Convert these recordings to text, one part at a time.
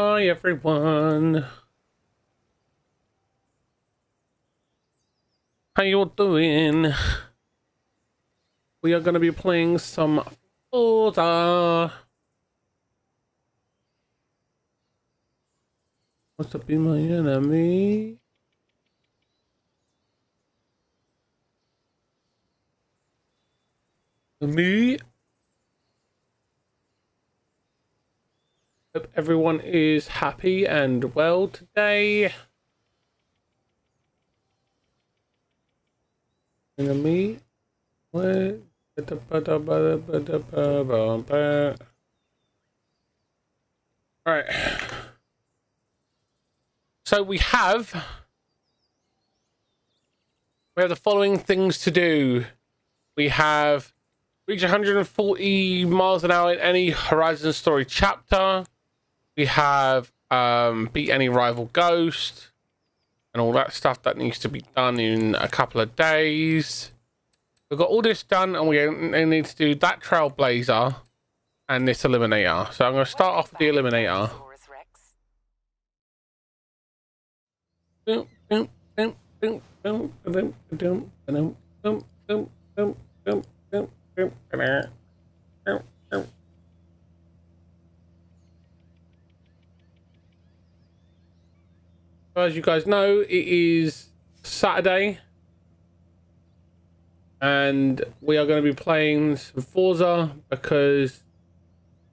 Hi everyone. How you doing? We are going to be playing some Forza. What's up, be my enemy? Me? Hope everyone is happy and well today. Enemy? What? Alright. So we have we have the following things to do. We have reach 140 miles an hour in any Horizon story chapter. We have um, beat any rival ghost and all that stuff that needs to be done in a couple of days. We've got all this done and we need to do that Trailblazer and this Eliminator. So I'm going to start off with the Eliminator. As you guys know, it is Saturday and we are going to be playing some Forza because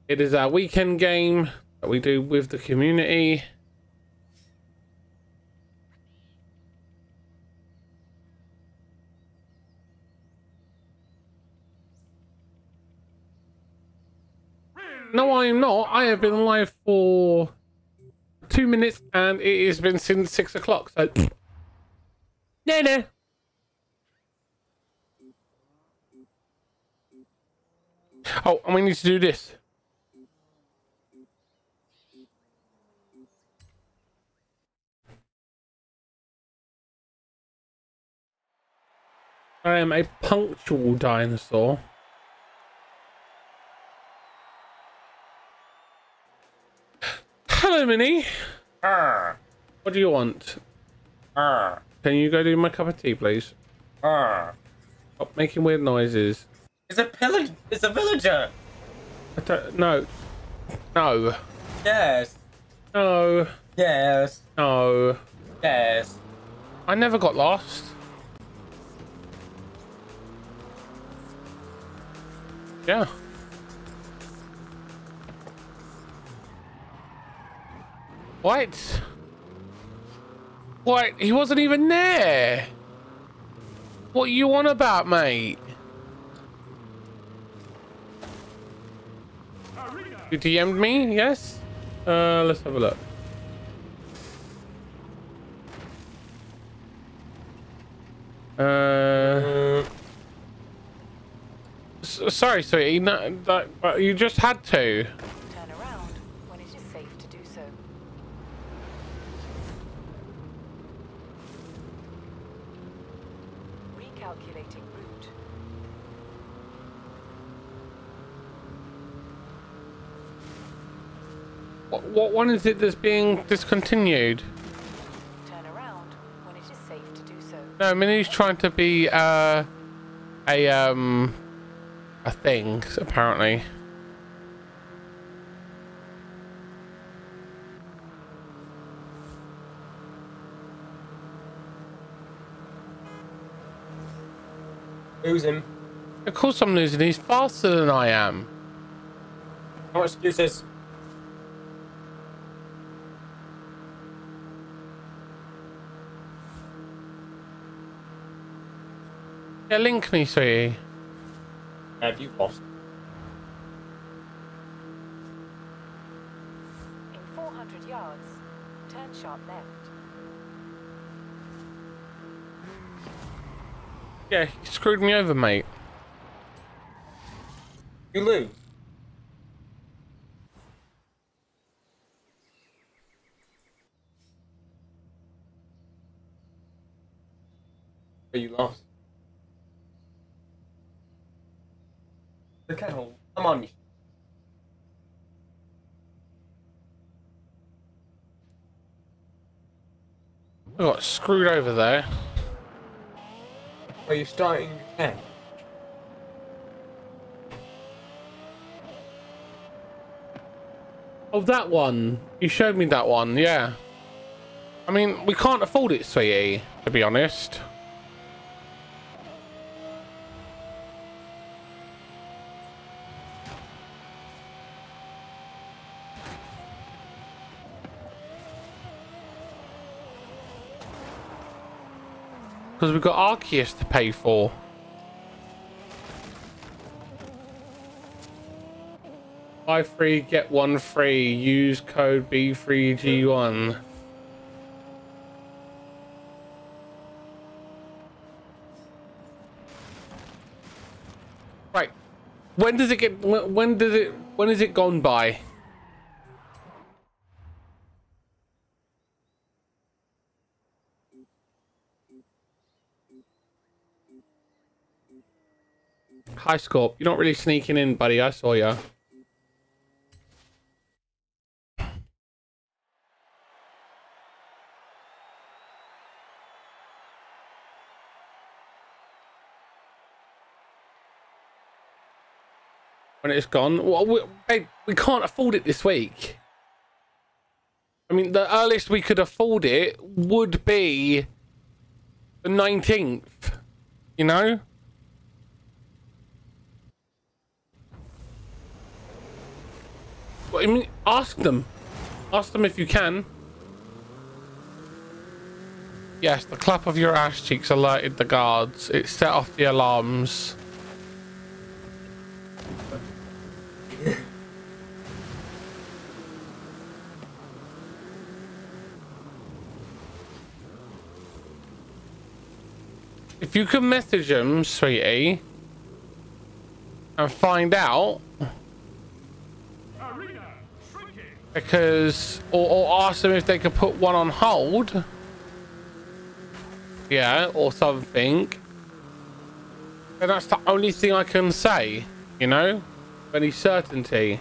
it is our weekend game that we do with the community. No, I am not. I have been live for two minutes and it has been since six o'clock. So, no, no. Oh, and we need to do this. I am a punctual dinosaur. Hello, Minnie. Arr. What do you want? Arr. Can you go do my cup of tea, please? Arr. Stop making weird noises. It's a. It's a villager. I don't. No. No. Yes. No. Yes. No. Yes. I never got lost. Yeah. What? What? He wasn't even there. What you on about, mate? You DM'd me? Yes? Uh, let's have a look. Uh, sorry, sweetie. No, that, but you just had to. What, what one is it that's being discontinued? Turn around when it is safe to do so. No, Minnie's trying to be uh, a um a thing apparently. Who's him? Of course I'm losing. He's faster than I am. No excuses. Yeah, link me, sweetie. Have you lost? In 400 yards, turn sharp left. Yeah, he screwed me over, mate. You lose. But you lost. the kettle. Come on. We got screwed over there. Are you starting again? Oh, that one. You showed me that one, yeah. I mean, we can't afford it, sweetie, to be honest. Because we've got Arceus to pay for. Buy free, get one free. Use code B3G1. Right. When does it get? When does it? When is it gone by? Hi, Scorp. You're not really sneaking in, buddy. I saw you. when it's gone. Well, we, we can't afford it this week. I mean, the earliest we could afford it would be the 19th, you know? Well, I mean, ask them. Ask them if you can. Yes, the clap of your ass cheeks alerted the guards. It set off the alarms. If you can message them, sweetie, and find out, because, or, or ask them if they could put one on hold, yeah, or something, then that's the only thing I can say, you know, any certainty.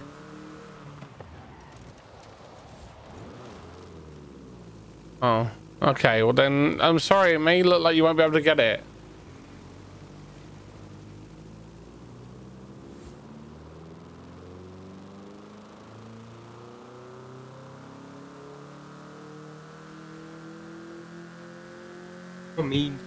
Oh. Okay, well then, I'm sorry, it may look like you won't be able to get it. Mean.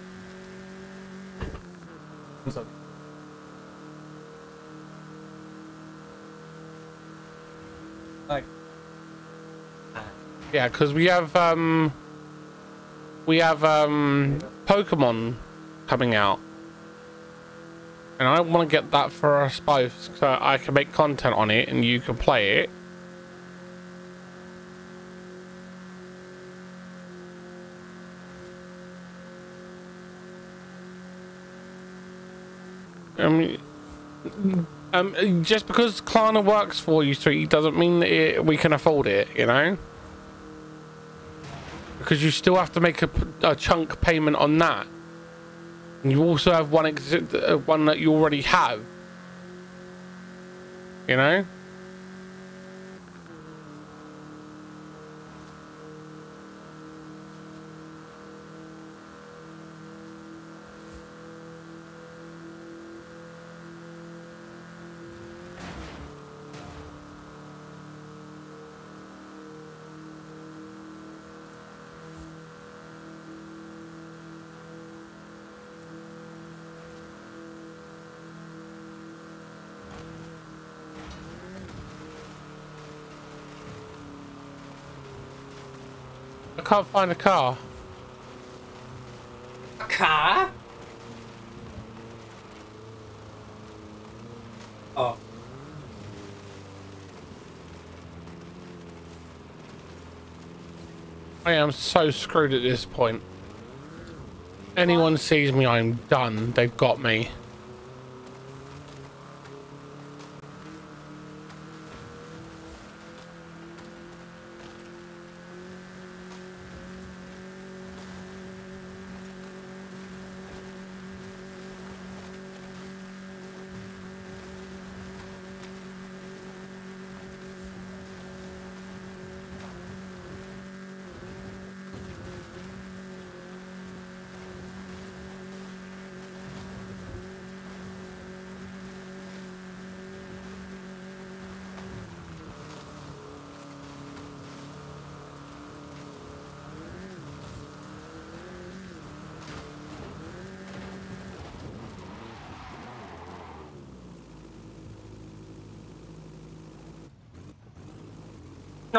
Yeah, because we have, um, we have, um, Pokemon coming out. And I want to get that for us both so I can make content on it and you can play it. Um, um, just because Klarna works for you, Street, doesn't mean that it, we can afford it, you know? Because you still have to make a, a chunk payment on that. And you also have one uh, one that you already have. You know? Can't find a car. A car? Oh. I am so screwed at this point. Anyone sees me, I'm done. They've got me.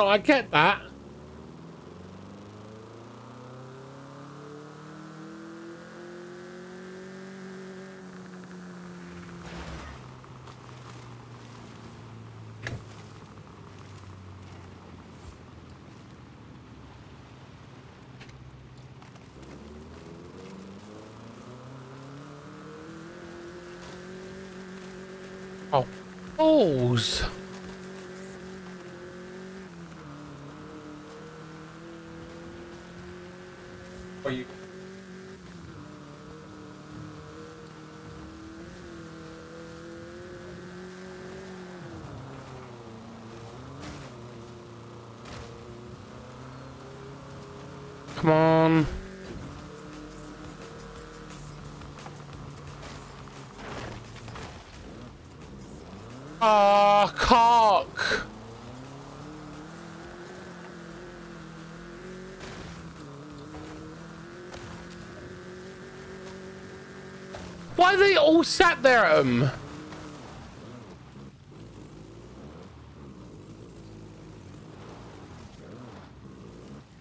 No, I get that. Ah, cock. Why are they all sat there at him?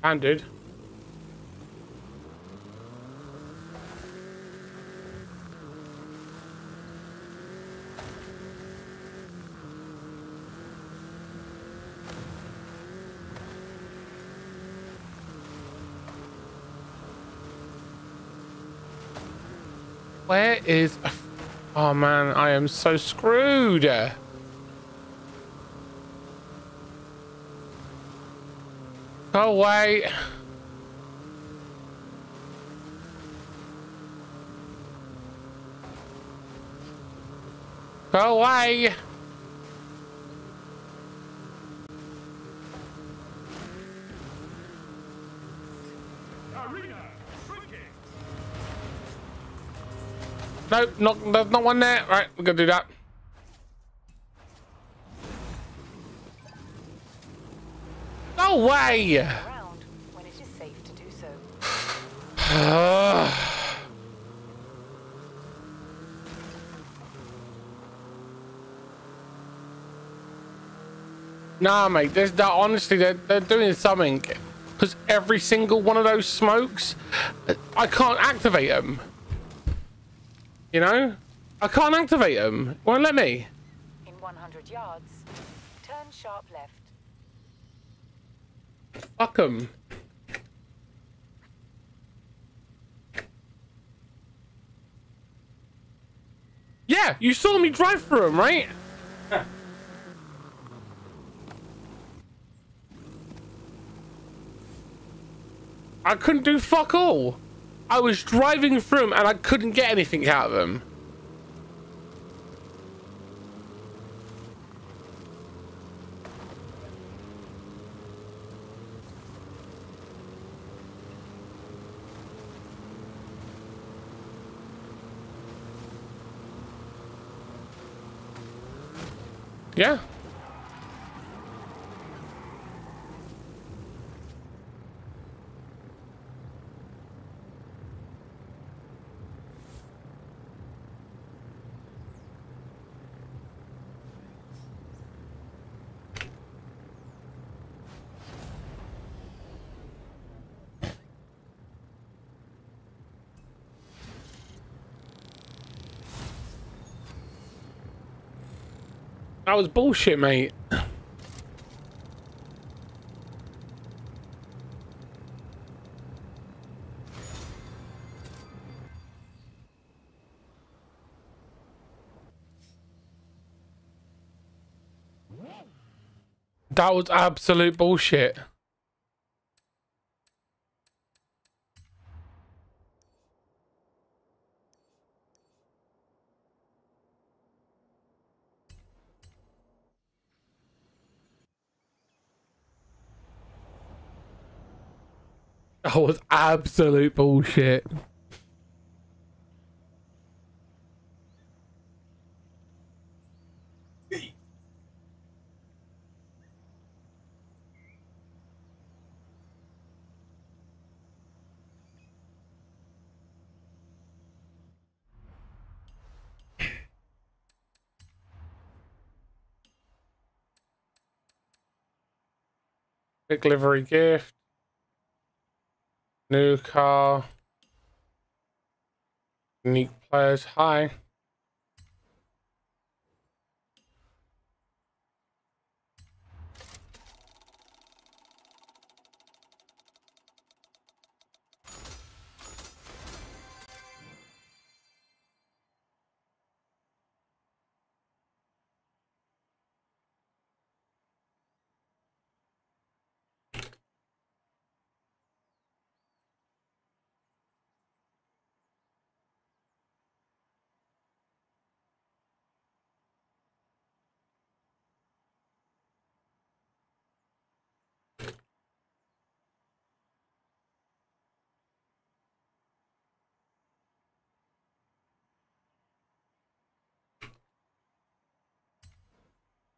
Handed. Is... Oh man, I am so screwed. Go away. Go away. Nope, not, there's not one there. Right, we're gonna do that. No way! Around when it is safe to do so. nah, mate, there's that. Honestly, they're, they're doing something. Because every single one of those smokes, I can't activate them. You know? I can't activate them. Won't let me. In 100 yards, turn sharp left. Fuck them. Yeah, you saw me drive through them, right? I couldn't do fuck all. I was driving through them and I couldn't get anything out of them. Yeah. That was bullshit, mate. That was absolute bullshit. That was absolute bullshit. Quick livery gift. New car. Unique players. Hi.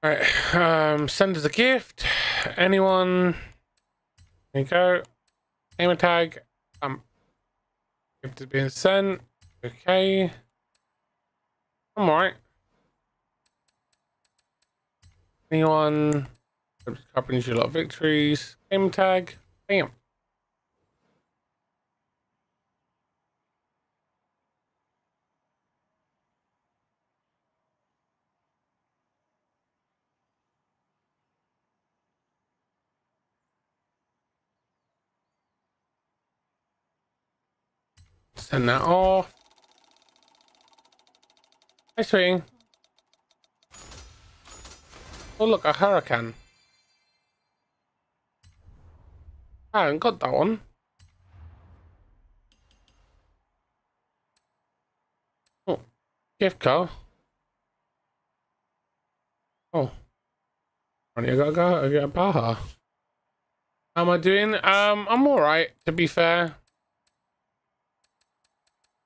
Right. Um, send us a gift. Anyone? There you go. Gamer tag. Um, gift is being sent. Okay. I'm alright. Anyone? Companies you a lot of victories. Game tag. Bam. Send that off. Hi, swing. Oh, look, a hurricane. I haven't got that one. Oh, gift card. Oh. I gotta go, I get a Baja. How am I doing? Um, I'm alright, to be fair.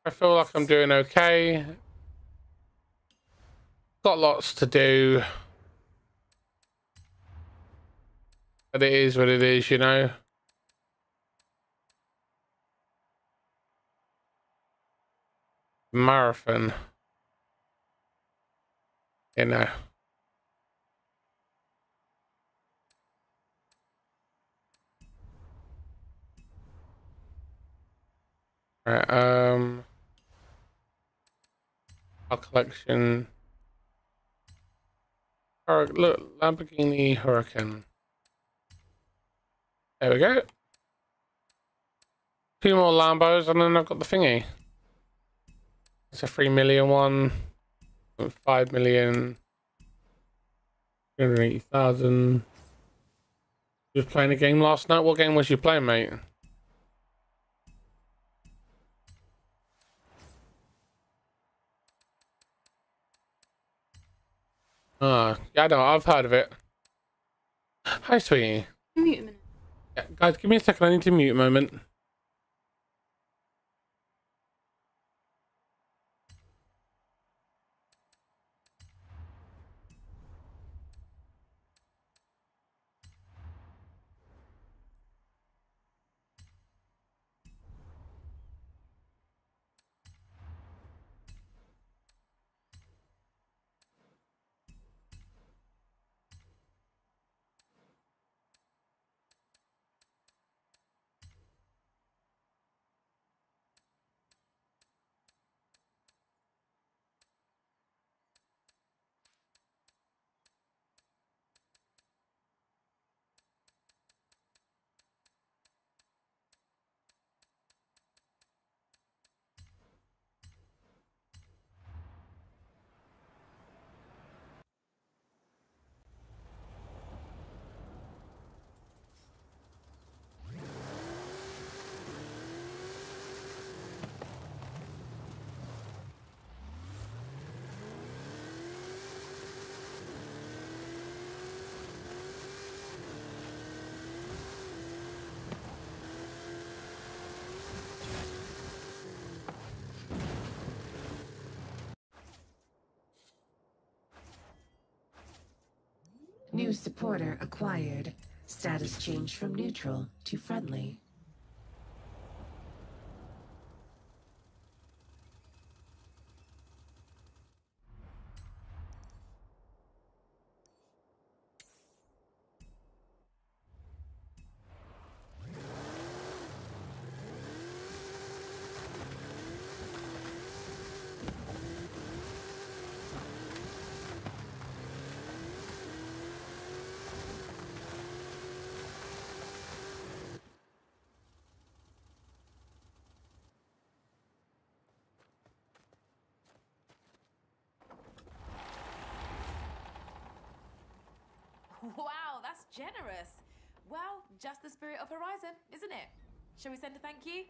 I feel like I'm doing okay. Got lots to do. But it is what it is, you know. Marathon. You know. Right, um our collection. Hur look, Lamborghini Huracan. There we go. Two more Lambos, and then I've got the thingy. It's a three million one, five million, two hundred eighty thousand. You was playing a game last night. What game was you playing, mate? Ah, yeah, I know. I've heard of it. Hi, sweetie. Mute a minute. Yeah, guys, give me a second. I need to mute a moment. New supporter acquired. Status changed from neutral to friendly. Wow, that's generous. Well, just the spirit of Horizon, isn't it? Shall we send a thank you?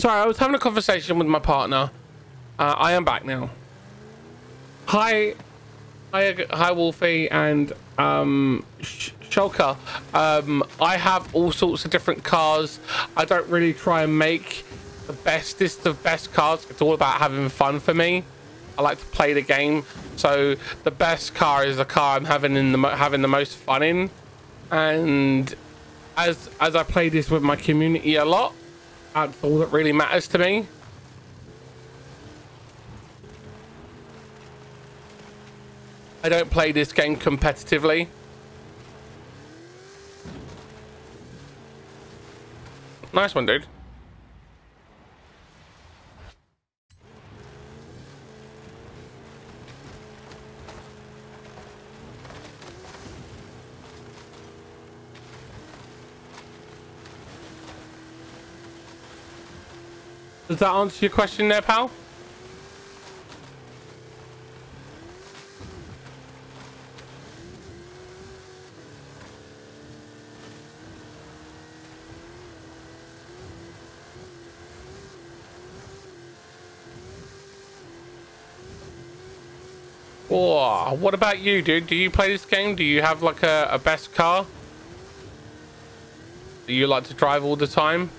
Sorry, I was having a conversation with my partner. Uh, I am back now. Hi, hi, hi, Wolfie and um, Sh- Shulker. Um, I have all sorts of different cars. I don't really try and make the bestest of best cars. It's all about having fun for me. I like to play the game, so the best car is the car I'm having in the having the most fun in. And as as I play this with my community a lot, that's all that really matters to me. I don't play this game competitively. Nice one, dude. Does that answer your question there, pal? What about you, dude? Do you play this game? Do you have like a, a best car? Do you like to drive all the time?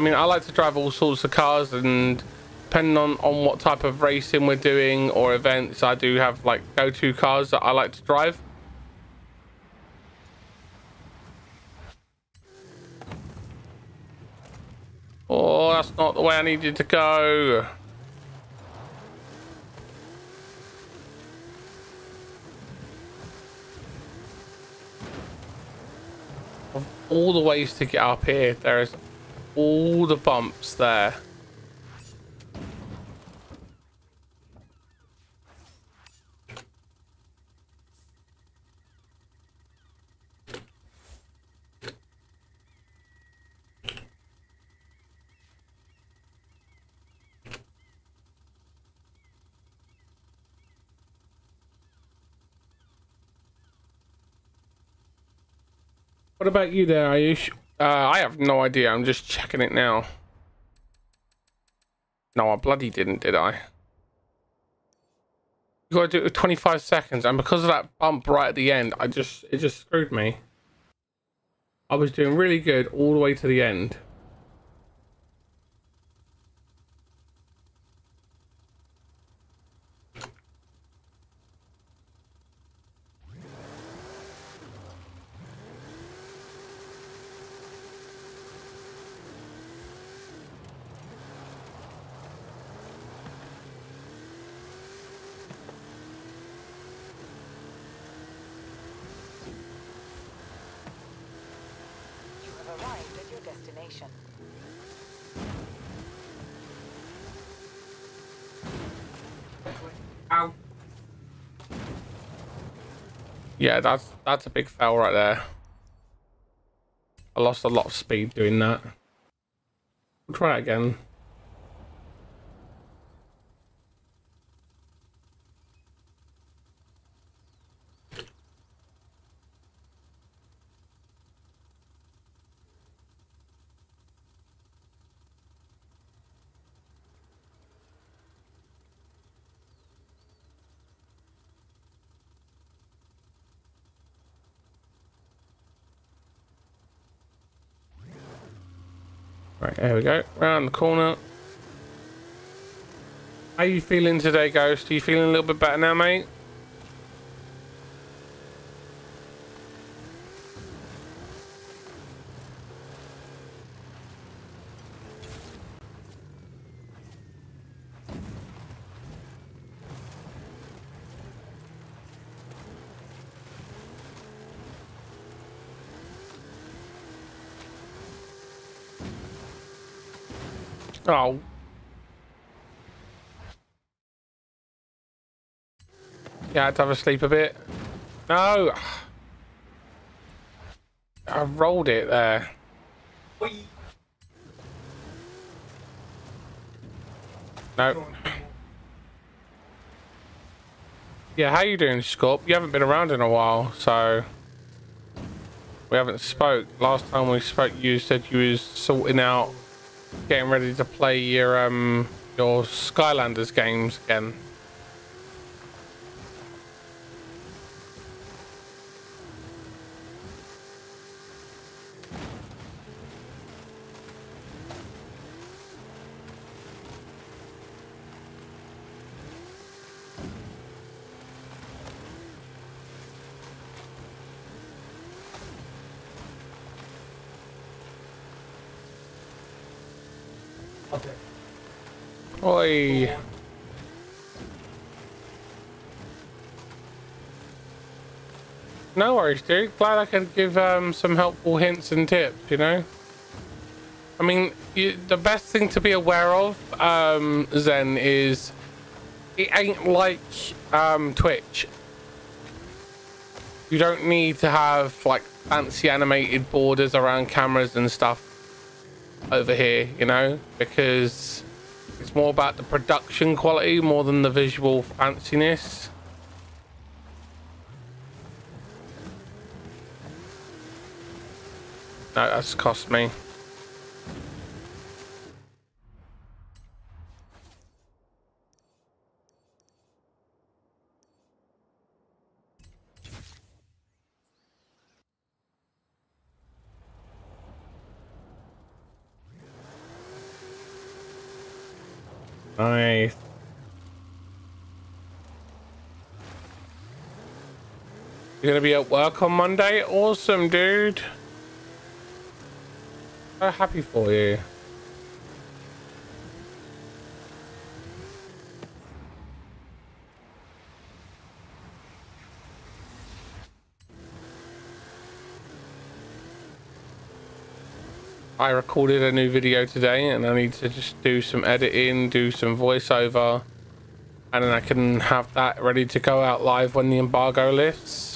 I mean, I like to drive all sorts of cars and depending on, on what type of racing we're doing or events, I do have like go-to cars that I like to drive. Oh, that's not the way I needed to go. Of all the ways to get up here, there is all the bumps there. What about you there, Ayush? Uh, I have no idea. I'm just checking it now. No, I bloody didn't, did I? You gotta do it with 25 seconds, and because of that bump right at the end, I just it just screwed me. I was doing really good all the way to the end. You have arrived at your destination. Ow. Yeah, that's that's a big fail right there. I lost a lot of speed doing that. We'll try again. Right, there we go. Round the corner. How are you feeling today, Ghost? Are you feeling a little bit better now, mate? Oh. Yeah, I had to have a sleep a bit. No! I rolled it there. No. Yeah, how you doing, Scorp? You haven't been around in a while, so... We haven't spoke. Last time we spoke, you said you was sorting out, getting ready to play your, um, your Skylanders games again. Okay. Oi! No worries, dude. Glad I can give um, some helpful hints and tips, you know? I mean, you, the best thing to be aware of, um, Zen, is it ain't like um, Twitch. You don't need to have like fancy animated borders around cameras and stuff over here, you know, because it's more about the production quality more than the visual fanciness. No, that's cost me. Nice. You're gonna be at work on Monday? Awesome, dude. I'm so happy for you. I recorded a new video today and I need to just do some editing, do some voiceover, and then I can have that ready to go out live when the embargo lifts.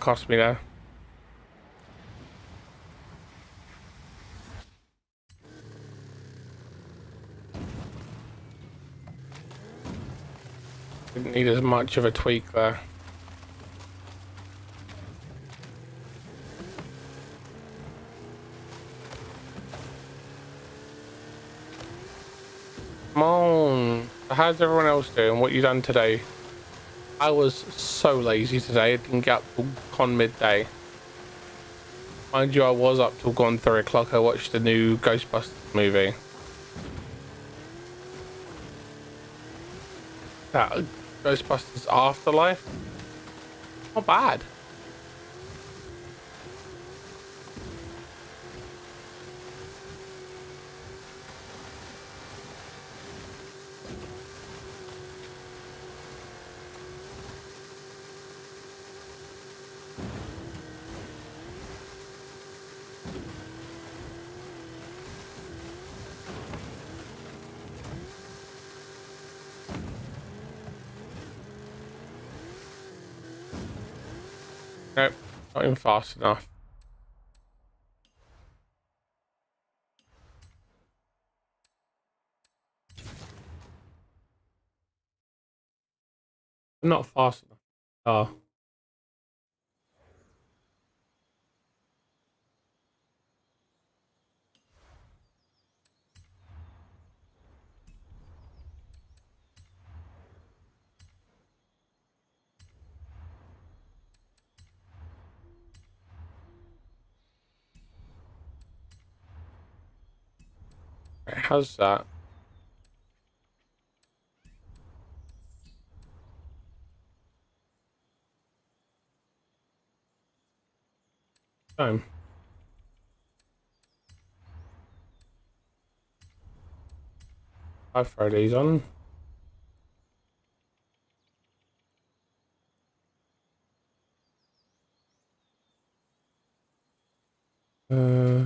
Cost me though. Didn't need as much of a tweak there. Come on. How's everyone else doing? What you done today? I was so lazy today. I didn't get up till con midday. Mind you, I was up till gone three o'clock. I watched the new Ghostbusters movie. That Ghostbusters Afterlife. Not bad. Fast enough. Not fast enough. Oh. How's that? Time. I throw these on. Uh,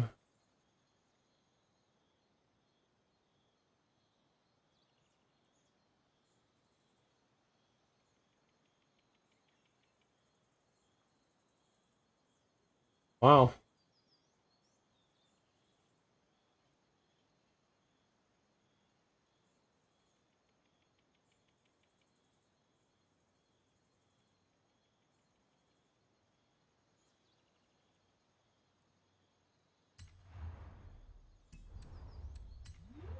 wow.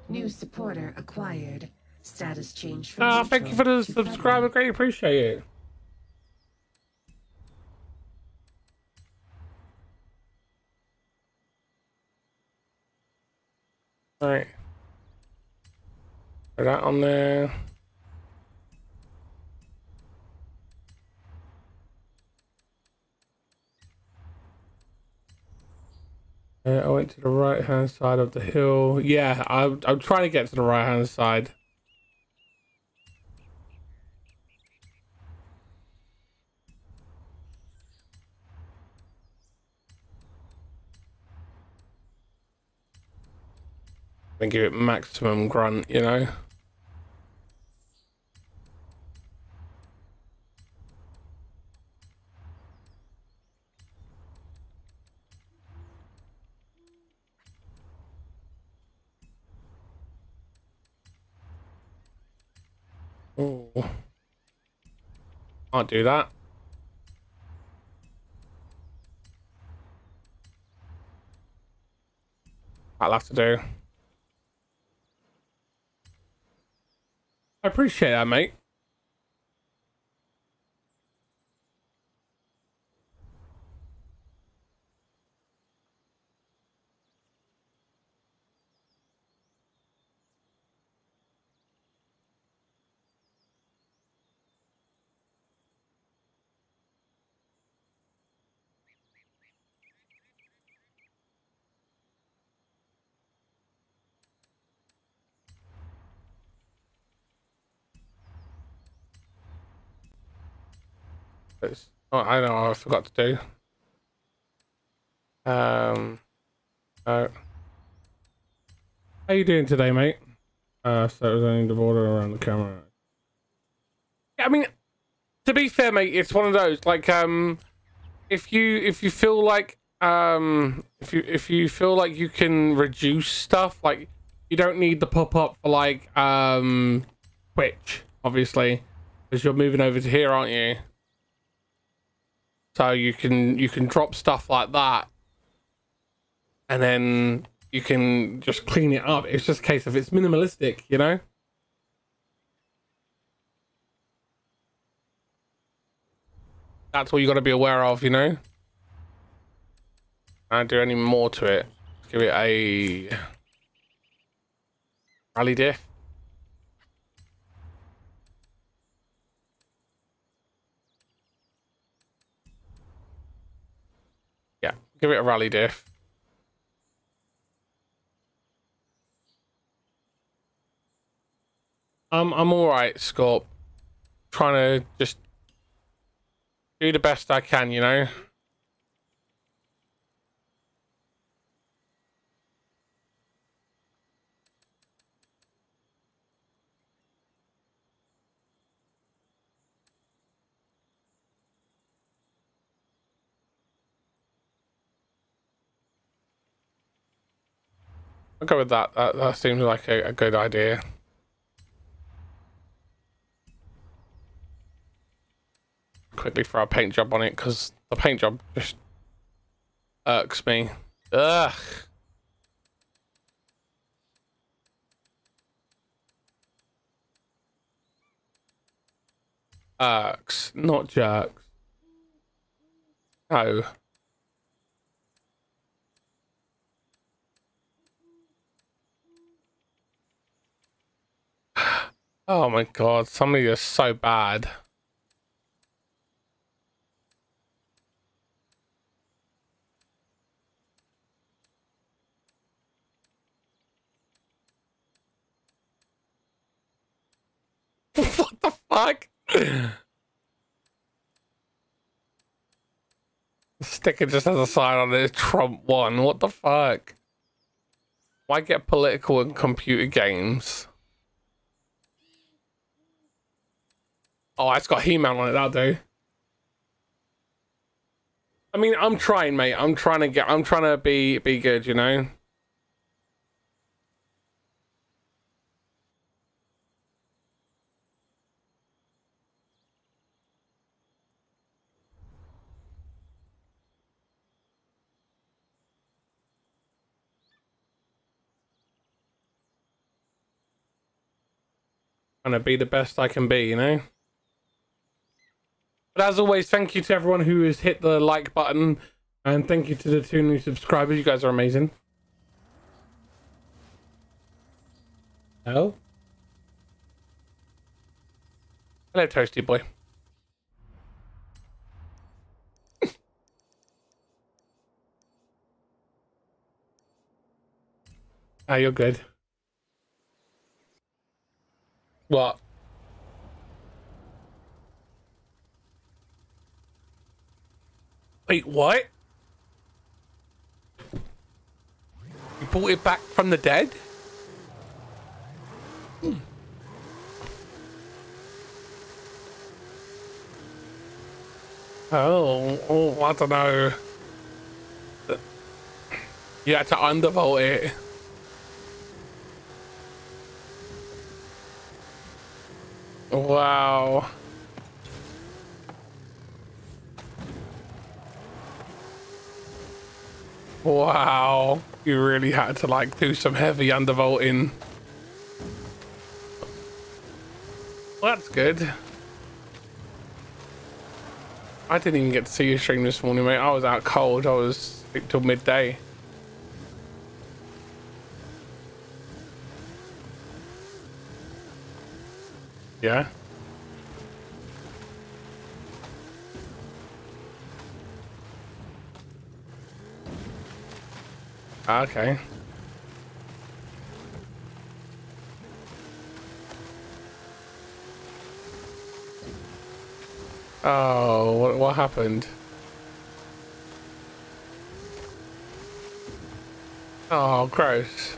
New supporter acquired. Status change from Ah, thank you for the to subscribe. I friendly. greatly appreciate it. Right. Put that on there. Uh, I went to the right hand side of the hill. Yeah, I'm, I'm trying to get to the right hand side. and give it maximum grunt, you know? Oh. Can't do that. I'll have to do. I appreciate that, mate. It's, oh, I know I forgot to do. Um, uh, how you doing today, mate? Uh, so it was only the border around the camera. Yeah, I mean, to be fair, mate, it's one of those like um, if you if you feel like um if you if you feel like you can reduce stuff like you don't need the pop up for like um Twitch, obviously, because you're moving over to here, aren't you? So you can you can drop stuff like that, and then you can just clean it up. It's just a case of it's minimalistic, you know. That's all you got to be aware of, you know. Can't do any more to it. Give it a rally diff. Give it a rally diff. I'm I'm all right, Scorp. Trying to just do the best I can, you know. I'll go with that. That, that seems like a, a good idea. Quickly throw a paint job on it because the paint job just irks me. Ugh. Irks, not jerks. No. Oh my god, somebody is so bad. what the fuck? the Sticker just has a sign on it, Trump won. What the fuck? Why get political in computer games? Oh, it's got He-Man on it, that'll do. I mean, I'm trying, mate. I'm trying to get, I'm trying to be, be good, you know? Trying to be the best I can be, you know? But as always, thank you to everyone who has hit the like button. And thank you to the two new subscribers. You guys are amazing. Hello? Hello, Toasty Boy. ah, you're good. What? Wait, what? You brought it back from the dead? Hmm. Oh, oh, I don't know. You had to undervolt it. Wow. Wow. You really had to like do some heavy undervolting. Well, that's good. I didn't even get to see your stream this morning, mate. I was out cold. I was till midday. Yeah. Okay. Oh, what, what happened? Oh, gross.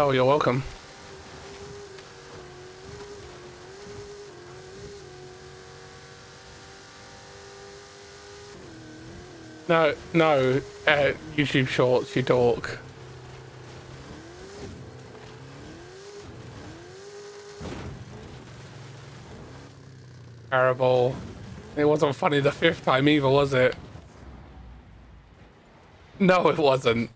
Oh, you're welcome. No, no, YouTube Shorts, you dork. Terrible. It wasn't funny the fifth time either, was it? No, it wasn't.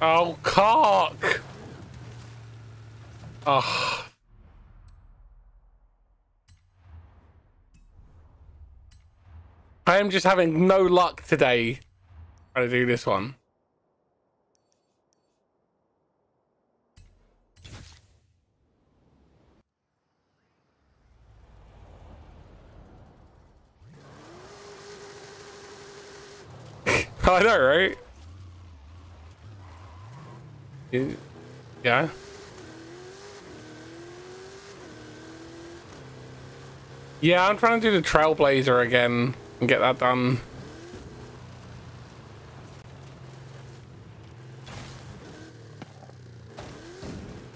Oh, cock! Oh. I am just having no luck today trying to do this one. I know, right? Yeah. Yeah, I'm trying to do the Trailblazer again and get that done.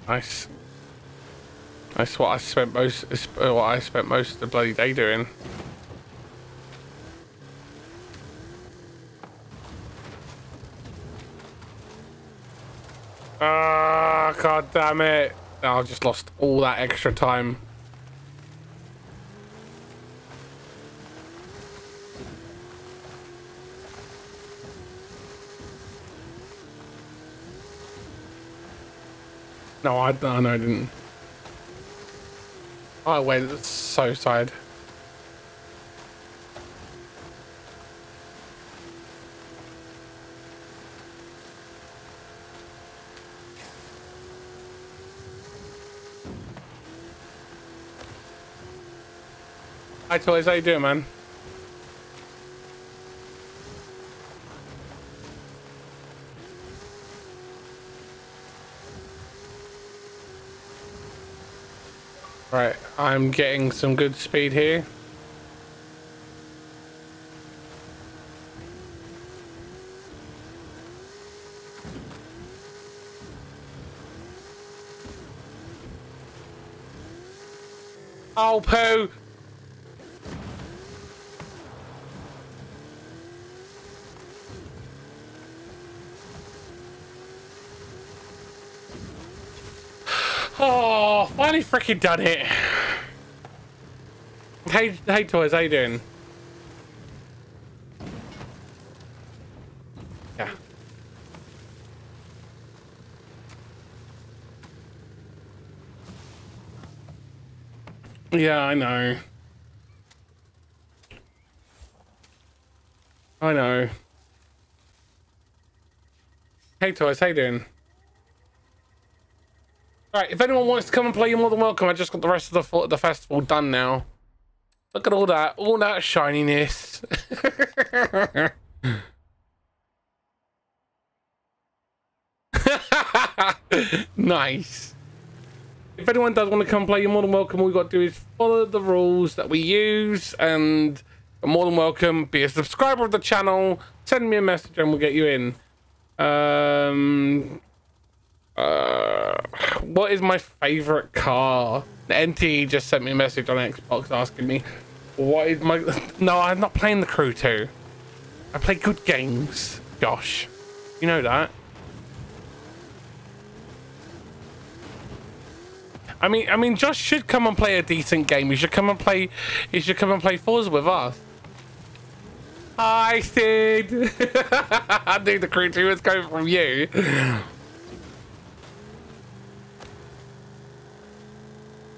Nice. That's what I spent most. What I spent most of the bloody day doing. Ah, god damn it! I've just lost all that extra time. No, I, no, no, I didn't. Oh, wait, that's so sad. Hi, Toys, how you doing, man? Right, I'm getting some good speed here. Oh, poo! Finally freaking done it. Hey, hey, toys, how you doing? Yeah. Yeah, I know. I know. Hey, toys, how you doing? Alright, if anyone wants to come and play, you're more than welcome. I just got the rest of the the festival done now. Look at all that, all that shininess. nice. If anyone does want to come play, you're more than welcome. All you got to do is follow the rules that we use, and more than welcome. Be a subscriber of the channel. Send me a message, and we'll get you in. Um, uh, what is my favorite car? The NT just sent me a message on Xbox asking me, what is my... No, I'm not playing the Crew 2. I play good games, Josh. You know that. I mean, I mean, Josh should come and play a decent game. He should come and play. He should come and play Forza with us. Hi, Sid. I knew the crew two was coming from you.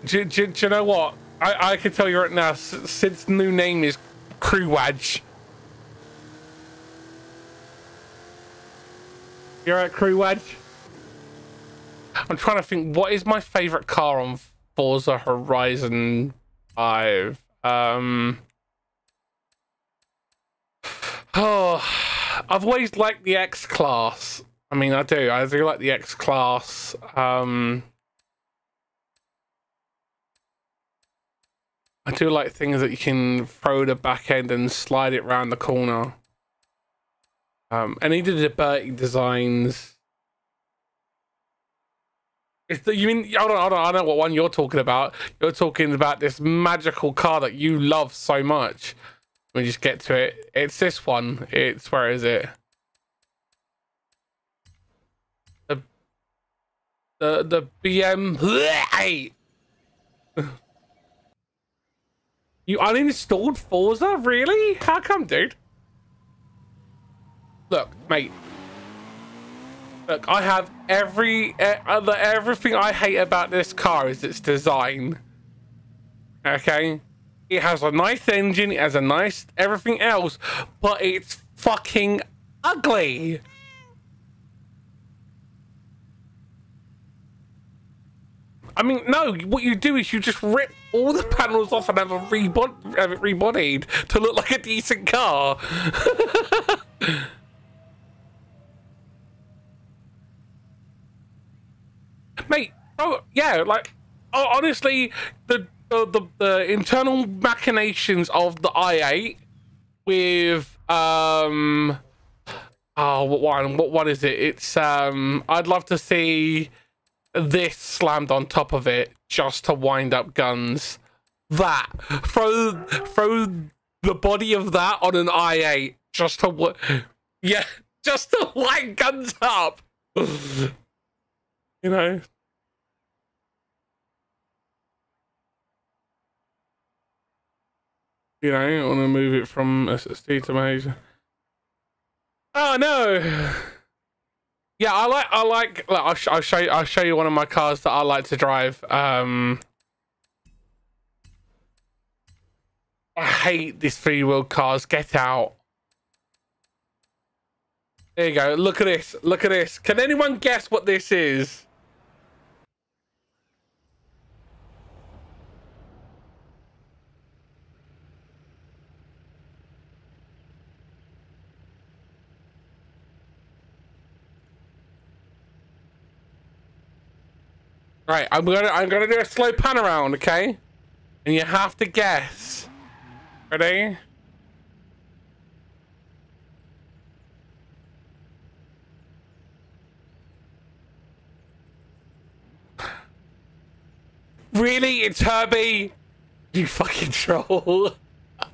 Do, do, do you know what? I, I can tell you right now, Sid's new name is Crew Wadge. You're at Crew Wadge? I'm trying to think, what is my favorite car on Forza Horizon 5? Um. Oh, I've always liked the X Class. I mean, I do. I do like the X Class. Um. I do like things that you can throw the back end and slide it round the corner. Um, he did the Bertie designs. It's the, you mean, hold on, hold on, I know what one you're talking about. You're talking about this magical car that you love so much. Let me just get to it. It's this one. It's, where is it? The, the, the BM 8. You uninstalled Forza? Really? How come, dude? Look, mate. Look, I have every other everything I hate about this car is its design. Okay, It has a nice engine, it has a nice everything else, but it's fucking ugly. I mean, no, what you do is you just rip all the panels off and have, a rebod- have it rebodied to look like a decent car. Mate, oh, yeah, like, oh, honestly, the, the, the, the internal machinations of the i8 with, um, oh, what one, what one is it? It's, um, I'd love to see this slammed on top of it just to wind up guns. That throw throw the body of that on an i8 just to yeah just to wind guns up. you know. You know, I want to move it from SSD to major. Oh no. Yeah, I like. I like. Look, I'll, sh- I'll show you. I'll show you one of my cars that I like to drive. Um, I hate these three wheel cars. Get out. There you go. Look at this. Look at this. Can anyone guess what this is? Right, I'm gonna I'm gonna do a slow pan around, okay? And you have to guess. Ready? Really? It's Herbie? You fucking troll.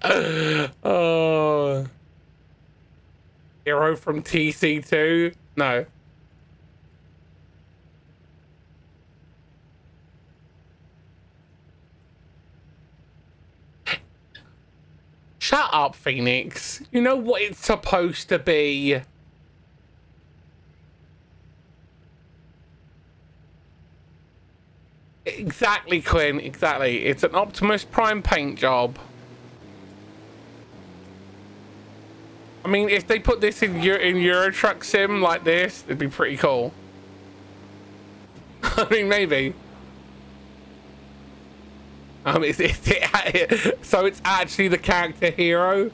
oh. Hero from TC2? No. Shut up, Phoenix. You know what it's supposed to be. Exactly, Quinn. Exactly. It's an Optimus Prime paint job. I mean, if they put this in Euro in Euro Truck Sim like this, it'd be pretty cool. I mean, maybe. Um, is it, so it's actually the character hero?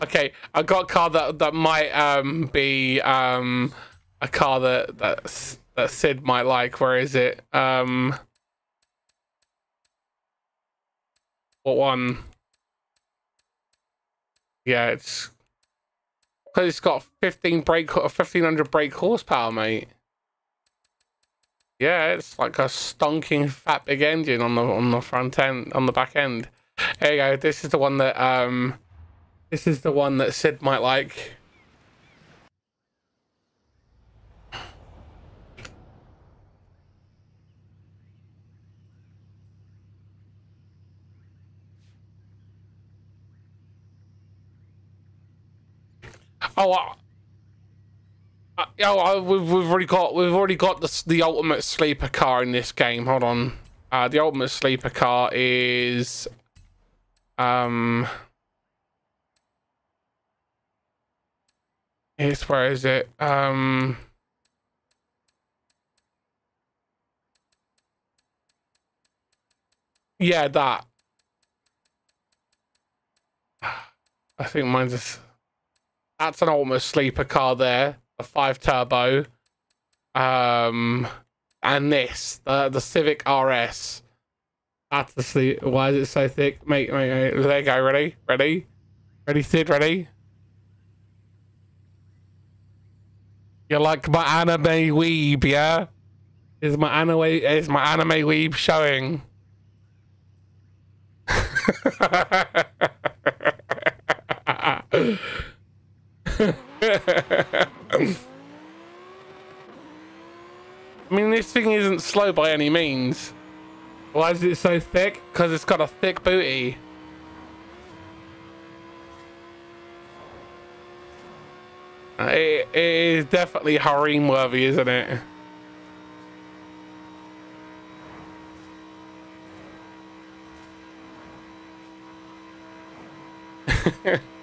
Okay, I got a car that that might um be um a car that that that Sid might like. Where is it? Um, what one? Yeah, it's because it's got 15 brake, 1500 brake horsepower, mate. Yeah, it's like a stonking fat big engine on the on the front end, on the back end. There you go. This is the one that um, this is the one that Sid might like. Oh, uh, we've we've already got we've already got the the ultimate sleeper car in this game. Hold on, uh, the ultimate sleeper car is um. Here's where is it? Um. Yeah, that. I think mine's just. That's an almost sleeper car there, a five turbo. Um, and this, the the Civic RS. Sleep. Why is it so thick? Mate, mate, mate. There you go. Ready? Ready? Ready, Sid? Ready? You're like my anime weeb, yeah? Is my anime is my anime weeb showing? I mean, this thing isn't slow by any means. Why is it so thick? Because it's got a thick booty. Uh, It, it is definitely harem worthy, isn't it?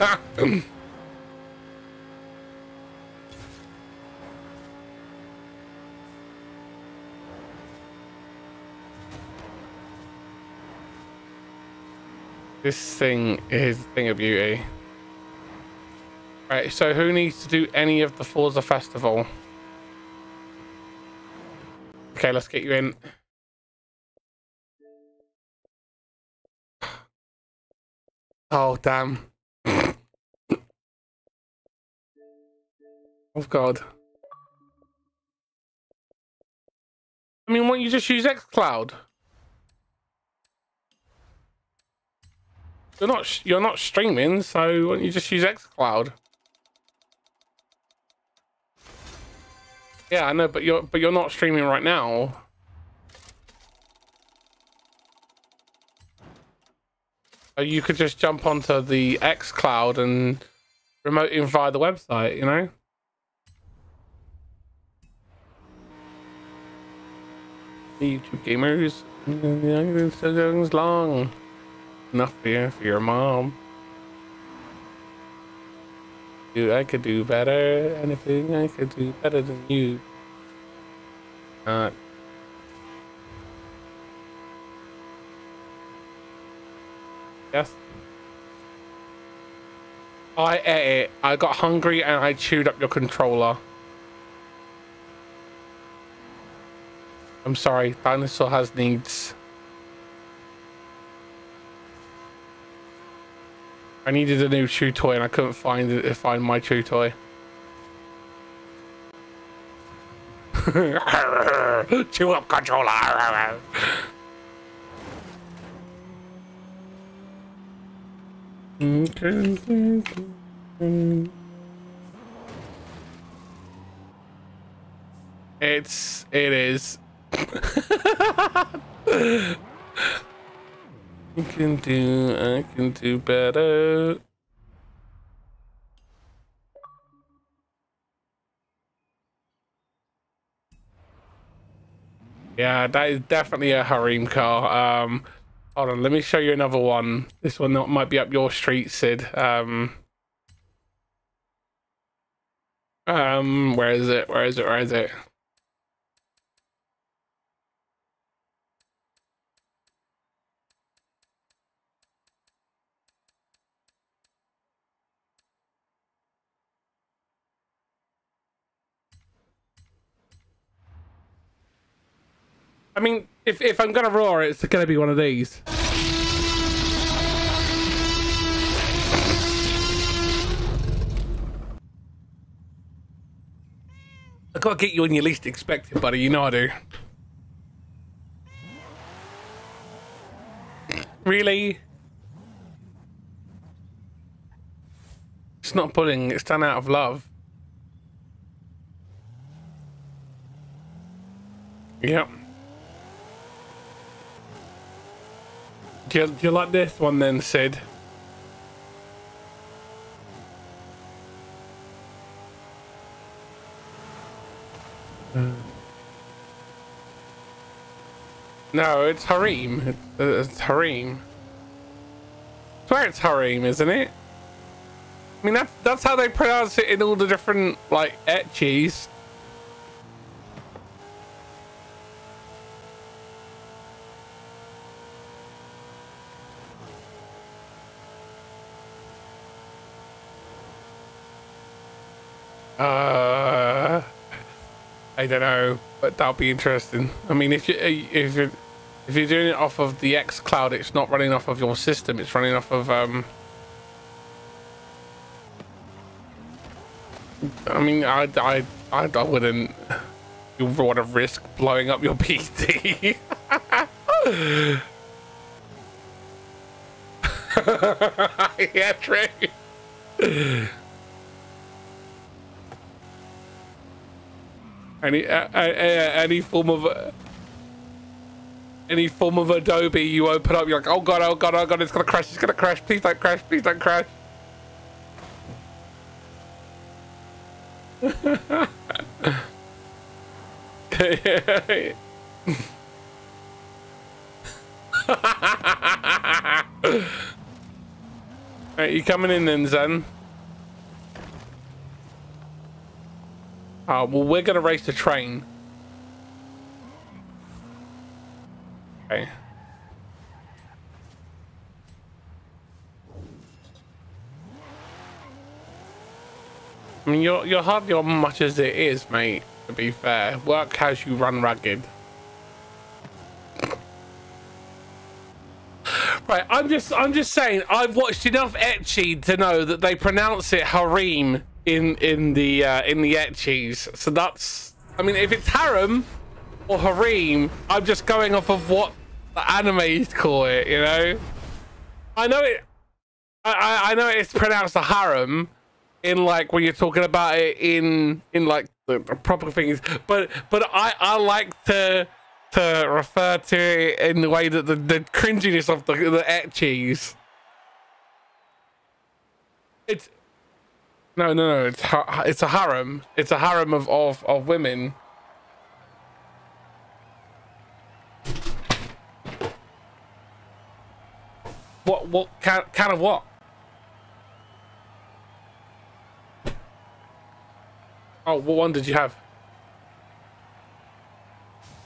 this thing is a thing of beauty. Right, so who needs to do any of the Forza Festival? Okay, let's get you in. Oh, damn. Oh god. I mean, why don't you just use xCloud? You're not you're not streaming, so why don't you just use xCloud? Yeah, I know, but you're but you're not streaming right now. So you could just jump onto the xCloud and remote in via the website, you know? YouTube gamers, goes long. Enough you, for your mom. Dude, I could do better. Anything I could do better than you. Not. Yes. I ate it. I got hungry and I chewed up your controller. I'm sorry, dinosaur has needs. I needed a new chew toy and I couldn't find it find my chew toy. chew up controller. It's it is. I can do, I can do better. Yeah, that is definitely a harem car. Um, hold on, let me show you another one. This one might be up your street, Sid. Um, um, where is it? Where is it? Where is it? I mean, if, if I'm gonna roar, it's gonna be one of these. I gotta get you when you least expect it, buddy. You know I do. Really? It's not pulling, it's done out of love. Yep. Do you, do you like this one then, Sid? No, it's harem. It's, it's harem. I swear it's harem, isn't it? I mean, that's, that's how they pronounce it in all the different, like, ecchis. I don't know, but that'll be interesting. I mean, if you if you if you're doing it off of the X Cloud, it's not running off of your system. It's running off of um. I mean, I I I, I wouldn't. You want to risk blowing up your PC? yeah, true. Any uh, uh, any form of uh, any form of Adobe you open up, you're like, oh god, oh god, oh god, it's gonna crash, it's gonna crash, please don't crash, please don't crash. right, you coming in then, Zen? Well, we're gonna race the train. Okay. I mean, you're you're hardly on much as it is, mate. To be fair, work has you run ragged. Right, I'm just I'm just saying I've watched enough ecchi to know that they pronounce it harem in in the uh, in the ecchis. So that's I mean if it's harem or harem, I'm just going off of what the animes call it, you know? I know it I, I- know it's pronounced a harem in like when you're talking about it in in like the, the proper things, but but I I like to to refer to it in the way that the, the cringiness of the the ecchis. It's no no no it's ha- it's a harem. It's a harem of of, of women. What what kind kind of what? Oh, what one did you have?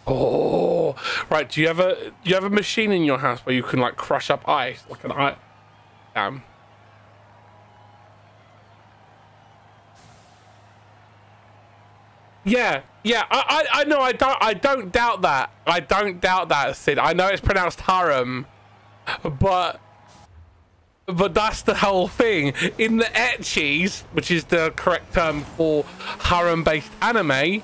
Oh, right. Do you have a do you have a machine in your house where you can like crush up ice, like an ice? Damn. Yeah, yeah. I, I, I know. I don't. I don't doubt that. I don't doubt that, Sid. I know it's pronounced harem, but but that's the whole thing. In the ecchis, which is the correct term for harem-based anime,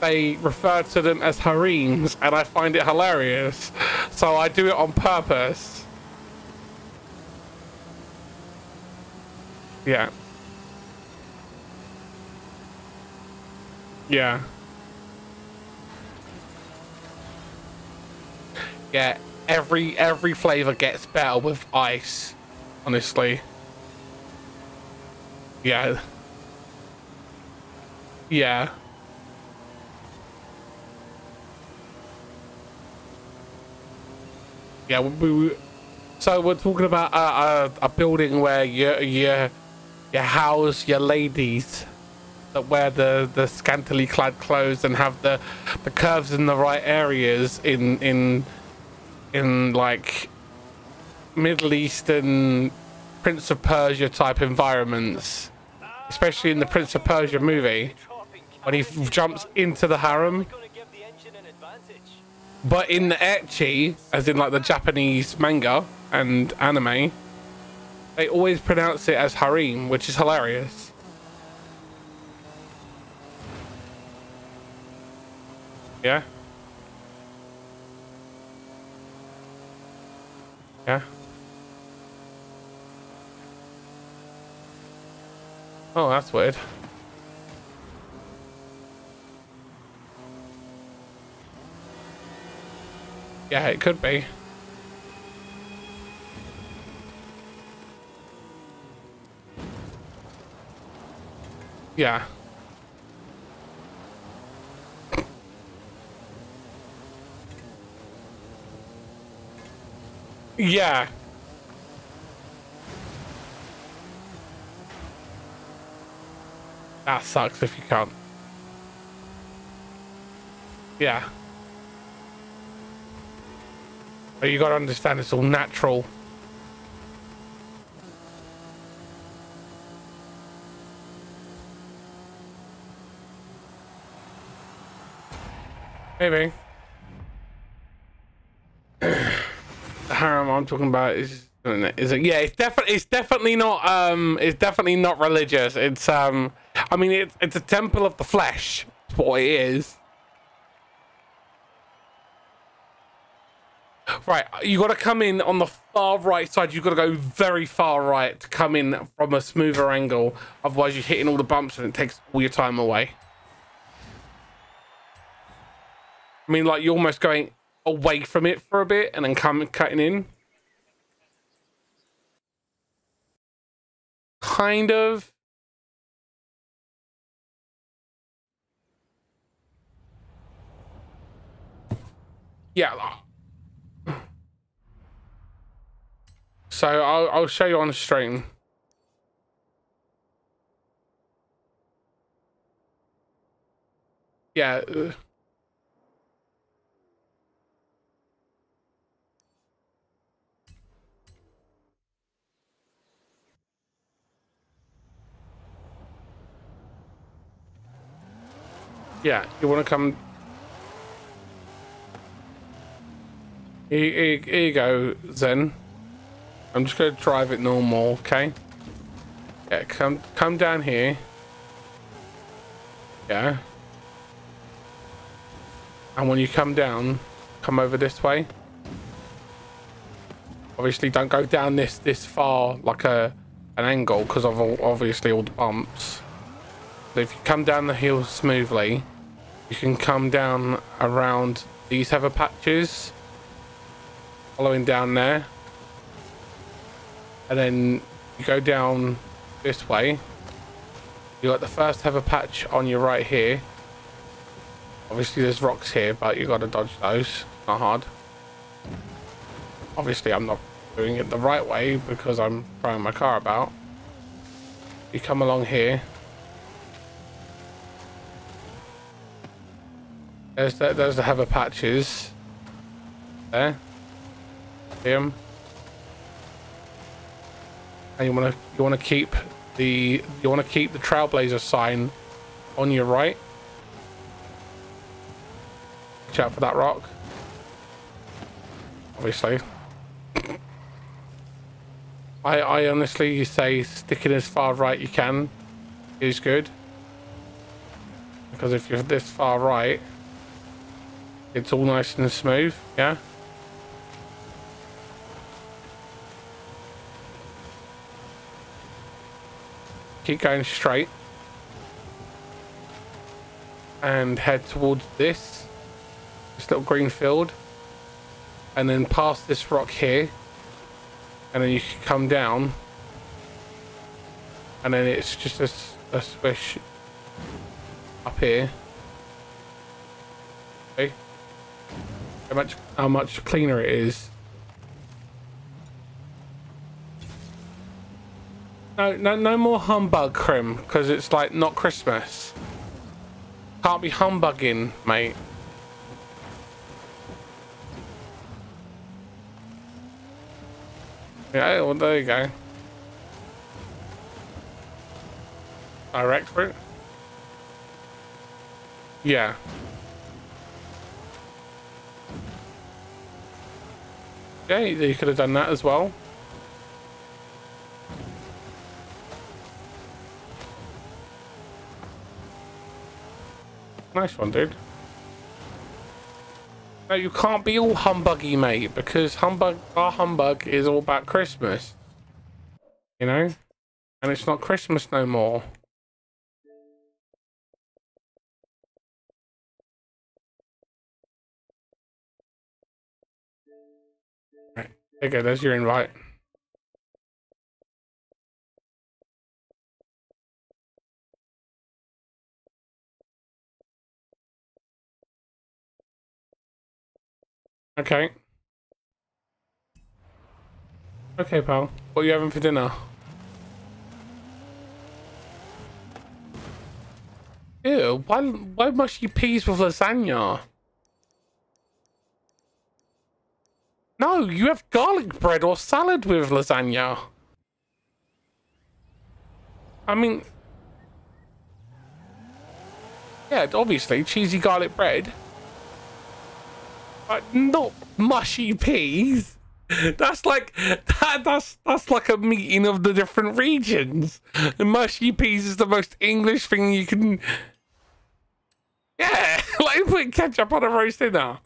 they refer to them as harems, and I find it hilarious. So I do it on purpose. Yeah. Yeah. Yeah, every every flavor gets better with ice honestly. Yeah. Yeah. Yeah, we, we, so we're talking about a, a, a building where you you you house your ladies that wear the the scantily clad clothes and have the the curves in the right areas in in in like Middle Eastern Prince of Persia type environments, especially in the Prince of Persia movie when he jumps into the harem. But in the ecchi, as in like the Japanese manga and anime, they always pronounce it as harem, which is hilarious. Yeah. Yeah. Oh, that's weird. Yeah, it could be. Yeah. Yeah. That sucks if you can't. Yeah. But you gotta understand it's all natural. Maybe. harem I'm talking about is is it yeah it's definitely it's definitely not um it's definitely not religious. It's um i mean it's it's a temple of the flesh. That's what it is. Right you got to come in on the far right side. You've got to go very far right to come in from a smoother angle. Otherwise you're hitting all the bumps and it takes all your time away. I mean like you're almost going away from it for a bit and then come cutting in. Kind of. Yeah. So I'll, I'll show you on the stream. Yeah. Yeah, you want to come? Here, here, here you go, Zen. I'm just gonna drive it normal, okay? Yeah, come come down here. Yeah. And when you come down, come over this way. Obviously, don't go down this this far like a an angle because of obviously all the bumps. But if you come down the hill smoothly, you can come down around these heather patches, following down there, and then you go down this way. You got the first heather patch on your right here. Obviously, there's rocks here, but you got to dodge those. Not hard. Obviously, I'm not doing it the right way because I'm throwing my car about. You come along here. There's the, there's the heather patches. There. See 'em? And you wanna you wanna keep the you wanna keep the Trailblazer sign on your right. Watch out for that rock. Obviously. I I honestly say sticking as far right you can is good. Because if you're this far right, it's all nice and smooth, yeah? Keep going straight. And head towards this. This little green field. And then past this rock here. And then you can come down. And then it's just a, a swish up here. How much how much cleaner it is. No, no, no more humbug, Crim, because it's like not Christmas. Can't be humbugging, mate. Yeah, well, there you go. Direct route? Yeah. Yeah, you you could have done that as well. Nice one, dude. No, you can't be all humbuggy, mate, because humbug, our humbug is all about Christmas. You know? And it's not Christmas no more. You go, there's your invite. Okay. Okay, pal. What are you having for dinner? Ew, why, why mushy peas with lasagna? No, you have garlic bread or salad with lasagna. I mean... Yeah, obviously, cheesy garlic bread. But not mushy peas. That's like that, that's that's like a meeting of the different regions. And mushy peas is the most English thing you can. Yeah, like put ketchup on a roast dinner.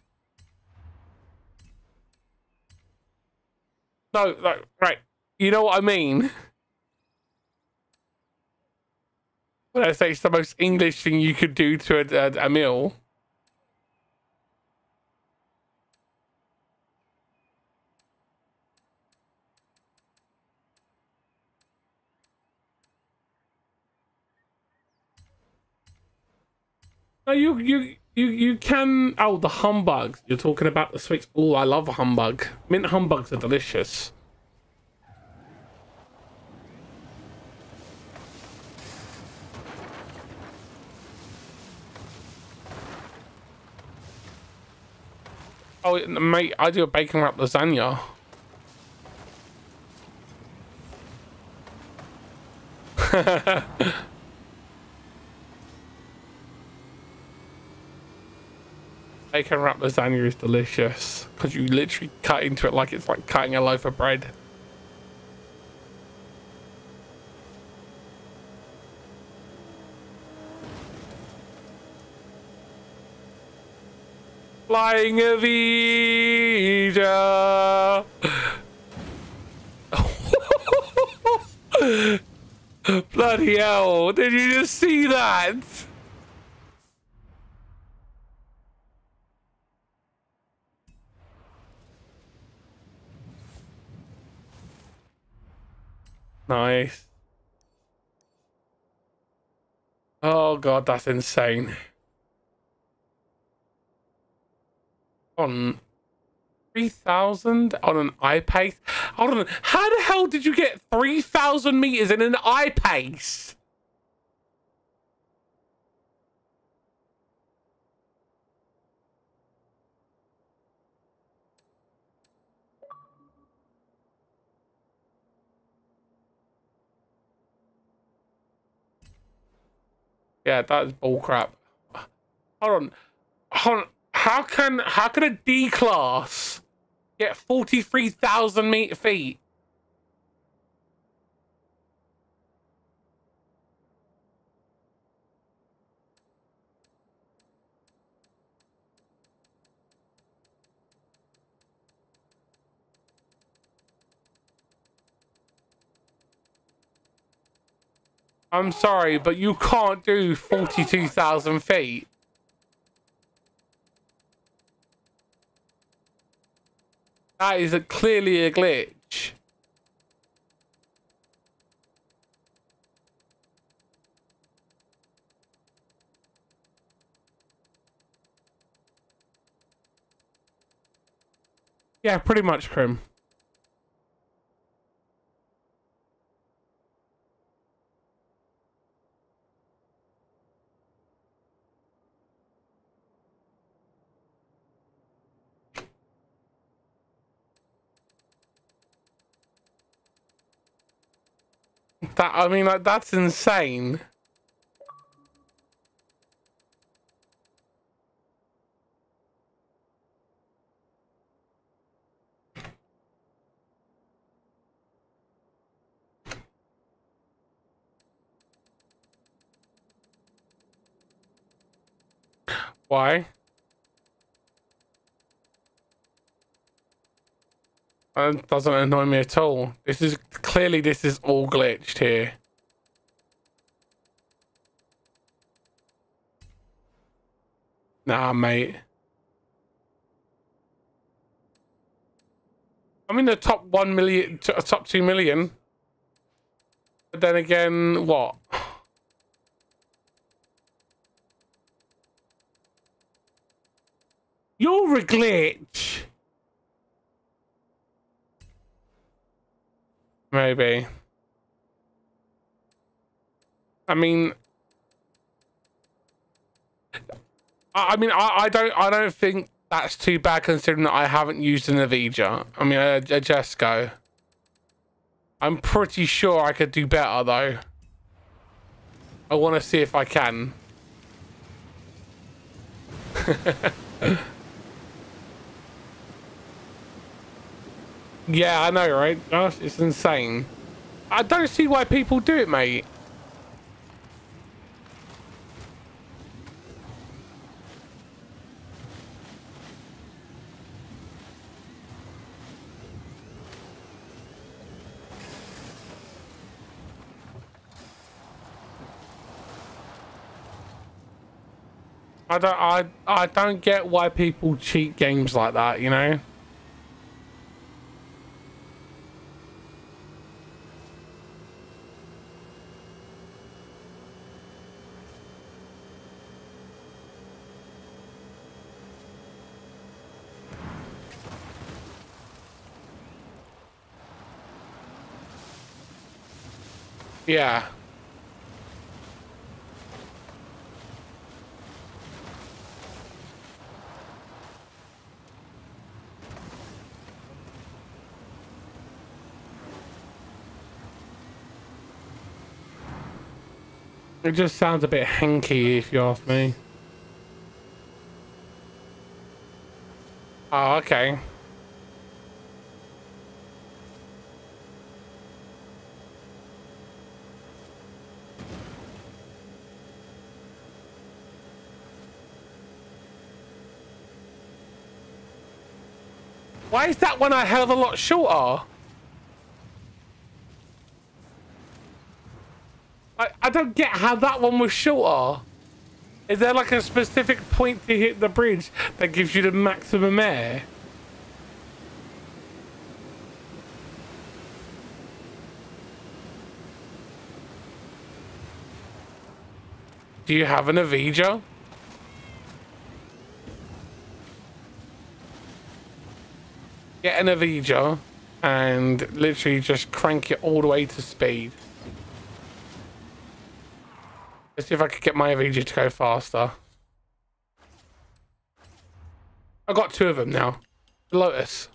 No, no, right. You know what I mean? When I say it's the most English thing you could do to a, a, a meal. No, you you you you can oh the humbugs. You're talking about the sweets. Oh, I love humbug. Mint humbugs are delicious. Oh, mate, I do a bacon wrap lasagna. bacon wrap lasagna is delicious because you literally cut into it like it's like cutting a loaf of bread. Flying Evija. Bloody hell. Did you just see that? Nice. Oh god, that's insane. On 3,000 on an I-Pace? Hold on, how the hell did you get 3,000 meters in an I-Pace? Yeah, that is bullcrap. Hold on. Hold on. How can how can a D class get forty three thousand meter feet? I'm sorry, but you can't do 42,000 feet. That is a, clearly a glitch. Yeah, pretty much, Krim. That I mean, like, that's insane. Why? That doesn't annoy me at all. This is clearly this is all glitched here. Nah, mate. I'm in the top one million, uh, top two million. But then again, what? You're a glitch. Maybe. I mean, I, mean, I, I don't, I don't think that's too bad considering that I haven't used an Evija. I mean, a, a Jesko. I'm pretty sure I could do better though. I want to see if I can. Yeah, I know, right? It's insane. I don't see why people do it, mate. I don't I I don't get why people cheat games like that, you know? Yeah. It just sounds a bit hanky if you ask me. Oh, okay. Why is that one a hell of a lot shorter? I, I don't get how that one was shorter. Is there like a specific point to hit the bridge that gives you the maximum air? Do you have an Evija? Get an Evija and literally just crank it all the way to speed. Let's see if I could get my Evija to go faster. I've got two of them now. Lotus.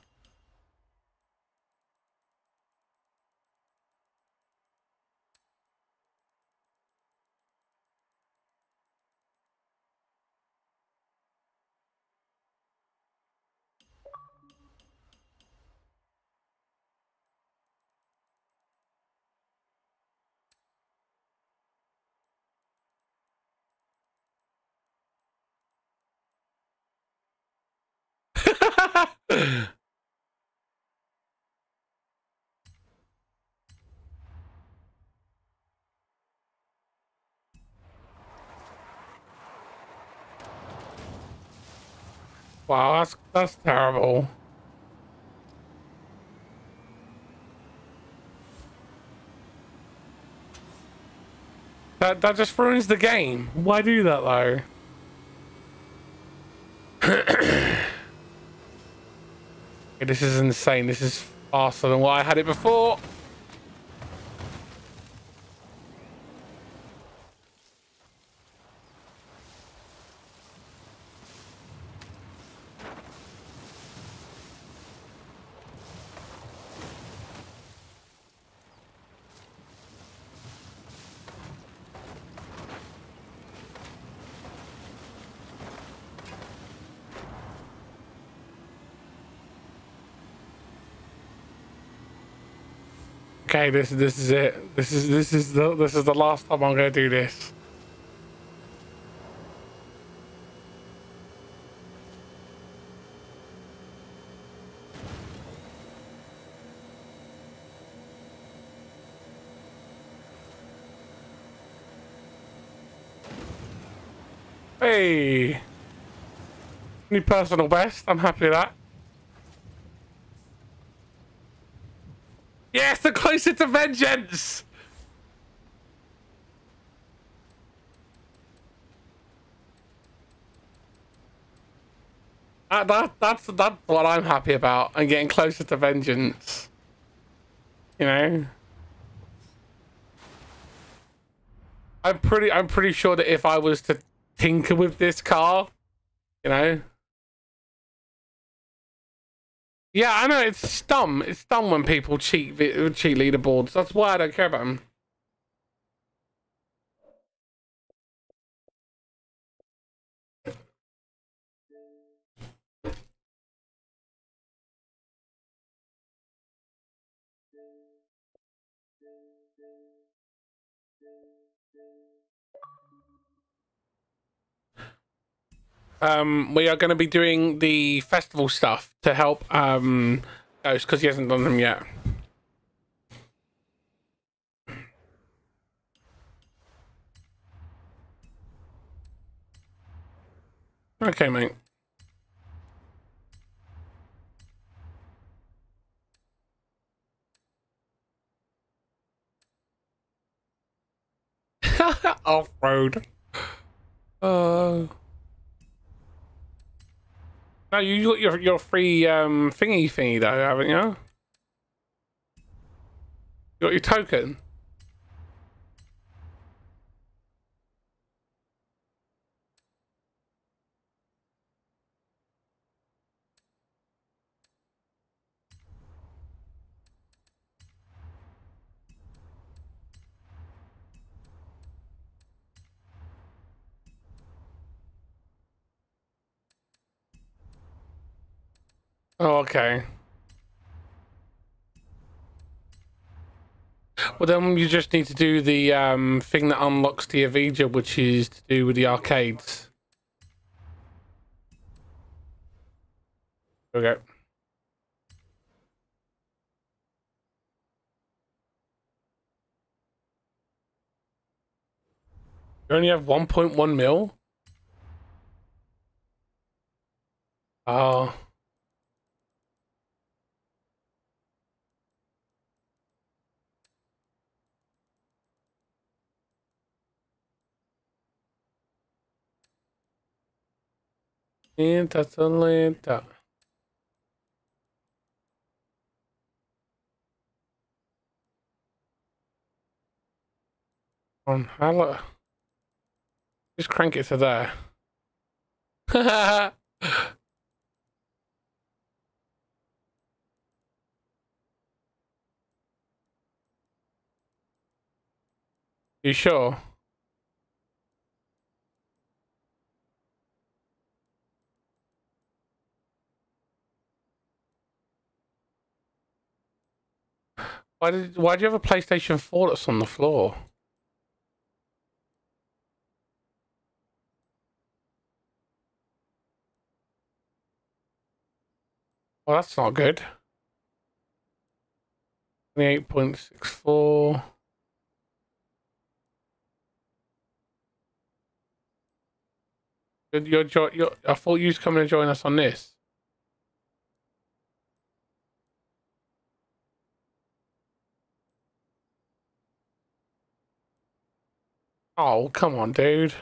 Wow, that's that's terrible. That that just ruins the game. Why do that though? This is insane. This is faster than what I had it before. Okay, this this is it. This is this is the this is the last time I'm gonna do this. Hey, new personal best. I'm happy with that. Yes, the closer to vengeance. Uh, that, that's that's what I'm happy about. I'm getting closer to vengeance. You know. I'm pretty. I'm pretty sure that if I was to tinker with this car, you know, yeah, I know it's dumb. It's dumb when people cheat cheat leaderboards. That's why I don't care about them. Um, we are going to be doing the festival stuff to help um, Ghost because he hasn't done them yet. Okay, mate. Off-road. Uh... No, you got your your free um thingy thingy though, haven't you? You got your token. Oh, okay. Well, then you just need to do the um, thing that unlocks the Evija, which is to do with the arcades. Go. You only have 1.1 mil? Oh. Lenta, tan lenta. On, hello. Just crank it to there. you sure? Why did why do you have a PlayStation 4 that's on the floor? Well, that's not good. 28.64. You're, you're, I thought you was coming to join us on this. Oh, come on, dude.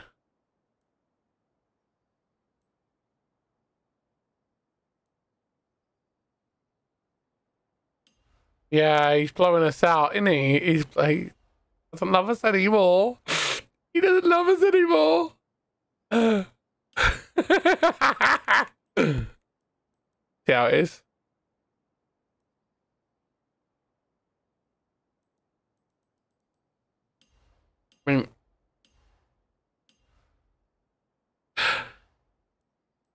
Yeah, he's blowing us out, isn't he? He's like, doesn't love us anymore. He doesn't love us anymore. See how it is? I mean,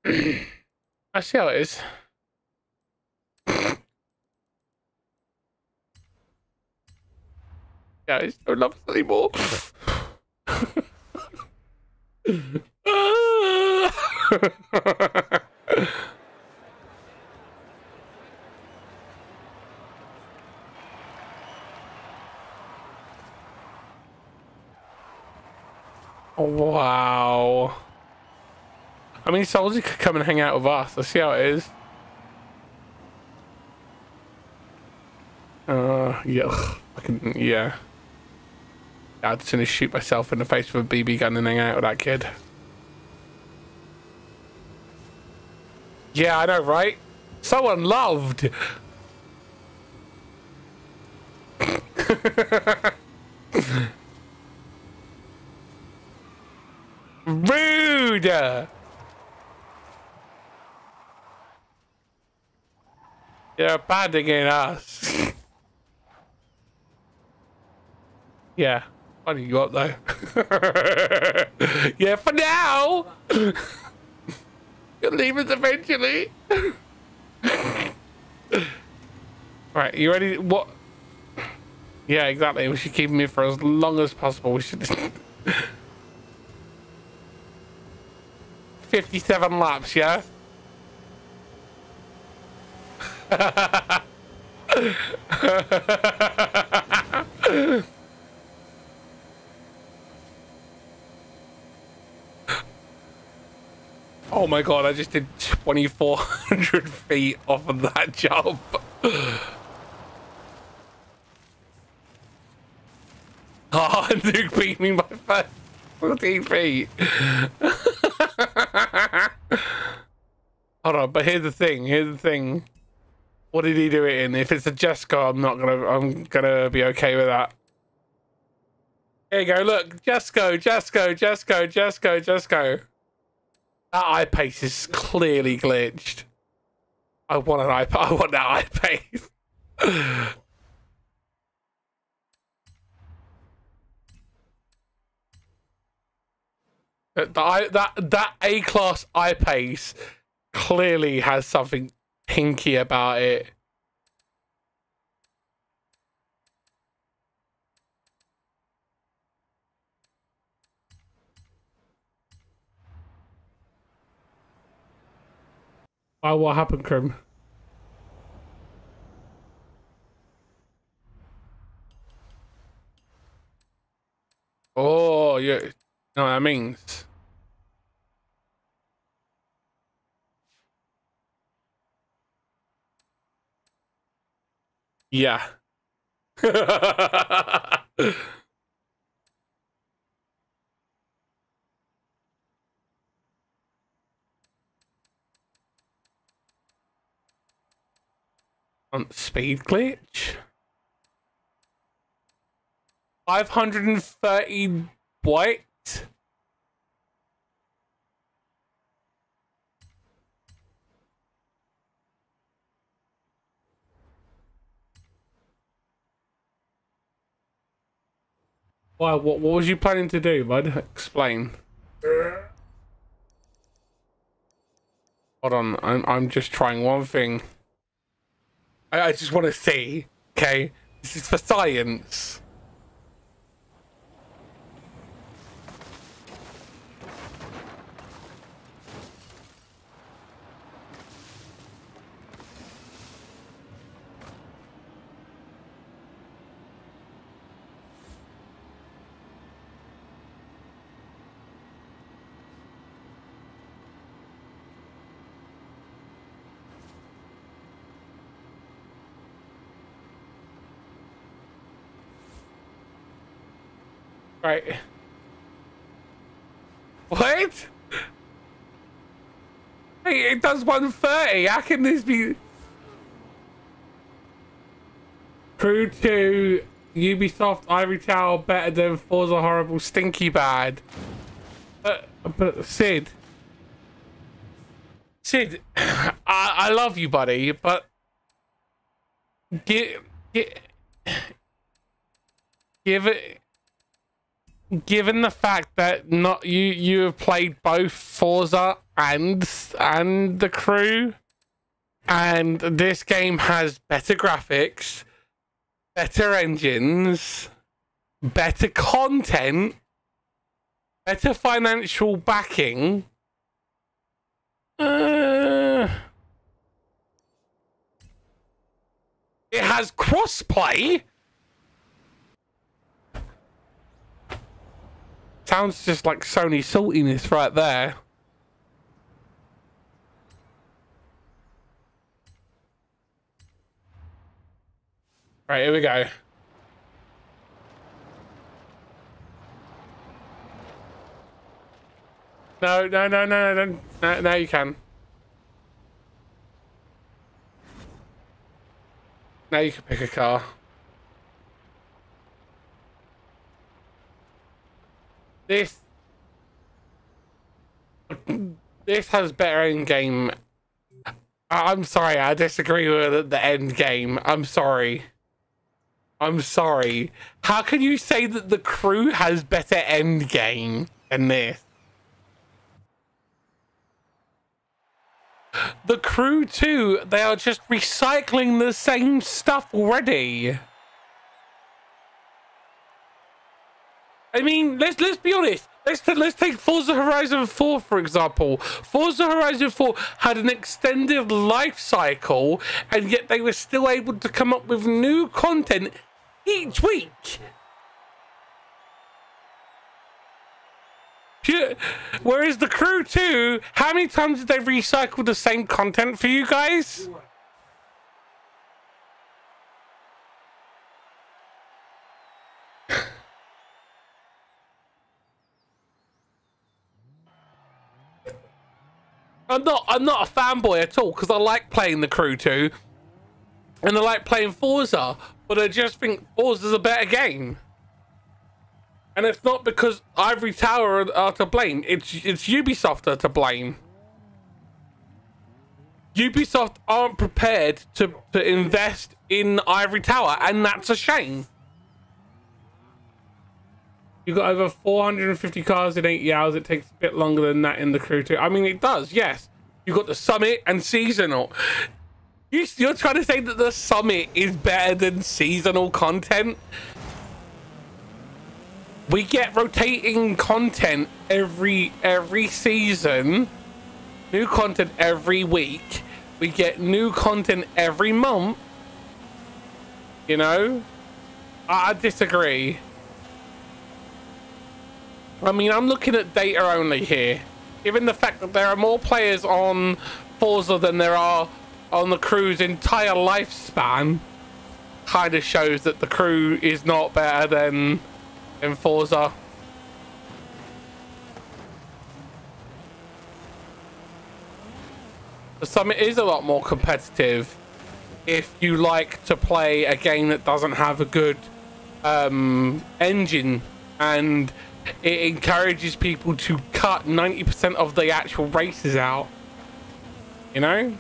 I see how it is. Guys, don't love us anymore. wow. I mean, Soldier could come and hang out with us. Let's see how it is. Uh, yeah. I can, yeah. I'd just gonna shoot myself in the face with a BB gun and hang out with that kid. Yeah, I know, right? So unloved. Rude. You're abandoning us. yeah. Funny you up though. yeah, for now. You'll leave us eventually. right, you ready? What? Yeah, exactly. We should keep him here for as long as possible. We should. 57 laps, yeah? oh my god, I just did 2400 feet off of that jump. Oh, Luke beat me by first 14 feet. Hold on, but here's the thing. Here's the thing. What did he do it in? If it's a Jesko, I'm not gonna. I'm gonna be okay with that. Here you go. Look, Jesko, Jesko, Jesko, Jesko, Jesko. That I-Pace is clearly glitched. I want an eye. I want that I-Pace. That that that A class I-Pace clearly has something pinky about it. Why? What happened, Krim? Oh, you know what that means? Yeah. On um, speed glitch? 530 what? Why? What? What was you planning to do, bud? Explain. Hold on. I'm. I'm just trying one thing. I, I just want to see. Okay. This is for science. Right. What? Hey, it does 130. How can this be? Crew 2, Ubisoft Ivory Tower better than Forza Horrible Stinky Bad. But, but Sid. Sid, I, I love you, buddy, but. Give, give, give it given the fact that not you you have played both Forza and and the crew and this game has better graphics better engines better content better financial backing uh, it has crossplay Sounds just like Sony saltiness right there. Right, here we go. No, no, no, no, no, no, no, you can. Now you can pick a car. This this has better end game. I'm sorry, I disagree with the end game. I'm sorry. I'm sorry. How can you say that the crew has better end game than this? The crew too, they are just recycling the same stuff already. I mean, let's let's be honest. Let's let's take Forza Horizon 4 for example. Forza Horizon 4 had an extended life cycle, and yet they were still able to come up with new content each week. Whereas the crew 2, how many times did they recycle the same content for you guys? I'm not. I'm not a fanboy at all because I like playing the Crew too, and I like playing Forza. But I just think Forza's a better game, and it's not because Ivory Tower are, are to blame. It's it's Ubisoft are to blame. Ubisoft aren't prepared to, to invest in Ivory Tower, and that's a shame. You got over 450 cars in 80 hours. It takes a bit longer than that in the crew too. I mean, it does, yes. You got the summit and seasonal. You, you're trying to say that the summit is better than seasonal content? We get rotating content every every season, new content every week. We get new content every month. You know, I disagree. I mean, I'm looking at data only here. Given the fact that there are more players on Forza than there are on the crew's entire lifespan, kind of shows that the crew is not better than, than Forza. The Summit is a lot more competitive if you like to play a game that doesn't have a good um, engine and it encourages people to cut 90% of the actual races out. You know?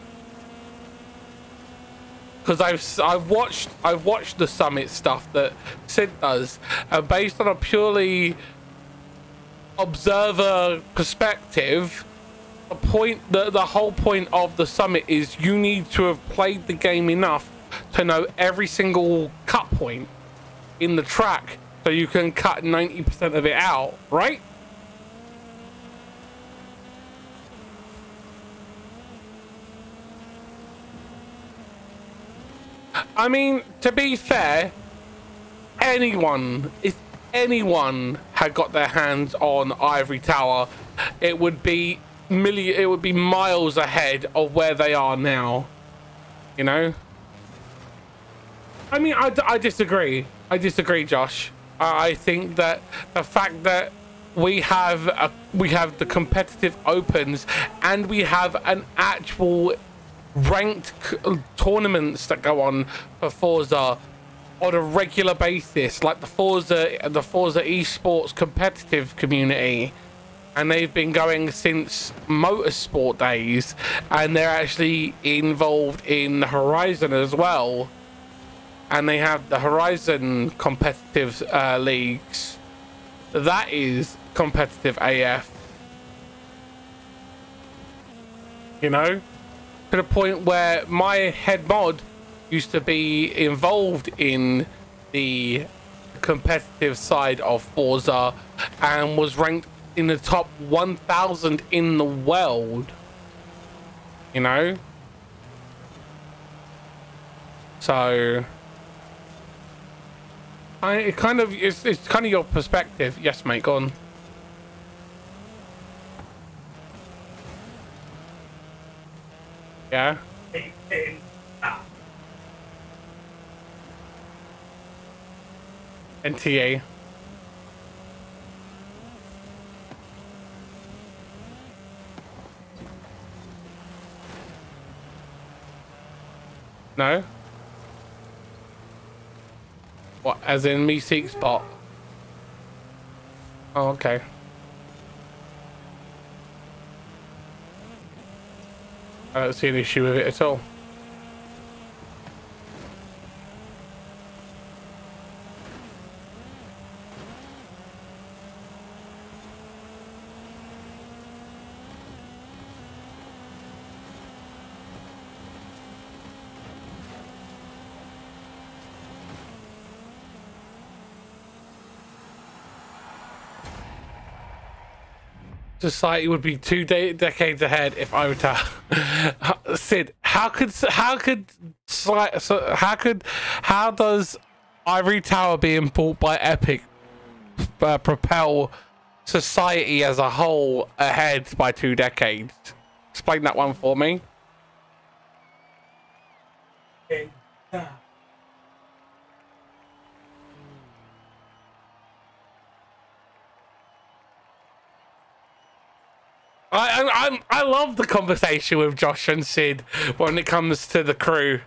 Because I've I've watched I've watched the summit stuff that Sid does, and based on a purely observer perspective, the point the the whole point of the summit is you need to have played the game enough to know every single cut point in the track so you can cut 90% of it out, right? I mean, to be fair, anyone, if anyone had got their hands on Ivory Tower, it would be million, it would be miles ahead of where they are now. You know? I mean, I, I disagree. I disagree, Josh. I, think that the fact that we have a, we have the competitive opens and we have an actual ranked tournaments that go on for Forza on a regular basis, like the Forza the Forza esports competitive community. And they've been going since motorsport days, and they're actually involved in Horizon as well. And they have the Horizon competitive uh, leagues. That is competitive AF. You know? to the point where my head mod used to be involved in the competitive side of Forza and was ranked in the top 1000 in the world. You know? So I it kind of it's, it's kind of your perspective. Yes, mate, go on. Yeah. NTA. No? What, as in me seek spot? Oh, okay. I don't see an issue with it at all. Society would be two de decades ahead if I to Sid. How could how could how could how does Ivory Tower being bought by Epic uh, propel society as a whole ahead by two decades? Explain that one for me. Okay. I, I I love the conversation with Josh and Sid when it comes to the crew.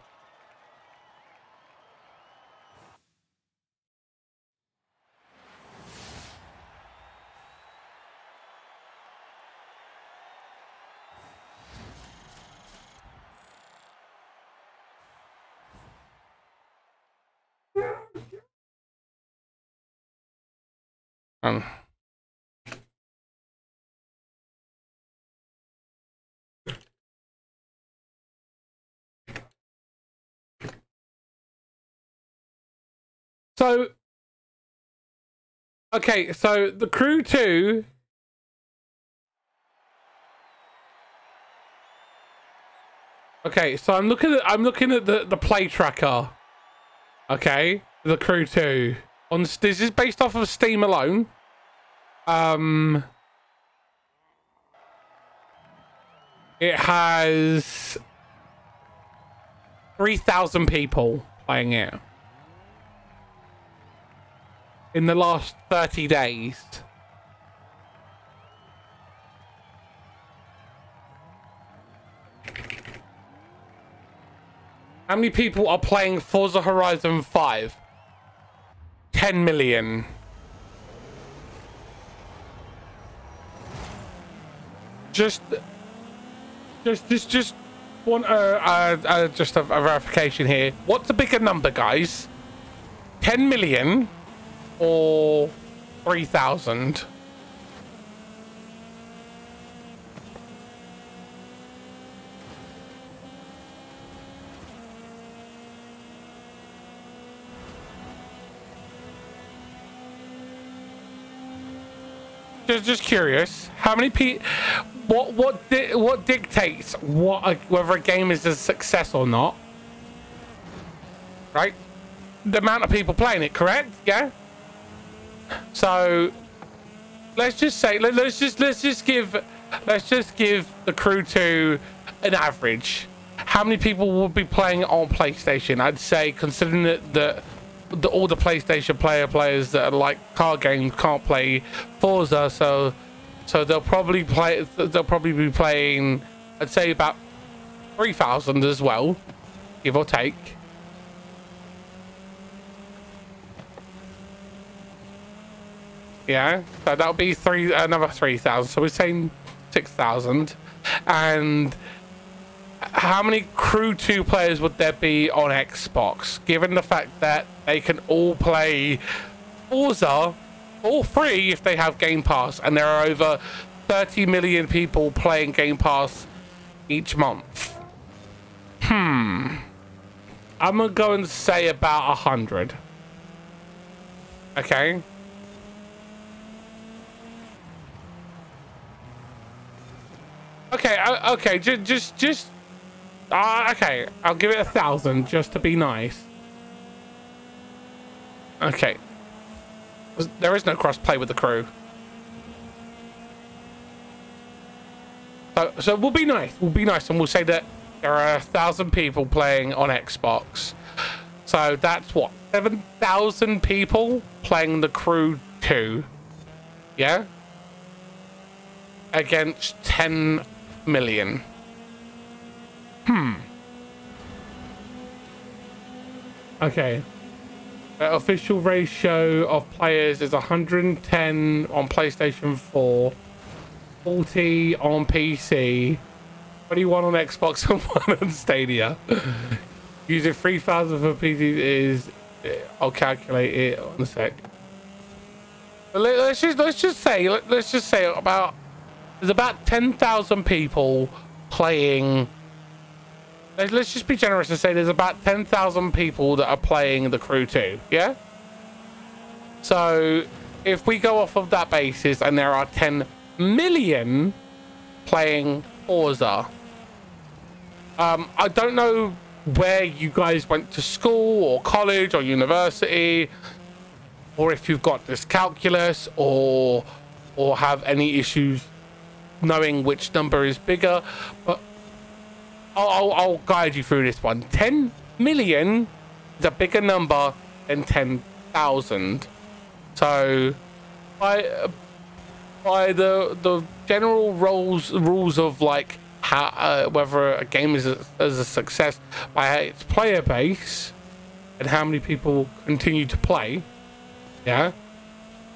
Um. So, okay, so the crew two. Okay, so I'm looking at I'm looking at the the play tracker. Okay, the crew two on this is based off of Steam alone. Um, it has three thousand people playing it in the last 30 days. How many people are playing Forza Horizon 5? 10 million. Just, just, just, just want uh, uh, uh, just a, a verification here. What's the bigger number, guys? 10 million or 3,000? Just, just curious. How many people? What, what, di what dictates what a, whether a game is a success or not? Right? The amount of people playing it, correct? Yeah. So let's just say let, us just let's just give let's just give the crew two an average. How many people will be playing on PlayStation? I'd say considering that the, the all the PlayStation player players that like car games can't play Forza, so so they'll probably play they'll probably be playing I'd say about three thousand as well, give or take. Yeah, so that'll be three another three thousand. So we're saying six thousand. And how many crew two players would there be on Xbox? Given the fact that they can all play Forza, all free if they have Game Pass, and there are over 30 million people playing Game Pass each month. Hmm. I'm gonna go and say about a hundred. Okay. Okay, uh, okay, just, just, just, uh, okay, I'll give it a thousand just to be nice. Okay. There is no cross-play with the crew. So, so we'll be nice, we'll be nice, and we'll say that there are a thousand people playing on Xbox. So that's what, 7,000 people playing the crew 2. Yeah? Against 10 million. Hmm. Okay. The official ratio of players is 110 on PlayStation 4, 40 on PC, 21 on Xbox, and 1 on Stadia. Using 3,000 for PC is... I'll calculate it on a sec. Let's just let's just say let's just say about there's about 10,000 people playing. Let's just be generous and say there's about 10,000 people that are playing the crew 2. Yeah? So if we go off of that basis and there are 10 million playing Forza, um, I don't know where you guys went to school or college or university or if you've got dyscalculus or or have any issues knowing which number is bigger, but I'll, I'll, guide you through this one. 10 million is a bigger number than 10,000. So, by by the the general rules rules of like how uh, whether a game is a, is a success by its player base and how many people continue to play, yeah.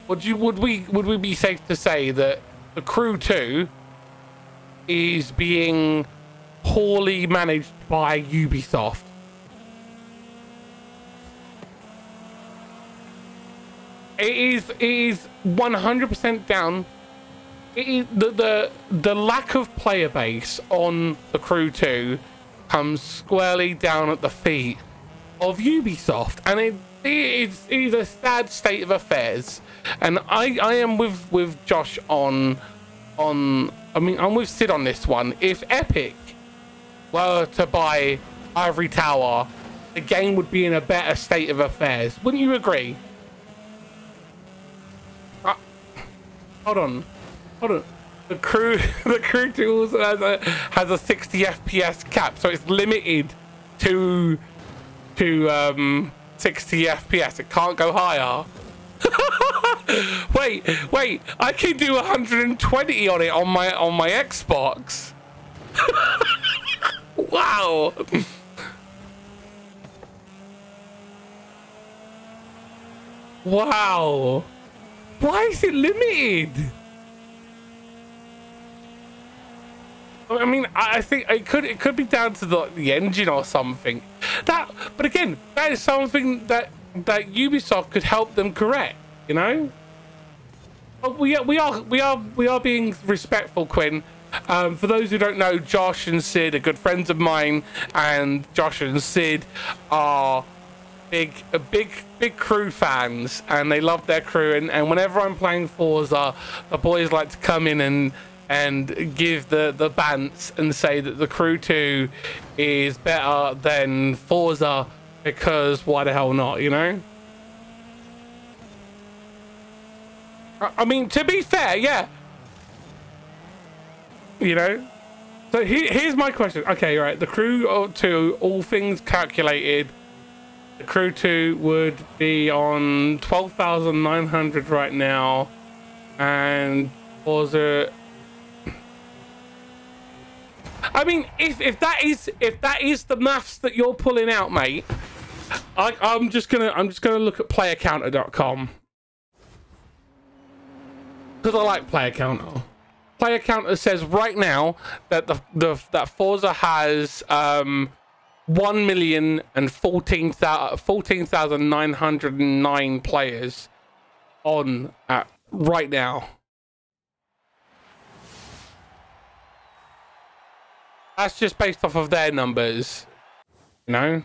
Would you would we would we be safe to say that the crew 2 is being poorly managed by Ubisoft. It is it is 100% down. It is the, the the lack of player base on the crew 2 comes squarely down at the feet of Ubisoft and it it's, it's a sad state of affairs, and I I am with with Josh on on. I mean, I'm with Sid on this one. If Epic were to buy Ivory Tower, the game would be in a better state of affairs. Wouldn't you agree? Uh, hold on, hold on. The crew, the crew two's has a has a 60 FPS cap, so it's limited to to um 60 FPS. It can't go higher. wait, wait. I can do 120 on it on my on my Xbox. wow. Wow. Why is it limited? I mean, I think it could it could be down to the the engine or something. That, but again, that is something that that Ubisoft could help them correct. You know. But we are we are we are we are being respectful, Quinn. Um, for those who don't know, Josh and Sid are good friends of mine, and Josh and Sid are big, uh, big, big crew fans, and they love their crew. And, and whenever I'm playing Forza, the boys like to come in and and give the the bants and say that the crew two is better than Forza because why the hell not? You know. I- mean, to be fair, yeah. You know. So he, here's my question. Okay, right. The crew two, all things calculated, the crew two would be on 12,900 right now. And was it? I mean, if, if that is if that is the maths that you're pulling out, mate, I, I'm just gonna I'm just gonna look at playercounter.com because I like player counter. Player counter says right now that the, the that Forza has um one million and fourteen thousand nine hundred and nine players on at right now. That's just based off of their numbers, you know.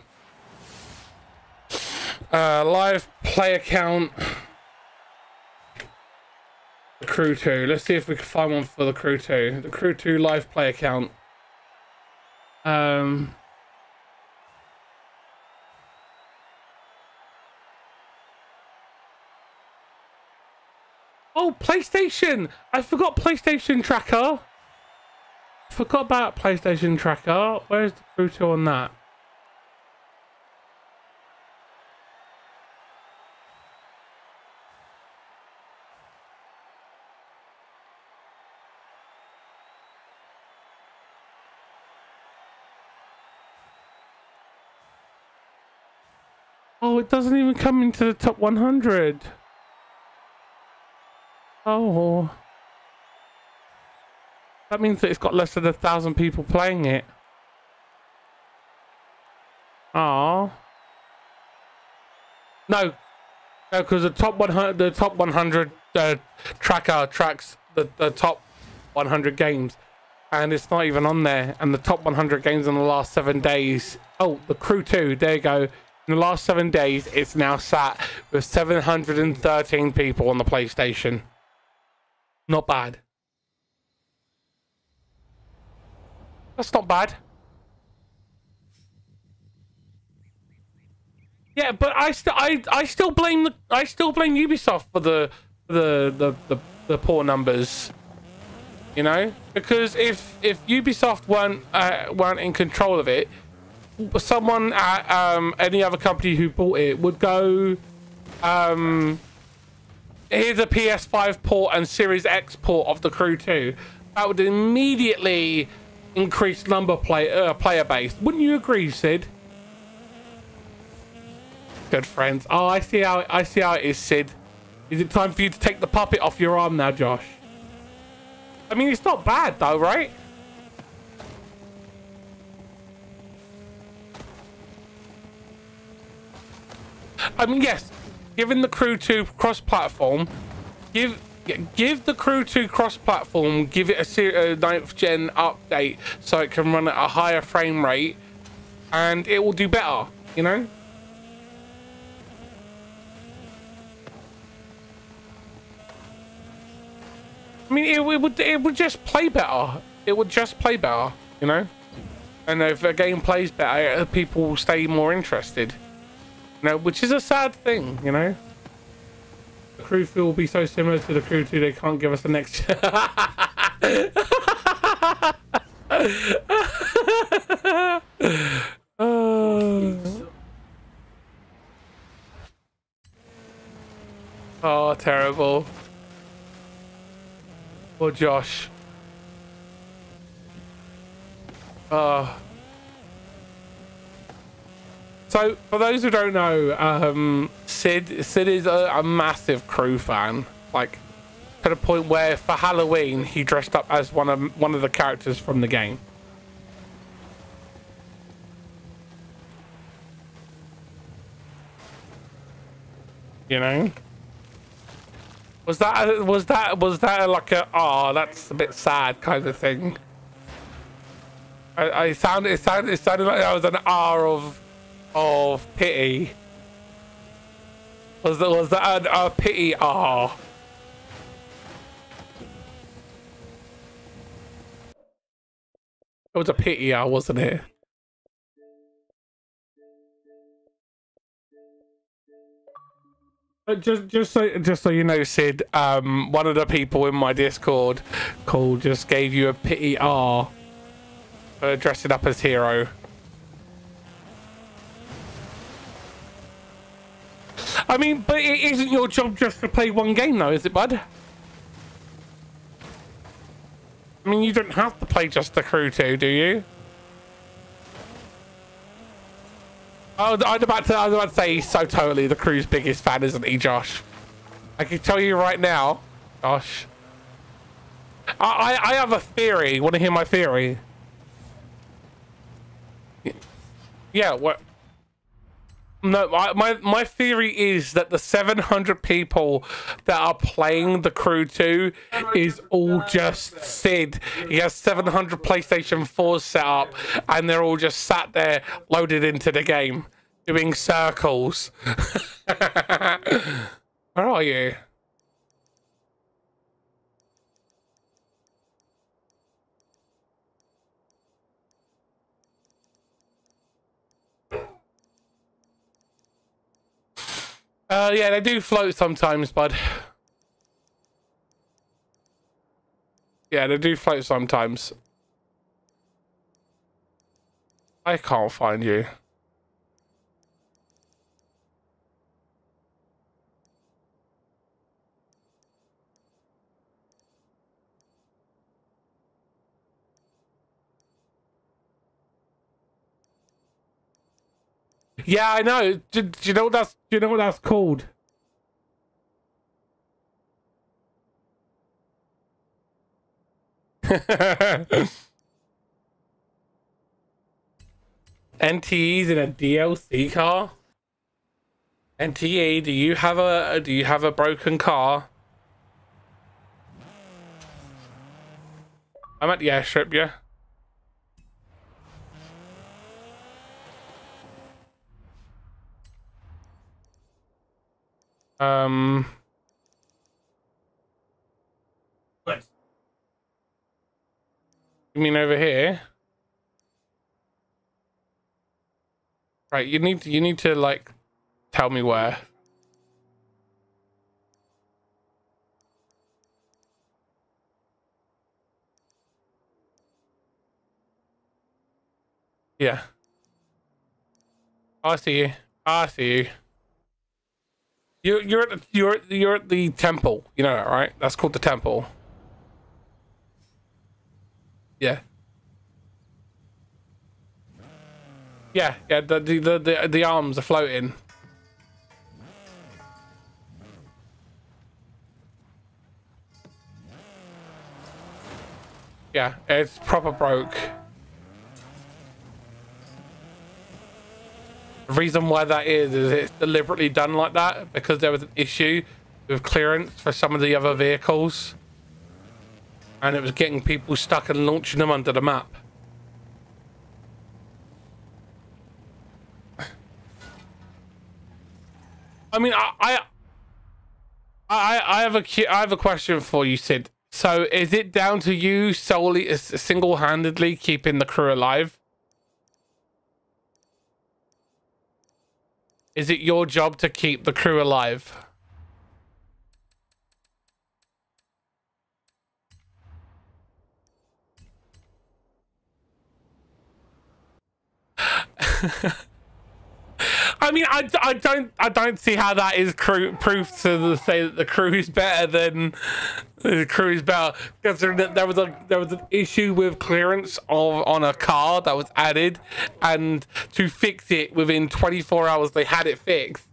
Uh, live player count. The crew 2. Let's see if we can find one for the crew 2. The crew 2 live play account. Um Oh, PlayStation! I forgot PlayStation Tracker. Forgot about PlayStation Tracker. Where's the crew 2 on that? It doesn't even come into the top 100. Oh. That means that it's got less than a thousand people playing it. Oh. No. No, because the top 100, the top 100 uh, tracker tracks the, the top 100 games. And it's not even on there. And the top 100 games in the last seven days. Oh, the crew 2. There you go. In the last seven days, it's now sat with 713 people on the PlayStation. Not bad. That's not bad. Yeah, but I still I I still blame the I still blame Ubisoft for the the the the, the poor numbers. You know, because if if Ubisoft weren't uh, weren't in control of it, someone at um, any other company who bought it would go, um, here's a PS5 port and Series X port of the Crew 2. That would immediately increase number play uh, player base. Wouldn't you agree, Sid? Good friends. Oh, I see how I see how it is, Sid. Is it time for you to take the puppet off your arm now, Josh? I mean, it's not bad though, right? I mean, yes, giving the crew two cross-platform, give give the crew two cross-platform, give it a, a uh, ninth gen update so it can run at a higher frame rate, and it will do better. You know. I mean, it, it would it would just play better. It would just play better, you know. And if a game plays better, people will stay more interested. Know, which is a sad thing, mm. you know. The crew feel will be so similar to the crew two they can't give us the next. oh. oh, terrible. Poor Josh. Oh. So, for those who don't know, um, Sid Sid is a, a massive crew fan. Like, to the point where for Halloween he dressed up as one of one of the characters from the game. You know? Was that was that was that like a oh that's a bit sad kind of thing? I, I sounded it sounded it sounded like that was an R of of pity. Was that was that a pity R? It was a pity R, wasn't it? Uh, Just, just so, just so you know, Sid, um, one of the people in my Discord called just gave you a pity R for dressing up as hero. I mean, but it isn't your job just to play one game, though, is it, bud? I mean, you don't have to play just the crew two, do you? Oh, I was about to, I was about to say he's so totally the crew's biggest fan, isn't he, Josh? I can tell you right now, Josh. I, I, I have a theory. Want to hear my theory? Yeah, what? No, my, my, my theory is that the 700 people that are playing the crew 2 is all just Sid. He has 700 PlayStation 4s set up and they're all just sat there loaded into the game doing circles. Where are you? Uh, yeah, they do float sometimes, bud. Yeah, they do float sometimes. I can't find you. Yeah, I know. Do, do you know what that's? Do you know what that's called? NTE's in a DLC car. NTE, do you have a do you have a broken car? I'm at the airstrip, yeah. Um. Good. You mean over here? Right, you need to, you need to like tell me where. Yeah. I see you. I see you. You you're at the, you're you're at the temple. You know that, right? That's called the temple. Yeah. Yeah, yeah, the the the the, the arms are floating. Yeah, it's proper broke. The reason why that is is it's deliberately done like that because there was an issue with clearance for some of the other vehicles. And it was getting people stuck and launching them under the map. I mean, I, I, I, I have a, I have a question for you, Sid. So is it down to you solely, single-handedly keeping the crew alive? Is it your job to keep the crew alive? I mean, I, I don't I don't see how that is crew, proof to the, say that the crew is better than the crew is better. Because that there was a there was an issue with clearance of on a car that was added, and to fix it within 24 hours they had it fixed.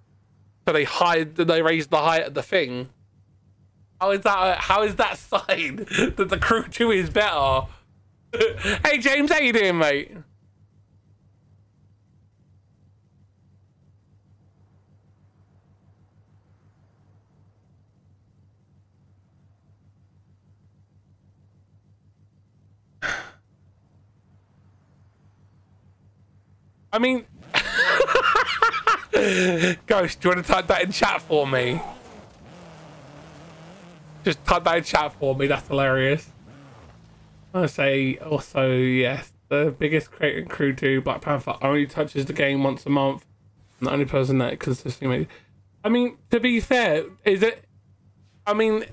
So they hired they raised the height of the thing. How is that? How is that sign that the crew two is better? hey James, how you doing, mate? I mean, Ghost, do you want to type that in chat for me? Just type that in chat for me. That's hilarious. I want to say also yes, the biggest creator crew to Black Panther only touches the game once a month. I'm the only person that consistently. Makes... I mean, to be fair, is it? I mean,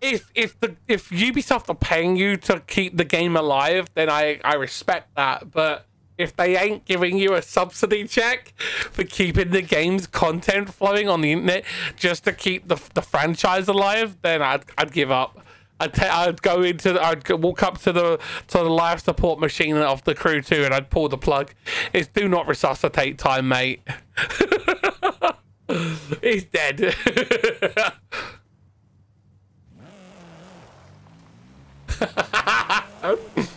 if if the if Ubisoft are paying you to keep the game alive, then I I respect that. But if they ain't giving you a subsidy check for keeping the game's content flowing on the internet just to keep the the franchise alive, then I'd I'd give up. I'd, I'd go into the, I'd walk up to the to the life support machine of the crew 2, and I'd pull the plug. It's do not resuscitate time, mate. He's dead.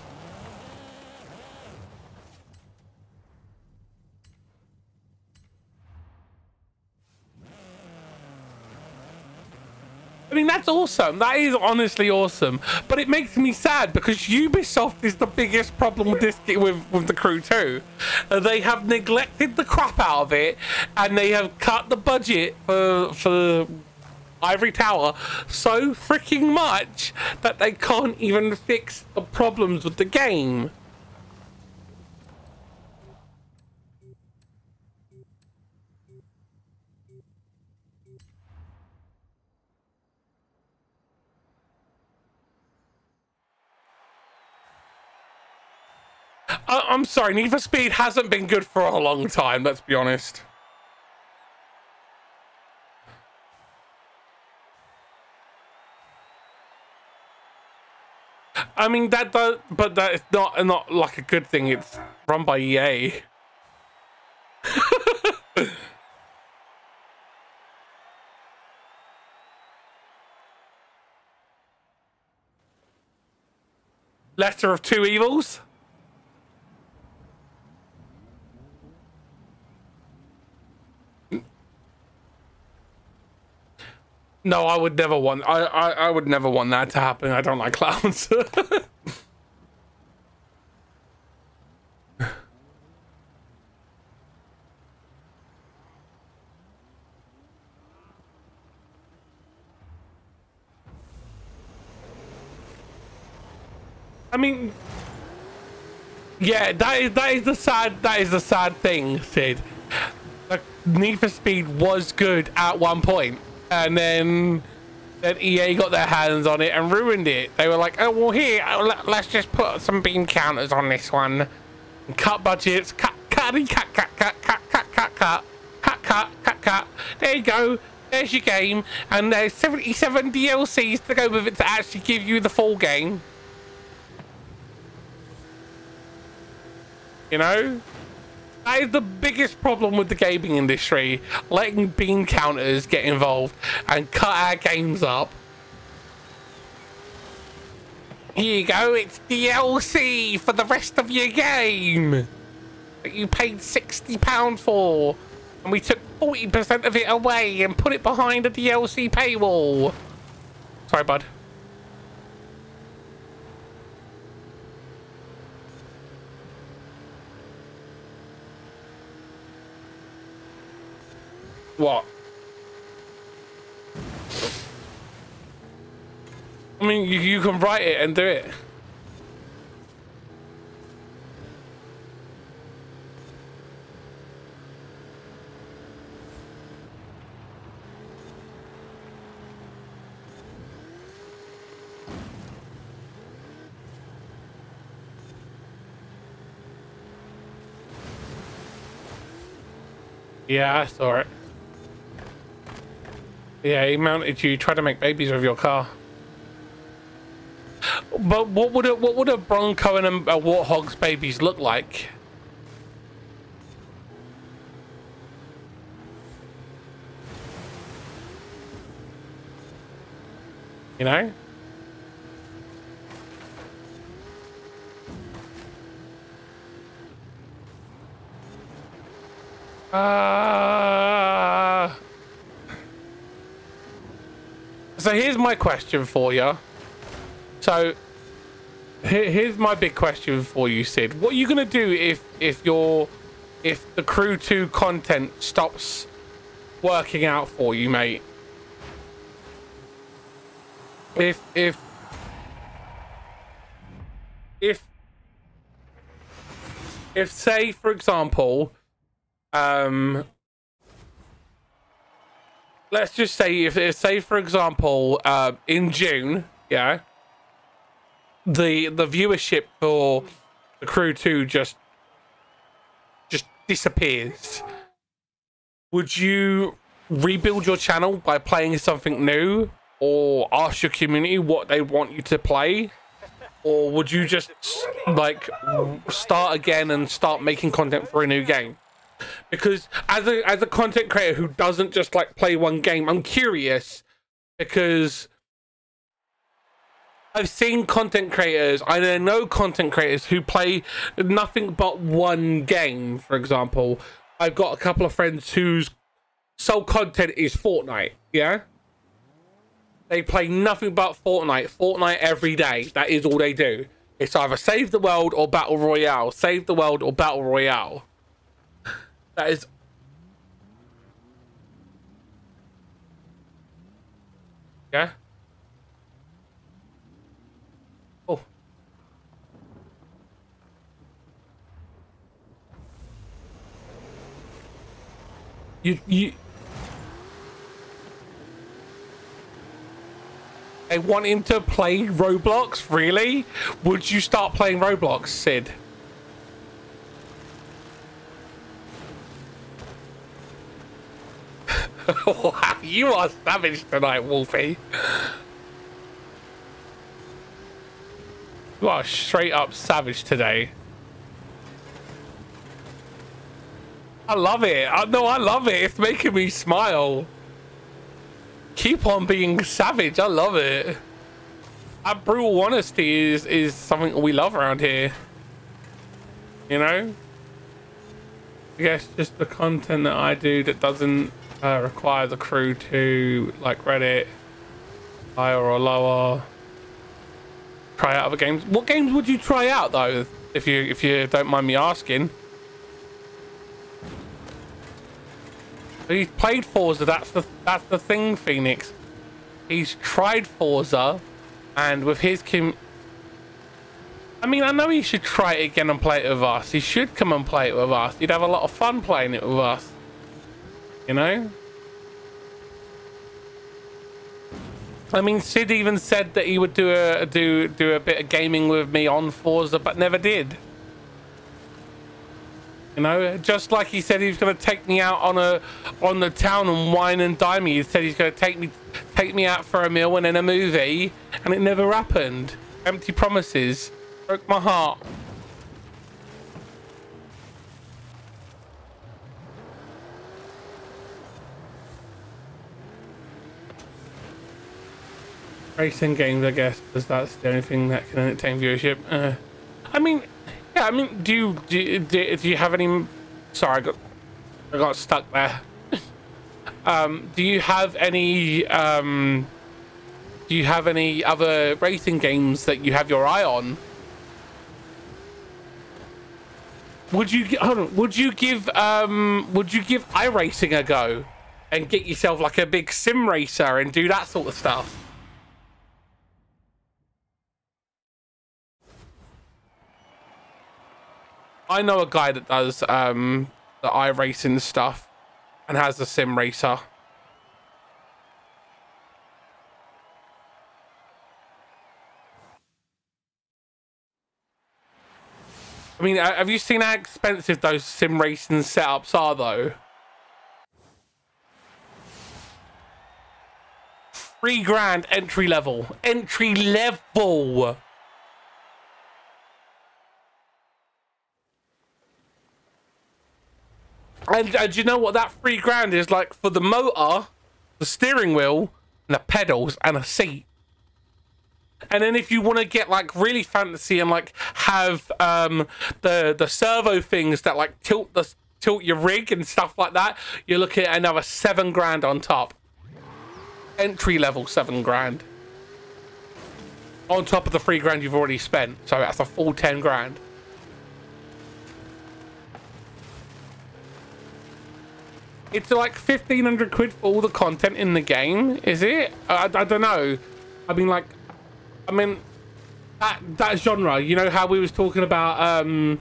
I mean, that's awesome. That is honestly awesome. But it makes me sad because Ubisoft is the biggest problem with this with with the crew 2. Uh, they have neglected the crap out of it, and they have cut the budget for for Ivory Tower so freaking much that they can't even fix the problems with the game. I- I'm sorry, Need for Speed hasn't been good for a long time, let's be honest. I mean that does, but that is not not like a good thing. It's run by EA. Letter of Two Evils. No, I would never want. I, I I would never want that to happen. I don't like clowns. I mean, yeah, that is that is the sad that is the sad thing, Sid. Like, Need for Speed was good at one point, and then then EA got their hands on it and ruined it. They were like, oh well, here uh, let- let's just put some beam counters on this one, and cut budgets, cut cut cut cut cut cut cut cut cut cut cut cut cut. There you go. There's your game, and there's 77 DLCs to go with it to actually give you the full game. You know? That is the biggest problem with the gaming industry. Letting bean counters get involved and cut our games up. Here you go, it's DLC for the rest of your game. That you paid £60 for. And we took 40% of it away and put it behind a DLC paywall. Sorry, bud. What? I mean, you, you can write it and do it. Yeah, I saw it. Yeah, he mounted you, tried to make babies with your car. But what would a what would a Bronco and a, a Warthog's babies look like? You know? Uh, so here's my question for you. So here, here's my big question for you, Sid. What are you gonna do if if your if the Crew Two content stops working out for you, mate? If if if if say for example um let's just say if, say for example uh in june yeah the the viewership for the crew 2 just just disappears. Would you rebuild your channel by playing something new or ask your community what they want you to play? Or would you just like start again and start making content for a new game because as a as a content creator who doesn't just like play one game i'm curious because i've seen content creators i know content creators who play nothing but one game for example i've got a couple of friends whose sole content is fortnite yeah they play nothing but Fortnite. Fortnite every day. That is all they do. It's either save the world or battle royale. Save the world or battle royale. That is. Yeah. Oh. You you. They want him to play Roblox? Really? Would you start playing Roblox, Sid? Wow, you are savage tonight, Wolfie. You are straight up savage today. I love it. I know I love it. It's making me smile. Keep on being savage. I love it. That brutal honesty is is something we love around here. You know? I guess just the content that I do that doesn't uh, require the crew to like Reddit higher or lower. Try out other games. What games would you try out though, if you if you don't mind me asking? He's played Forza. That's the that's the thing, Phoenix. He's tried Forza, and with his Kim. I mean, I know he should try it again and play it with us. He should come and play it with us. He'd have a lot of fun playing it with us. You know? I mean, Sid even said that he would do a do do a bit of gaming with me on Forza, but never did. You know, just like he said he was going to take me out on a on the town and wine and dine me. He said he's going to take me take me out for a meal and then a movie, and it never happened. Empty promises broke my heart. Racing games, I guess, because that's the only thing that can entertain viewership. Uh, I mean, yeah, I mean, do you do, do, do you have any? Sorry, I got I got stuck there. um, do you have any? Um, do you have any other racing games that you have your eye on? Would you on, would you give um would you give iRacing a go and get yourself like a big sim racer and do that sort of stuff? I know a guy that does um, the iRacing stuff and has a sim racer. I mean, have you seen how expensive those sim racing setups are, though? Three grand entry level. Entry level. And, and you know what that three grand is like for the motor, the steering wheel, and the pedals, and a seat? And then if you want to get like really fancy and like have um the the servo things that like tilt the tilt your rig and stuff like that, you're looking at another seven grand on top. Entry level seven grand. On top of the three grand you've already spent. So that's a full ten grand. It's like 1500 quid for all the content in the game, is it? I, I don't know. I mean, like, I mean, that that genre. You know how we was talking about, um,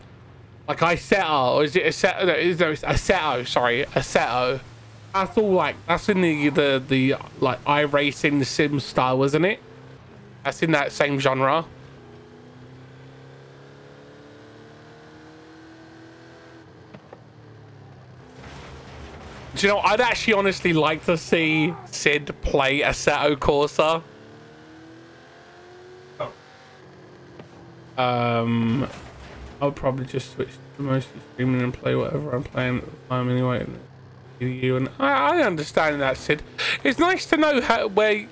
like Isetta, or is it Assetto? No, is there Assetto? Sorry, Assetto. That's all like that's in the the the like iRacing sim style, isn't it? That's in that same genre. Do you know, I'd actually honestly like to see Sid play Assetto Corsa. Um, I'll probably just switch to mostly streaming and play whatever I'm playing at the time anyway. You and I, I understand that, Sid. It's nice to know how where,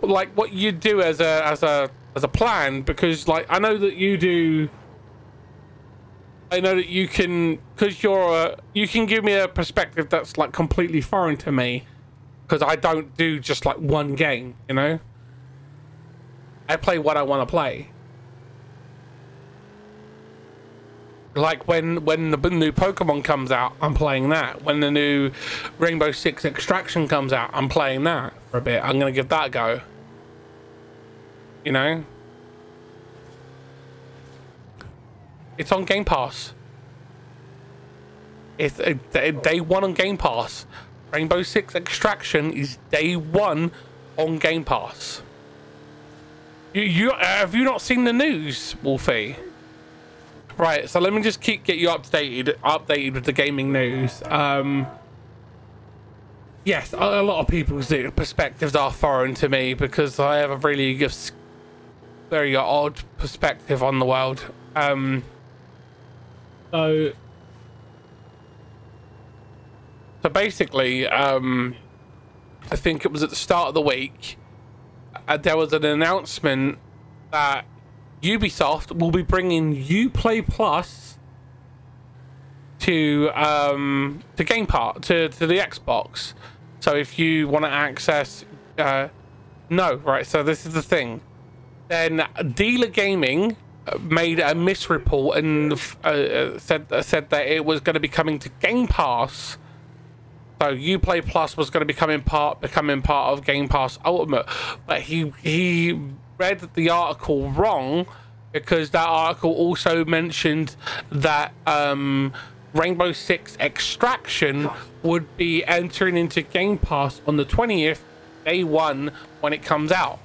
like, what you do as a as a as a plan because, like, I know that you do. I know that you can, because you're a, you can give me a perspective that's like completely foreign to me, because I don't do just like one game, you know. I play what I want to play. Like when when the new Pokemon comes out, I'm playing that. When the new Rainbow Six Extraction comes out, I'm playing that for a bit. I'm gonna give that a go. You know. It's on Game Pass. It's uh, d- day one on Game Pass. Rainbow Six Extraction is day one on Game Pass. You, you have you not seen the news, Wolfie? Right, so let me just keep get you updated updated with the gaming news. Um, yes, a, a lot of people's perspectives are foreign to me because I have a really very odd perspective on the world. Um, so, so basically, um, I think it was at the start of the week. Uh, there was an announcement that Ubisoft will be bringing UPlay Plus to um, to Game Part to to the Xbox. So if you want to access, uh, no, right. So this is the thing. Then Dealer Gaming made a misreport and uh, uh, said uh, said that it was going to be coming to Game Pass. So UPlay Plus was going to become part becoming part of Game Pass Ultimate, but he he read the article wrong because that article also mentioned that um, Rainbow Six Extraction would be entering into Game Pass on the 20th, day one, when it comes out.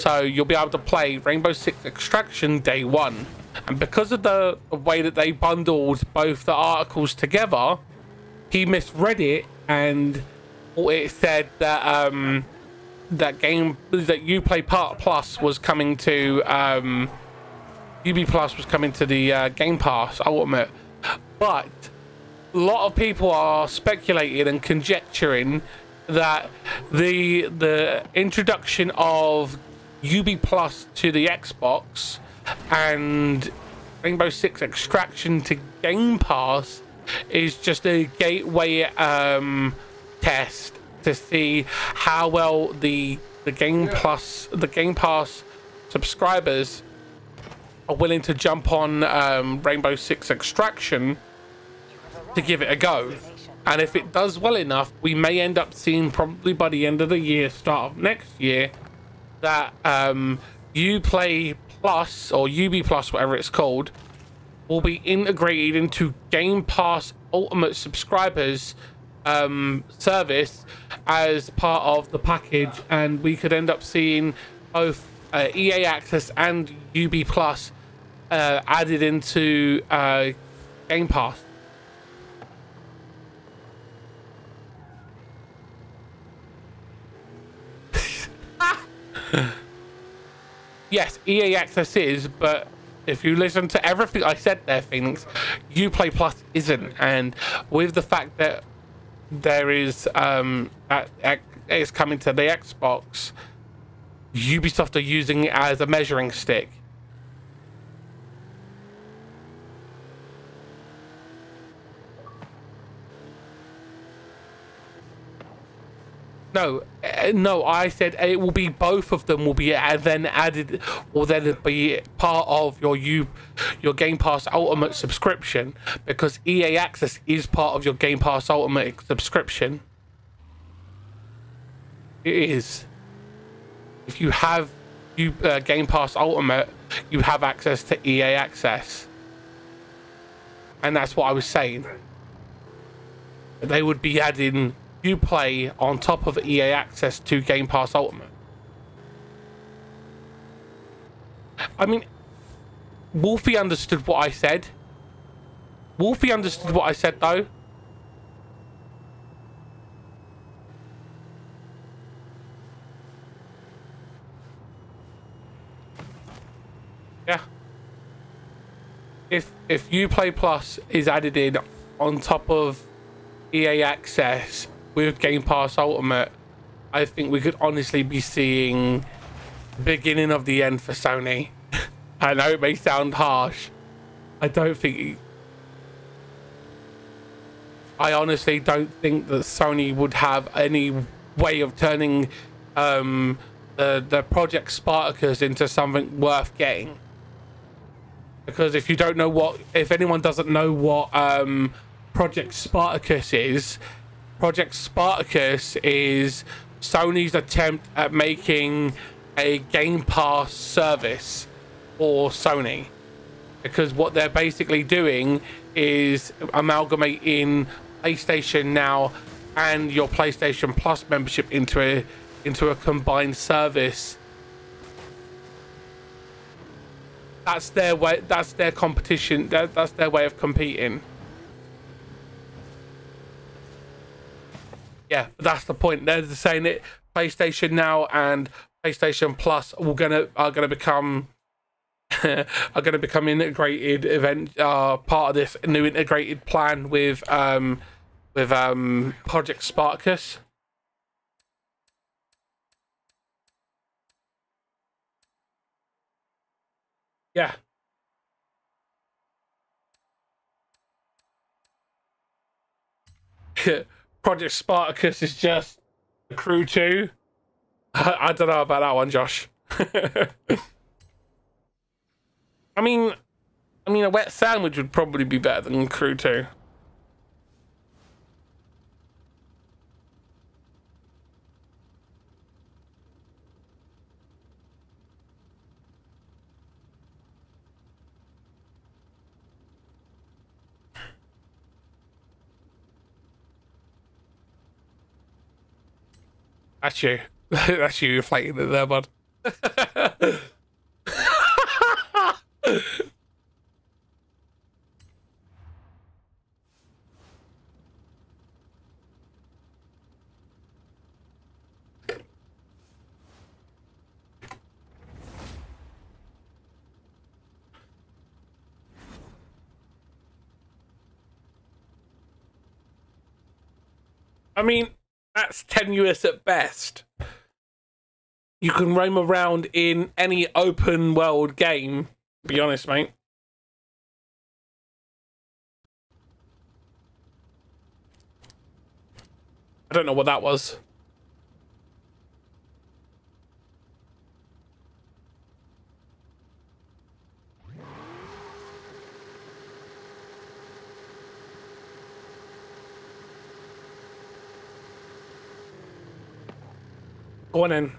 So you'll be able to play Rainbow Six Extraction day one. And because of the way that they bundled both the articles together, he misread it and it said that um, that game that Uplay Part Plus was coming to um, UB Plus was coming to the uh, Game Pass Ultimate, but a lot of people are speculating and conjecturing that the the introduction of UB Plus to the Xbox and Rainbow Six Extraction to Game Pass is just a gateway um, test to see how well the the Game Plus the Game Pass subscribers are willing to jump on um, Rainbow Six Extraction to give it a go. And if it does well enough, we may end up seeing probably by the end of the year, start of next year, that um, Uplay Plus or UB Plus, whatever it's called, will be integrated into Game Pass Ultimate subscribers um, service as part of the package, and we could end up seeing both uh, EA Access and UB Plus uh, added into uh, Game Pass. yes, EA Access is, but if you listen to everything I said there, Phoenix, Uplay Plus isn't. And with the fact that there is um, it's coming to the Xbox, Ubisoft are using it as a measuring stick. No, uh, no. I said it will be both of them will be then added, or then be part of your you, your Game Pass Ultimate subscription because EA Access is part of your Game Pass Ultimate subscription. It is. If you have you uh, Game Pass Ultimate, you have access to EA Access, and that's what I was saying. They would be adding Uplay on top of EA Access to Game Pass Ultimate. I mean, Wolfie understood what I said. Wolfie understood what I said, though. Yeah. If if Uplay Plus is added in on top of EA Access with Game Pass Ultimate, I think we could honestly be seeing the beginning of the end for Sony. I know it may sound harsh. I don't think. I honestly don't think that Sony would have any way of turning um, the the Project Spartacus into something worth getting. Because if you don't know what, if anyone doesn't know what um, Project Spartacus is, Project Spartacus is Sony's attempt at making a Game Pass service for Sony. Because what they're basically doing is amalgamating PlayStation Now and your PlayStation Plus membership into a into a combined service. That's their way. That's their competition. That, that's their way of competing. Yeah, that's the point. They're saying it. PlayStation Now and PlayStation Plus are gonna are gonna become are gonna become integrated event uh, part of this new integrated plan with um with um Project Spartacus. Yeah. Project Spartacus is just crew two. I, I don't know about that one, Josh. I mean, I mean, a wet sandwich would probably be better than crew two. That's you. That's you fighting it there, bud. I mean, that's tenuous at best. You can roam around in any open world game, be honest, mate. I don't know what that was. Go on in.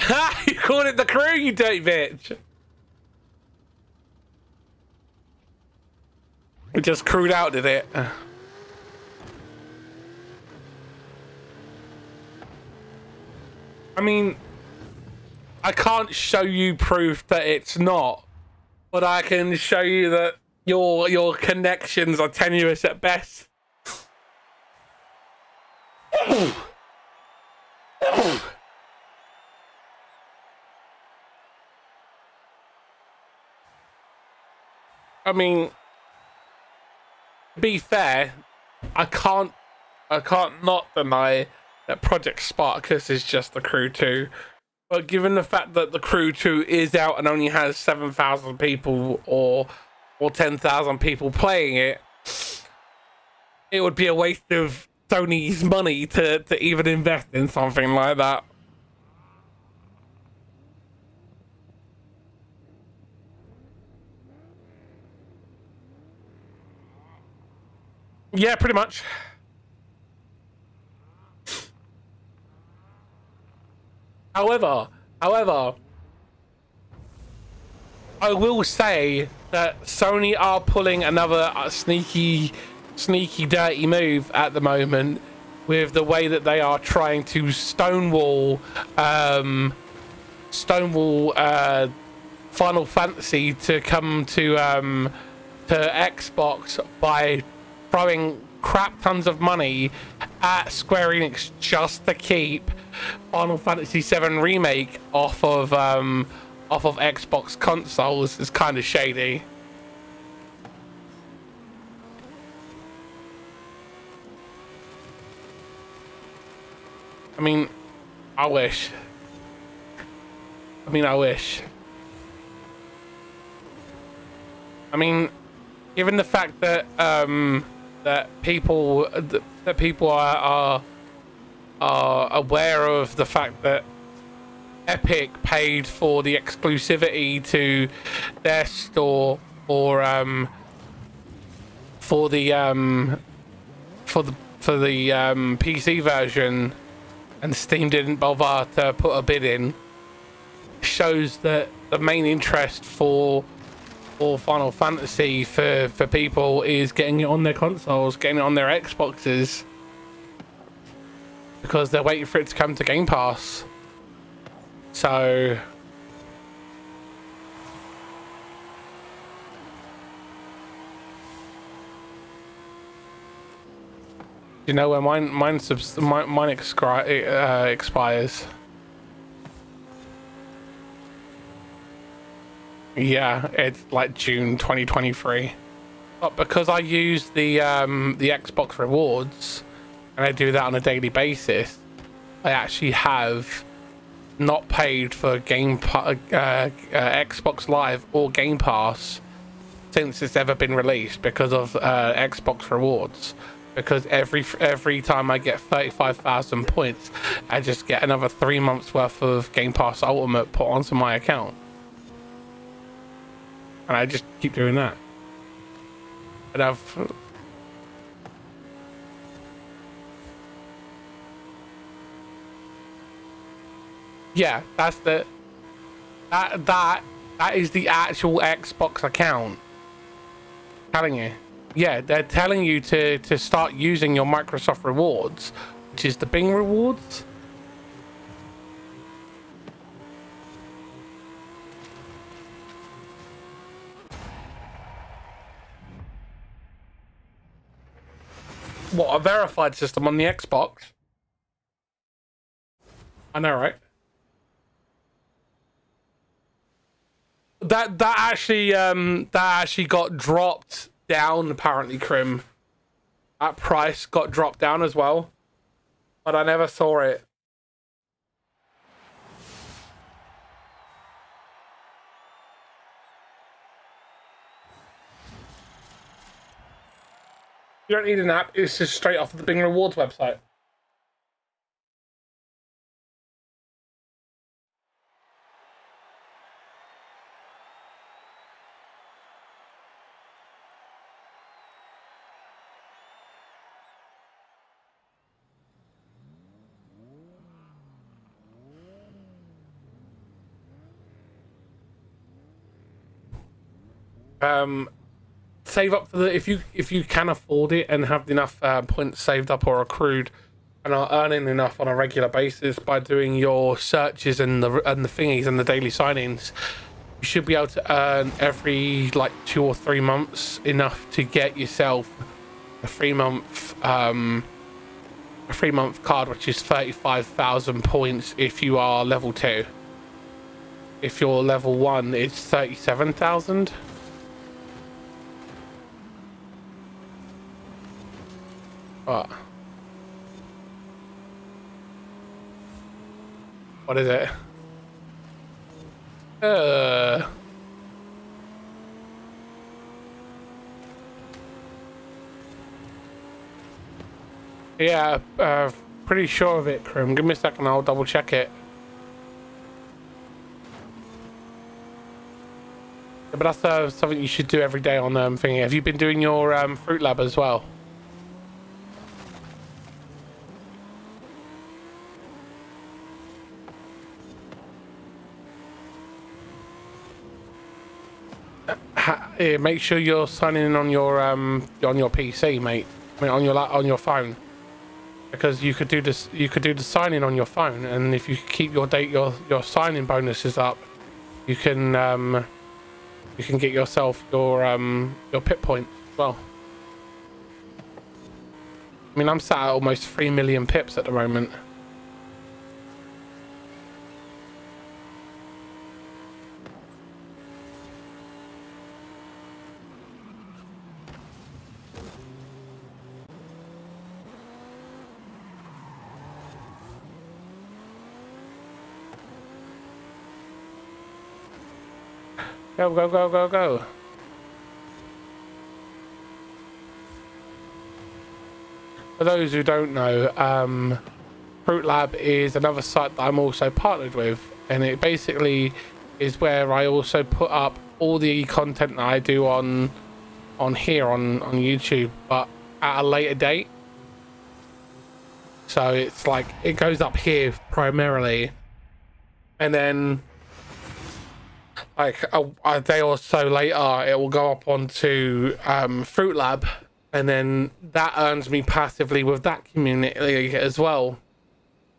Ha! you called it the crew, you dirty bitch! It just crewed out, did it? I mean, I can't show you proof that it's not, but I can show you that your your connections are tenuous at best. I mean, be fair, I can't I can't not deny that Project Spartacus is just the crew two. But given the fact that the crew two is out and only has seven thousand people or or ten thousand people playing it, it would be a waste of Sony's money to, to even invest in something like that. Yeah, pretty much. However, however, I will say that Sony are pulling another uh, sneaky, sneaky, dirty move at the moment with the way that they are trying to stonewall, um, stonewall uh, Final Fantasy to come to um, to Xbox by throwing crap tons of money at Square Enix just to keep Final Fantasy VII Remake off of um, off of Xbox consoles is kind of shady. I mean, I wish. I mean, I wish. I mean, given the fact that um, that people that people are, are are aware of the fact that Epic paid for the exclusivity to their store or um, for the um, for the for the um, PC version, and Steam didn't bother to put a bid in, shows that the main interest for for Final Fantasy for for people is getting it on their consoles, getting it on their Xboxes because they're waiting for it to come to Game Pass. So you know when mine mine subs mine, mine uh, expires. Yeah, it's like June 2023. But because I use the um, the Xbox rewards and I do that on a daily basis, I actually have not paid for Game pa- uh, uh, Xbox Live or Game Pass since it's ever been released because of uh, Xbox rewards. Because every every time I get thirty five thousand points, I just get another three months worth of Game Pass Ultimate put onto my account, and I just keep doing that. And I've Yeah, that's the that that that is the actual Xbox account. Telling you. Yeah, they're telling you to to start using your Microsoft rewards, which is the Bing rewards. What, a verified system on the Xbox? I know, right? that that actually um that actually got dropped down apparently Crim. That price got dropped down as well. But I never saw it. You don't need an app, it's just straight off of the Bing Rewards website. Um, save up for the if you if you can afford it and have enough uh, points saved up or accrued and are earning enough on a regular basis by doing your searches and the and the thingies and the daily signings you should be able to earn every like two or three months enough to get yourself a three month um a three month card which is 35,000 points if you are level 2 if you're level 1 it's 37,000 what what is it uh Yeah, uh, pretty sure of it, Krim. Give me a second, I'll double check it. Yeah, but that's uh, something you should do every day on um, thingy. Have you been doing your um, Fruitlab as well? Yeah, make sure you're signing in on your um on your PC, mate. I mean, on your on your phone, because you could do this. You could do the signing on your phone, and if you keep your date your your signing bonuses up, you can um you can get yourself your um your pit point as well. I mean, I'm sat at almost three million pips at the moment. Go, go, go, go, go. For those who don't know, um, Fruitlab is another site that I'm also partnered with, and it basically is where I also put up all the content that I do on on here on on YouTube, but at a later date. So it's like it goes up here primarily, and then like a, a day or so later, it will go up onto um, Fruitlab, and then that earns me passively with that community as well,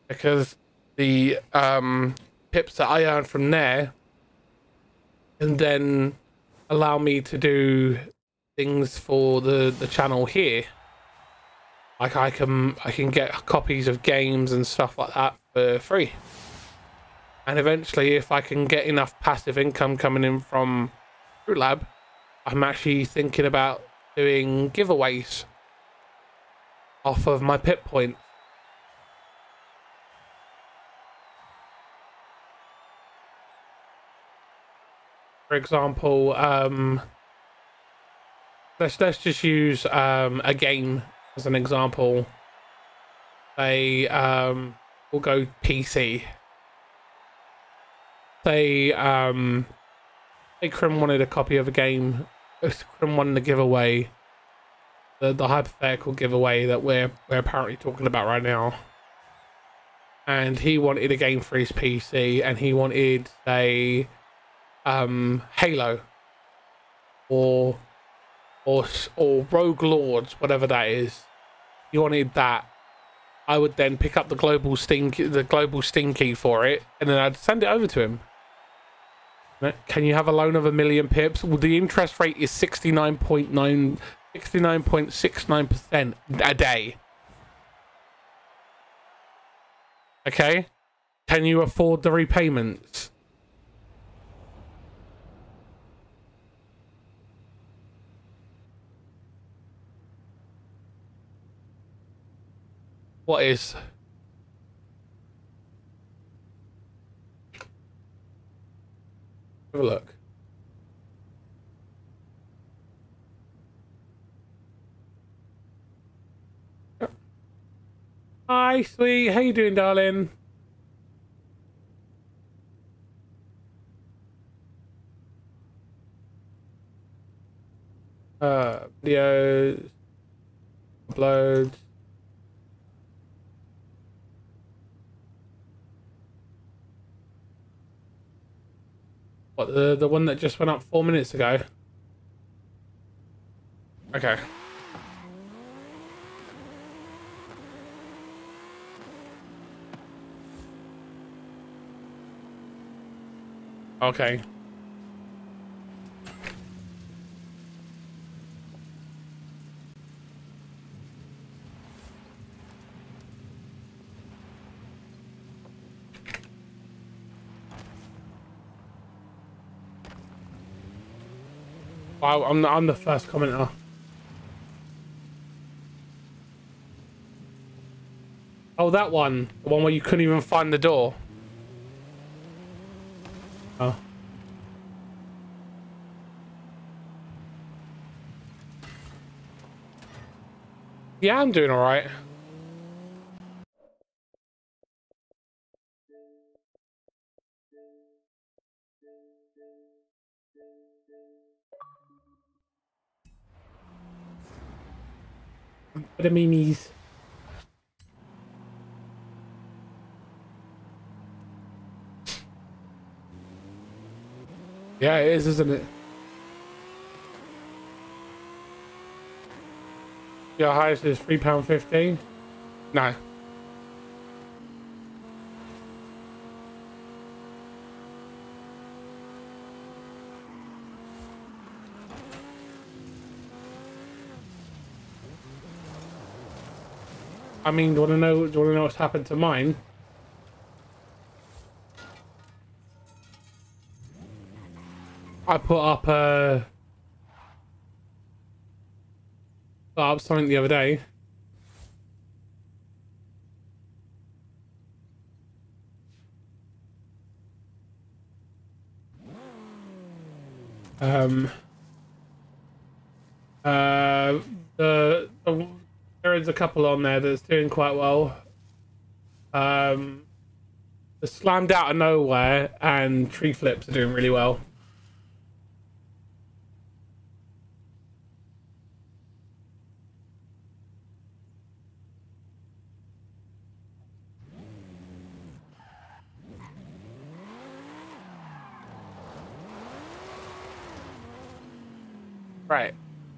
because the um, pips that I earn from there, and then allow me to do things for the the channel here. Like I can I can get copies of games and stuff like that for free. And eventually, if I can get enough passive income coming in from Fruitlab, I'm actually thinking about doing giveaways off of my pit point. For example, um, let's let's just use um, a game as an example. They um, will go PC say um Krim wanted a copy of a game Krim wanted to give away the the hypothetical giveaway that we're we're apparently talking about right now. And he wanted a game for his PC and he wanted a um Halo or or or Rogue Lords, whatever that is. He wanted that I would then pick up the global Steam the global Steam key for it, and then I'd send it over to him. Can you have a loan of a million pips? Well, the interest rate is 69.9, 69.69% a day. Okay? Can you afford the repayments? What is? Have a look. Hi, sweet. How you doing, darling? Uh, videos, uploads. What the the one that just went up four minutes ago? Okay. Okay. Wow, I'm the, I'm the first commenter. Oh, that one. The one where you couldn't even find the door. Oh. Yeah, I'm doing alright. Vitaminis. Yeah, it is, isn't it? Your highest is three pound fifteen. No. I mean, do you want to know? Do you want to know what's happened to mine? I put up uh, put up something the other day. Um. Uh, the, the there is a couple on there that's doing quite well. Um, the slammed out of nowhere and tree flips are doing really well. Right.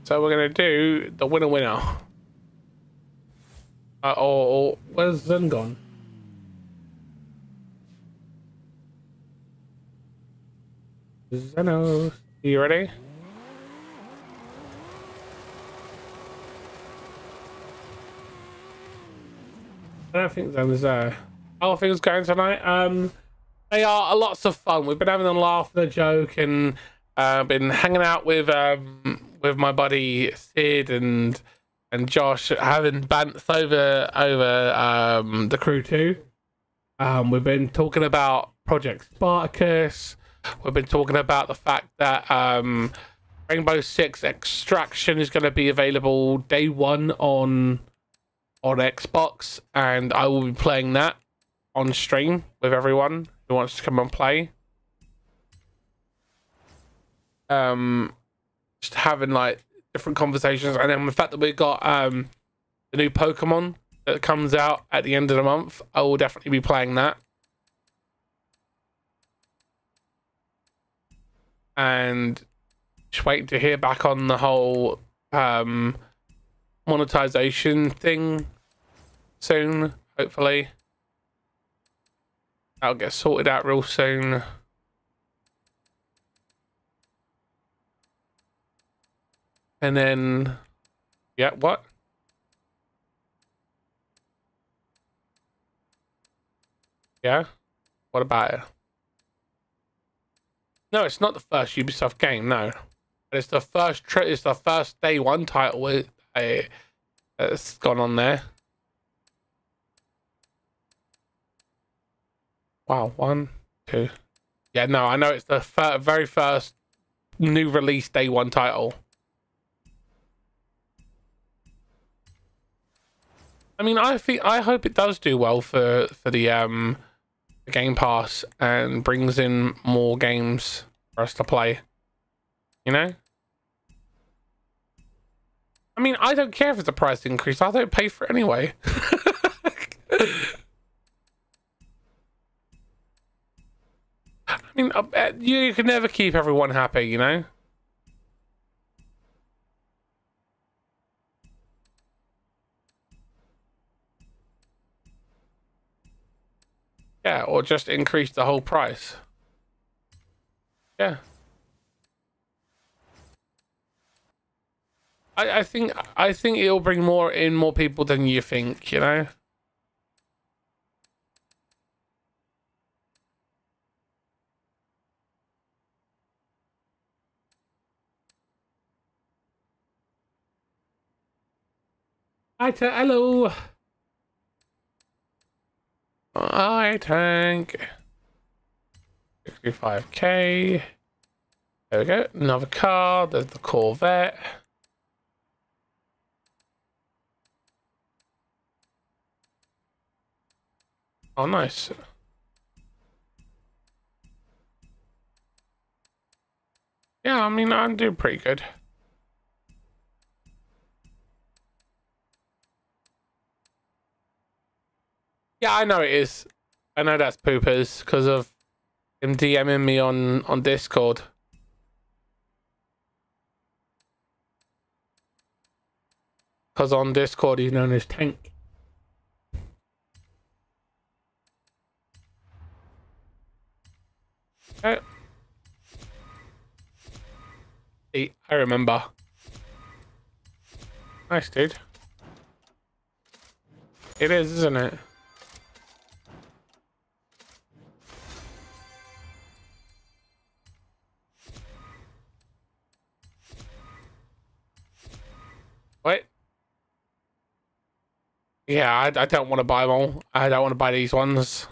So we're gonna do the winner winner. Uh, or, or where's Zen gone? Zeno, you ready? I don't think Zen's there. How are things going tonight? Um, they are a lots of fun. We've been having a laugh and a joke, and uh, been hanging out with um with my buddy Sid and and Josh having bants over over um the crew too. Um, we've been talking about Project Spartacus. We've been talking about the fact that um, Rainbow Six Extraction is going to be available day one on on Xbox, and I will be playing that on stream with everyone who wants to come and play. Um, just having like different conversations, and then the fact that we got um the new Pokemon that comes out at the end of the month, I will definitely be playing that. And just waiting to hear back on the whole um monetization thing soon, hopefully. That'll get sorted out real soon. And then, yeah, what? Yeah? What about it? No, it's not the first Ubisoft game, no. But it's the first, it's the first day one title with a, that's gone on there. Wow, one, two. Yeah, no, I know it's the very first new release day one title. I mean, I think I hope it does do well for for the um the Game Pass and brings in more games for us to play. You know. I mean, I don't care if it's a price increase. I don't pay for it anyway. I mean, you can never keep everyone happy, you know. Yeah, or just increase the whole price. Yeah. I, I think I think it'll bring more in more people than you think, you know? Hi, hello. Hi, tank. 65k. There we go. Another car. There's the Corvette. Oh, nice. Yeah, I mean, I'm doing pretty good. Yeah, I know it is. I know that's poopers because of him DMing me on on Discord. Because on Discord he's known as Tank. Okay. See, I remember. Nice, dude. It is, isn't it? What? Yeah, I, I don't want to buy them all. I don't want to buy these ones.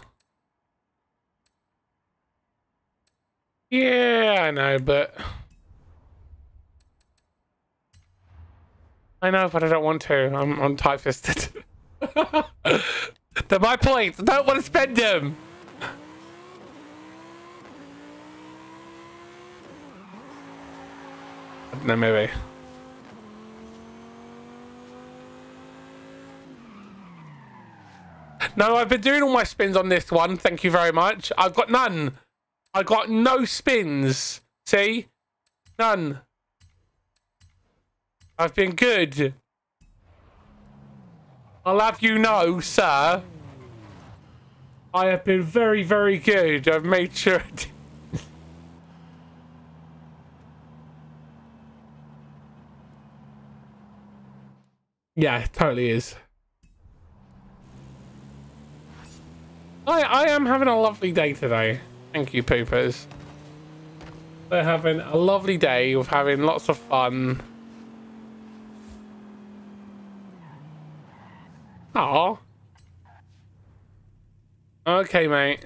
Yeah, I know, but... I know, but I don't want to. I'm, I'm tight-fisted. They're my points. I don't want to spend them. Maybe. No, I've been doing all my spins on this one. Thank you very much. I've got none. I got no spins. See? None. I've been good. I'll have you know, sir. I have been very, very good. I've made sure. yeah, totally is. I, I am having a lovely day today. Thank you, poopers. They're having a lovely day with having lots of fun. Aw. Okay, mate.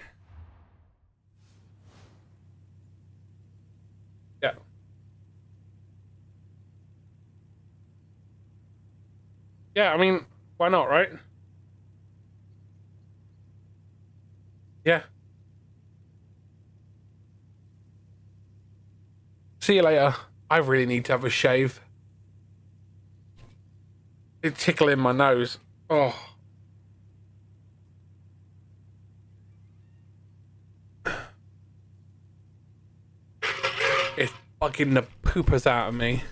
Yeah. Yeah, I mean, why not, right? Yeah. See you later. I really need to have a shave. It's tickling my nose. Oh. It's fucking the poopers out of me.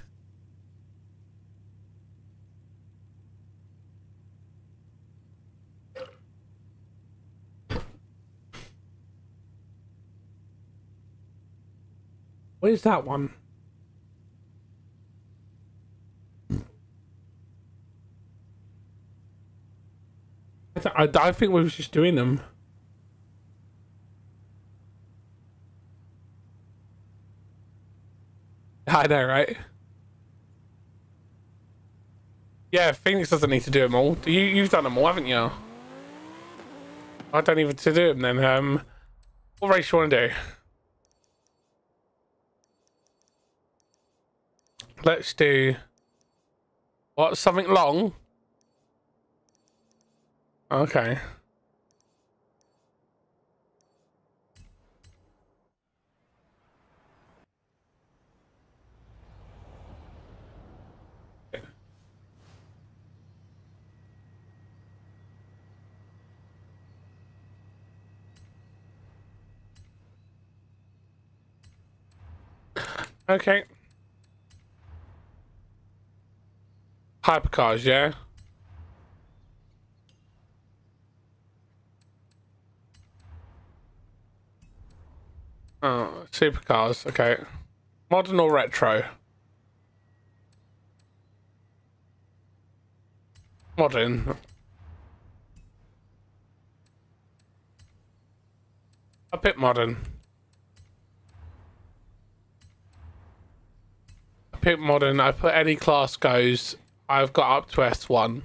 Where's that one? I, th I, I think we were just doing them. I know, right? Yeah, Phoenix doesn't need to do them all. You, you've done them all, haven't you? I don't even to do them then. Um, what race you want to do? Let's do what? Something long? Okay. Okay. Hypercars, yeah? Uh, supercars. Okay. Modern or retro? Modern. A bit modern. I pick modern. I put any class goes. I've got up to S1.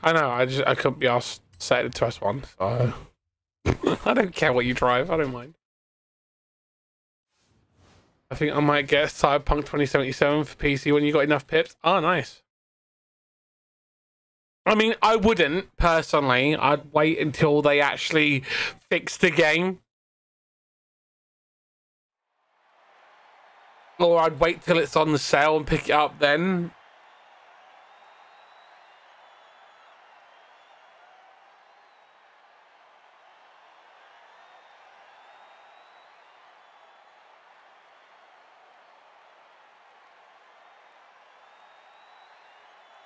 I know. I just I couldn't be asked to set it to S1. So I don't care what you drive. I don't mind. I think I might get Cyberpunk 2077 for PC when you got enough pips. Oh, nice. I mean, I wouldn't personally. I'd wait until they actually fix the game. Or I'd wait till it's on the sale and pick it up then.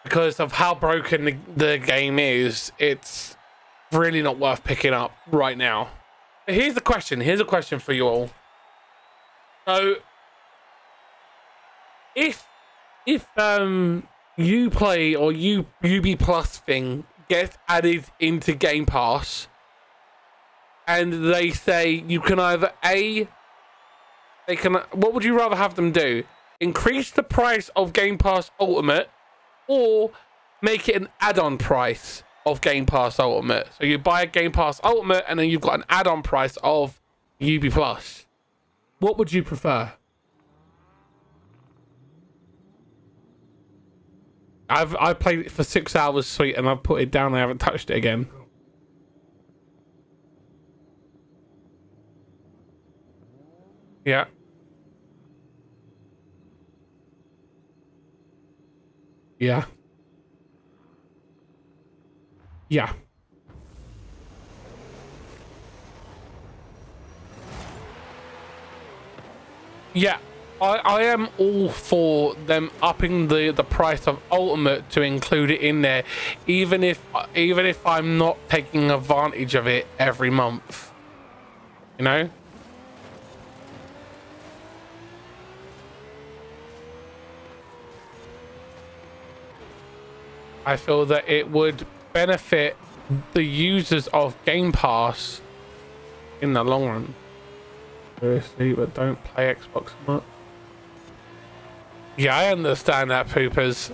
because of how broken the, the game is, it's really not worth picking up right now. Here's the question. Here's a question for you all. So, if if um Uplay or you UB Plus thing gets added into Game Pass, and they say you can either a they can what would you rather have them do? Increase the price of Game Pass Ultimate or make it an add-on price of Game Pass Ultimate. So you buy a Game Pass Ultimate and then you've got an add-on price of UB Plus. What would you prefer? I've I played it for six hours, sweet, and I've put it down. I haven't touched it again. Yeah. Yeah. Yeah. Yeah. I, I am all for them upping the, the price of ultimate to include it in there even if even if I'm not taking advantage of it every month you know I feel that it would benefit the users of Game Pass in the long run. Seriously, but don't play Xbox much. Yeah, I understand that, poopers.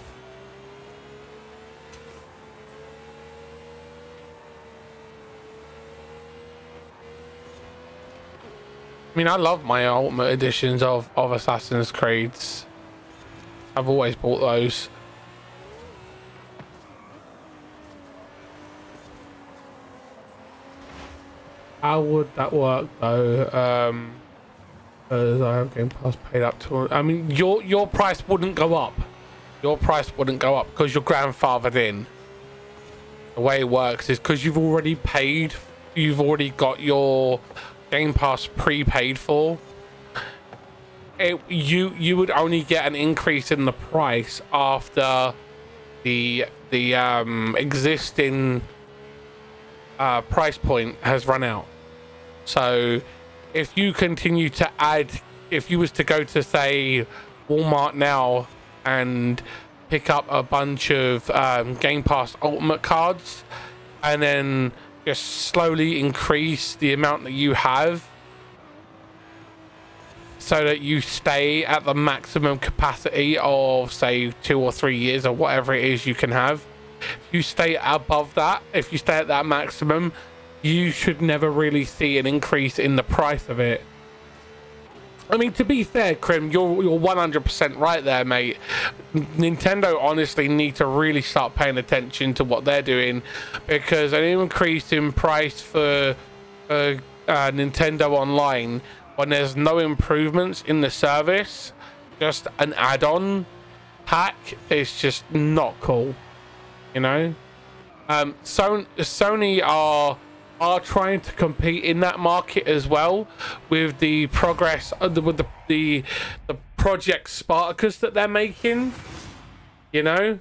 I mean, I love my Ultimate editions of, of Assassin's Creeds. I've always bought those. How would that work though? Um, because I have Game Pass paid up to. I mean, your your price wouldn't go up. Your price wouldn't go up because you're grandfathered in. The way it works is because you've already paid. You've already got your Game Pass prepaid for. It, you you would only get an increase in the price after the the um, existing uh, price point has run out. So if you continue to add, if you was to go to say Walmart now and pick up a bunch of um, Game Pass Ultimate cards and then just slowly increase the amount that you have so that you stay at the maximum capacity of say two or three years or whatever it is you can have if you stay above that if you stay at that maximum you should never really see an increase in the price of it. I mean, to be fair, Krim, you're you're 100% right there, mate. Nintendo honestly need to really start paying attention to what they're doing because an increase in price for uh, Nintendo Online when there's no improvements in the service, just an add-on pack is just not cool. You know, um, so Sony are are trying to compete in that market as well with the progress uh, with the the, the project Spartacus that they're making. You know.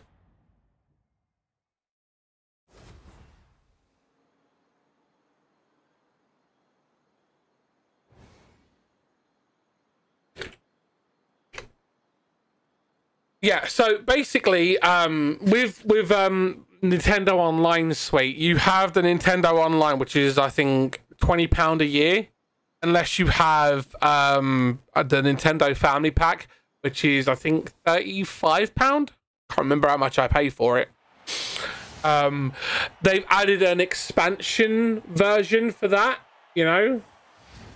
Yeah, so basically, um, with with um, nintendo online suite. You have the nintendo online which is i think 20 pound a year unless you have um the nintendo family pack which is i think 35 pound. Can't remember how much i pay for it. Um they've added an expansion version for that you know?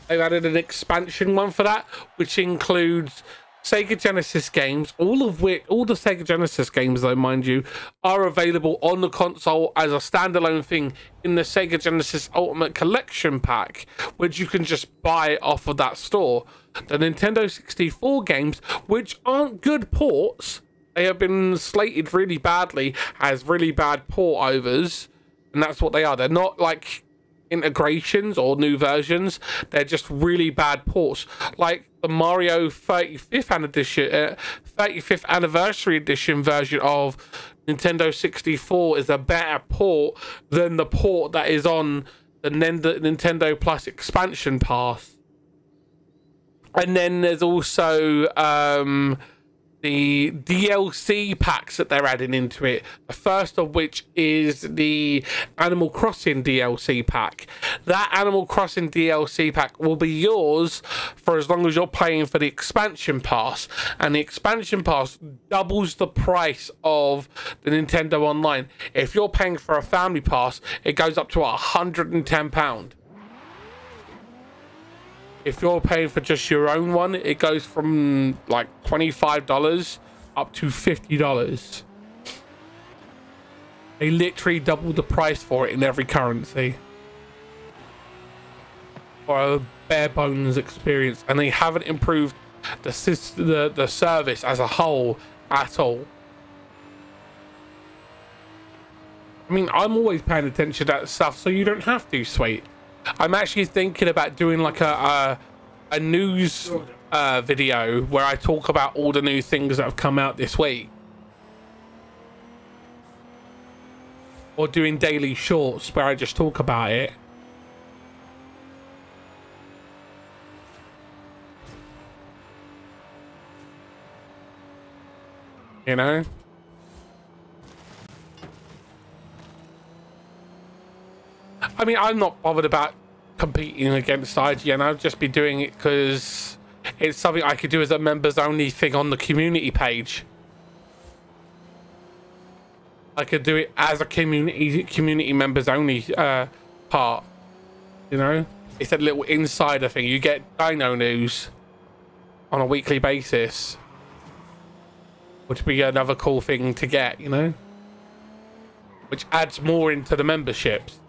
They've added an expansion one for that which includes Sega Genesis games, all of which, all the Sega Genesis games, though, mind you, are available on the console as a standalone thing in the Sega Genesis Ultimate Collection Pack, which you can just buy off of that store. The Nintendo 64 games, which aren't good ports, they have been slated really badly as really bad port overs, and that's what they are. They're not like integrations or new versions. They're just really bad ports. Like the Mario 35th edition, uh, 35th anniversary edition version of Nintendo 64 is a better port than the port that is on the Nintendo Plus expansion pass. And then there's also um, the DLC packs that they're adding into it. The first of which is the Animal Crossing DLC pack. That Animal Crossing DLC pack will be yours for as long as you're paying for the expansion pass. And the expansion pass doubles the price of the Nintendo Online. If you're paying for a family pass, it goes up to £110 if you're paying for just your own one, it goes from like $25 up to $50. They literally doubled the price for it in every currency. For a bare bones experience. And they haven't improved the, the, the service as a whole at all. I mean, I'm always paying attention to that stuff, so you don't have to, sweet. I'm actually thinking about doing like a a, a news uh, video where I talk about all the new things that have come out this week. Or doing daily shorts where I just talk about it. You know? I mean, I'm not bothered about competing against IGN. I'll just be doing it because it's something I could do as a members only thing on the community page. I could do it as a community community members only uh, part. You know, it's a little insider thing. You get Dino news on a weekly basis, which would be another cool thing to get. You know, which adds more into the memberships.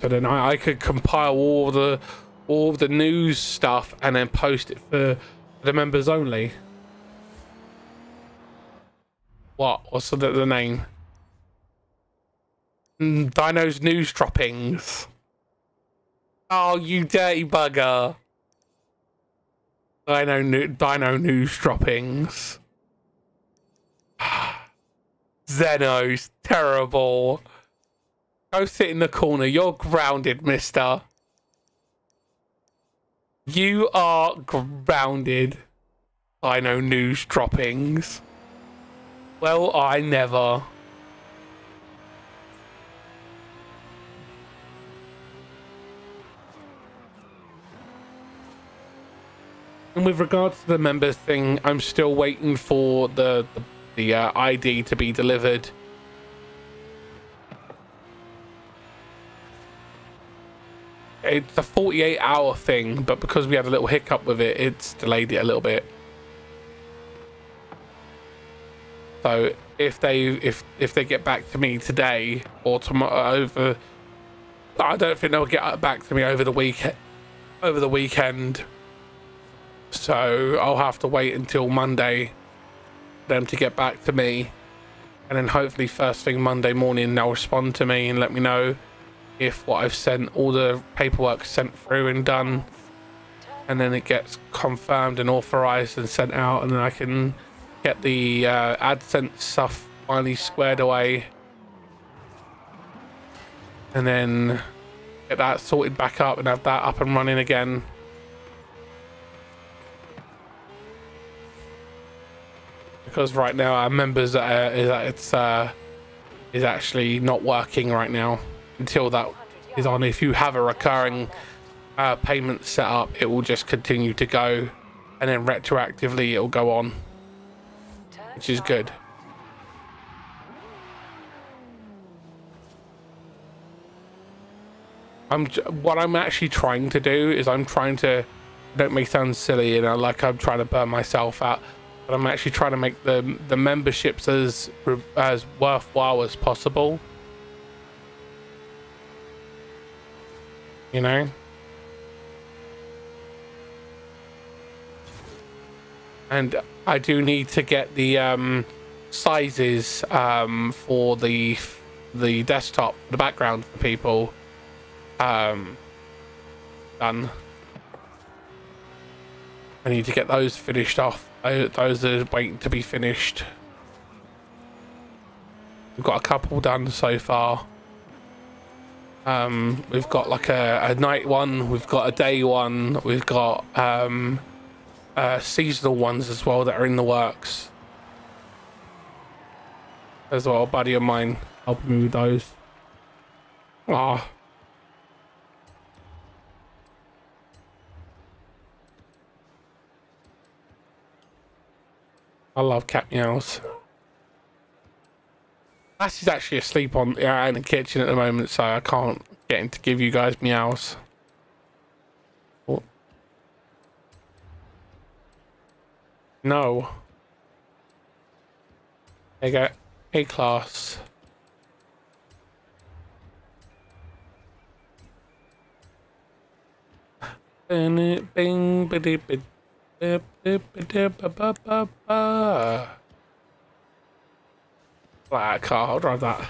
So then I, I could compile all the all the news stuff and then post it for the members only. What? What's the, the name? Mm, Dino's news droppings. Oh, you dirty bugger. Dino, Dino news droppings. Zeno's terrible. Go sit in the corner. You're grounded, mister. You are grounded. I know news droppings. Well, I never. And with regards to the members thing, I'm still waiting for the the, the uh, ID to be delivered. It's a 48 hour thing, but because we had a little hiccup with it, it's delayed it a little bit. So if they if if they get back to me today or tomorrow over, I don't think they'll get back to me over the week over the weekend. So I'll have to wait until Monday for them to get back to me, and then hopefully first thing Monday morning they'll respond to me and let me know if what I've sent, all the paperwork sent through and done, and then it gets confirmed and authorized and sent out, and then I can get the uh, AdSense stuff finally squared away, and then get that sorted back up and have that up and running again. Because right now our members uh, is it's uh, is actually not working right now until that is on. If you have a recurring uh, payment set up, it will just continue to go, and then retroactively it will go on, which is good. I'm what I'm actually trying to do is I'm trying to don't make sound silly you know like I'm trying to burn myself out but I'm actually trying to make the the memberships as as worthwhile as possible you know? And I do need to get the um sizes um for the the desktop the background for people. Um done. I need to get those finished off. Those are waiting to be finished. We've got a couple done so far um we've got like a, a night one we've got a day one we've got um uh seasonal ones as well that are in the works. As well a buddy of mine helping me with those. Ah. I love cat meows. Lass is actually asleep on yeah, in the kitchen at the moment, so I can't get him to give you guys meows. No. There you go. A class. Bing, bing, biddy, bid. Bip, bip, bidip, ba, ba, ba, ba. Like that car, I'll drive that.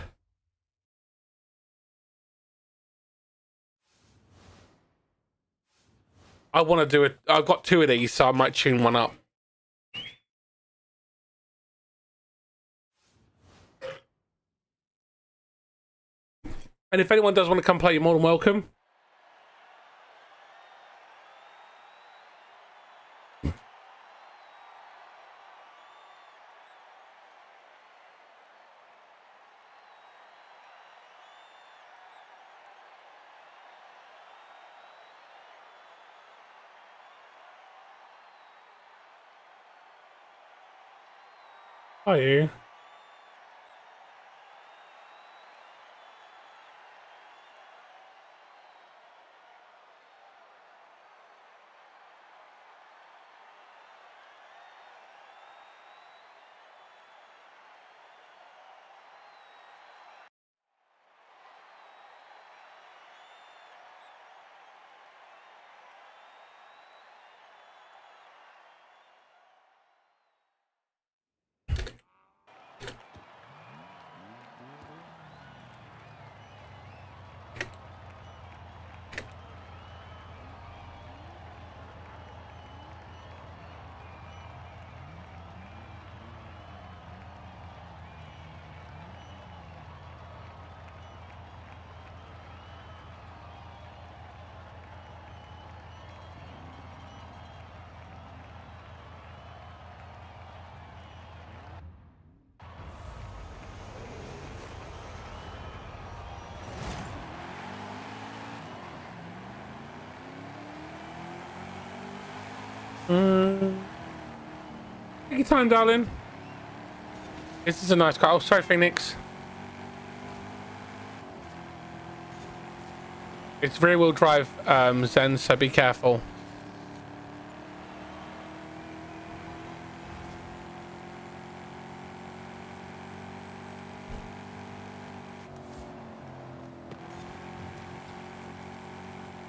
I want to do it. I've got two of these, so I might tune one up. And if anyone does want to come play, you're more than welcome. Hi. Mm. Take your time, darling. This is a nice car. Oh, sorry, Phoenix. It's rear wheel drive, um, Zen, so be careful.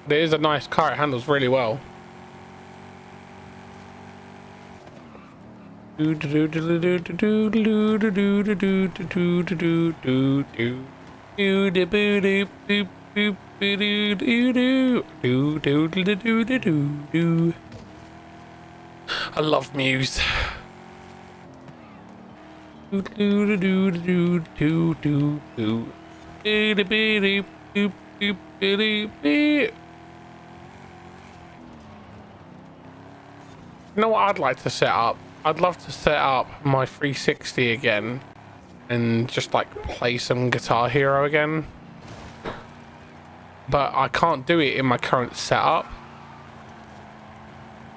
It is a nice car. It handles really well. Do love do You know what I'd like to set up? I'd love to set up my 360 again and just like play some Guitar Hero again. But I can't do it in my current setup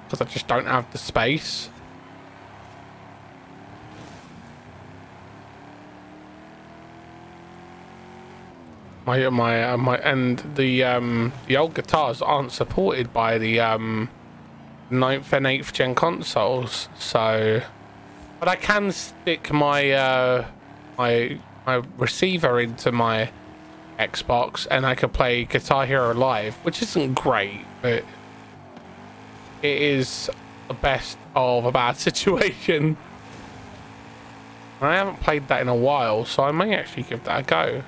because I just don't have the space. My my uh, my and the um the old guitars aren't supported by the um ninth and eighth gen consoles, so but I can stick my uh my my receiver into my Xbox and I could play Guitar Hero Live, which isn't great, but it is the best of a bad situation. I haven't played that in a while, so I may actually give that a go.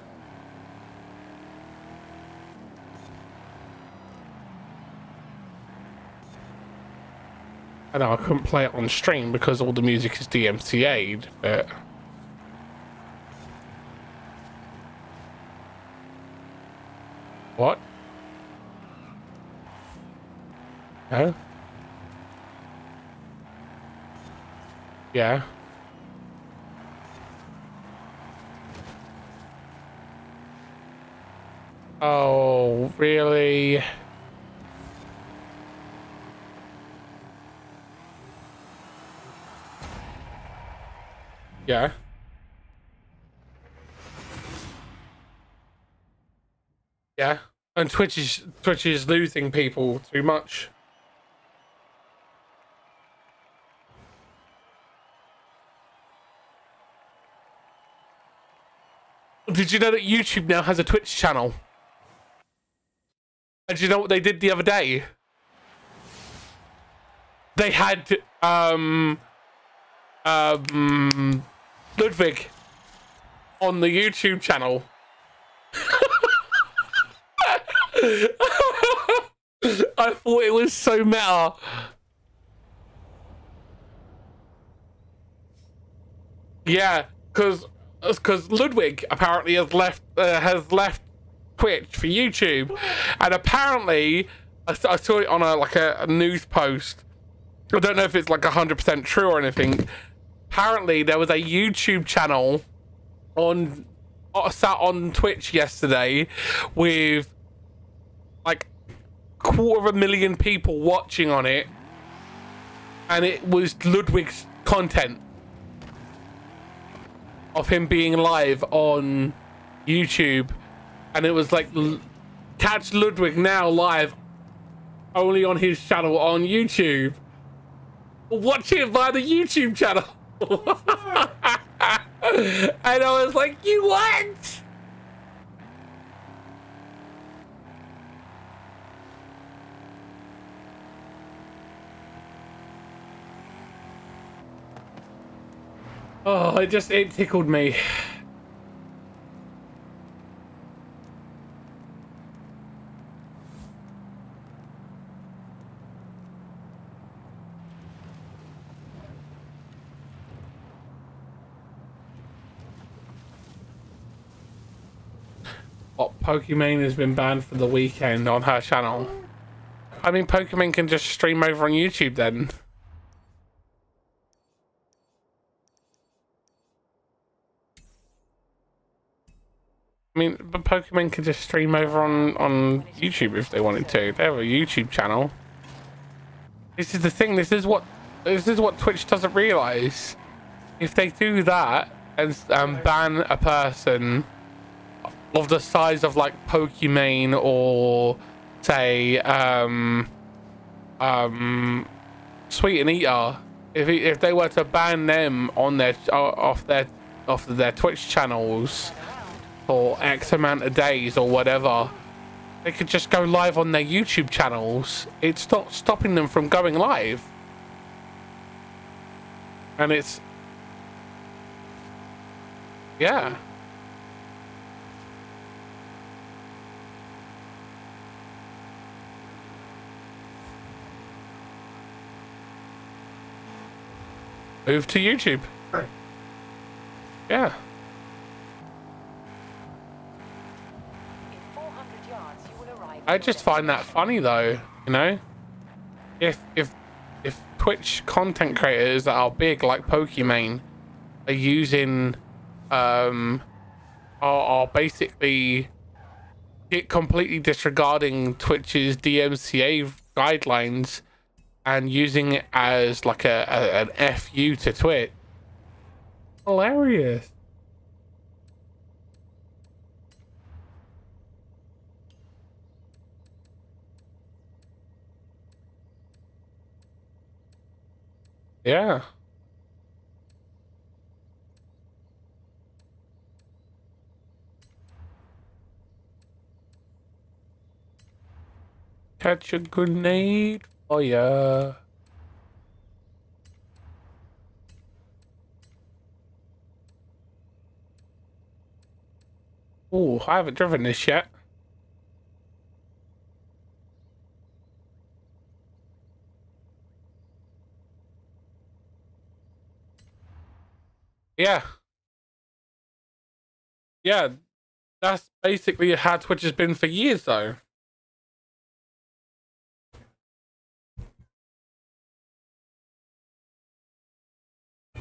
I know I couldn't play it on stream because all the music is DMCA'd, but... What? No? Yeah. Oh, really? Yeah. Yeah. And Twitch is Twitch is losing people too much. Did you know that YouTube now has a Twitch channel? And you know what they did the other day? They had um um Ludwig on the YouTube channel. I thought it was so meta. Yeah, because because Ludwig apparently has left uh, has left Twitch for YouTube, and apparently I saw it on a like a, a news post. I don't know if it's like hundred percent true or anything. Apparently, there was a YouTube channel on uh, sat on Twitch yesterday with like quarter of a million people watching on it, and it was Ludwig's content of him being live on YouTube, and it was like catch Ludwig now live only on his channel on YouTube. Watch it via the YouTube channel. and I was like, you what? Oh, it just it tickled me. What Pokimane has been banned for the weekend on her channel. I mean, Pokimane can just stream over on YouTube then. I mean, but Pokimane could just stream over on on YouTube if they wanted to. They have a YouTube channel. This is the thing. This is what this is what Twitch doesn't realize. If they do that and um, ban a person of the size of like Pokimane or say um um Sweet Anita, if if they were to ban them on their off their off their Twitch channels for X amount of days or whatever, they could just go live on their YouTube channels. It's not stopping them from going live. And it's. Yeah. Move to YouTube. Right. Yeah. I just find that funny though, you know? If if if Twitch content creators that are big, like Pokimane, are using, um, are, are basically completely disregarding Twitch's DMCA guidelines and using it as like a, a an FU to Twitch. Hilarious. Yeah. Catch a grenade for yeah. Oh, I haven't driven this yet. Yeah. Yeah, that's basically how Twitch has been for years, though.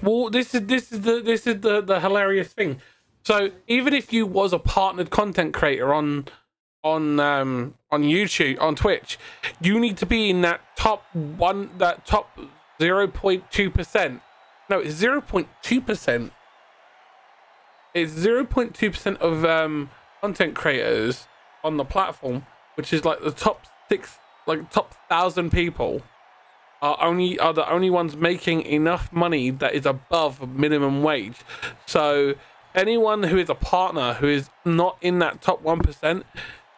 Well, this is this is the this is the the hilarious thing. So even if you was a partnered content creator on on um on YouTube on Twitch, you need to be in that top one that top zero point two percent. No, it's zero point two percent. It's zero point two percent of um content creators on the platform, which is like the top six, like top thousand people are only are the only ones making enough money that is above minimum wage. So anyone who is a partner who is not in that top one percent,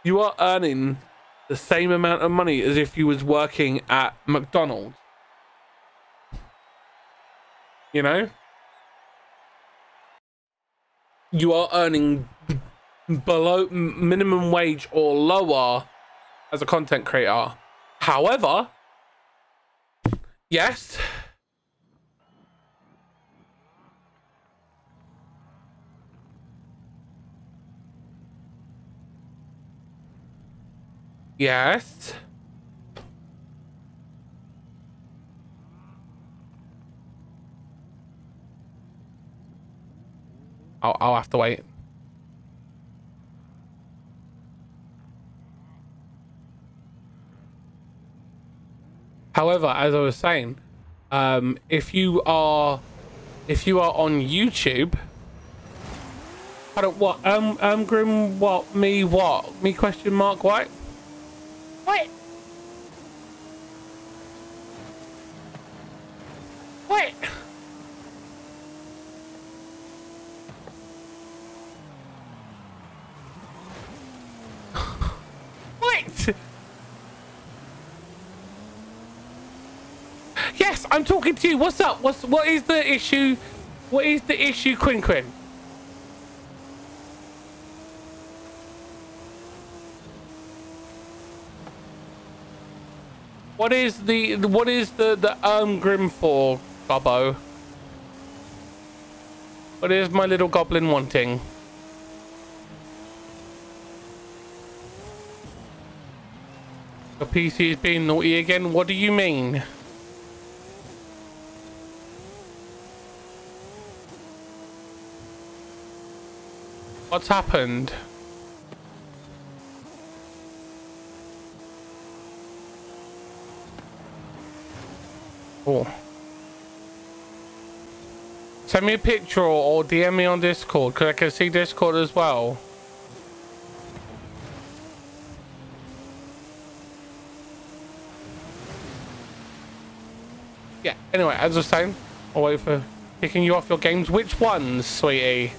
you are earning the same amount of money as if you was working at McDonald's. You know? You are earning below minimum wage or lower as a content creator. However, Yes. Yes. I'll, I'll have to wait. However, as I was saying, um, if you are if you are on YouTube, I don't what um um Grim what me what? Me question mark what what? What I'm talking to you. What's up? What's what is the issue? What is the issue, Quinn Quinn? What is the what is the the um grim for, Gobbo? What is my little goblin wanting? The PC is being naughty again. What do you mean? What's happened? Oh. Send me a picture or DM me on Discord because I can see Discord as well. Yeah, anyway, as I was saying, I'll wait for kicking you off your games. Which ones, sweetie?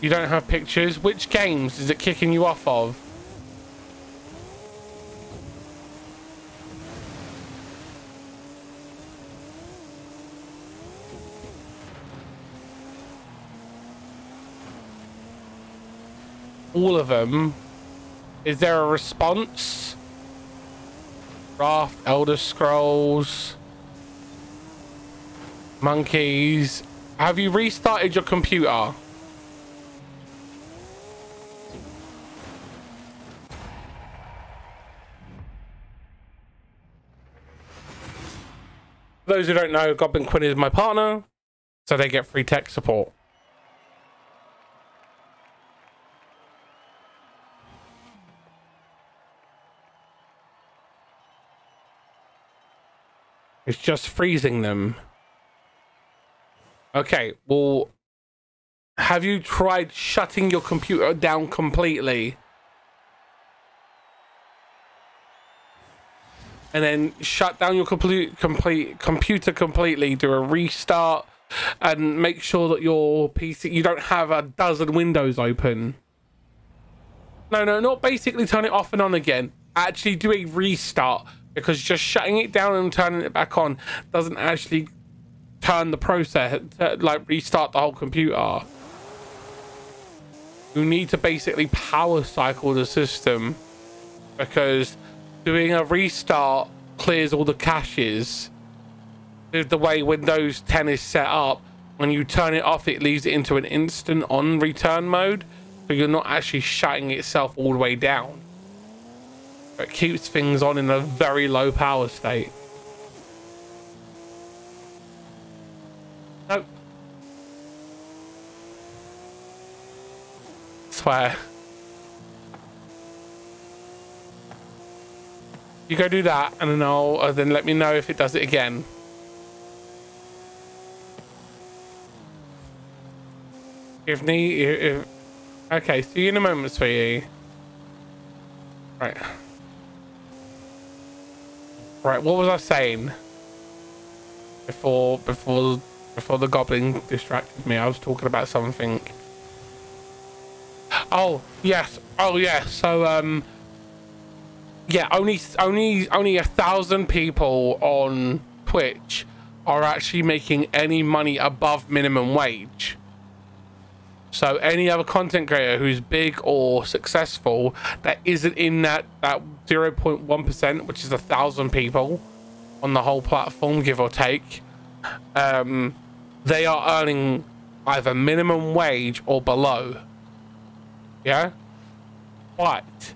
You don't have pictures? Which games is it kicking you off of? All of them? Is there a response? Raft, Elder Scrolls, Monkeys, have you restarted your computer? Those who don't know, Goblin Quinn is my partner, so they get free tech support. It's just freezing them. Okay, well, have you tried shutting your computer down completely? And then shut down your complete complete computer completely, do a restart, and make sure that your PC you don't have a dozen windows open. No, no, not basically turn it off and on again. Actually do a restart because just shutting it down and turning it back on doesn't actually turn the process, to, like restart the whole computer. You need to basically power cycle the system because doing a restart clears all the caches. The way Windows 10 is set up, when you turn it off, it leaves it into an instant on return mode. So you're not actually shutting itself all the way down. It keeps things on in a very low power state. Nope. Swear. You go do that, and then I'll uh, then let me know if it does it again. Give me. If, okay, see you in a moment, sweetie. Right. Right, what was I saying? Before before before the goblin distracted me, I was talking about something. Oh yes, oh yes. So um, yeah, only only only a thousand people on Twitch are actually making any money above minimum wage. So any other content creator who's big or successful that isn't in that that 0.1%, which is a thousand people on the whole platform, give or take, um, they are earning either minimum wage or below. Yeah? But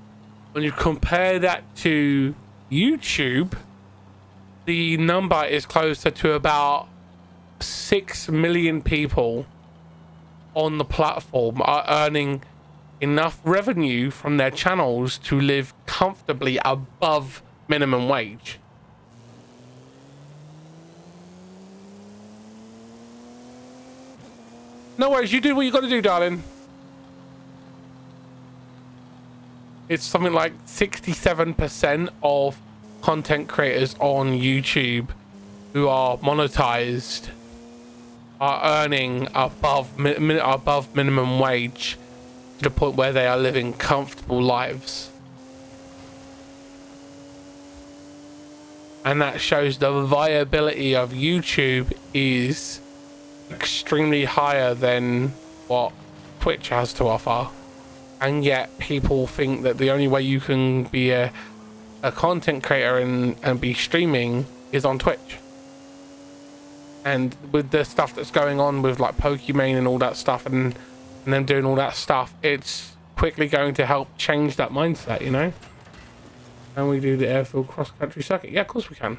when you compare that to YouTube, the number is closer to about 6 million people on the platform are earning enough revenue from their channels to live comfortably above minimum wage. No worries, you do what you got to do, darling. It's something like 67% of content creators on YouTube who are monetized are earning above above minimum wage to the point where they are living comfortable lives. And that shows the viability of YouTube is extremely higher than what Twitch has to offer. And yet people think that the only way you can be a, a content creator and, and be streaming is on Twitch. And with the stuff that's going on with like Pokimane and all that stuff and and them doing all that stuff it's quickly going to help change that mindset you know? And we do the airfield cross country circuit. Yeah of course we can.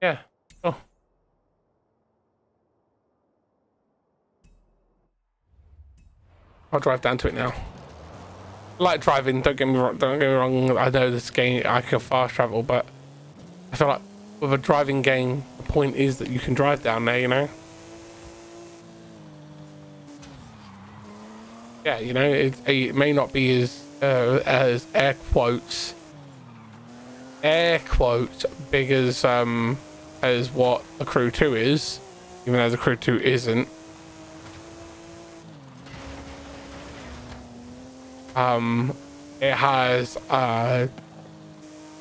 Yeah oh I'll drive down to it now like driving. Don't get me wrong. Don't get me wrong. I know this game I can fast travel, but I feel like with a driving game, the point is that you can drive down there. You know. Yeah, you know, it, it may not be as uh, as air quotes air quotes big as um as what the crew 2 is even though the crew 2 isn't um, it has uh,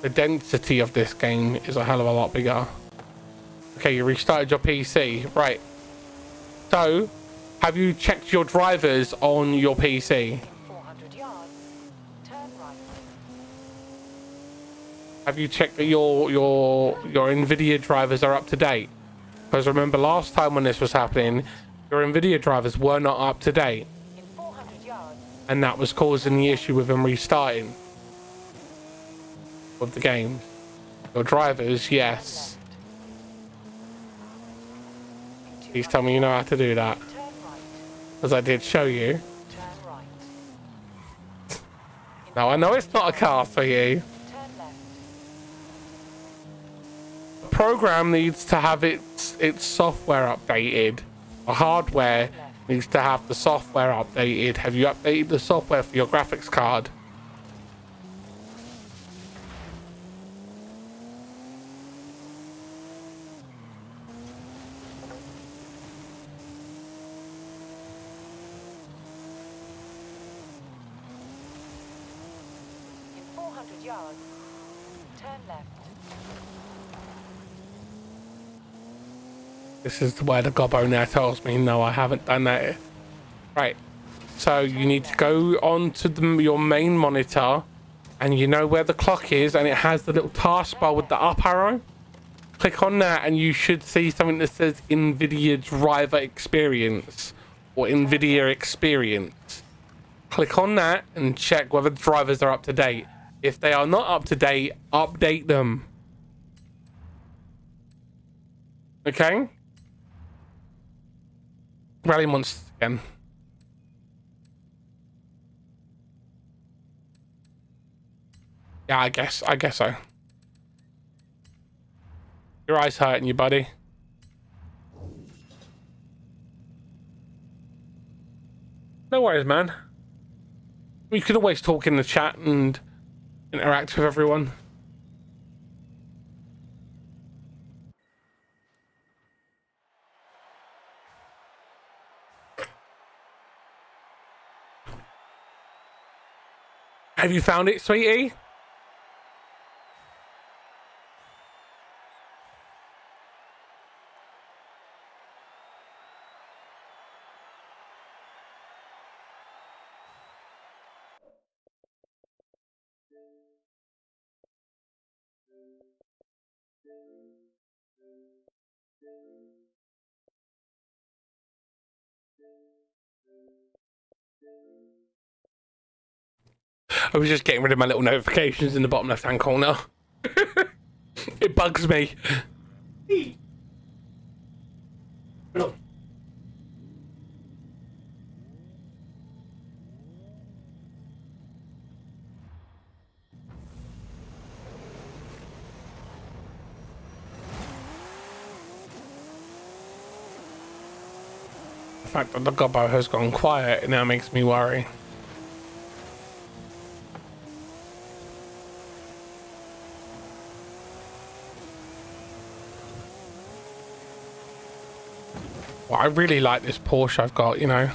the density of this game is a hell of a lot bigger. Okay, you restarted your PC, right? So, have you checked your drivers on your PC? 400 yards. Turn right. Have you checked that your your your Nvidia drivers are up to date? Because remember last time when this was happening, your Nvidia drivers were not up to date, In 400 yards, and that was causing the issue with them restarting of the game. Your drivers, yes. Please tell me you know how to do that, As I did show you. Now I know it's not a car for you. The program needs to have its its software updated. The hardware needs to have the software updated. Have you updated the software for your graphics card? This is where the gobbo now tells me no, I haven't done that. Right. So you need to go on to the, your main monitor, and you know where the clock is, and it has the little taskbar with the up arrow. Click on that, and you should see something that says NVIDIA Driver Experience or NVIDIA Experience. Click on that and check whether the drivers are up to date. If they are not up to date, update them. Okay? Rally monsters again. Yeah, I guess. I guess so. Your eyes hurting you, buddy. No worries, man. We could always talk in the chat and interact with everyone. Have you found it, sweetie? I was just getting rid of my little notifications in the bottom left hand corner. it bugs me. The fact that the gobbo has gone quiet now makes me worry. I really like this Porsche I've got, you know.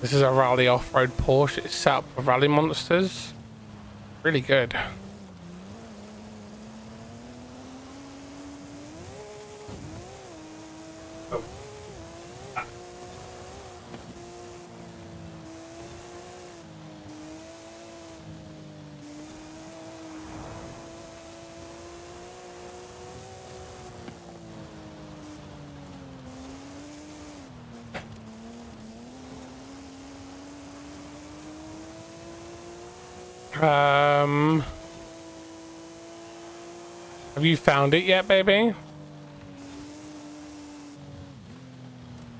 This is a rally off-road Porsche. It's set up for rally monsters. Really good. Found it yet, baby?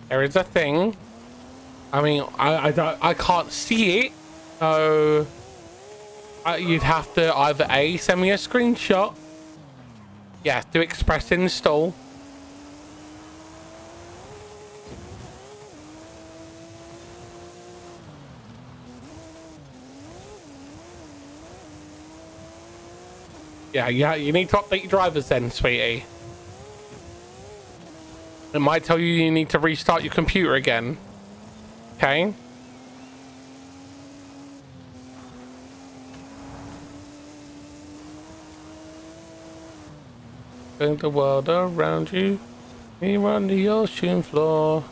There is a thing. I mean, I I don't I can't see it, so uh, you'd have to either a send me a screenshot. Yeah, do express install. Yeah, yeah, you need to update your drivers then, sweetie. It might tell you you need to restart your computer again. Okay? Think the world around you. Here on the ocean floor.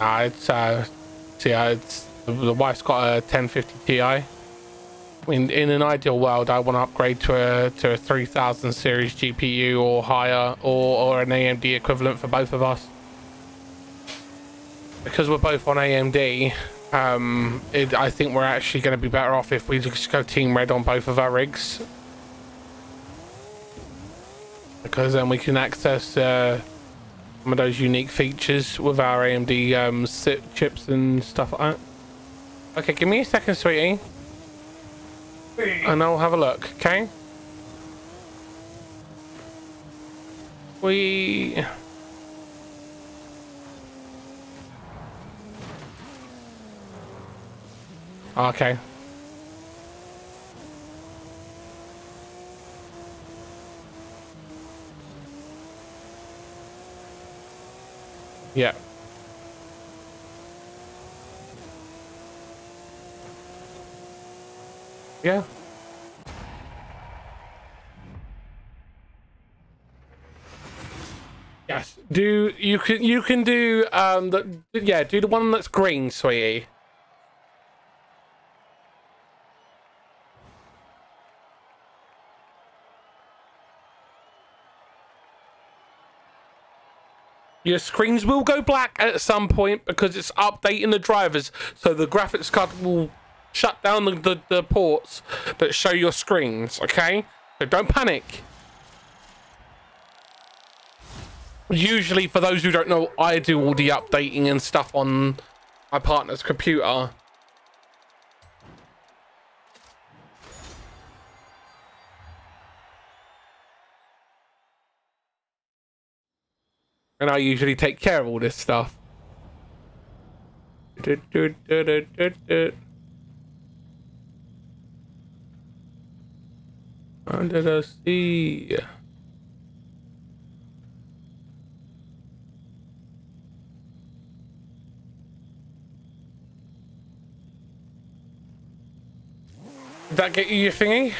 Uh, it's uh, see, uh, it's the wife's got a 1050 Ti. I mean, in an ideal world, I want to upgrade to a to a 3000 series GPU or higher, or or an AMD equivalent for both of us. Because we're both on AMD, um, it, I think we're actually going to be better off if we just go Team Red on both of our rigs. Because then we can access uh, some of those unique features with our AMD um, chips and stuff like that. Okay, give me a second, sweetie. And I'll have a look, okay? We... Okay. Yeah. Yeah. Yes. Do you can you can do um the yeah do the one that's green, sweetie. Your screens will go black at some point because it's updating the drivers, so the graphics card will shut down the, the, the ports that show your screens, okay? So don't panic. Usually, for those who don't know, I do all the updating and stuff on my partner's computer. And I usually take care of all this stuff. Under the sea. Did that get you your thingy?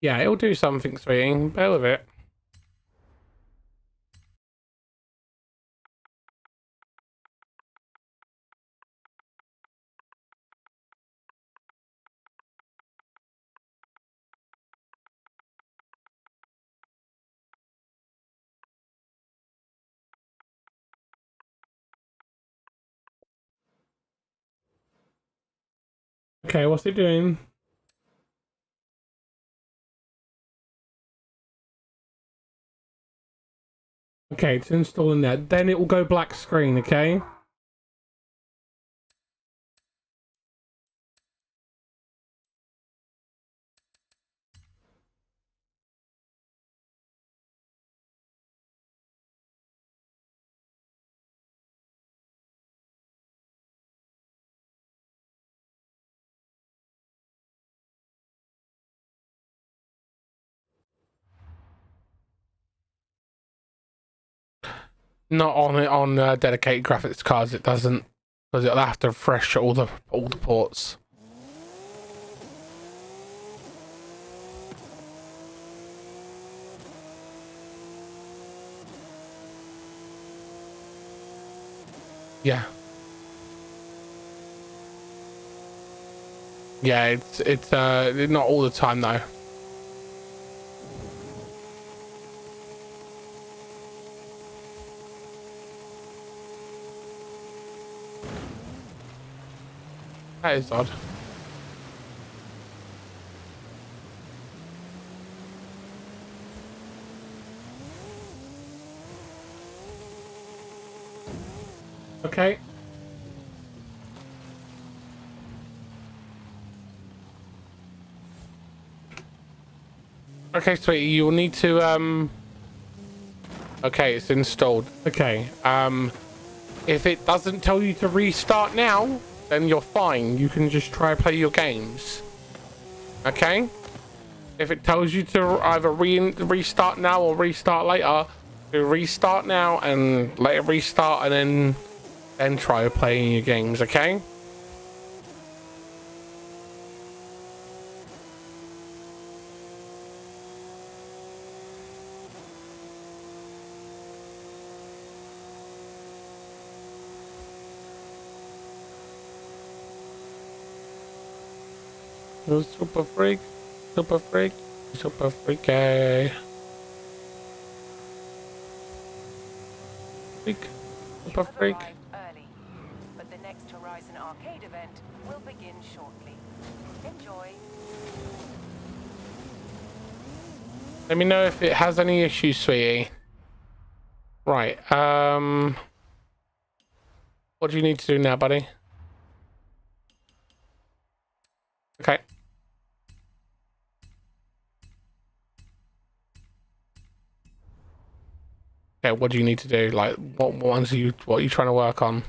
Yeah, it'll do something, sweetie. Bear with it. Okay, what's it doing? Okay, it's installing that. Then it will go black screen, okay? Not on on uh, dedicated graphics cards. It doesn't because it'll have to refresh all the all the ports. Yeah. Yeah, it's it's uh not all the time though. That is odd. Okay. Okay, sweetie, you will need to, um... Okay, it's installed. Okay, um... If it doesn't tell you to restart now, then you're fine. You can just try to play your games. Okay? If it tells you to either re restart now or restart later, restart now and let it restart and then then try playing your games, okay? You super freak, super freak, super freaky. Freak, super freak. early, but the next Horizon Arcade event will begin shortly. Enjoy. Let me know if it has any issues, sweetie. Right, um... What do you need to do now, buddy? Okay. Okay, what do you need to do? Like, what ones are you, what are you trying to work on?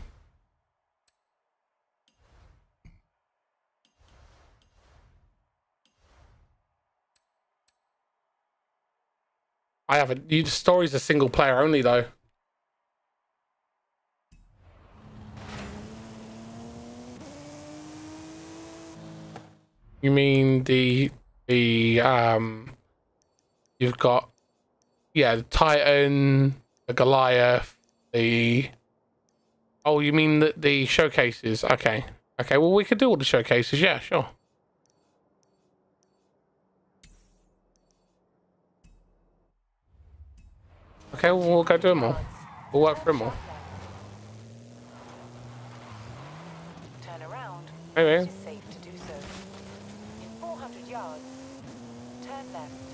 I haven't. You, the story's a single player only, though. You mean the the um? You've got yeah, the Titan, the Goliath, the. Oh, you mean the the showcases? Okay, okay. Well, we could do all the showcases. Yeah, sure. Okay, well, we'll go do them all. We'll work through them all. Turn around. It is safe to do so. In 400 yards, turn left.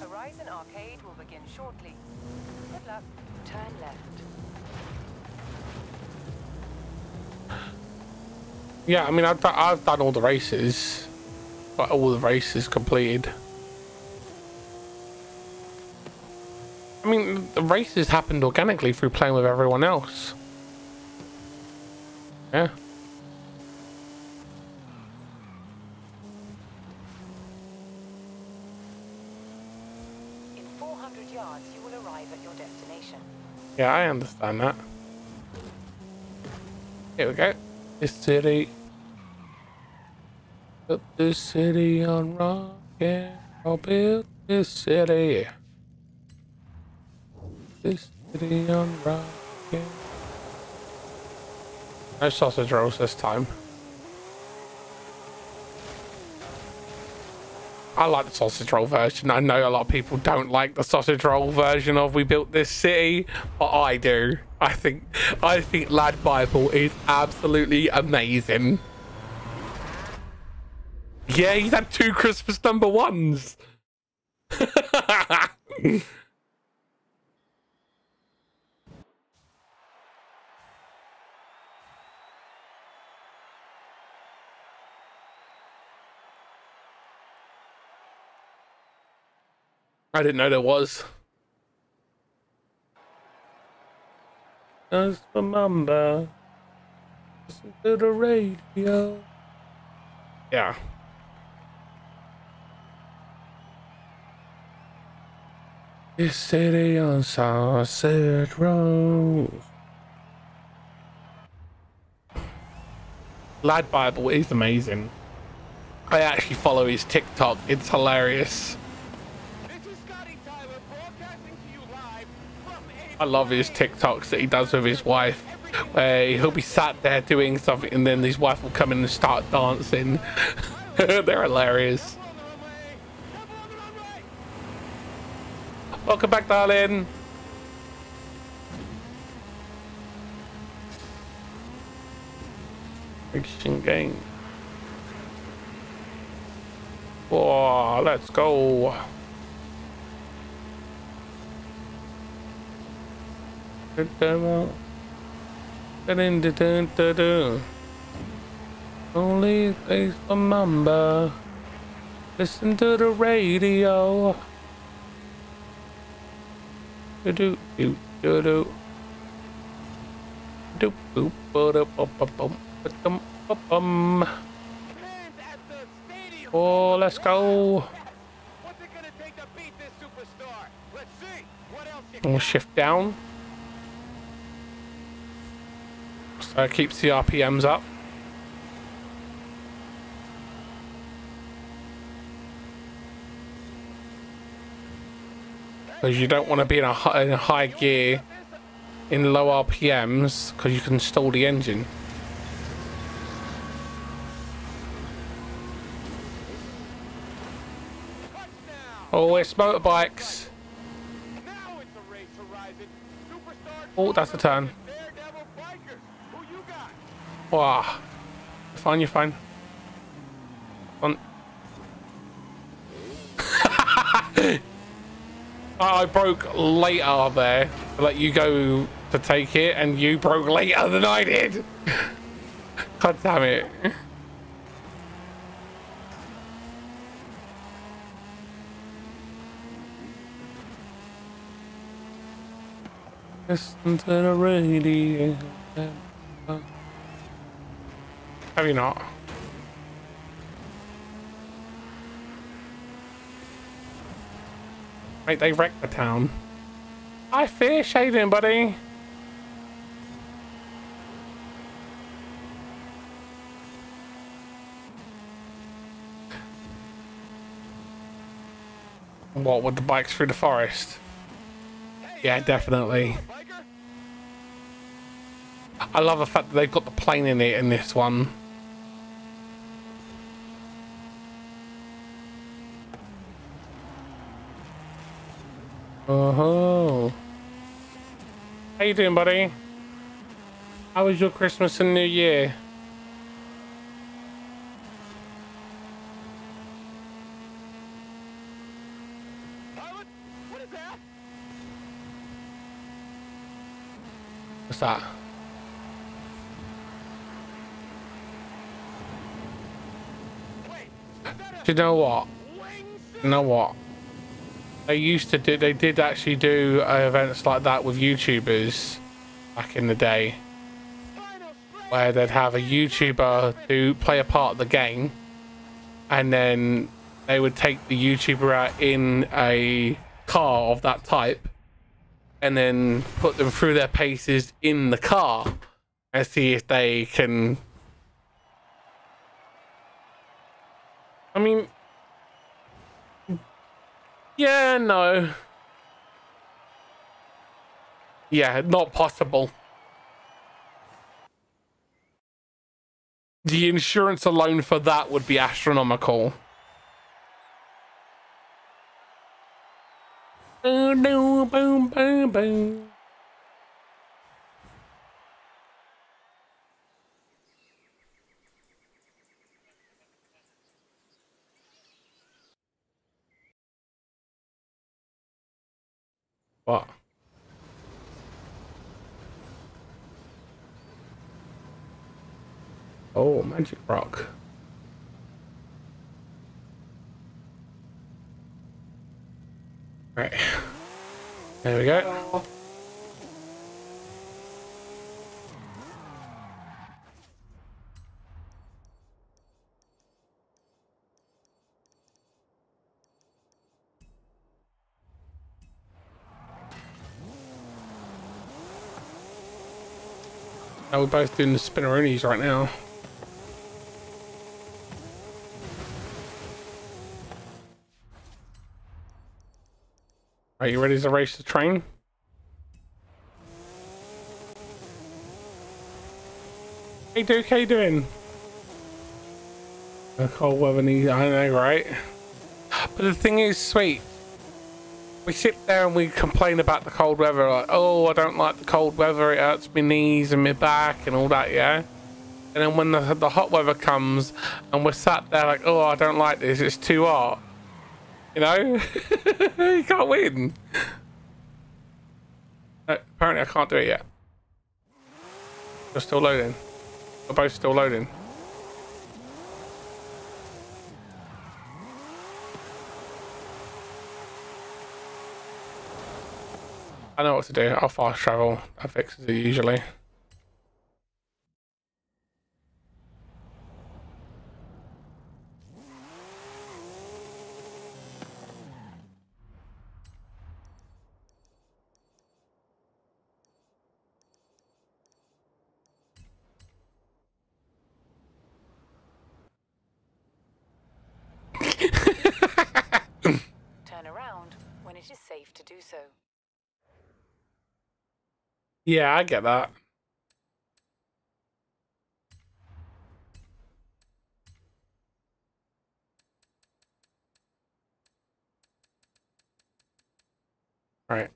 Horizon Arcade will begin shortly. Good luck. Turn left. Yeah, I mean, I've, I've done all the races. Got all the races completed. I mean, the races happened organically through playing with everyone else. Yeah. Yeah, I understand that. Here we go. This city. Built this city on rock. Yeah, I built this city. This city on rock. No sausage rolls this time. I like the sausage roll version. I know a lot of people don't like the sausage roll version of We Built This City, but I do. I think I think LadBaby is absolutely amazing. Yeah, he's had two Christmas number ones. I didn't know there was. Just remember, listen to the radio. Yeah. This city on Sunset Road. LadBaby is amazing. I actually follow his TikTok. It's hilarious. This is Scotty Tyler broadcasting to you live from a I love his TikToks that he does with his wife, where he'll be sat there doing something and then his wife will come in and start dancing. They're hilarious. Welcome back, darling. Action game. Whoa, let's go. Only place for Mamba. Listen to the radio. Do do do do do. Do boop dum ba bum. Fans at the stadium Oh, let's go. What's it gonna take to beat this superstar? Let's see. What else you We'll shift down. Uh, it keeps the RPMs up. Because you don't want to be in a high, in a high gear in low RPMs because you can stall the engine. Oh, it's motorbikes. Now it's a race horizon. Superstar Oh, that's a turn. Daredevil bikers. Who you got? You're fine, you're fine. On. I broke later there. Let you go to take it, and you broke later than I did. God damn it. Listen to the radio. Have you not? Mate, they wrecked the town. I fear doing, buddy? What, with the bikes through the forest? Yeah, definitely. I love the fact that they've got the plane in it in this one. Oh. How you doing, buddy? How was your Christmas and New Year? What is that? What's that? You know what? You know what? They used to do. They did actually do uh, events like that with YouTubers back in the day, where they'd have a YouTuber to play a part of the game, and then they would take the YouTuber out in a car of that type, and then put them through their paces in the car, and see if they can. I mean, yeah, no. Yeah, not possible. The insurance alone for that would be astronomical. Boom, boom, boom, boom, What? Oh, magic rock. Right. There we go. Now we're both doing the spinneroonies right now. Are you ready to race the train? Hey Duke, how you doing? A cold weather needs, I know, right? But the thing is, sweet. We sit there and we complain about the cold weather, like, oh, I don't like the cold weather, it hurts my knees and my back and all that, yeah? And then when the, the hot weather comes and we're sat there like, oh, I don't like this, it's too hot. You know? you can't win. Apparently I can't do it yet. You're still loading. We're both still loading. I know what to do. I'll fast travel. That fixes it usually. to do so. Yeah, I get that. Right.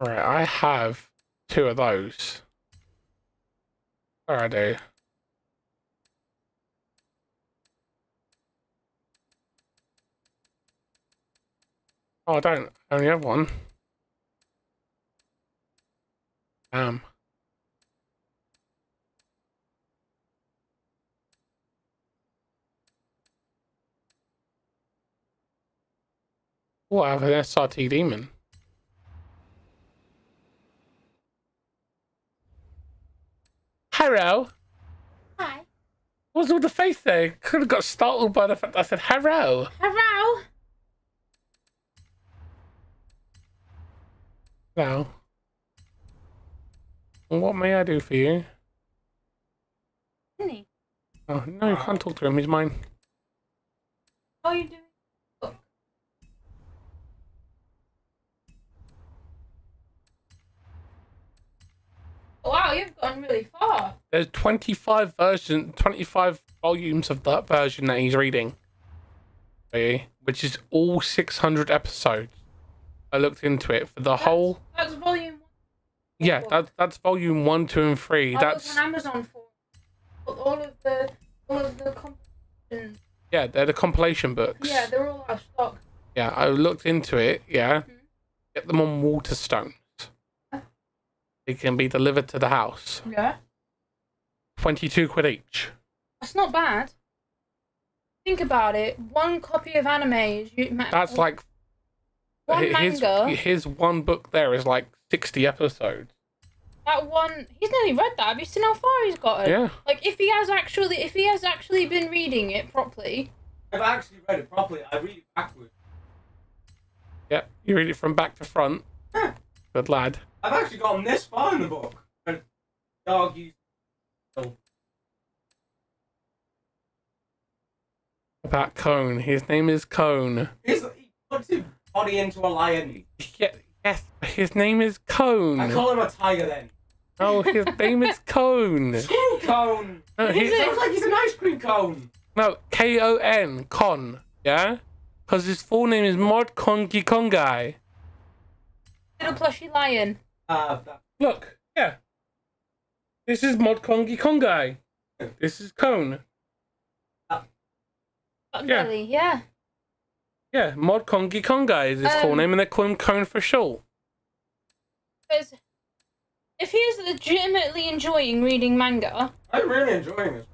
Right, I have two of those. There I do. Oh, I don't. I only have one. Damn. Oh, I have an SRT demon. Hello. Hi. What's all the face there? Could have got startled by the fact I said hello. Hello. Hello. What may I do for you? Honey, Oh, no, you can't talk to him. He's mine. how are you doing? Look. Wow, you've gone really far. There's 25 version, 25 volumes of that version that he's reading. Okay, which is all 600 episodes. I looked into it for the whole. That's volume one. Yeah, that, that's volume one, two, and three. I That's on Amazon for all of the all of the compilations. yeah, they're the compilation books. Yeah, they're all out of stock. Yeah, I looked into it. Yeah, Mhm. get them on Waterstones. They can be delivered to the house. Yeah. 22 quid each. That's not bad. Think about it. One copy of anime is you. That's like one his manga. his one book there is like 60 episodes. That one. He's nearly read that. Have you seen how far he's gotten? Yeah. Like if he has actually, if he has actually been reading it properly. I've actually read it properly. I read it backwards. Yep, you read it from back to front. Huh. Good lad. I've actually gotten this far in the book. And dog used. About Kon. His name is Kon. He's, he puts his body into a lion. Yeah, yes, his name is Kon. I call him a tiger then. Oh, his name is Kon. Screw cone. No, he, sounds like he's an ice cream cone. no K O N. Con. Yeah? Because his full name is Mod Kongi Kongai. Little plushy lion. Uh, Look, yeah. This is Mod Kongi Kongai. This is Kon. Got Yeah. belly, yeah. Yeah, Mod Kongi Kongai is his full Um, name, and they call him Kon for short. Because if he is legitimately enjoying reading manga, I'm really enjoying this.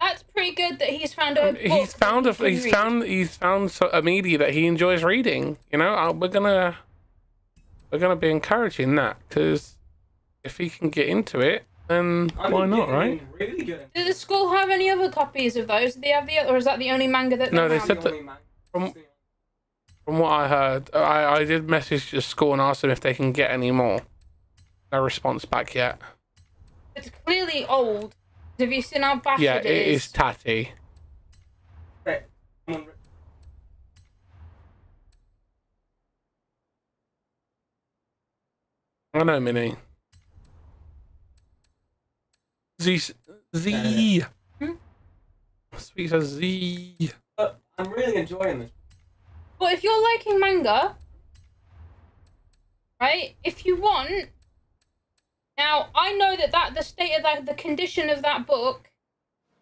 that's pretty good that he's found a. Um, he's book that found a he he's read. found he's found a media that he enjoys reading. You know, uh, we're gonna we're gonna be encouraging that because if he can get into it, then I'm why not, right? Really good. Do the school have any other copies of those? Do they have the, or is that the only manga that No, they they have? said that- From from what I heard, I I did message the school and ask them if they can get any more. No response back yet. It's clearly old. Have you seen how battered Yeah, it it is? is tatty. Right. Come on, I know, Minnie. Z Z. Hmm? Sweet says Z. But I'm really enjoying this. But if you're liking manga, right? If you want, now I know that that the state of that the condition of that book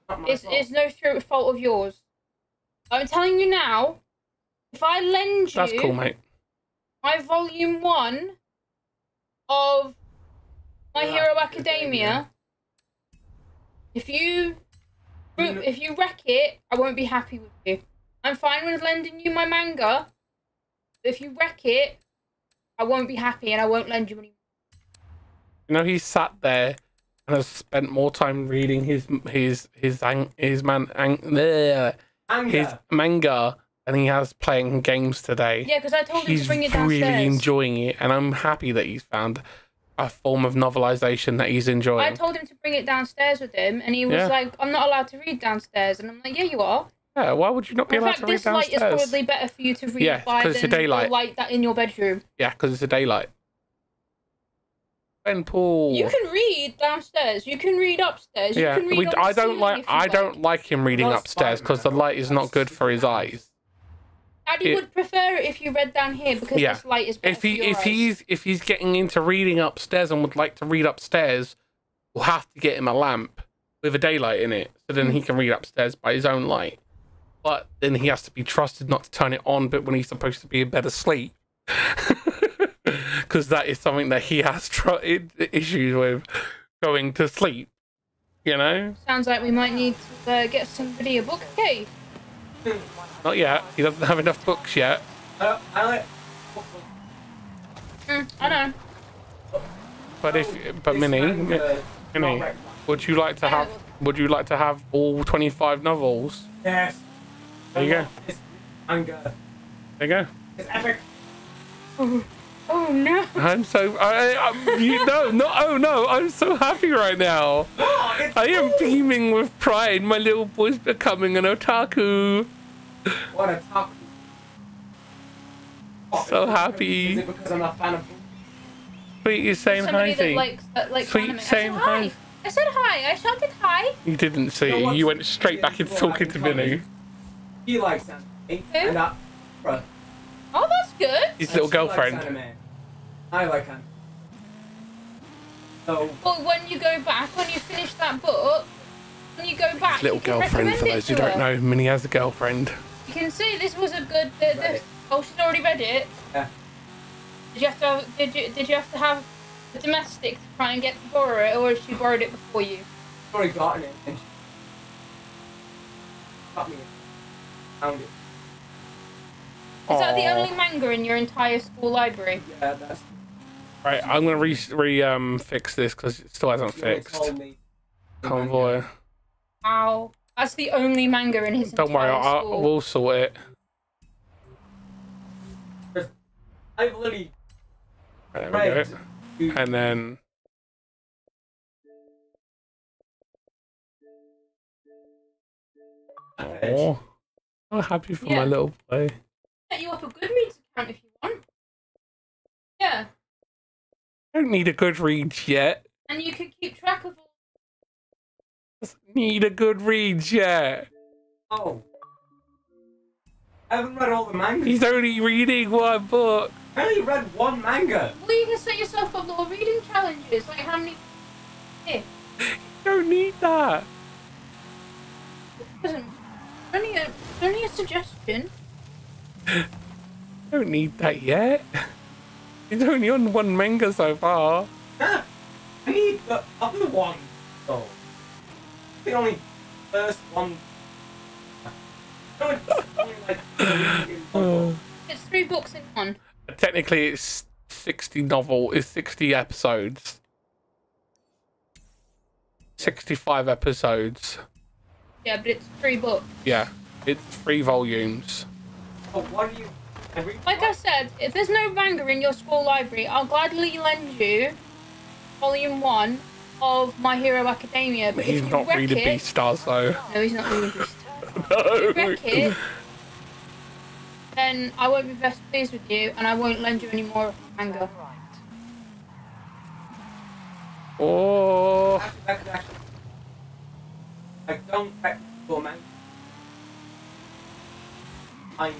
Not is fault. is no through fault of yours. I'm telling you now. If I lend you That's cool, mate. my volume one of My Yeah, Hero Academia. Academia, if you You know- if you wreck it, I won't be happy with you. I'm fine with lending you my manga. But if you wreck it, I won't be happy and I won't lend you any. You know, he sat there and has spent more time reading his his his ang, his man ang, bleh, Anger. his manga than he has playing games today. Yeah, because I told him he's to bring it really enjoying it, and I'm happy that he's found a form of novelization that he's enjoying. I told him to bring it downstairs with him, and he was Yeah. like, "I'm not allowed to read downstairs," and I'm like, "Yeah, you are." Yeah, why would you not be In allowed fact, to read this light is downstairs? probably better for you to read Yeah, by it's than a daylight. the light that in your bedroom. Yeah, because it's a daylight. Ben Paul. You can read downstairs. You can read upstairs. yeah, you can read we, I don't like. I don't like him reading That's upstairs because the light is not good for his eyes. Daddy it- would prefer it if you read down here because Yeah. this light is better If he for your if eyes. he's if he's getting into reading upstairs and would like to read upstairs, we'll have to get him a lamp with a daylight in it, so then he Hmm. can read upstairs by his own light. But then he has to be trusted not to turn it on, but when he's supposed to be in bed asleep, because that is something that he has tr- issues with going to sleep. You know, Sounds like we might need to uh, get somebody a bookcase. not yet. He doesn't have enough books yet. I, I like. Mm, I know. But if but Minnie, Mi- Minnie, would you like to have? Would you like to have all twenty-five novels? Yes. There you go. It's manga. There you go. It's epic. Oh, oh no. I'm so I, I you no not oh no I'm so happy right now. Oh, I am beaming with pride. My little boy's becoming an otaku. What a talk. Oh, So happy. Is it because I'm a fan of Sweet, you're saying hi, Somebody that Z. likes that likes Sweet anime. I saying said hi. hi. I said hi. I shouted hi. You didn't see. You? You went straight back into talking to Minnie. He likes anime. Who? And I, bruh, Oh, that's good. His and little she likes girlfriend. anime. I like anime. So, But when you go back, when you finish that book, when you go back, His little you can girlfriend. For those who don't her. know, Minnie has a girlfriend. You can see this was a good. The, Read the, it. oh, she's already read it. yeah. Did you have to? Have, did you? Did you have to have a domestic to try and get to borrow it, or has she borrowed it before you? She's already gotten it and she got me. Found it. Is that the only manga in your entire school library? Yeah, that's. Right, I'm gonna re, re um fix this because it still hasn't fixed. told me the Convoy. manga. Wow, that's the only manga in his Don't worry, entire I'll, we'll sort it. I've literally There we go. And then oh, I'm happy for my little boy. set you up a Goodreads account if you want. Yeah, I don't need a good read yet. and you can keep track of all. Need a good read yet. Oh. I haven't read all the manga. He's only reading one book. I only read one manga. Well, you can set yourself up little reading challenges, like how many. Here, Don't need that. listen, only a only a suggestion. Don't need that yet. He's only on one manga so far. Nah, I need the other one, though. The only first one. No, it's three. Oh. It's three books in one. Technically, it's 60 novel. It's 60 episodes. 65 episodes. Yeah, but it's three books. Yeah, it's three volumes. Oh, what do you? I Like I said, if there's no manga in your school library, I'll gladly lend you volume one of My Hero Academia. But He's if you not wreck reading it, Beastars though. no, he's not reading Beast. No. If you wreck it, then I won't be best pleased with you, and I won't lend you any more of the manga. Oh, Actually, that could actually. I don't read for manga. I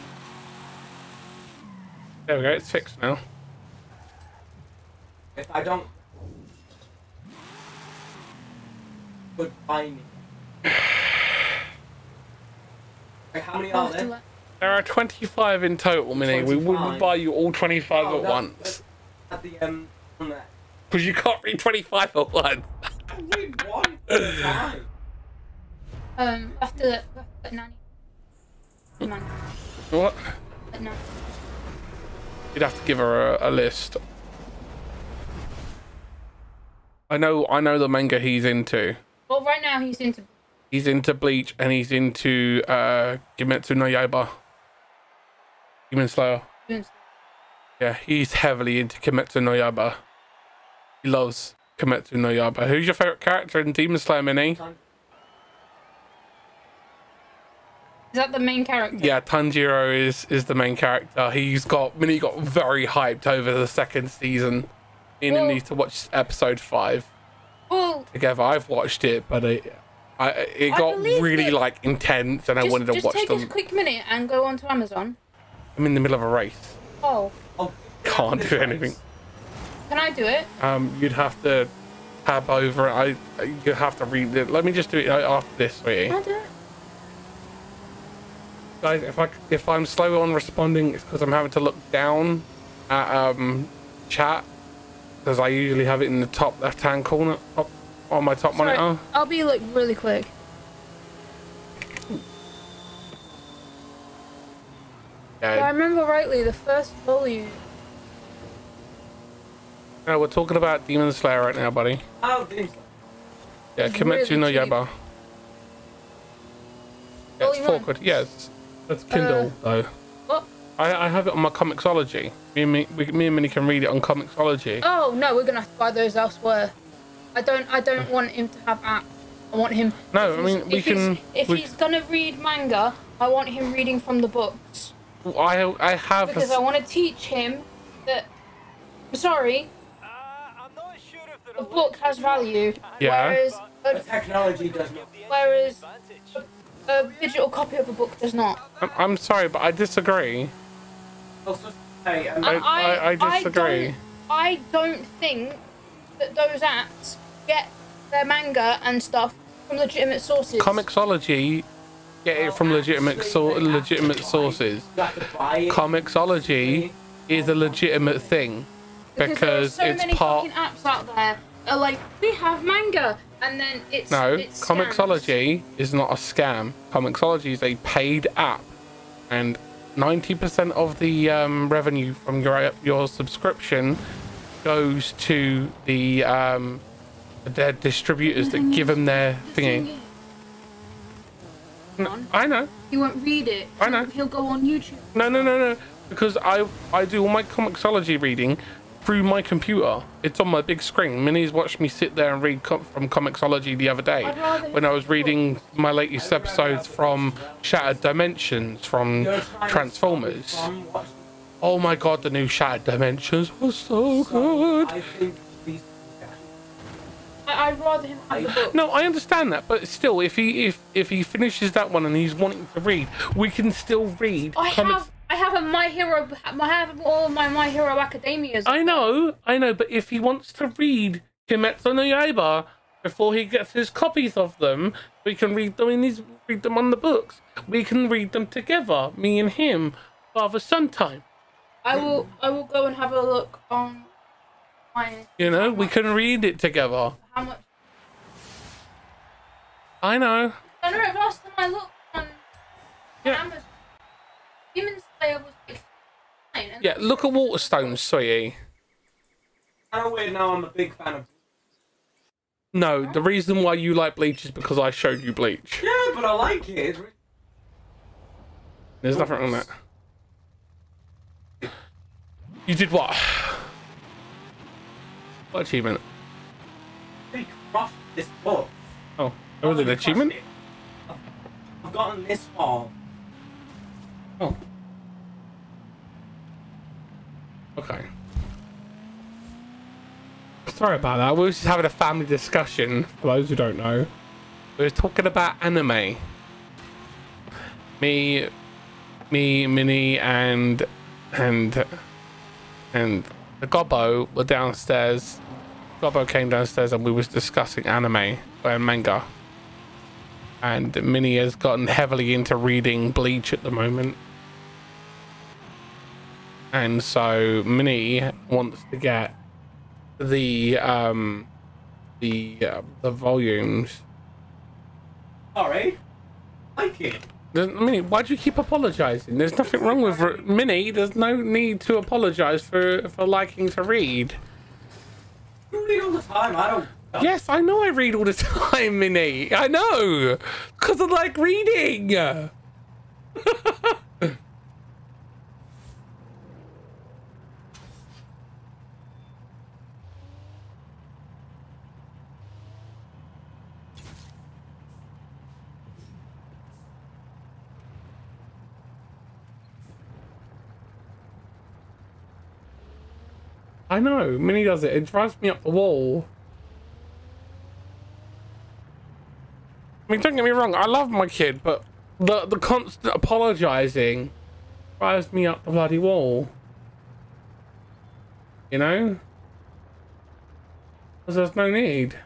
there we go. It's fixed now. if I don't. Buy me. How many are there? There are 25 in total, Minnie. We wouldn't buy you all 25 Oh, at once. At the um. Because you can't read 25 at once. I read one at a time. Um, after that, let Nanny. Man, What? let Nanny. You'd have to give her a, a list. I know, I know the manga he's into. Well, right now he's into. He's into Bleach and he's into uh, Kimetsu no Yaiba. Demon Slayer. doing Yeah, he's heavily into Kimetsu no Yaiba. He loves Kimetsu no Yaiba. Who's your favorite character in Demon Slayer Minnie? Is that the main character? Yeah, Tanjiro is is the main character. He's got Minnie got very hyped over the second season. Me and him need to watch episode five Well, together. I've watched it, but it I it got believe really that- like intense, and I wanted to watch them. just watch take them. a quick minute and go onto Amazon. I'm in the middle of a race. Oh, Oh, Can't this do race. anything. can I do it? Um, you'd have to tab over. I you have to read it. Let me just do it uh, after this, sweetie. Can I do it? Guys if i if i'm slow on responding it's because i'm having to look down at um chat because i usually have it in the top left hand corner up on my top Sorry, monitor I'll be like really quick. If I remember rightly, the first volume. no, we're talking about demon slayer right now buddy Oh, Demon Slayer. yeah It's kimetsu no really cheap. yaiba yeah, it's Volume four one. quid yes that's kindle though What? I, I have it on my Comixology. Me and me, we, me and Minnie can read it on Comixology. Oh no, we're gonna have to buy those elsewhere. I don't. I don't want him to have apps. I want him. No, if I he's- mean, we if he's- can- If we- he's gonna read manga, I want him reading from the books I I have because I want to teach him that. I'm sorry, Uh, I'm not sure if a book has value. Yeah. Whereas The a, technology does not. whereas advantage. A digital copy of a book does not. I'm, I'm sorry, but I disagree. Also, say, I- I- I disagree. don't, I don't think that those apps get their manga and stuff from legitimate sources. Comixology get it from legitimate so legitimate sources. you have to buy it. Comixology is a legitimate thing because, because there are so it's many part. fucking apps out there. Are like we have manga, and then it's No, it's. Comixology is not a scam. Comixology is a paid app, and 90% of the um, revenue from your your subscription goes to the um, their distributors that give them their The thing thingy. is, No, I know. He won't read it. I know. He'll go on YouTube. No, no, no, no. Because I I do all my Comixology reading through my computer. It's on my big screen. Minnie's watched me sit there and read com- from Comixology the other day when I was reading my latest episodes from Shattered Dimensions from You're trying to Transformers. stop me from watching- Oh my god, the new Shattered Dimensions was so good. I think these. I, I'd rather him have the book. No, I understand that, but still, if he if if he finishes that one and he's wanting to read, we can still read. I comics- have I have a My Hero. I have all my My Hero Academias. I know, I know, but if he wants to read Kimetsu no Yaiba before he gets his copies of them, we can read them in his read them on the books. We can read them together, me and him, father son time. I will. I will go and have a look on my. You know, we can read it together. How much? I know. I know. Last time I looked on Yeah. Amazon, Demon Slayer was fine. Yeah, look at Waterstones, sweetie. Kind of weird now. I'm a big fan of. No, the reason why you like Bleach is because I showed you Bleach. Yeah, but I like it. It's really There's nothing wrong with that. You did what? What achievement? really crushed this book. Oh, that was an achievement? I've- I've gotten this far. Oh. Okay. Sorry about that. We were just having a family discussion, for those who don't know. We were talking about anime. Me, me, Minnie, and and and the Gobbo were downstairs. Gobbo came downstairs and we was discussing anime and manga. And Minnie has gotten heavily into reading Bleach at the moment. And so Minnie wants to get the um the uh, the volumes. Sorry. Like it. There's- Minnie, why do you keep apologizing? There's nothing wrong with re- Minnie. There's no need to apologize for for liking to read. You read all the time. I don't. Yes, I know I read all the time, Minnie. I know. Because I like reading. I know, Minnie does it. It drives me up the wall. I mean, don't get me wrong, I love my kid, but the the constant apologizing drives me up the bloody wall. You know? Because there's no need.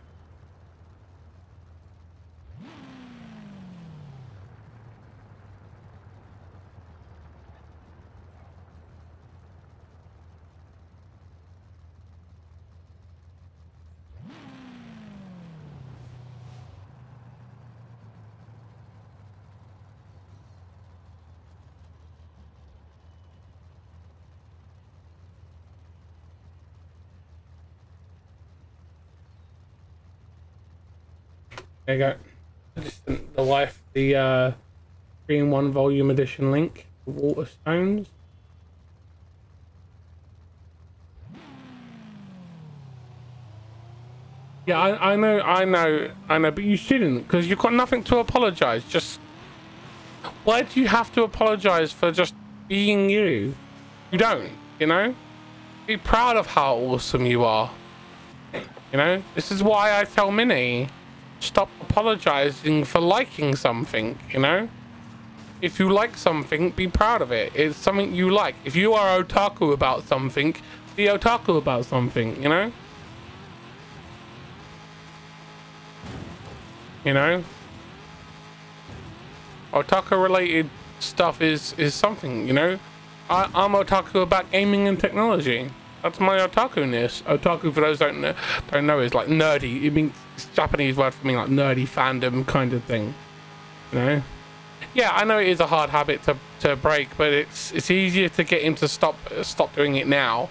There you go. The life, the uh, three in one volume edition link. The Waterstones. Yeah, I, I know, I know, I know, but you shouldn't because you've got nothing to apologize. Just why do you have to apologize for just being you? You don't, you know. Be proud of how awesome you are. You know, this is why I tell Minnie stop apologizing for liking something, you know? If you like something, be proud of it. It's something you like. If you are otaku about something, be otaku about something, you know? You know? Otaku related stuff is is something, you know? I, I'm otaku about gaming and technology. That's my otaku-ness. Otaku, for those don't know, don't know, is like nerdy. It means Japanese word for me, like nerdy fandom kind of thing. You know? Yeah, I know it is a hard habit to, to break, but it's it's easier to get him to stop stop doing it now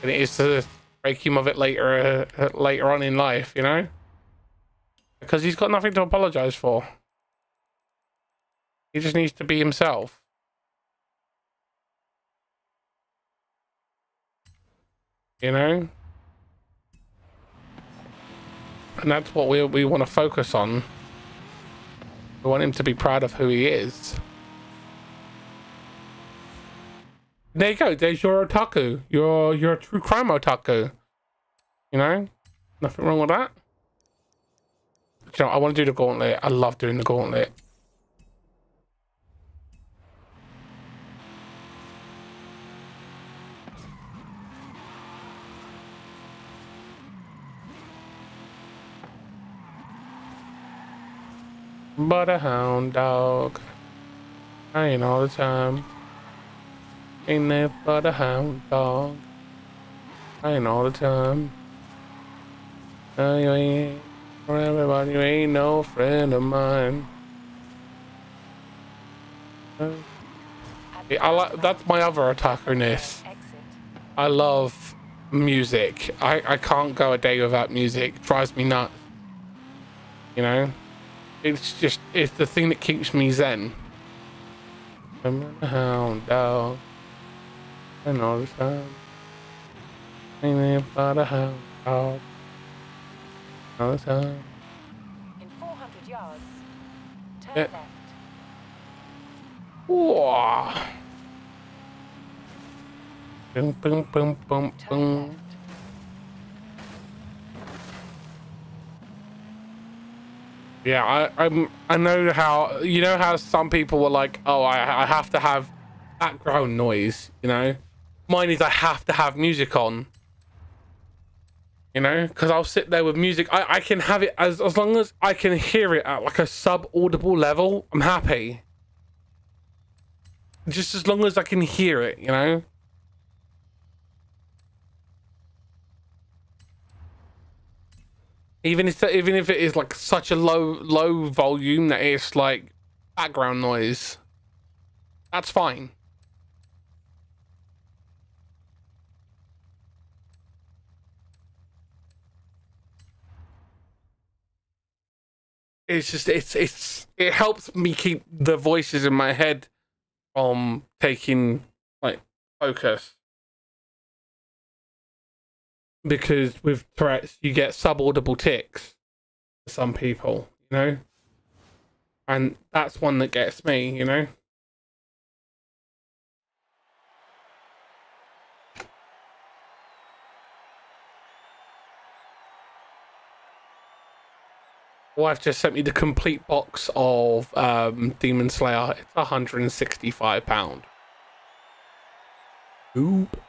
than it is to break him of it later uh, later on in life. You know? Because he's got nothing to apologize for. He just needs to be himself. You know? And that's what we, we want to focus on. We want him to be proud of who he is. There you go. There's your otaku. You're a true crime otaku. You know? Nothing wrong with that. You know, I want to do the gauntlet. I love doing the gauntlet. But a hound dog. I ain't all the time. Ain't that but a hound dog. I ain't all the time. No, you ain't for everybody. You ain't no friend of mine. I like that's my other. Exit. I love music. I, I can't go a day without music. It drives me nuts. You know? It's just it's the thing that keeps me zen. I'm a hound dog. And all the time. Ain't about a hound dog. All the time. In 400 yards, turn Yeah. left. Whoa. Boom boom boom boom boom. Yeah, I I'm, I know how you know how some people were like, oh, I I have to have background noise. You know, mine is I have to have music on. You know, because I'll sit there with music. I I can have it as as long as I can hear it at like a sub audible level. I'm happy. Just as long as I can hear it, you know. Even if even if it is like such a low low volume that it's like background noise, that's fine. It's just it's it's it helps me keep the voices in my head from taking like focus because with Tourette's you get subaudible tics for some people, you know? And that's one that gets me, you know? wife just sent me the complete box of um, Demon Slayer. It's 165 pound. Oop.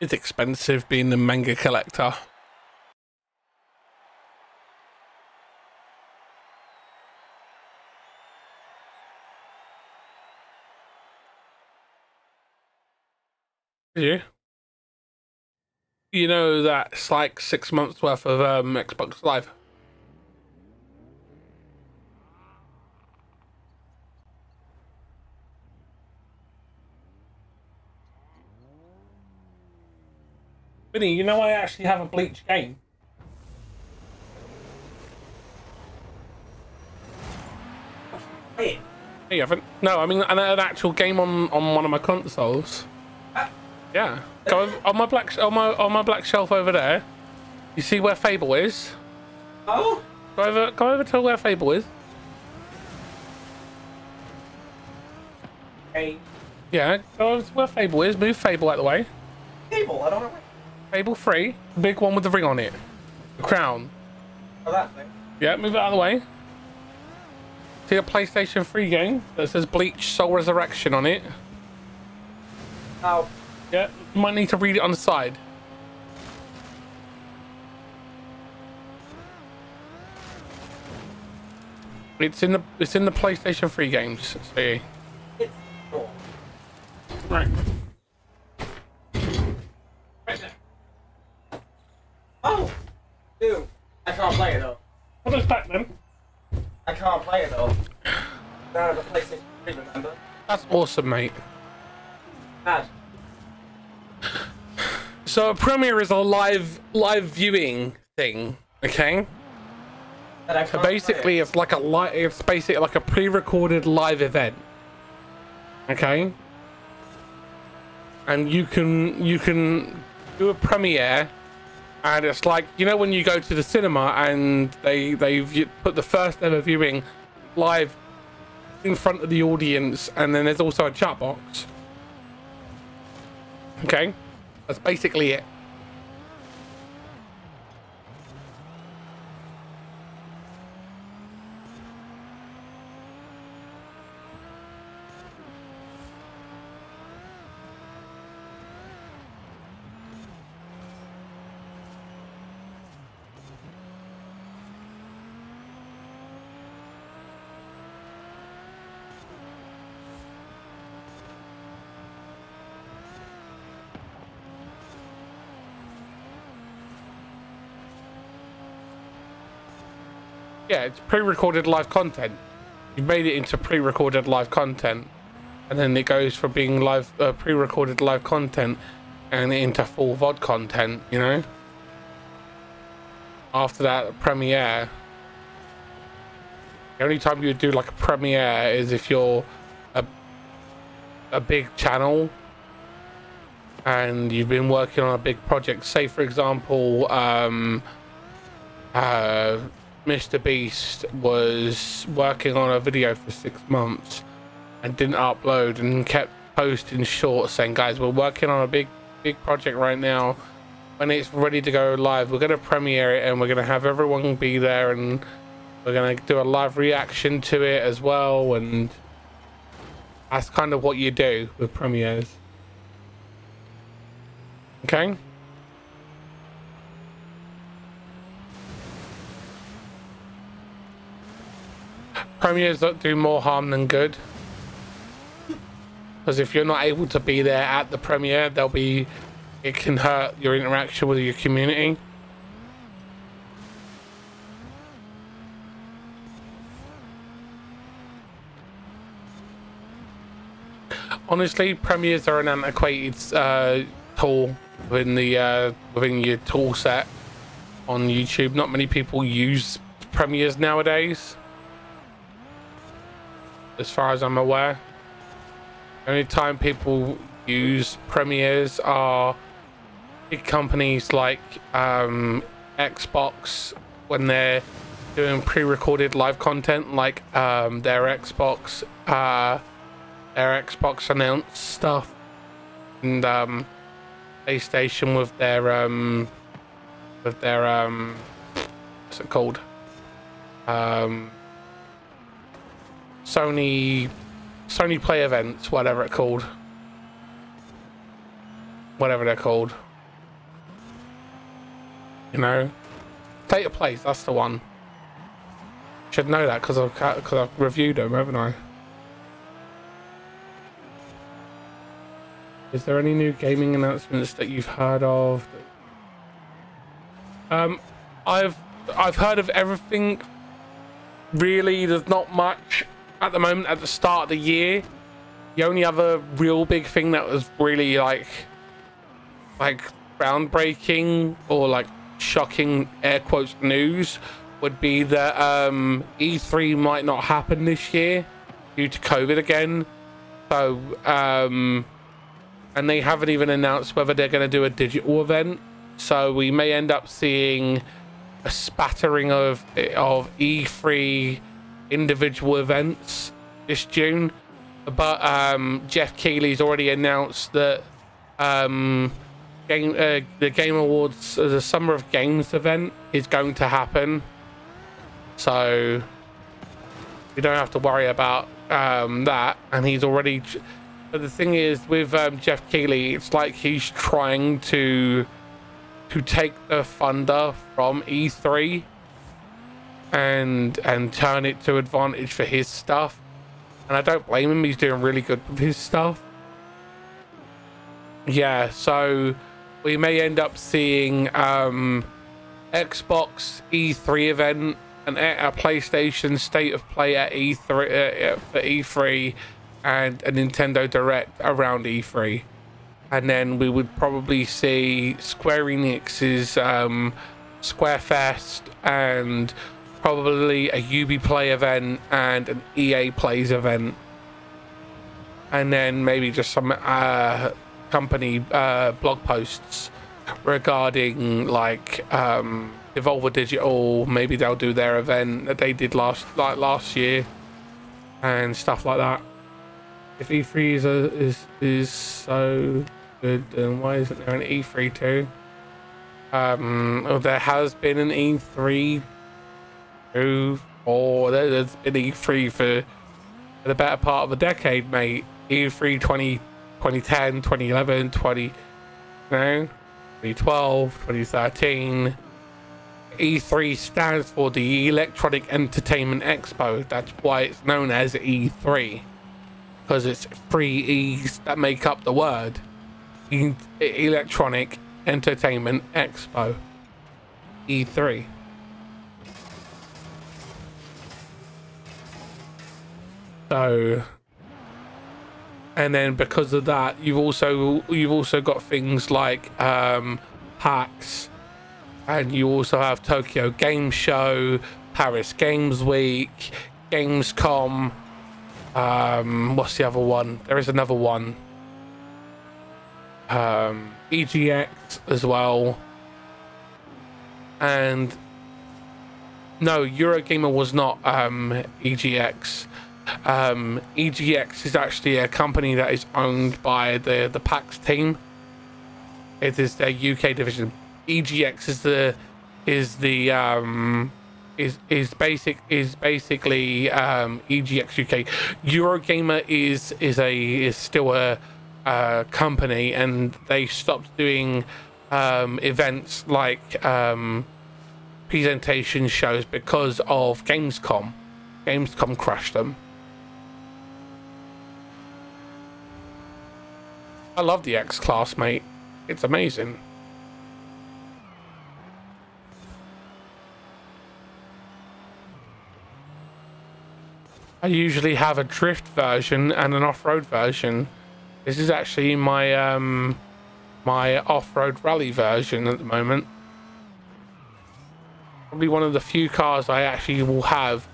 It's expensive being a manga collector. You? You know that's like six months worth of um, Xbox Live. Vinny, you know I actually have a Bleach game. Hey, Hey, you haven't? No, I mean an, an actual game on on one of my consoles. Yeah, go over, on my black on my on my black shelf over there. You see where Fable is? oh, Go over go over to where Fable is. hey, Yeah, go over to where Fable is. Move Fable out the way. table. I don't know. Fable three, the big one with the ring on it, the crown. Oh, that thing. Yeah, move it out of the way. See a PlayStation 3 game that says Bleach Soul Resurrection on it. Oh, Yeah, you might need to read it on the side. It's in the it's in the PlayStation 3 games. See. it's cool. Right Oh, dude, I can't play it though. What is back then? I can't play it though. No, the PlayStation 3, remember? That's awesome, mate. Mad. So a premiere is a live live viewing thing, okay? That So basically, it. it's like a li- It's basically like a pre-recorded live event. Okay. And you can you can do a premiere, and it's like you know when you go to the cinema and they they've put the first ever viewing live in front of the audience, and then there's also a chat box. Okay, that's basically it. It's pre-recorded live content. You've made it into pre-recorded live content, and then it goes from being live, uh, pre-recorded live content, and into full VOD content. You know. After that premiere, the only time you would do like a premiere is if you're a a big channel and you've been working on a big project. Say, for example, um, uh, Mr. Beast was working on a video for six months and didn't upload and kept posting short saying, guys, we're working on a big, big project right now. When it's ready to go live, we're going to premiere it and we're going to have everyone be there and we're going to do a live reaction to it as well. And that's kind of what you do with premieres. Okay? Premieres that do more harm than good. Because if you're not able to be there at the premiere, there'll be it can hurt your interaction with your community. Honestly, premieres are an antiquated uh, tool within the uh, within your tool set on YouTube. Not many people use premieres nowadays, as far as I'm aware. The only time people use premieres are big companies like um, Xbox when they're doing pre-recorded live content like um, their Xbox, uh, their Xbox announced stuff, and um, PlayStation with their um, with their um, what's it called? Um, Sony Sony Play events, whatever it's called, whatever they're called. You know, of Plays. That's the one. Should know that because I've because I've reviewed them, haven't I? Is there any new gaming announcements that you've heard of? Um, I've I've heard of everything. Really, there's not much at the moment. At the start of the year, the only other real big thing that was really like like groundbreaking or like shocking air quotes news would be that um, E3 might not happen this year due to COVID again. So, um, and they haven't even announced whether they're going to do a digital event. So we may end up seeing a spattering of of E3 individual events this June. But um, Geoff Keighley's already announced that um, game uh, the Game Awards, uh, the Summer of Games event, is going to happen. So we don't have to worry about um, that. And he's already. But the thing is, with um, Geoff Keighley, it's like he's trying to to take the thunder from E3 and and turn it to advantage for his stuff. And I don't blame him. He's doing really good with his stuff. Yeah, so we may end up seeing um, Xbox E3 event, an, a PlayStation State of Play at E3 uh, for E3, and a Nintendo Direct around E3. And then we would probably see Square Enix's um, Square Fest and probably a Ubiplay event and an EA Plays event. And then maybe just some uh, company uh, blog posts regarding like um, Devolver Digital. Maybe they'll do their event that they did last like last year and stuff like that. If E3 is a, is is so good, then why isn't there an E3 too? Um, there has been an E3 two, four. Oh, there's been E3 for, for the better part of a decade, mate. E3 20, 2010, 2011, 20, no, 2012, 2013. E3 stands for the Electronic Entertainment Expo. That's why it's known as E3. Because it's three E's that make up the word. E Electronic Entertainment Expo. E3. So, and then because of that, you've also you've also got things like um, PAX, and you also have Tokyo Game Show, Paris Games Week, Gamescom. Um, what's the other one? There is another one. Um, EGX as well. And no, Eurogamer was not um, EGX. Um, EGX is actually a company that is owned by the the PAX team. It is their UK division. EGX is the is the um, is is basic is basically um, EGX UK. Eurogamer is is a is still a, company, and they stopped doing um, events like um, presentation shows because of Gamescom. Gamescom crushed them. I love the X class, mate. It's amazing. I usually have a drift version and an off-road version. This is actually my um my off-road rally version at the moment. Probably one of the few cars I actually will have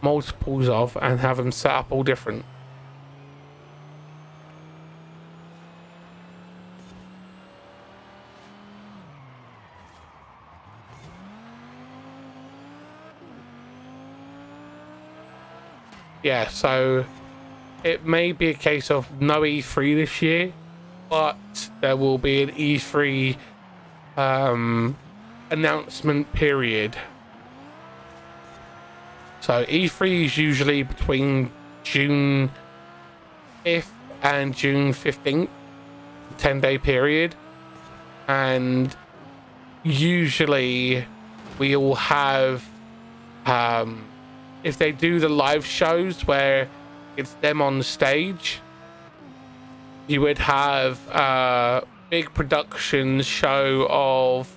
multiples of and have them set up all different. Yeah, so it may be a case of no E3 this year, but there will be an E3 um, announcement period. So E3 is usually between June 5th and June 15th, 10 day period. And usually we will have, um, if they do the live shows where it's them on stage, you would have a big production show of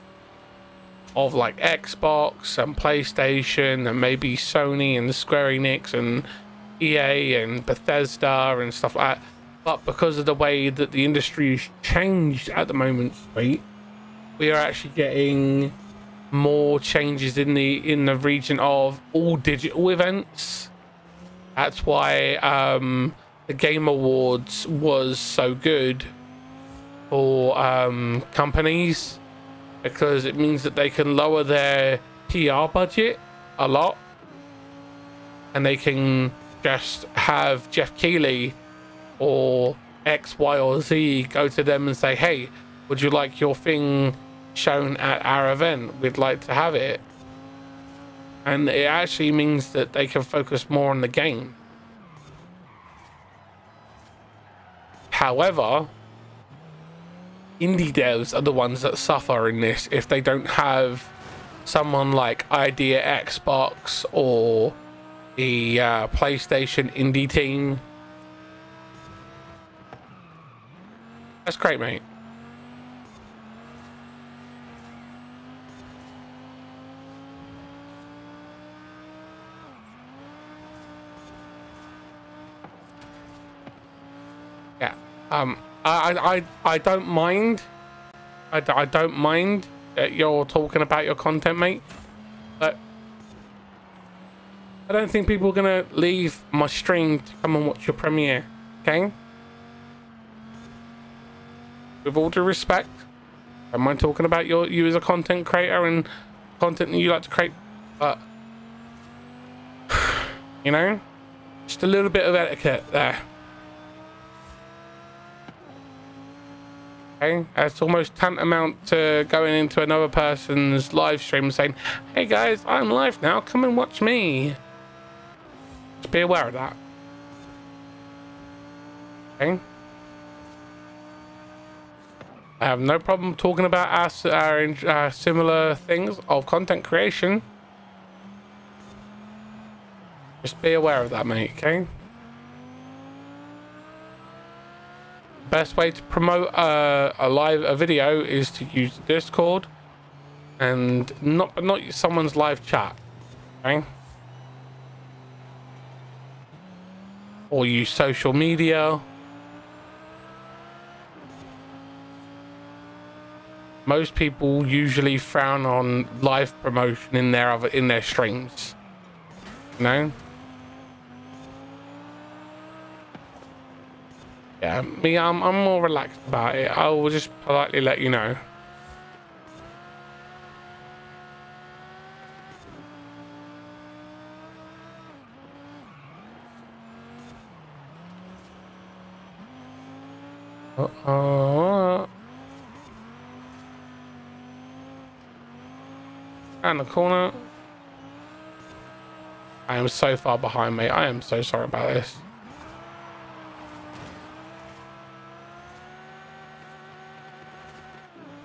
of like Xbox and PlayStation and maybe Sony and Square Enix and EA and Bethesda and stuff like that. But because of the way that the industry has changed at the moment, we are actually getting more changes in the in the region of all digital events. That's why um, the Game Awards was so good for um, companies because it means that they can lower their PR budget a lot and they can just have Geoff Keighley or X, Y, or Z go to them and say, hey, would you like your thing shown at our event? We'd like to have it. And it actually means that they can focus more on the game. However, indie devs are the ones that suffer in this if they don't have someone like Idea Xbox or the uh, PlayStation indie team. That's great, mate. Um. I I I don't mind. I, I don't mind that you're talking about your content, mate. But I don't think people are gonna leave my stream to come and watch your premiere. Okay. With all due respect, I don't mind talking about your you as a content creator and content that you like to create, but you know, just a little bit of etiquette there. Okay, it's almost tantamount to going into another person's live stream saying, "Hey guys, I'm live now. Come and watch me." Just be aware of that. Okay. I have no problem talking about our, our uh, similar things of content creation. Just be aware of that, mate. Okay. Best way to promote a, a live a video is to use discord and not not someone's live chat okay? Or use social media. Most people usually frown on live promotion in their other in their streams you know Yeah, um, me, I'm, I'm more relaxed about it. I will just politely let you know. Uh-oh. And the corner. I am so far behind, mate. I am so sorry about this.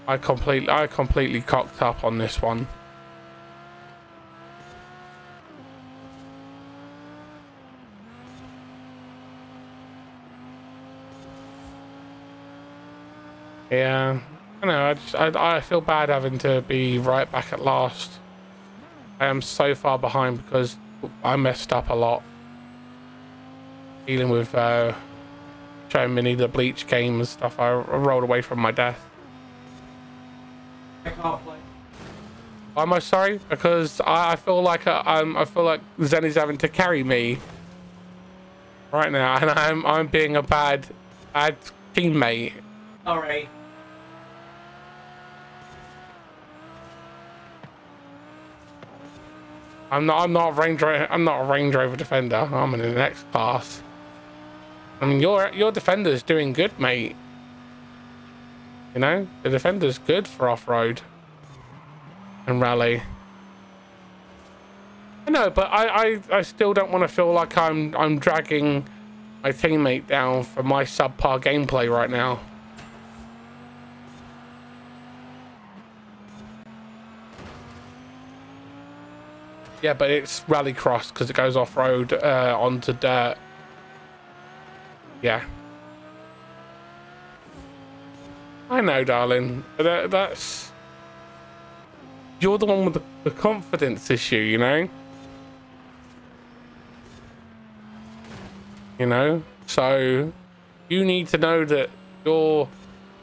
I completely, I completely cocked up on this one. Yeah, I know. I just, I, I feel bad having to be right back at last. I am so far behind because I messed up a lot. Dealing with uh, showing Minnie the Bleach game and stuff. I rolled away from my death. I can't play. Why am I sorry? Because I, I feel like uh, I'm. I feel like Zen is having to carry me right now, and I'm I'm being a bad bad teammate. Alright. I'm not. I'm not a Range Rover. I'm not a Range Rover Defender. I'm in the next class. I mean, your your Defender's doing good, mate. You know, the Defender's good for off road and rally. I know, but I, I, I still don't want to feel like I'm I'm dragging my teammate down for my subpar gameplay right now. Yeah, but it's rallycross because it goes off road uh, onto dirt. Yeah. I know, darling. That, uh, that's. You're the one with the, the confidence issue, you know? You know? So, you need to know that your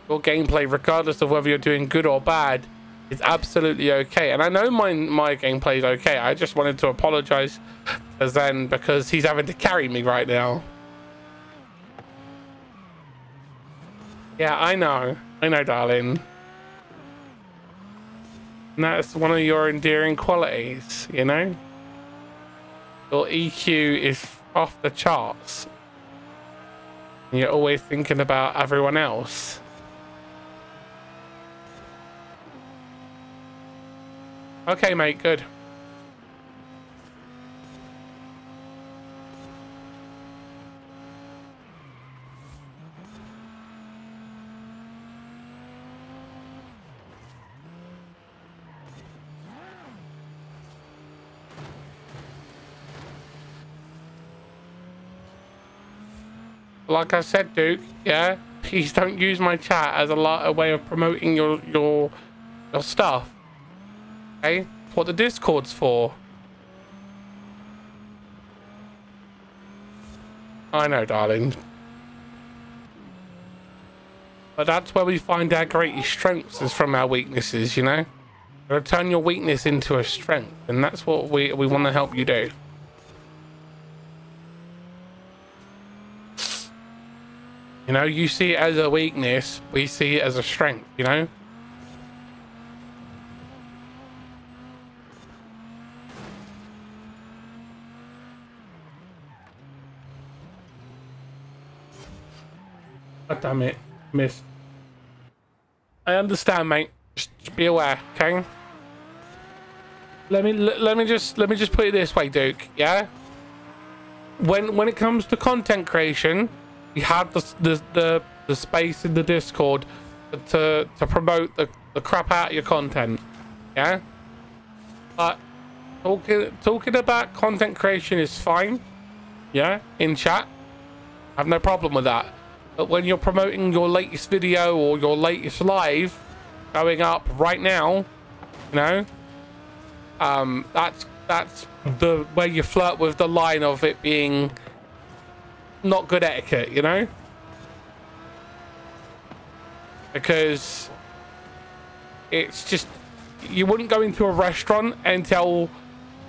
your gameplay, regardless of whether you're doing good or bad, is absolutely okay. And I know my my gameplay is okay. I just wanted to apologize to Zen because he's having to carry me right now. Yeah, I know. I know, darling. And that's one of your endearing qualities, you know? Your EQ is off the charts. And you're always thinking about everyone else. Okay, mate, good. Like I said, Duke, yeah, please don't use my chat as a, a way of promoting your your your stuff. Okay, what the Discord's for. I know, darling. But that's where we find our greatest strengths is from our weaknesses, you know? Turn your weakness into a strength, and that's what we, we want to help you do. You know, you see it as a weakness, we see it as a strength, you know? God damn it, missed. I understand, mate. Just, be aware, okay? Let me let me just let me just put it this way, Duke. Yeah. When when it comes to content creation, you have the the the, the space in the Discord to to promote the the crap out of your content. Yeah. But talking talking about content creation is fine. Yeah, in chat. I have no problem with that. But when you're promoting your latest video or your latest live going up right now, you know, um, that's that's the where you flirt with the line of it being not good etiquette, you know? Because it's just you wouldn't go into a restaurant and tell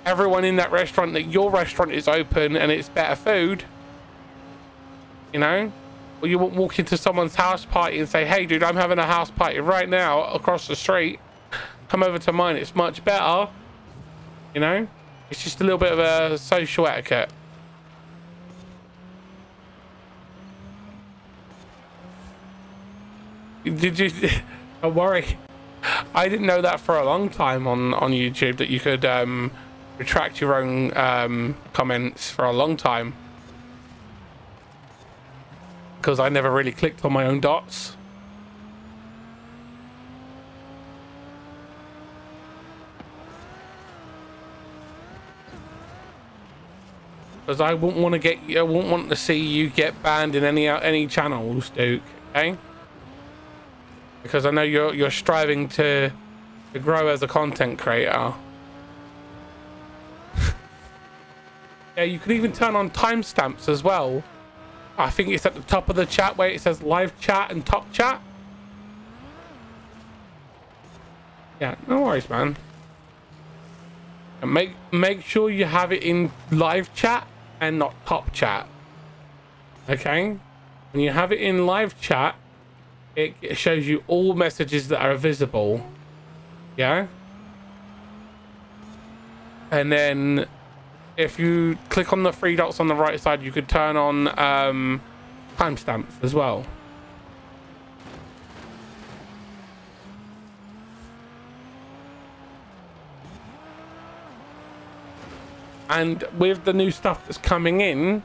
everyone in that restaurant that your restaurant is open and it's better food. You know? Or you won't walk into someone's house party and say, hey, dude, I'm having a house party right now across the street. Come over to mine. It's much better. You know? It's just a little bit of a social etiquette. Did you... Don't worry. I didn't know that for a long time on, on YouTube that you could um, retract your own um, comments for a long time. Because I never really clicked on my own dots. Because I wouldn't want to get, I wouldn't want to see you get banned in any any channels, Duke. Okay? Because I know you're you're striving to to grow as a content creator. yeah, you can even turn on timestamps as well. I think it's at the top of the chat where it says live chat and top chat. Yeah, no worries, man. And make make sure you have it in live chat and not top chat. Okay? When you have it in live chat, it, shows you all messages that are visible. Yeah? And then if you click on the three dots on the right side, you could turn on um, timestamps as well. And with the new stuff that's coming in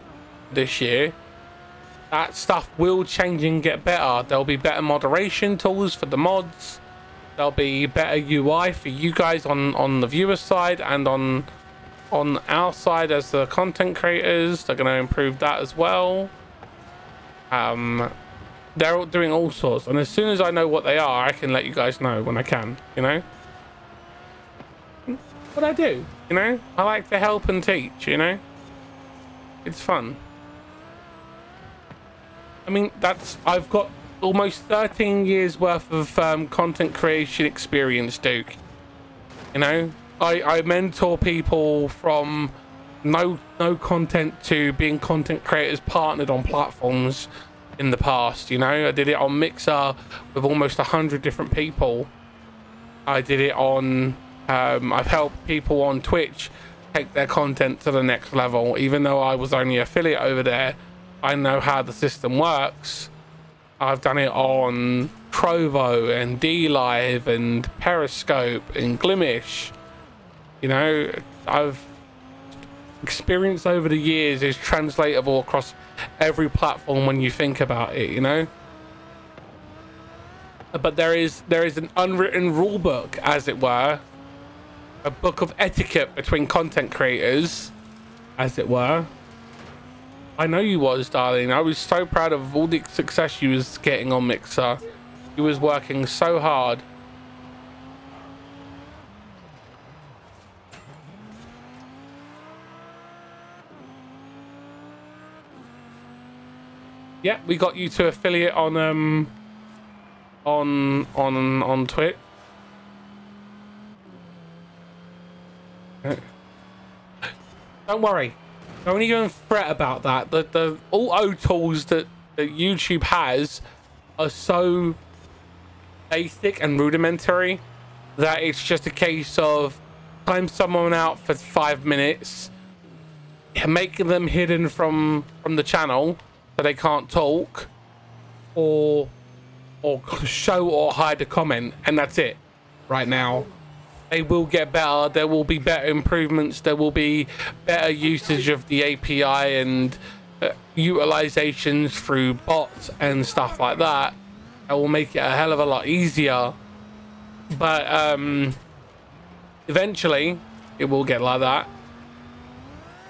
this year, that stuff will change and get better. There'll be better moderation tools for the mods. There'll be better UI for you guys on on the viewer side and on on our side as the content creators. They're going to improve that as well. Um, they're doing all sorts, and as soon as I know what they are, I can let you guys know when I can. You know, what I do. You know, I like to help and teach. You know, it's fun. I mean, that's I've got almost 13 years worth of um, content creation experience, Duke. You know, I, I mentor people from no no content to being content creators partnered on platforms in the past. You know, I did it on Mixer with almost a hundred different people. I did it on. Um, I've helped people on Twitch take their content to the next level, even though I was only affiliate over there. I know how the system works. I've done it on Trovo and DLive and Periscope and Glimesh. You know, I've experience over the years is translatable across every platform when you think about it, you know? But there is there is an unwritten rule book, as it were, a book of etiquette between content creators, as it were. I know you was, darling. I was so proud of all the success you was getting on Mixer. You was working so hard. Yeah, we got you to affiliate on um on on on Twitch. Don't worry. Don't even fret about that. The the auto tools that, that YouTube has are so basic and rudimentary that it's just a case of time someone out for five minutes, making them hidden from from the channel so they can't talk, or or show or hide a comment, and that's it. Right now they will get better. There will be better improvements. There will be better usage of the API and uh, utilizations through bots and stuff like that. That will make it a hell of a lot easier. But um, eventually, it will get like that.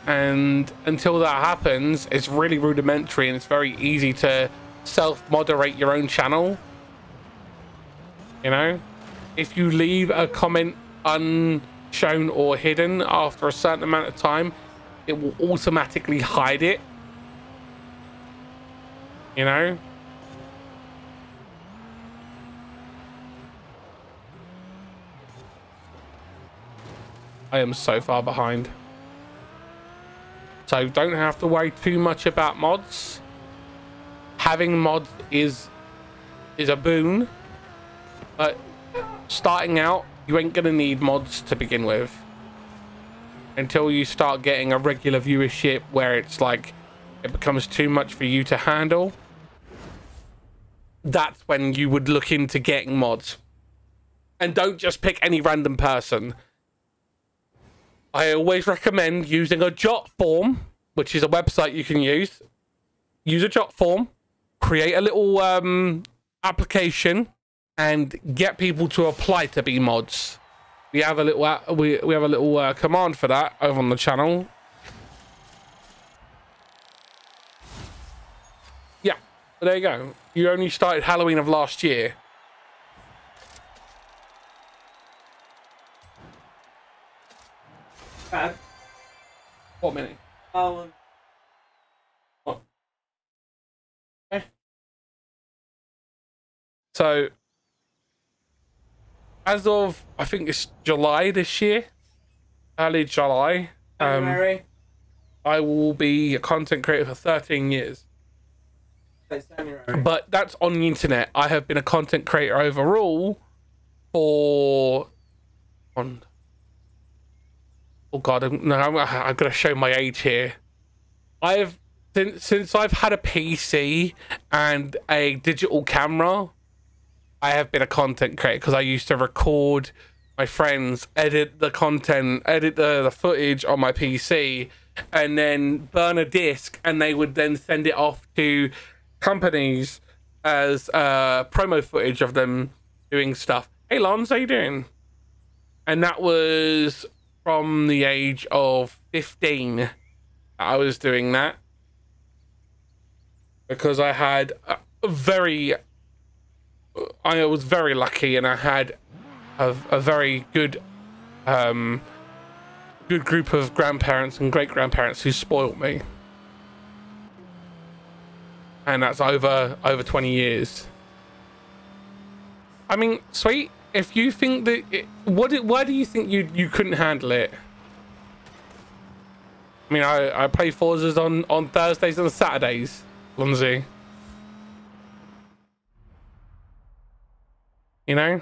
And until that happens, it's really rudimentary and it's very easy to self-moderate your own channel. You know? If you leave a comment unshown or hidden after a certain amount of time, it will automatically hide it. You know? I am so far behind. So don't have to worry too much about mods. Having mods is is a boon. But starting out, you ain't gonna need mods to begin with. Until you start getting a regular viewership where it's like it becomes too much for you to handle that's when you would look into getting mods. And don't just pick any random person. I always recommend using a Jotform which is a website you can use. Use a Jotform. Create a little um, application and get people to apply to be mods. We have a little uh, we we have a little uh, command for that over on the channel. Yeah, there you go. You only started Halloween of last year. Bad. What minute? Oh, um, What? Okay. So, as of I think it's July this year, early July, um, I will be a content creator for 13 years. But that's on the internet. I have been a content creator overall for on oh god, I'm, no, I'm, I'm gonna show my age here. I've since since I've had a PC and a digital camera, I have been a content creator because I used to record my friends, edit the content, edit the, the footage on my PC, and then burn a disc, and they would then send it off to companies as uh, promo footage of them doing stuff. Hey, Lons, how you doing? And that was from the age of 15. I was doing that because I had a very, I was very lucky, and I had a, a very good, um, good group of grandparents and great grandparents who spoilt me and that's over over 20 years. I mean, sweet. If you think that, it, what? Why do you think you you couldn't handle it? I mean, I I play Forzas on on Thursdays and Saturdays, Lindsay. You know.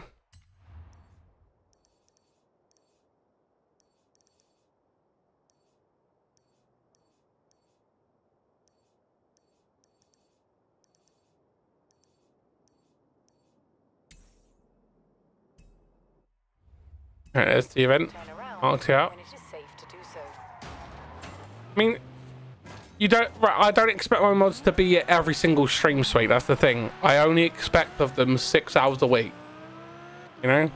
Alright, there's the event. Marked out. when it is safe to do so. I mean, you don't. Right, I don't expect my mods to be at every single stream suite. That's the thing. I only expect of them six hours a week. You know.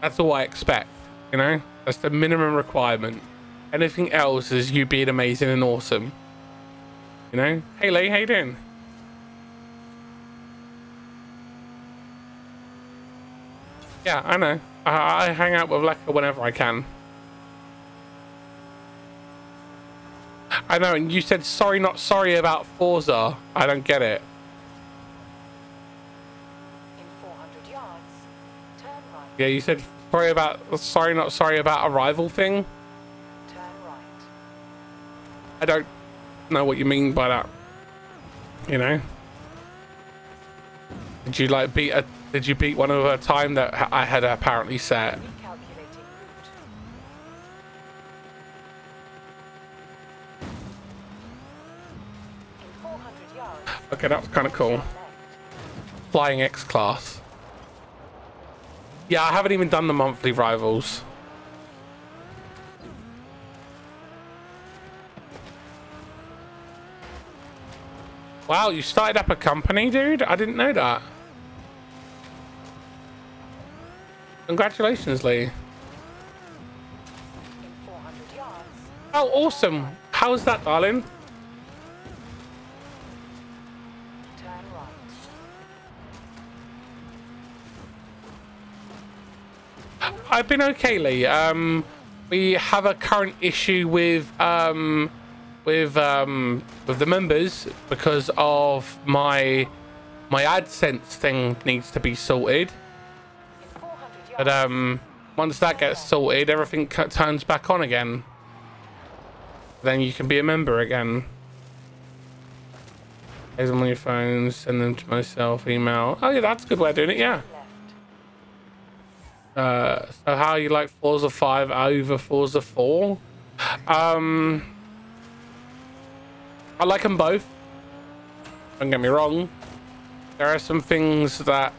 That's all I expect. You know. That's the minimum requirement. Anything else is you being amazing and awesome. You know. Hey Lee, how you doing? Yeah, I know. I, I hang out with Lekka whenever I can. I know, and you said sorry, not sorry about Forza. I don't get it. Yeah, you said sorry about sorry, not sorry about a rival thing. Turn right. I don't know what you mean by that. You know? Did you like beat a? Did you beat one of a time that I had apparently set? Recalculating route. In 400 yards, Okay, that was kind of cool. Flying X class. Yeah, I haven't even done the monthly rivals. Wow, you started up a company, dude? I didn't know that. Congratulations, Lee. In 400 yards, Oh, awesome. How's that, darling? turn right. I've been okay, Lee. Um, we have a current issue with um, with um, with the members because of my my AdSense thing needs to be sorted. In 400 yards, But um, once that gets sorted, everything turns back on again. Then you can be a member again. Here's on your phones. Send them to myself. Email. Oh yeah, that's a good way of doing it. Yeah. Uh, so how you like Forza 5 over Forza 4? Um, I like them both. Don't get me wrong. There are some things that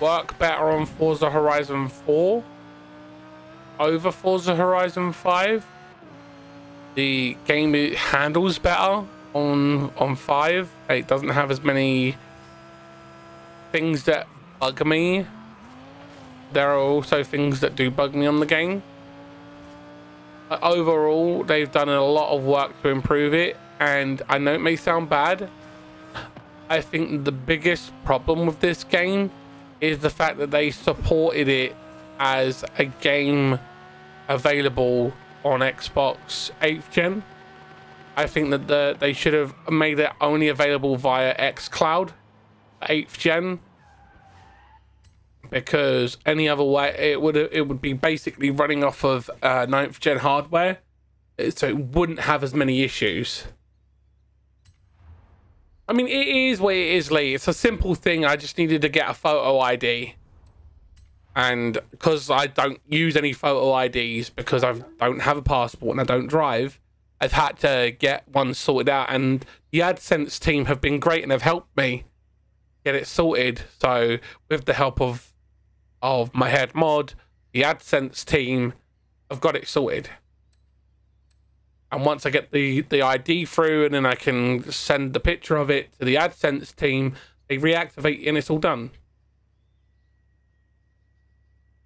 work better on Forza Horizon 4 over Forza Horizon 5. The game handles better on on 5. It doesn't have as many things that bug me there are also things that do bug me on the game. But overall, they've done a lot of work to improve it, and I know it may sound bad. I think the biggest problem with this game is the fact that they supported it as a game available on Xbox 8th gen. I think that the, they should have made it only available via xCloud 8th gen because any other way it would it would be basically running off of uh, 9th gen hardware. So it wouldn't have as many issues. I mean it is what it is lee. It's a simple thing. I just needed to get a photo id and because I don't use any photo IDs because I don't have a passport and I don't drive, I've had to get one sorted out. And the AdSense team have been great and have helped me get it sorted. So with the help of of my head mod, the AdSense team have got it sorted. And once I get the the ID through, and then I can send the picture of it to the AdSense team, they reactivate and it's all done.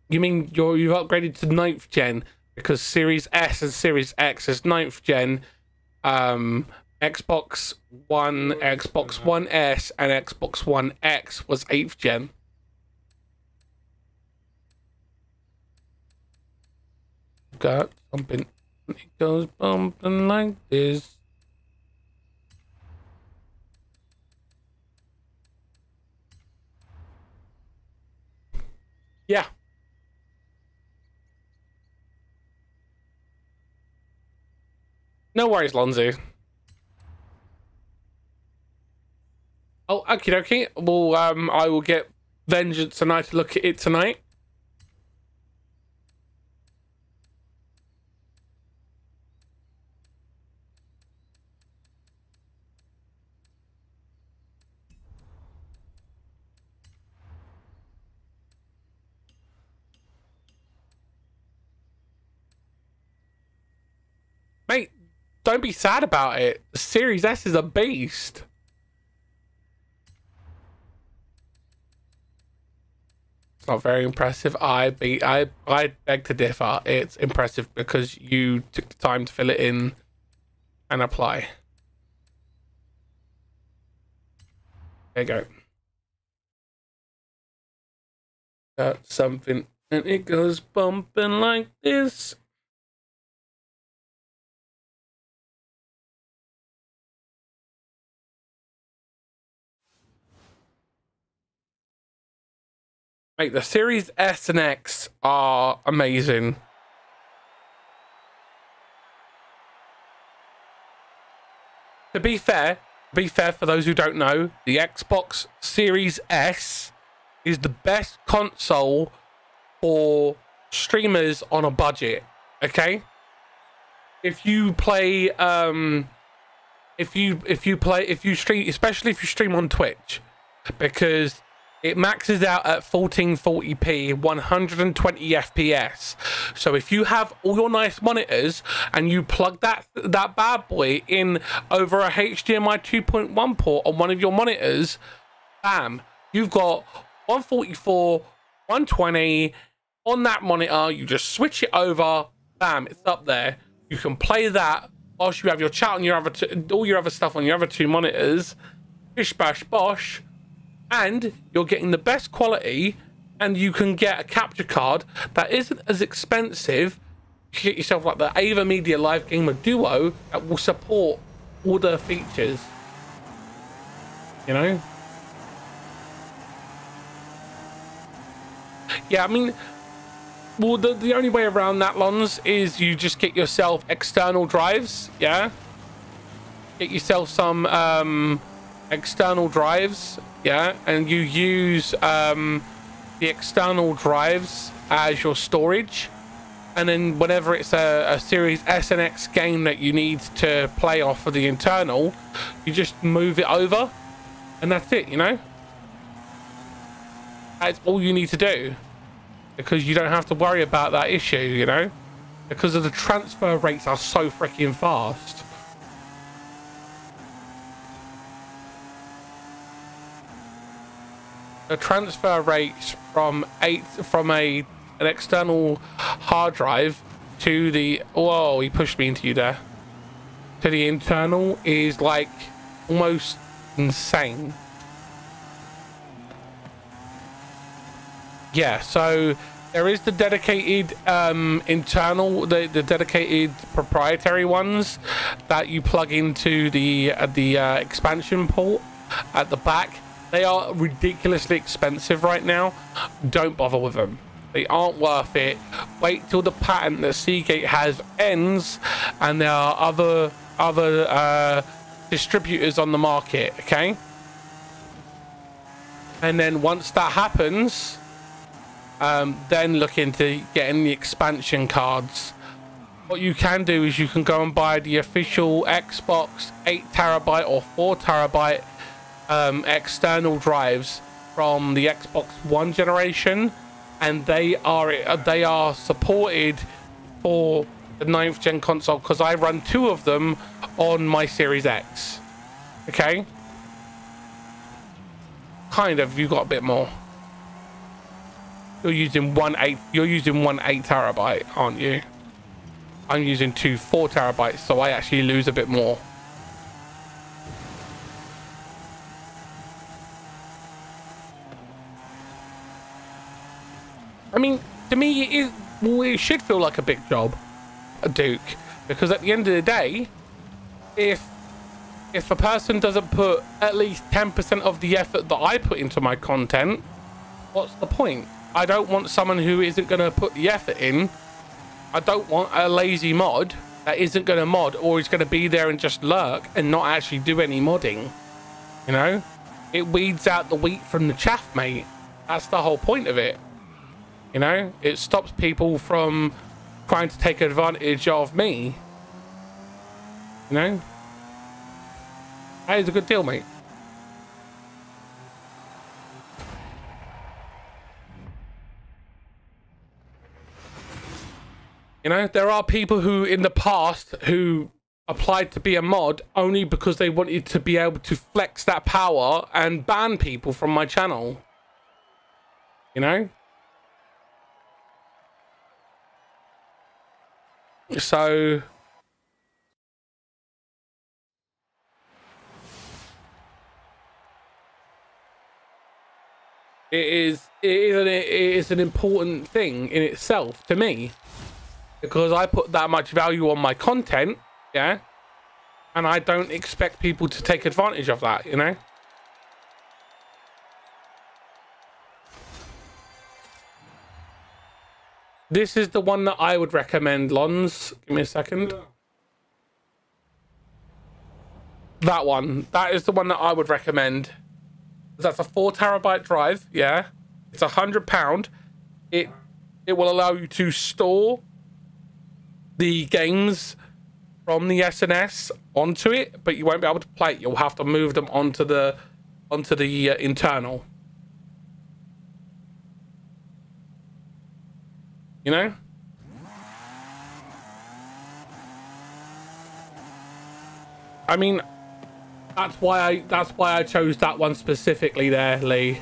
You mean you're you've upgraded to ninth gen because Series S and Series X is ninth gen, um, Xbox One, Xbox One S, and Xbox One X was eighth gen. Got something. It goes bumping like this. Yeah. No worries, Lonzo. Oh, okay, okay. Well, um, I will get Vengeance tonight to look at it tonight. Mate, don't be sad about it. Series S is a beast. It's not very impressive. I be I I beg to differ. It's impressive because you took the time to fill it in and apply. There you go. Got something and it goes bumping like this. The Series S and X are amazing. To be fair, to be fair for those who don't know, the Xbox Series S is the best console for streamers on a budget. Okay? If you play um if you if you play if you stream especially if you stream on Twitch because it maxes out at 1440p 120 fps so if you have all your nice monitors and you plug that that bad boy in over a hdmi 2.1 port on one of your monitors bam you've got 144 120 on that monitor. You just switch it over bam it's up there. You can play that whilst you have your chat on your other two, all your other stuff on your other two monitors. Bish bash bosh and you're getting the best quality and you can get a capture card that isn't as expensive. You get yourself like the AVerMedia live gamer duo that will support all the features. You know? Yeah i mean well the, the only way around that lons is you just get yourself external drives yeah? Get yourself some um external drives yeah and you use um, the external drives as your storage. And then whenever it's a, a series S and X game that you need to play off of the internal you just move it over and that's it you know? That's all you need to do because you don't have to worry about that issue you know? Because of the transfer rates are so freaking fast the transfer rates from eight from a an external hard drive to the whoa he pushed me into you there. To the internal is like almost insane. Yeah so there is the dedicated um, internal the, the dedicated proprietary ones that you plug into the uh, the uh, expansion port at the back they are ridiculously expensive right now. Don't bother with them. They aren't worth it. Wait till the patent that Seagate has ends and there are other other uh, distributors on the market, okay? And then once that happens, um, then look into getting the expansion cards. What you can do is you can go and buy the official Xbox 8 terabyte or 4 terabyte um, external drives from the Xbox One generation, and they are they are supported for the ninth gen console because I run two of them on my Series X. Okay, kind of. You got a bit more. You're using one eight. You're using one eight terabyte, aren't you? I'm using two four terabytes, so I actually lose a bit more. I mean, to me, it, is, well, it should feel like a big job, a Duke, because at the end of the day, if if a person doesn't put at least 10% of the effort that I put into my content, what's the point? I don't want someone who isn't going to put the effort in. I don't want a lazy mod that isn't going to mod or is going to be there and just lurk and not actually do any modding. You know? It weeds out the wheat from the chaff, mate. That's the whole point of it. You know? It stops people from trying to take advantage of me. You know? That is a good deal, mate. You know, there are people who in the past who applied to be a mod only because they wanted to be able to flex that power and ban people from my channel. You know? So it is it is an, it is an important thing in itself to me because I put that much value on my content, yeah, and I don't expect people to take advantage of that, you know. This is the one that I would recommend, Lons. Give me a second. That one. That is the one that I would recommend. That's a four terabyte drive. Yeah, it's a hundred pound. It it will allow you to store the games from the SNS onto it, but you won't be able to play it. You'll have to move them onto the onto the uh, internal. You know? I mean, that's why I that's why I chose that one specifically there, Lee.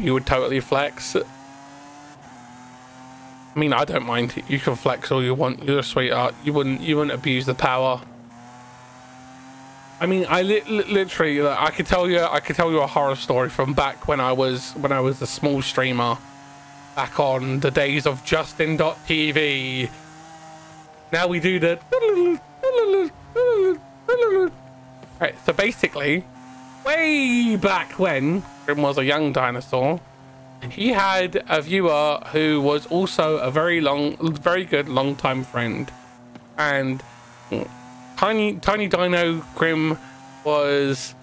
You would totally flex. I mean, I don't mind. You can flex all you want. You're a sweetheart. You wouldn't you wouldn't abuse the power. I mean, I li li literally, I could tell you, I could tell you a horror story from back when I was when I was a small streamer, back on the days of Justin.tv. Now we do the. Right, so basically, way back when Grim was a young dinosaur, he had a viewer who was also a very long, very good long-time friend, and mm, Tiny Tiny Dino Grim was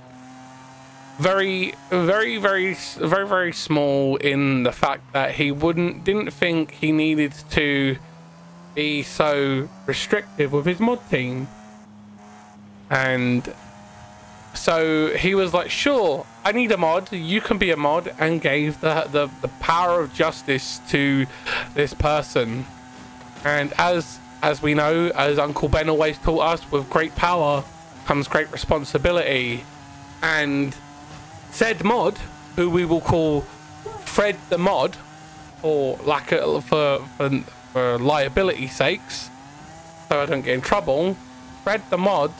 very, very, very, very, very small in the fact that he wouldn't didn't think he needed to be so restrictive with his mod team, and so he was like, "Sure, I need a mod. You can be a mod," and gave the the, the power of justice to this person. And as as we know, as Uncle Ben always taught us, with great power comes great responsibility. And said mod, who we will call Fred the Mod, or lack of, for, for for liability sakes, so I don't get in trouble. Fred the Mod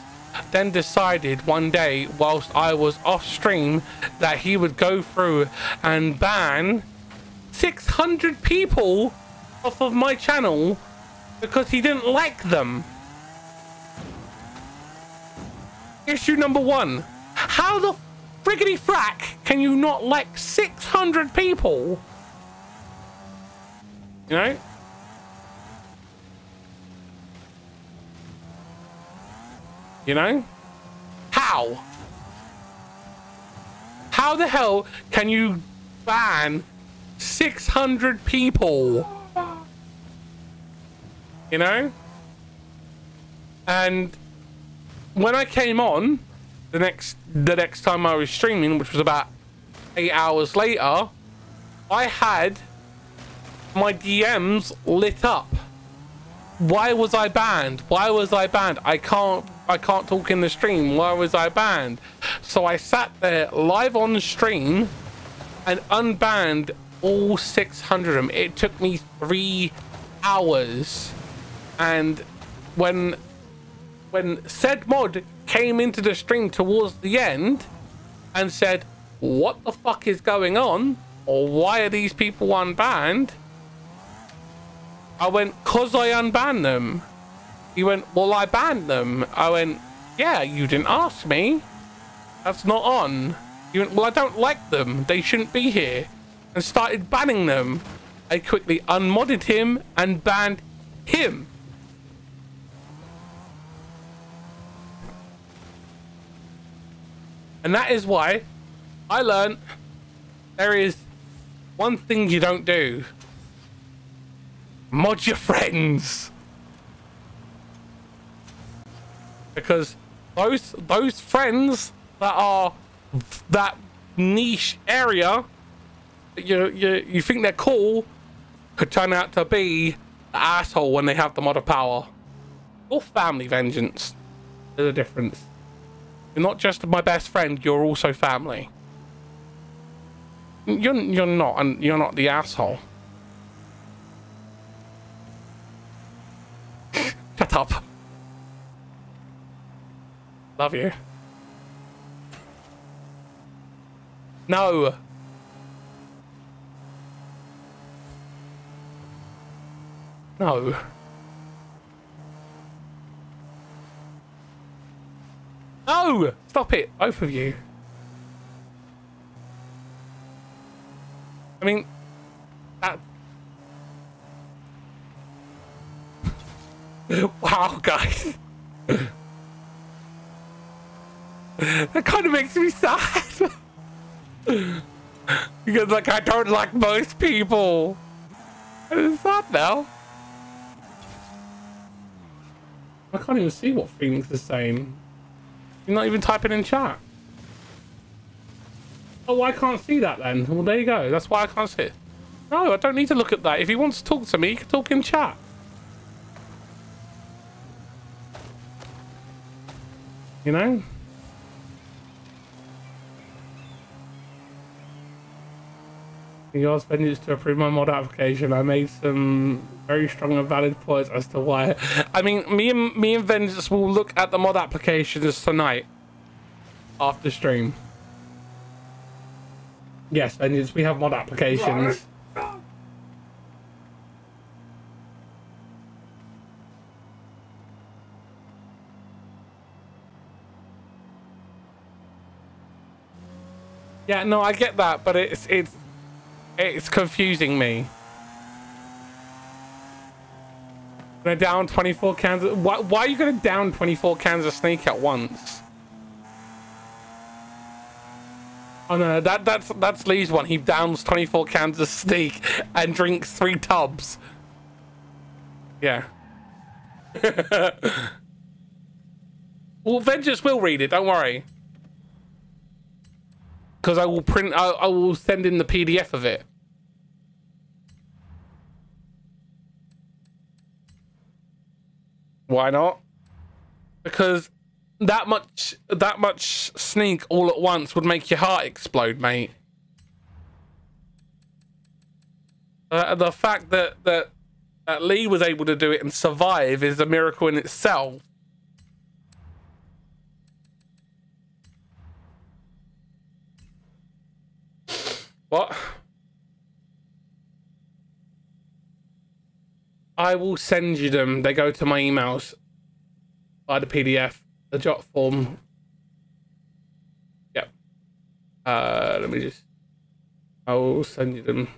then decided one day, whilst I was off stream, that he would go through and ban 600 people off of my channel because he didn't like them. Issue number one. How the friggity frack can you not like 600 people? You know? You know? How? How the hell can you ban 600 people. You know? And when I came on the next the next time I was streaming, which was about eight hours later, I had my DMs lit up. Why was I banned? Why was I banned? I can't I can't talk in the stream. Why was I banned? So I sat there live on the stream and unbanned all 600 of them. It took me three hours. And when when said mod came into the stream towards the end and said, what the fuck is going on? Or why are these people unbanned? I went, cause I unbanned them. He went, well, I banned them. I went, yeah, you didn't ask me. That's not on. He went, well, I don't like them. They shouldn't be here. And started banning them. I quickly unmodded him and banned him. And that is why I learned there is one thing you don't do. Mod your friends. Because those those friends that are that niche area you you you think they're cool could turn out to be the asshole when they have the mod of power. Or family vengeance. There's a difference. You're not just my best friend, you're also family. You're you're not and you're not the asshole. Shut up. Love you. No. No. No! Stop it, both of you. I mean, that. wow, guys. that kind of makes me sad. because, like, I don't like most people. I'm sad now. I can't even see what Phoenix is saying. You're not even typing in chat. Oh, I can't see that then. Well, there you go. That's why I can't see it. No, I don't need to look at that. If he wants to talk to me, he can talk in chat. You know? You asked Vengeance to approve my mod application. I made some very strong and valid points as to why. I mean, me and me and Vengeance will look at the mod applications tonight after stream. Yes, Vengeance, we have mod applications. Yeah, no, I get that, but it's it's it's confusing me. Gonna down 24 cans. Of, why, why are you gonna down 24 cans of snake at once? Oh no, that that's that's Lee's one. He downs 24 cans of snake and drinks three tubs. Yeah. well, Vengeance will read it. Don't worry. Because I will print. I, I will send in the PDF of it. Why not? Because that much that much sneak all at once would make your heart explode, mate. Uh, the fact that, that that Lee was able to do it and survive is a miracle in itself. What? I will send you them. They go to my emails by the PDF, the Jotform. Yep. Uh, let me just. I will send you them.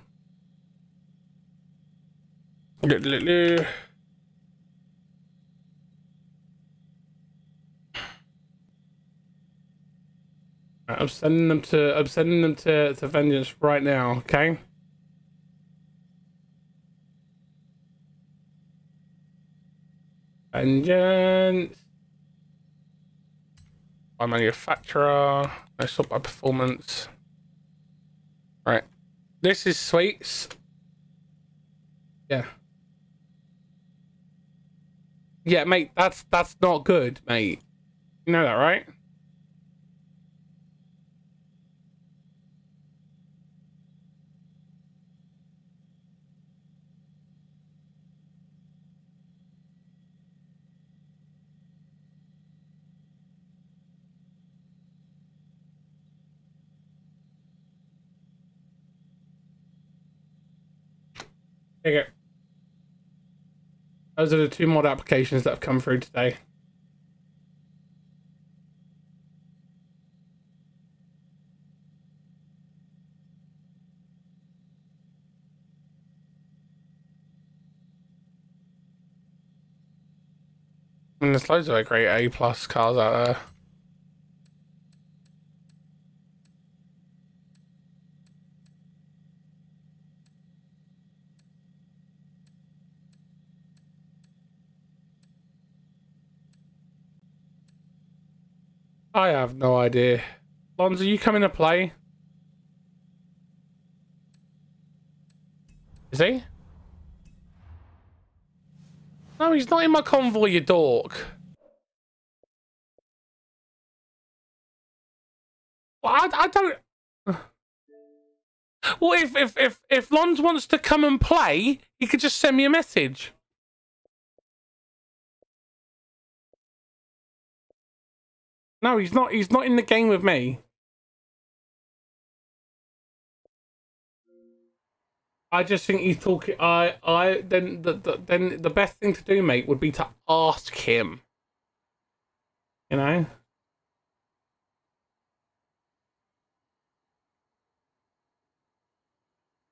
Right, I'm sending them to I'm sending them to, to vengeance right now, okay? Vengeance by manufacturer, I sub by performance. Right. This is sweets. Yeah. Yeah, mate, that's that's not good, mate. You know that, right? There. Those are the two mod applications that have come through today. And there's loads of like great A plus cars out there. I have no idea. Lonzo, you coming to play? Is he? No, he's not in my convoy, you dork. Well, I, I don't... Well, if, if, if, if Lons wants to come and play, he could just send me a message. No, he's not. He's not in the game with me. I just think he's talking. I, I then the, the then the best thing to do, mate, would be to ask him. You know.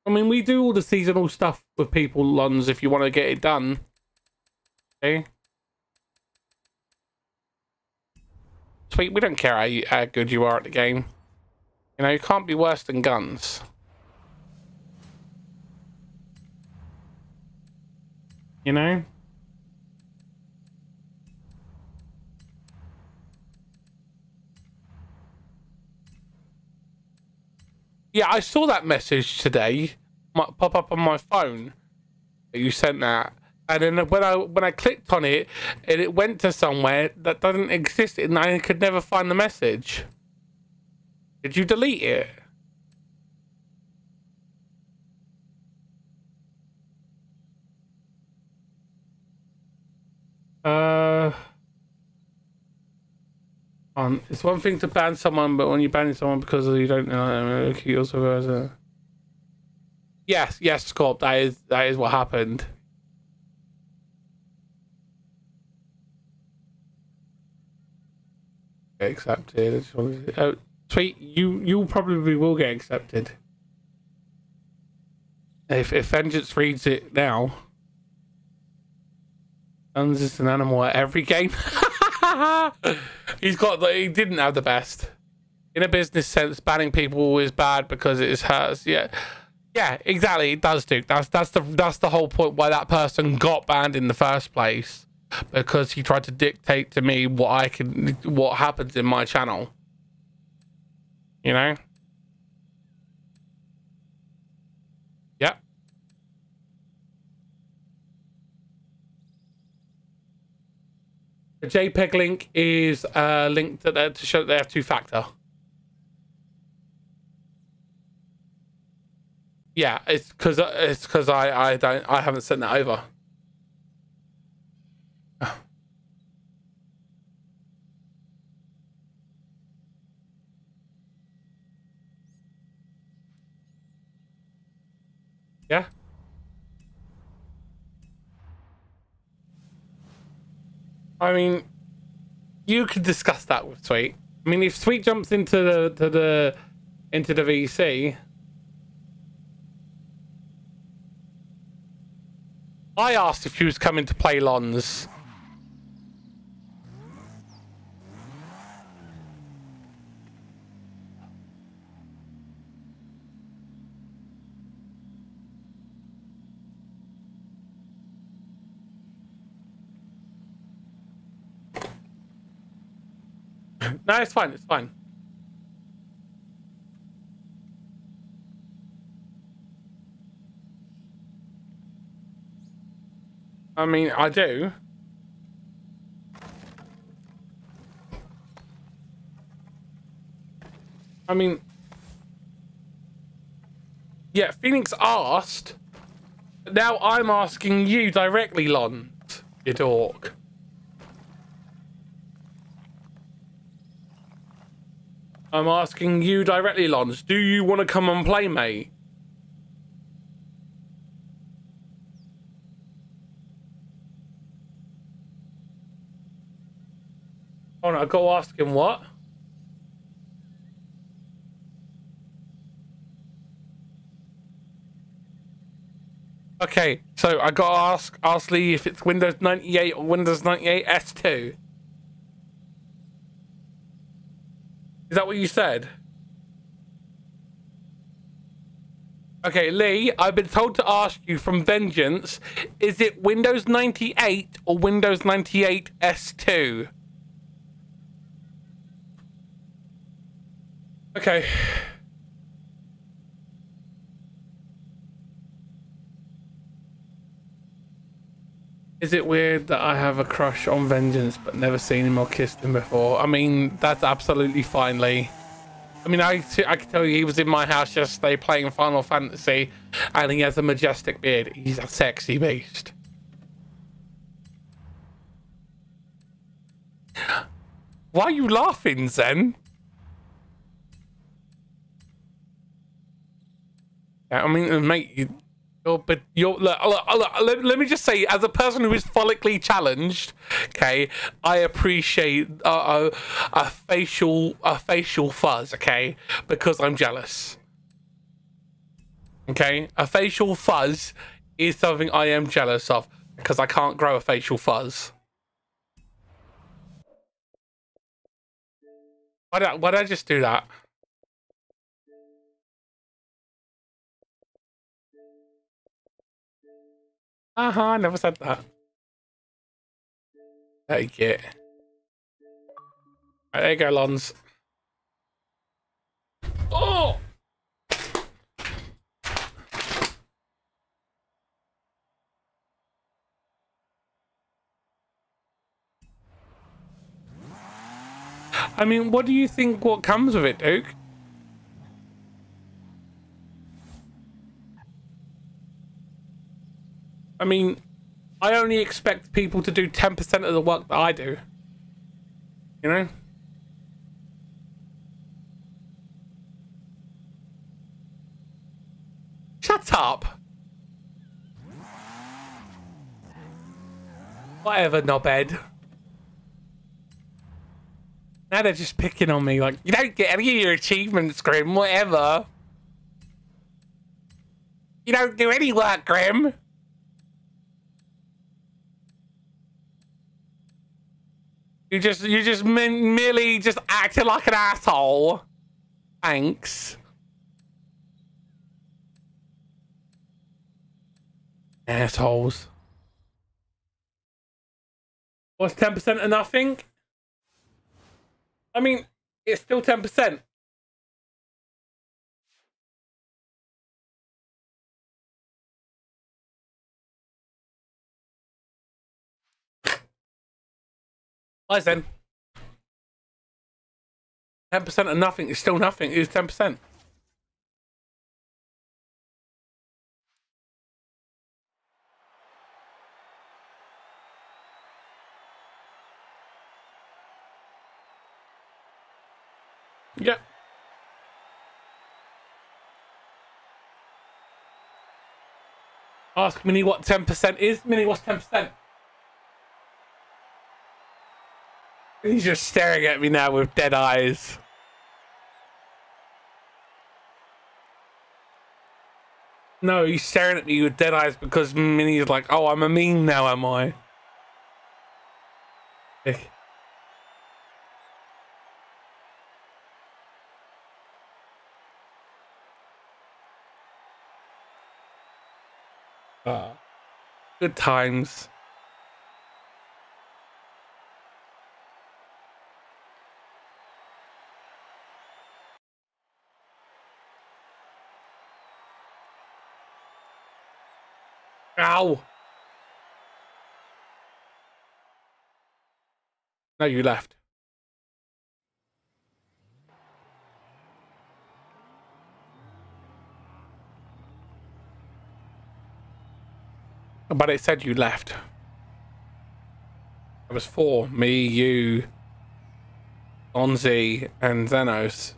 I mean, we do all the seasonal stuff with people, Lons, if you want to get it done. Okay. We don't care how, you, how good you are at the game. You know, you can't be worse than guns. You know? Yeah, I saw that message today pop up on my phone that you sent that and then when I when I clicked on it, it, it went to somewhere that doesn't exist, and I could never find the message. Did you delete it? Uh, um, it's one thing to ban someone, but when you ban someone because you don't know, you also as a. Yes, yes, Scorp. That is that is what happened. Get accepted. Oh, uh, tweet you you probably will get accepted. If if Vengeance reads it now. Guns is an animal at every game. He's got the, he didn't have the best. In a business sense, banning people is bad because it is hurts. Yeah. Yeah, exactly. It does, Duke. That's that's the that's the whole point why that person got banned in the first place because he tried to dictate to me what I can, what happens in my channel. You know? Yep. The JPEG link is a link to, to show that they have two factor. Yeah, it's because it's because I I don't I haven't sent that over. Yeah. I mean, you could discuss that with Sweet. I mean, if Sweet jumps into the to the into the VC, I asked if he was coming to play Lons. No, it's fine. It's fine. I mean, I do. I mean, yeah, Phoenix asked. Now I'm asking you directly, Lon, you dork. I'm asking you directly, Lons. Do you want to come and play, mate? Oh no, to ask him what? Okay, so I got to ask ask Lee if it's Windows 98 or Windows 98 S2. Is that what you said? Okay, Lee, I've been told to ask you from Vengeance, is it Windows 98 or Windows 98 S2? Okay. Is it weird that I have a crush on Vengeance but never seen him or kissed him before? I mean, that's absolutely fine, Lee. I mean, I, I can tell you he was in my house yesterday playing Final Fantasy and he has a majestic beard. He's a sexy beast. Why are you laughing, Zen? I mean, mate, you're, but you're, look, look, look, let, let me just say, as a person who is follically challenged, okay, I appreciate a, a, a facial a facial fuzz, okay, because I'm jealous. Okay, a facial fuzz is something I am jealous of because I can't grow a facial fuzz. Why did I, why did I just do that? Uh huh. Never said that. Take it. Right, there you go, Lons. Oh! I mean, what do you think what comes with it, Duke? I mean, I only expect people to do 10% of the work that I do. You know? Shut up! Whatever, knobhead. Now they're just picking on me like, you don't get any of your achievements, Grim, whatever. You don't do any work, Grim. You just, you just merely just acted like an asshole. Thanks. Assholes. What's 10% of nothing? I mean, it's still 10%. Hi, Zen. 10% of nothing is still nothing. It's 10%. Yeah. Ask Minnie what 10% is. Minnie, what's 10%? He's just staring at me now with dead eyes. No, he's staring at me with dead eyes because Minnie's like, oh, I'm a meme now, am I? Uh, good times. No, you left. But it said you left. It was four. Me, you, Onzi, and Xenos.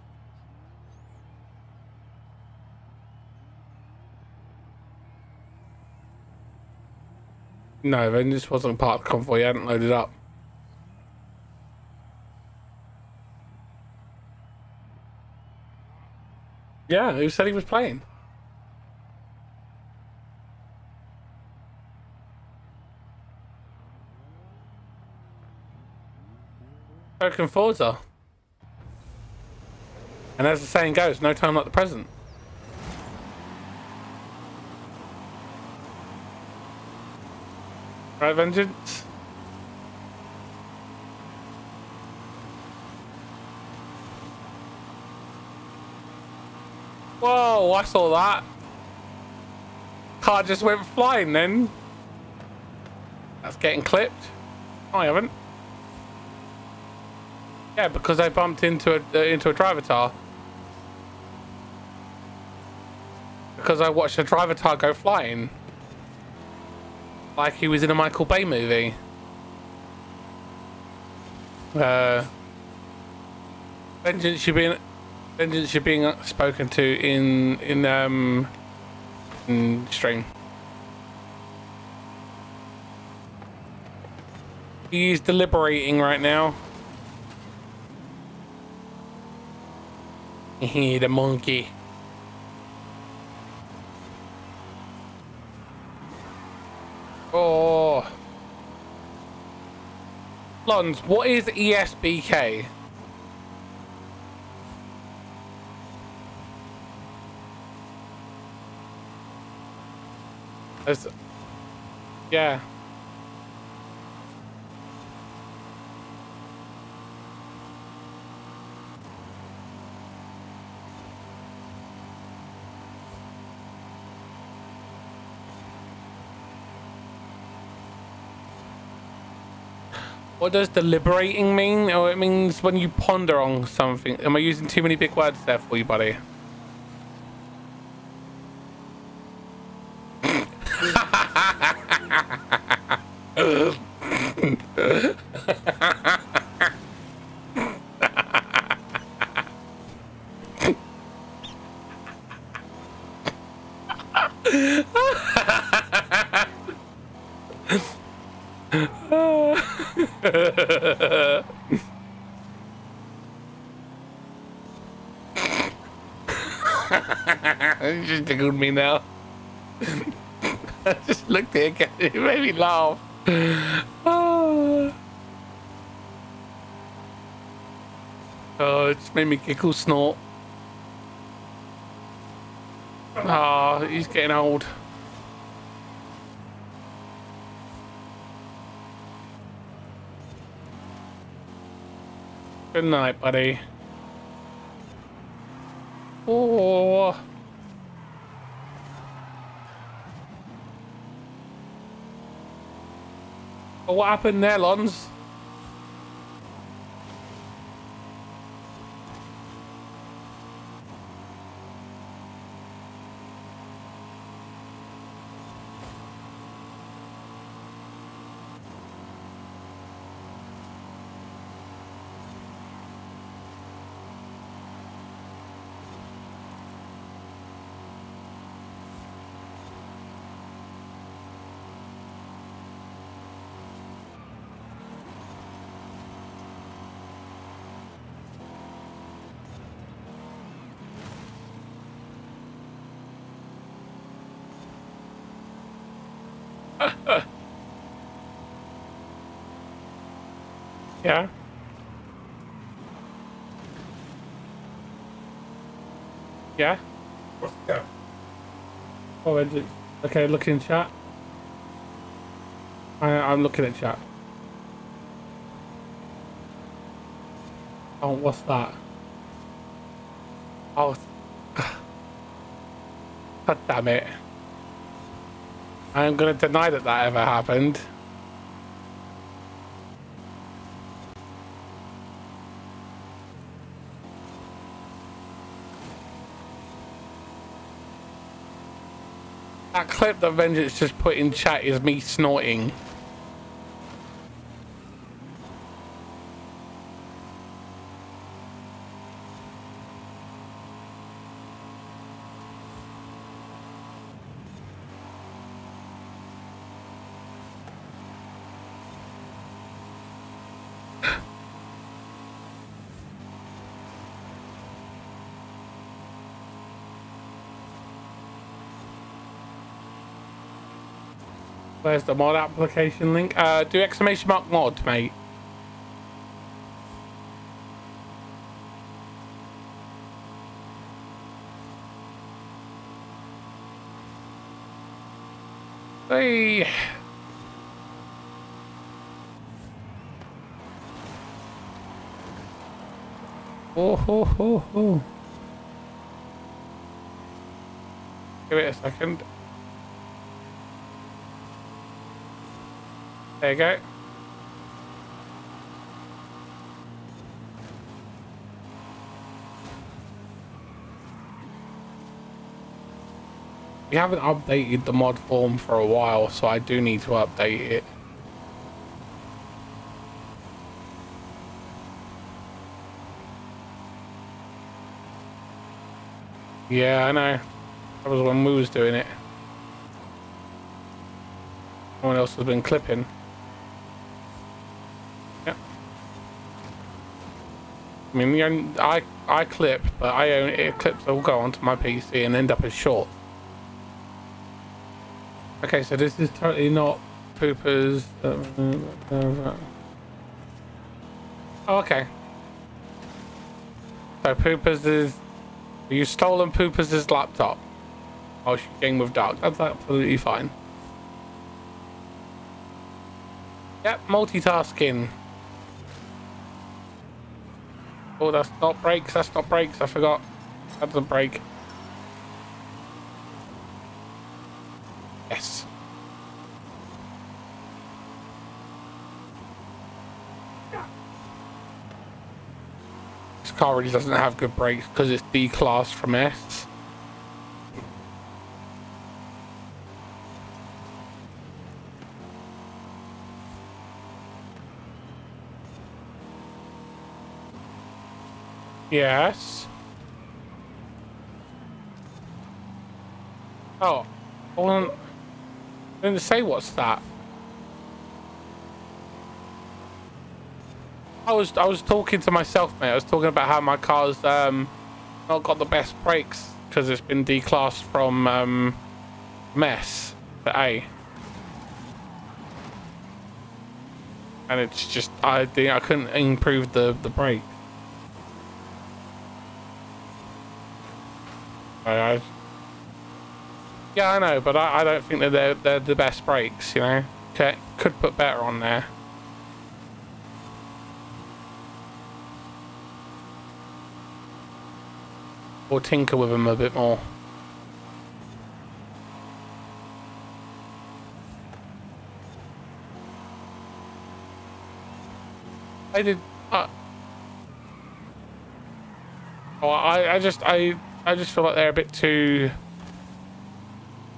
No, then this wasn't part of the convoy. I hadn't loaded up. Yeah, who said he was playing? Broken Forza. And as the saying goes, no time like the present. Right, Vengeance? Whoa, I saw that. Car just went flying then. That's getting clipped. I haven't. Yeah, because I bumped into a uh, into a Drivatar. Because I watched a Drivatar go flying. Like he was in a Michael Bay movie. Uh, Vengeance, you're being Vengeance, you're being spoken to in in um in stream. He's deliberating right now. the monkey. Oh. Lons, what is ESBK? As, yeah. What does deliberating mean? Oh, it means when you ponder on something. Am I using too many big words there for you, buddy? it just tickled me now. I at it made me laugh. Oh, oh it just made me giggle snort. Oh, he's getting old. Good night, buddy. Oh. Oh, what happened there, Lons? Yeah. Yeah. Yeah. Oh, is it- okay. Look in chat. I, I'm looking at chat. Oh, what's that? Oh, God damn it! I'm going to deny that that ever happened. That clip that Vengeance just put in chat is me snorting. Where's the mod application link? Uh, do exclamation mark mod, mate. Hey. Oh, ho, ho, ho. Give it a second. There you go. We haven't updated the mod form for a while, so I do need to update it. Yeah, I know. That was when we was doing it. No one else has been clipping. Yeah. I mean, I I clip, but I own it. Clips will go onto my PC and end up as short. Okay, so this is totally not Pooper's. Oh, okay. So Pooper's is. You stolen Pooper's laptop. while she's game with Dark. That's absolutely fine. Yep, multitasking. Oh, that's not brakes. That's not brakes. I forgot. That's a brake. Yes. This car really doesn't have good brakes because it's D class from S. Yes. Oh, hold on. I didn't say what's that. I was I was talking to myself, mate. I was talking about how my car's um not got the best brakes because it's been declassed from um mess to A. And it's just I I couldn't improve the the brake. I, I, yeah, I know, but I, I don't think that they're they're the best brakes. You know, okay, could put better on there. Or tinker with them a bit more. I did. Uh, oh, I I just I I just feel like they're a bit too.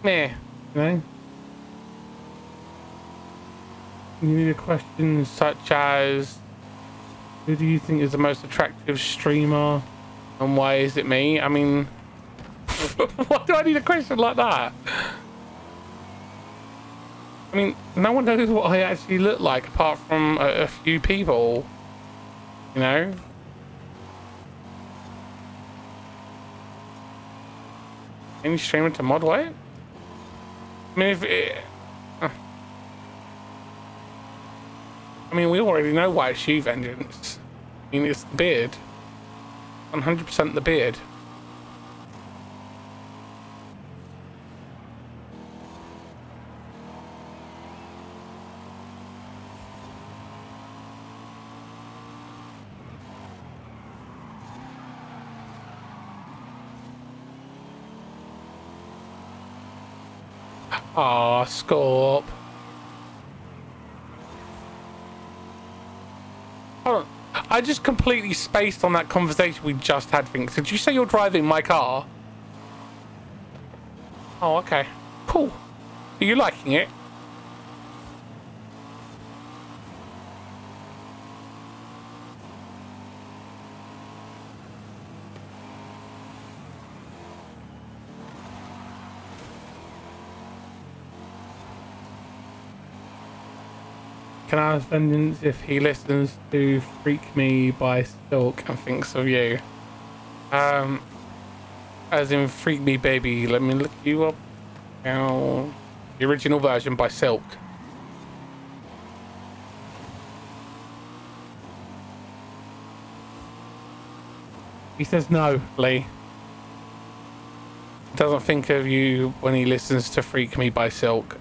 Meh, you. You need a question such as, who do you think is the most attractive streamer, and why is it me? I mean, why do I need a question like that? I mean, no one knows what I actually look like apart from a, a few people, you know. Any streamer to mod weight? I mean, if it, uh, I mean, we already know why you, Vengeance. I mean, it's the beard. 100% the beard. On. I just completely spaced on that conversation we just had, Finks. Did you say you're driving my car? Oh, okay. Cool. Are you liking it? Can I ask Vengeance if he listens to Freak Me by Silk and thinks of you? Um, as in Freak Me Baby, let me look you up. Now, the original version by Silk. He says no, Lee. Doesn't think of you when he listens to Freak Me by Silk.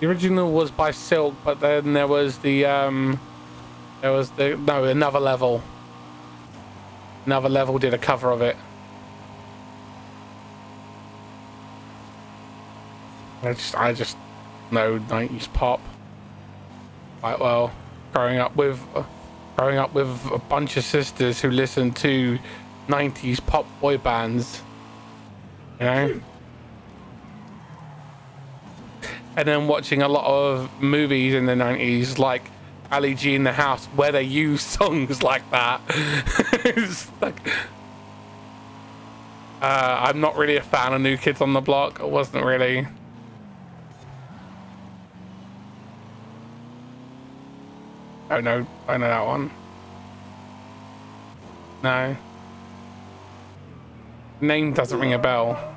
The original was by Silk, but then there was the um, there was the no another level. Another level did a cover of it. I just I just know '90s pop quite well. Growing up with growing up with a bunch of sisters who listened to '90s pop boy bands, you know and then watching a lot of movies in the 90s like Ali G Indahouse where they use songs like that. like uh, I'm not really a fan of New Kids on the Block. I wasn't really. Oh no, I know that one. No. Name doesn't ring a bell.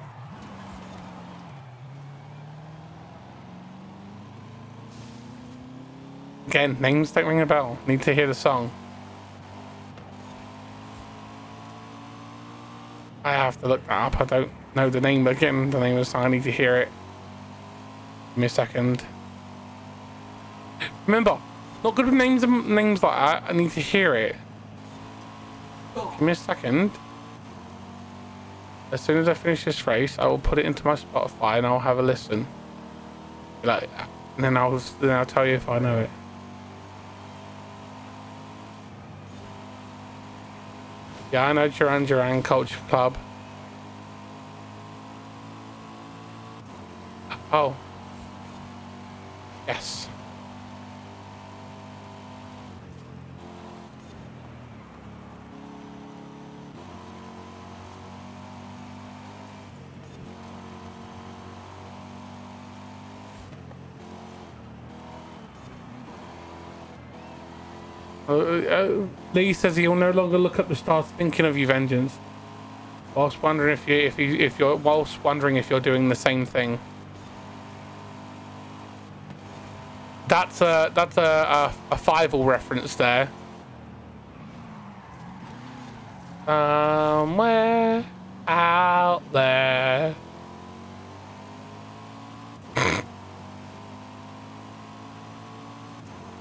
Again, names don't ring a bell. Need to hear the song. I have to look that up. I don't know the name again. The name of the song. I need to hear it. Give me a second. Remember, not good with names and names like that. I need to hear it. Give me a second. As soon as I finish this race, I will put it into my Spotify and I'll have a listen. Like, and then I'll then I'll tell you if I know it. Yeah, I know Duran Duran Culture Club. Oh. Yes. Uh, Lee says he'll no longer look up the stars thinking of you, Vengeance. Whilst wondering if you if you if you're whilst wondering if you're doing the same thing. That's a that's a a, a reference there. Somewhere out there.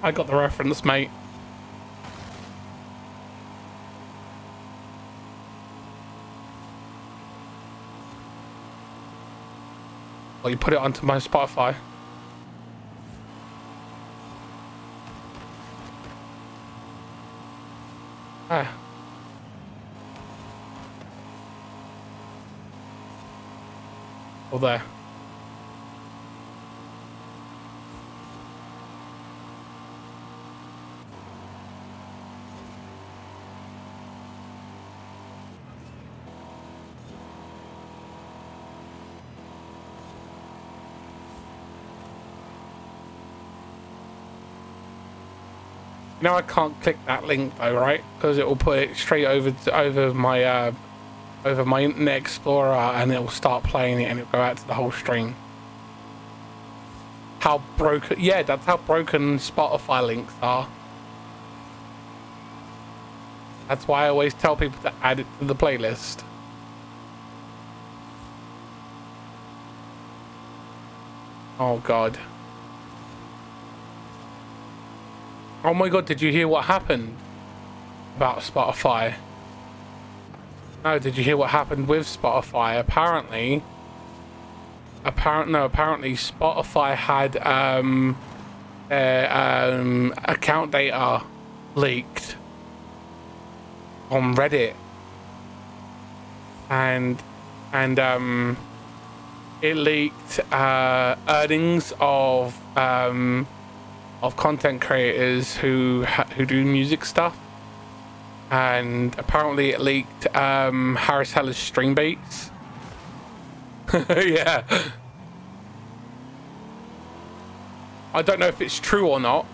I got the reference, mate. Well, you put it onto my Spotify. Ah. Oh, there. Now I can't click that link though, right? Because it will put it straight over to, over my uh, over my Internet Explorer, and it will start playing it, and it'll go out to the whole stream. How broken? Yeah, that's how broken Spotify links are. That's why I always tell people to add it to the playlist. Oh God. Oh my god, did you hear what happened about Spotify? No, did you hear what happened with Spotify? Apparently, apparent no, apparently Spotify had um, their um, account data leaked on Reddit, and and um, it leaked uh, earnings of um, of content creators who who do music stuff, and apparently it leaked um, Harris Heller's StreamBeats. yeah. I don't know if it's true or not.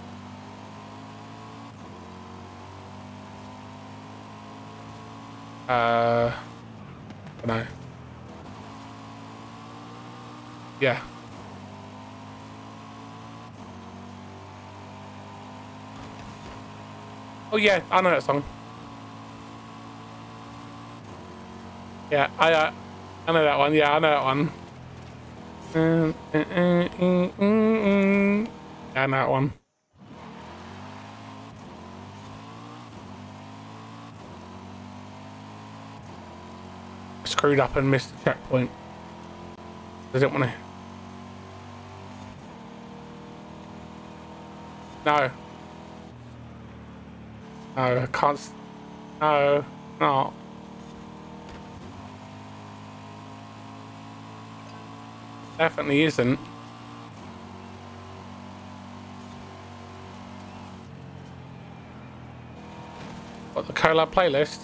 Uh, I don't know. Yeah. Oh yeah, I know that song. Yeah, I uh, I know that one. Yeah, I know that one. Mm, mm, mm. Yeah, I know that one. Screwed up and missed the checkpoint. I didn't want to. No. No, I can't. No, no. Definitely isn't. What the collab playlist?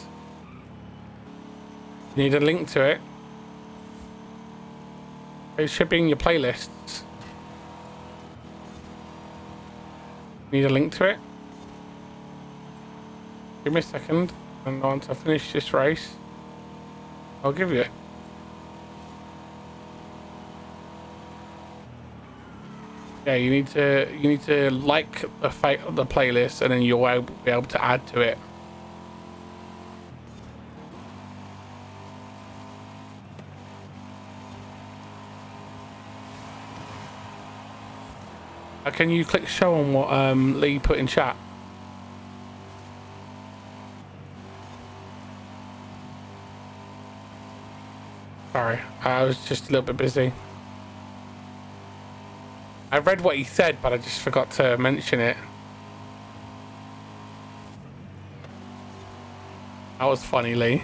Need a link to it. It should be in your playlists. Need a link to it? Give me a second, and once I finish this race, I'll give you. Yeah, you need to you need to like the the playlist, and then you'll be able to add to it. Uh, Can you click show on what um, Lee put in chat? Sorry, I was just a little bit busy. I read what he said, but I just forgot to mention it. That was funny, Lee.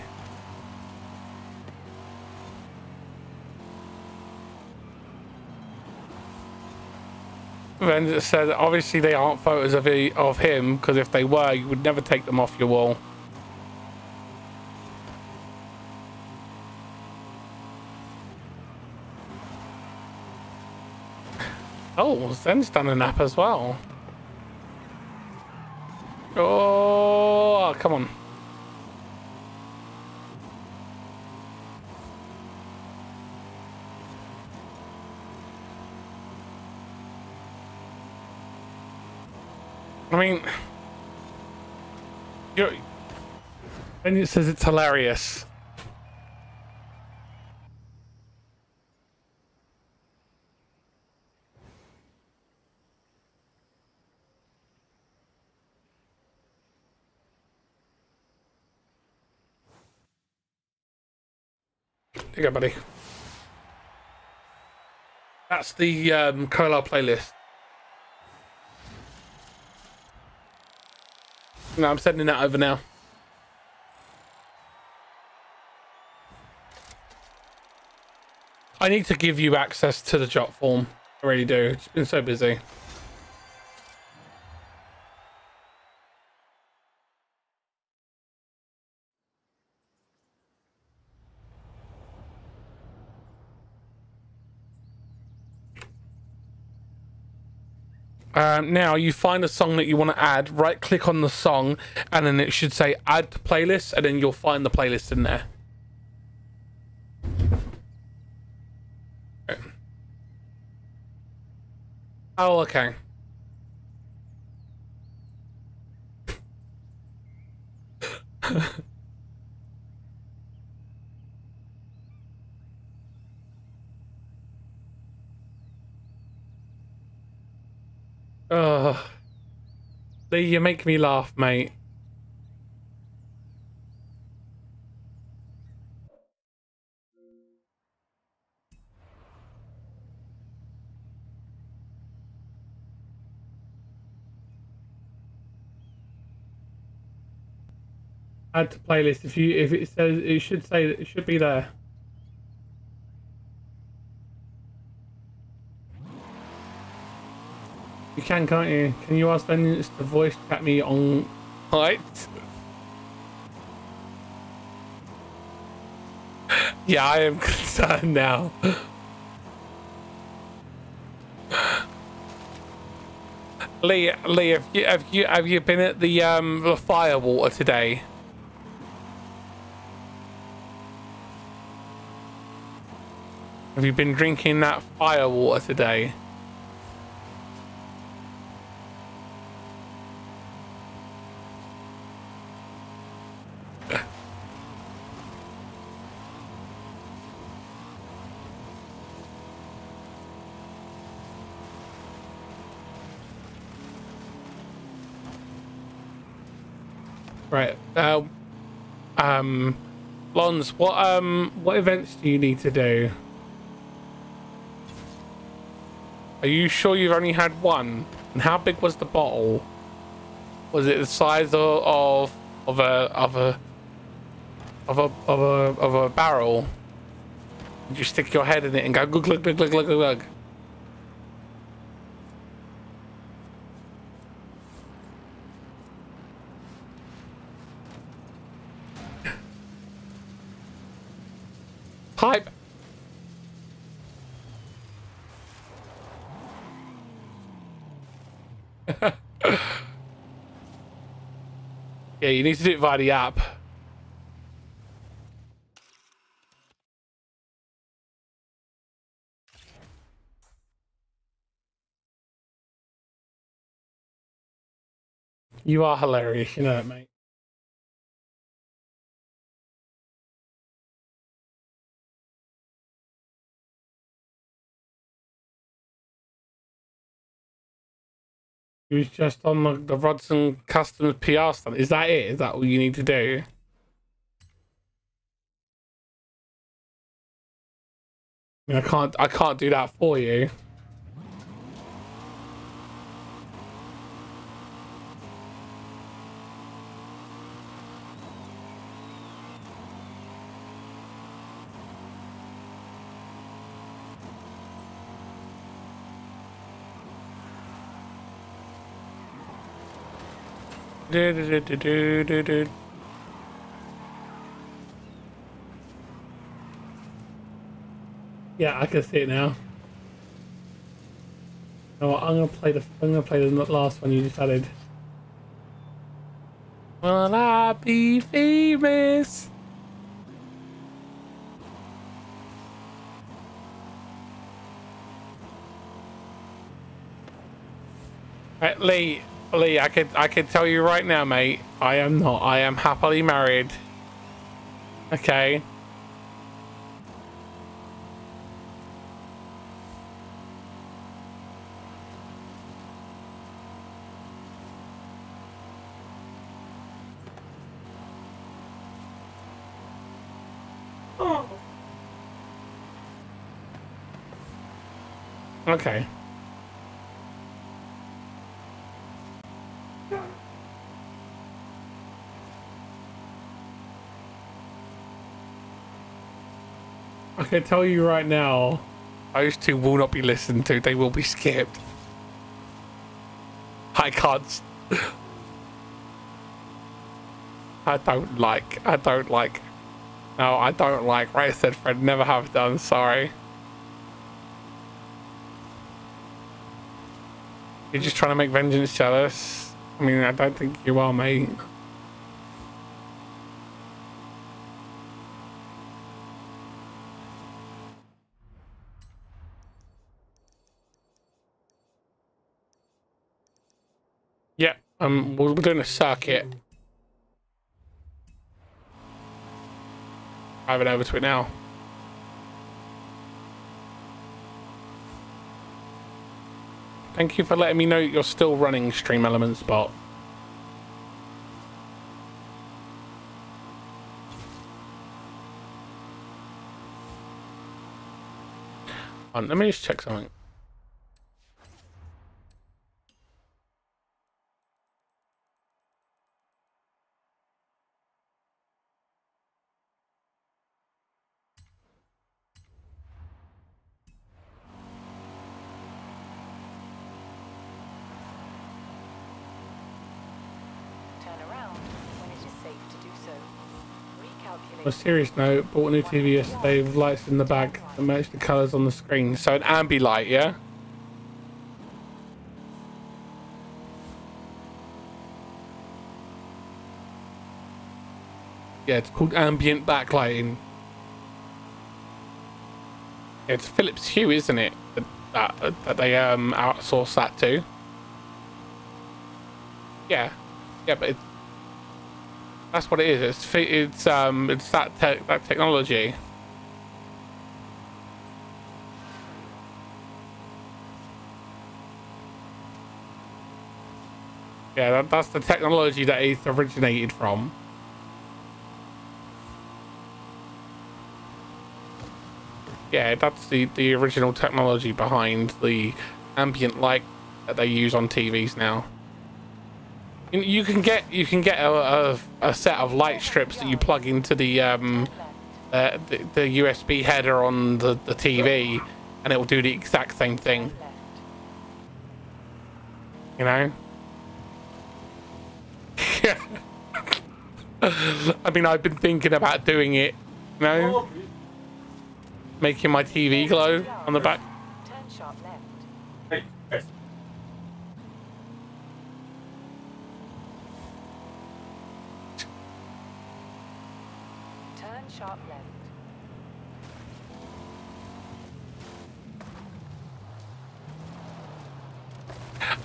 Then said, obviously they aren't photos of him, because if they were, you would never take them off your wall. Oh, Zen's done a nap as well. Oh, come on. I mean, you're, and it says it's hilarious. There go, buddy. That's the um, collab playlist. No, I'm sending that over now. I need to give you access to the Jotform. I really do. It's been so busy. Um, now you find a song that you want to add, right click on the song, and then it should say add to playlist, and then you'll find the playlist in there. Okay. Oh, okay. Oh. Lee, you make me laugh, mate. Add to playlist if you if it says it should say it should be there. You can, can't you? Can you ask Vengeance to voice chat me on right? Yeah, I am concerned now. Lee, Lee, have you have you have you been at the um the firewater today? Have you been drinking that firewater today? Right. Uh, um, Lons, what um, what events do you need to do? Are you sure you've only had one? And how big was the bottle? Was it the size of of, of a of a of a of a of a barrel? Did you stick your head in it and go glug glug glug glug glug glug? Yeah, you need to do it via the app. You are hilarious, you know that, mate. He was just on the, the Rodson Customs PR stand. Is that it? Is that all you need to do? I, I can't. I can't do that for you. Yeah, I can see it now. Oh, I'm gonna play the. I'm gonna play the last one you just added. Will I be famous? Right, Lee, I could I can tell you right now, mate. I am not. I am happily married. Okay. Oh, Okay. I can tell you right now, those two will not be listened to. They will be skipped. I can't. I don't like. I don't like. No, I don't like. Right said Fred. Never have done. Sorry. You're just trying to make vengeance jealous. I mean, I don't think you are, mate. Um, we're going to circuit. it. Over to it now. Thank you for letting me know you're still running StreamElements bot. Let me just check something. On a serious note, bought a new TV yesterday with lights in the back that match the colours on the screen. So an Ambilight, yeah? Yeah, it's called ambient backlighting. It's Philips Hue, isn't it? That, that, that they um outsource that to. Yeah, yeah, but it's that's what it is. It's it's um it's that te- that technology. Yeah, that, that's the technology that it originated from. Yeah, that's the the original technology behind the ambient light that they use on TVs now. You- can get you can get a, a, a set of light strips that you plug into the um uh, the, the USB header on the, the TV, and it will do the exact same thing. You know. I mean, I've been thinking about doing it. You know, making my TV glow on the back. Turn sharp left. Hey, Chris. Turn sharp left.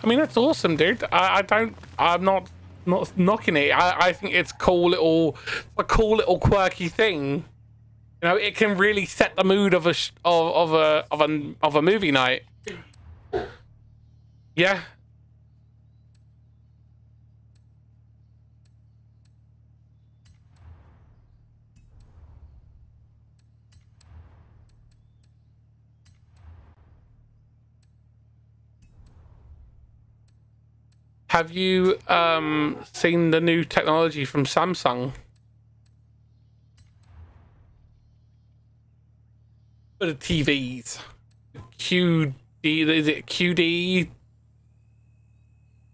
I mean, that's awesome, dude. I, I don't. I'm not not knocking it. I, I think it's cool little, a cool little quirky thing. You know, it can really set the mood of a of, of a of a of a movie night. Yeah. Have you um, seen the new technology from Samsung? For the TVs. QD, is it QD?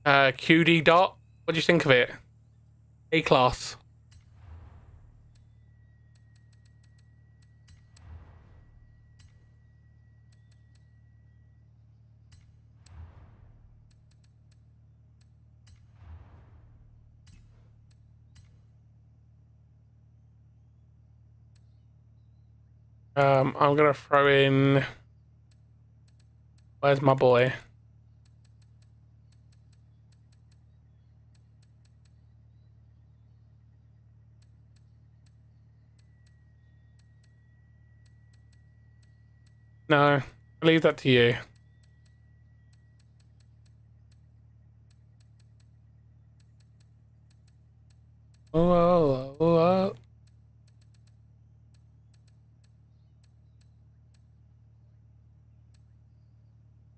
Uh, QD dot? What do you think of it? A class. Um, I'm gonna throw in. Where's my boy? No, I'll leave that to you. Oh, oh, oh,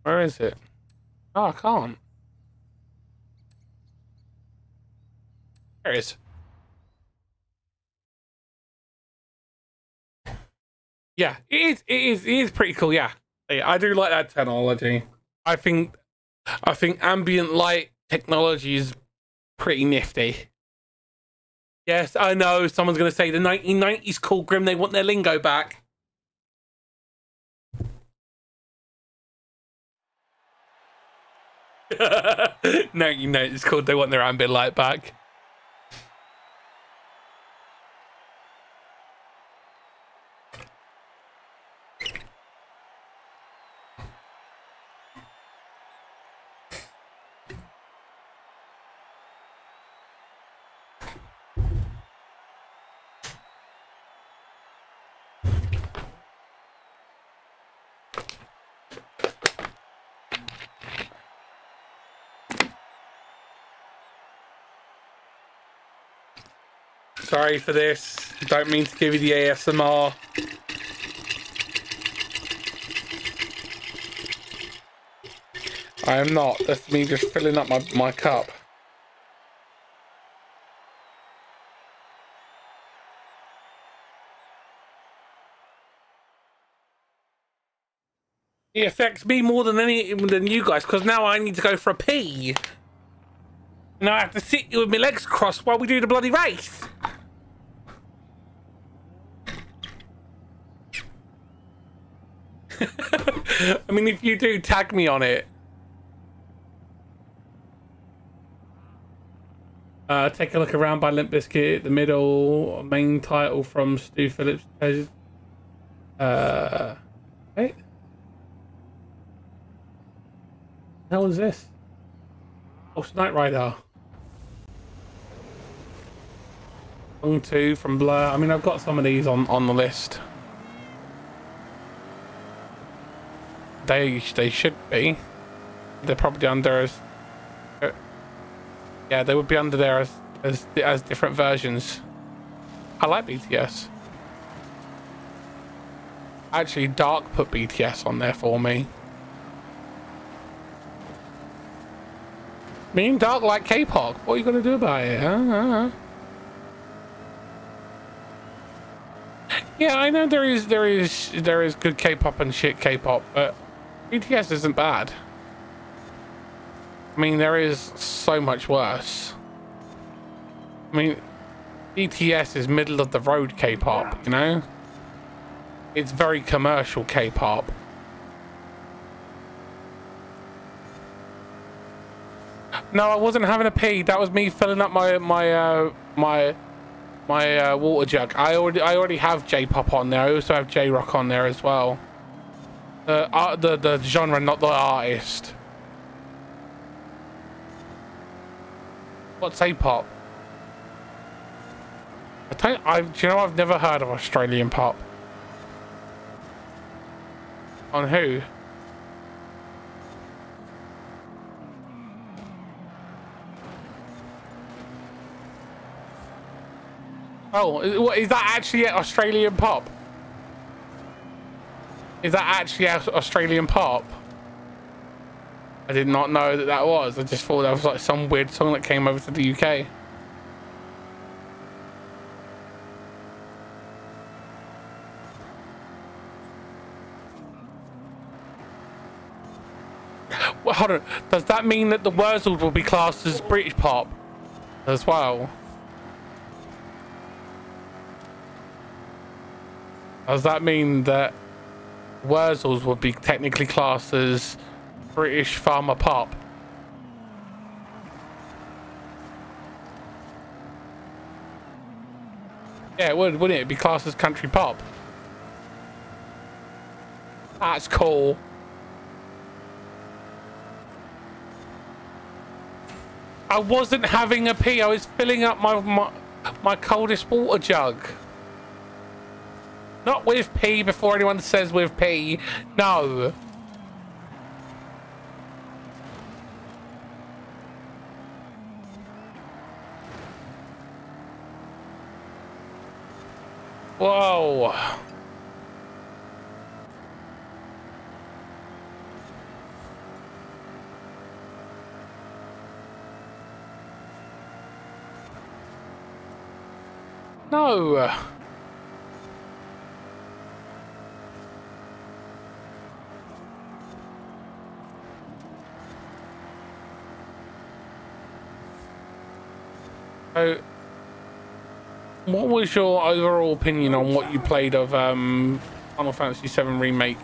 Where is it? Oh, I can't. There it is. Yeah, it is. It is. It is pretty cool. Yeah, Yeah, I do like that technology. I think, I think ambient light technology is pretty nifty. Yes, I know. Someone's gonna say the 1990s called grim. They want their lingo back. no, you know it's called. They want their ambient light back. Sorry for this. Don't mean to give you the ASMR. I am not. That's me just filling up my, my cup. It affects me more than any than you guys because now I need to go for a pee. Now I have to sit with my legs crossed while we do the bloody race. I mean, if you do, tag me on it. Uh, take a look around by Limp Bizkit, the middle main title from Stu Phillips. Uh, hey, hell is this? Oh, it's Knight Rider. Song two from Blur. I mean, I've got some of these on on the list. They they should be. They're probably under as. uh, Yeah, they would be under there as as as different versions. I like BTS. Actually, Dark put BTS on there for me. Me and Dark like K-pop. What are you gonna do about it? Huh? Yeah, I know there is there is there is good K-pop and shit K-pop, but BTS isn't bad. I mean, there is so much worse. I mean, BTS is middle of the road K-pop, you know? It's very commercial K-pop. No, I wasn't having a pee. That was me filling up my my uh, my my uh, water jug. I already I already have J-pop on there. I also have J-rock on there as well. The the the genre, not the artist. What's A-pop? I don't. I do you know I've never heard of Australian pop. On who? Oh, what, is that actually Australian pop? Is that actually Aus- Australian pop? I did not know that that was. I just thought that was like some weird song that came over to the UK. Well, hold on. Does that mean that the Wurzels will be classed as British pop as well? Does that mean that Wurzels would be technically classed as British farmer pop? Yeah, it would, wouldn't it? It'd be classed as country pop. That's cool. I wasn't having a pee. I was filling up my my, my coldest water jug. Not with P before anyone says with P. No. Whoa. No. So, what was your overall opinion on what you played of um, Final Fantasy VII Remake?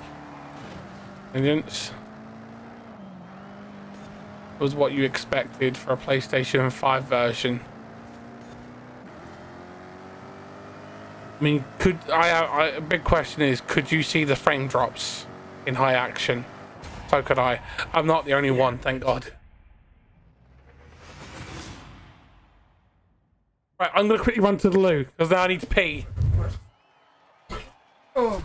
Was what you expected for a PlayStation 5 version? I mean, could I, I? A big question is, could you see the frame drops in high action? So could I. I'm not the only one, thank God. Right, I'm gonna quickly run to the loo because now I need to pee. Oh.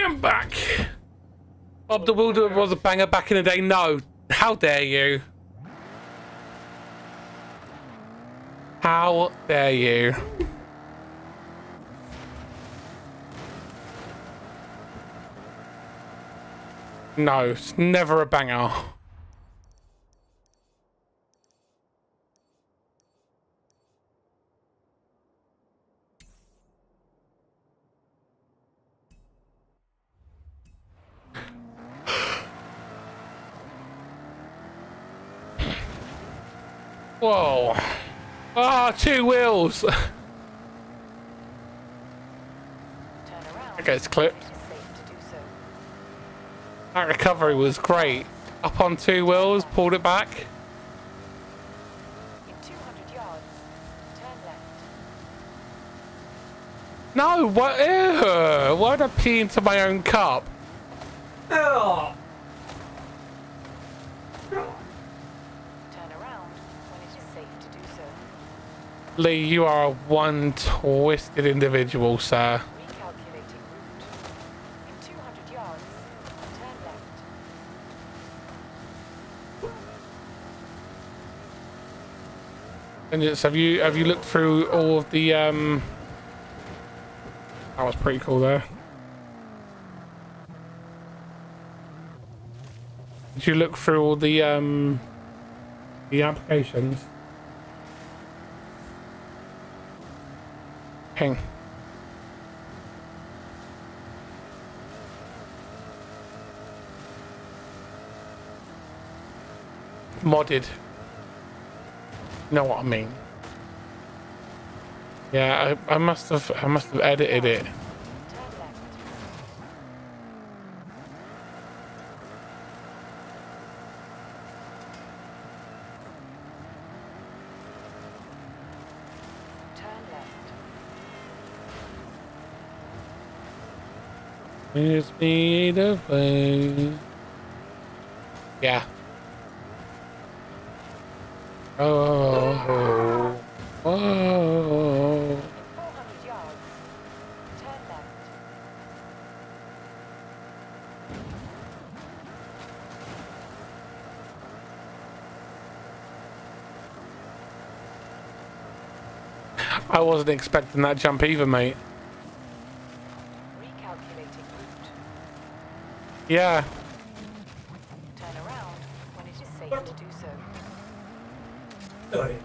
Come back. Bob the Builder was a banger back in the day. No. How dare you? How dare you? No, it's never a banger. Whoa. Ah, two wheels. It's clipped. That recovery was great. Up on two wheels, pulled it back. In 200 yards. No, what? Ew, why'd I pee into my own cup? Oh, Turn around when it is safe to do you are one twisted individual, sir. Recalculating route. In 200 yards, turn left. Vengeance, have you have you looked through all of the um? That was pretty cool there. Did you look through all the um? The applications. Modded. You know what I mean? Yeah, I, I must have I must have edited it. Turn left. Turn left. It's the way. Yeah. Oh. Oh. In 400 yards, turn left. I wasn't expecting that jump either, mate. Recalculating route. Yeah. Turn around when it is safe to do so. sorry.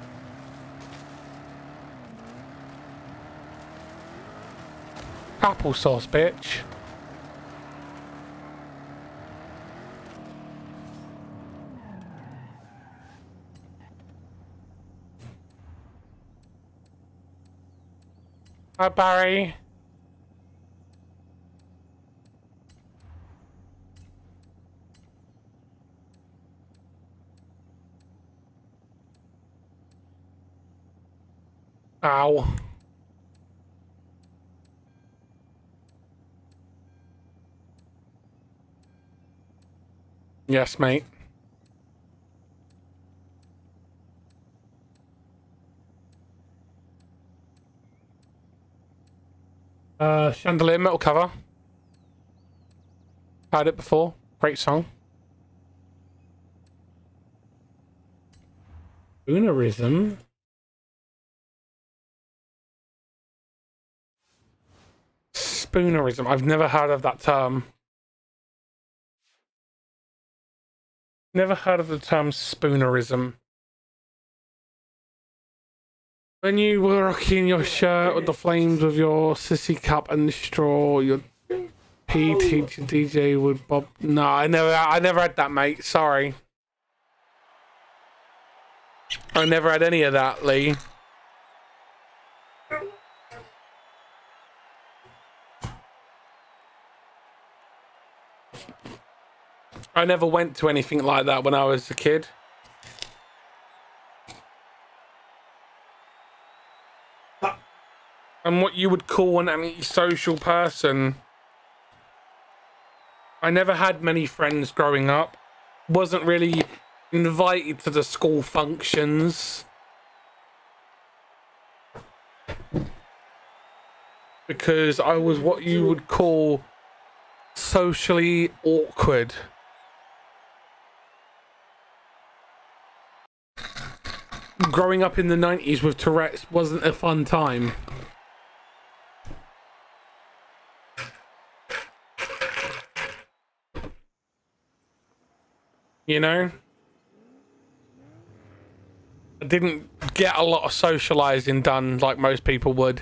Applesauce, bitch. Hi, Barry. Yes, mate. Uh, Chandelier metal cover. Had it before. Great song. Spoonerism. Spoonerism. I've never heard of that term. Never heard of the term spoonerism. When you were rocking your shirt with the flames of your sissy cup and straw, your P teacher DJ would bob. No, I never, I never had that, mate. Sorry. I never had any of that, Lee. I never went to anything like that when I was a kid. I'm what you would call an antisocial person. I never had many friends growing up. Wasn't really invited to the school functions. Because I was what you would call socially awkward. Growing up in the 90s with Tourette's wasn't a fun time. You know? I didn't get a lot of socializing done like most people would.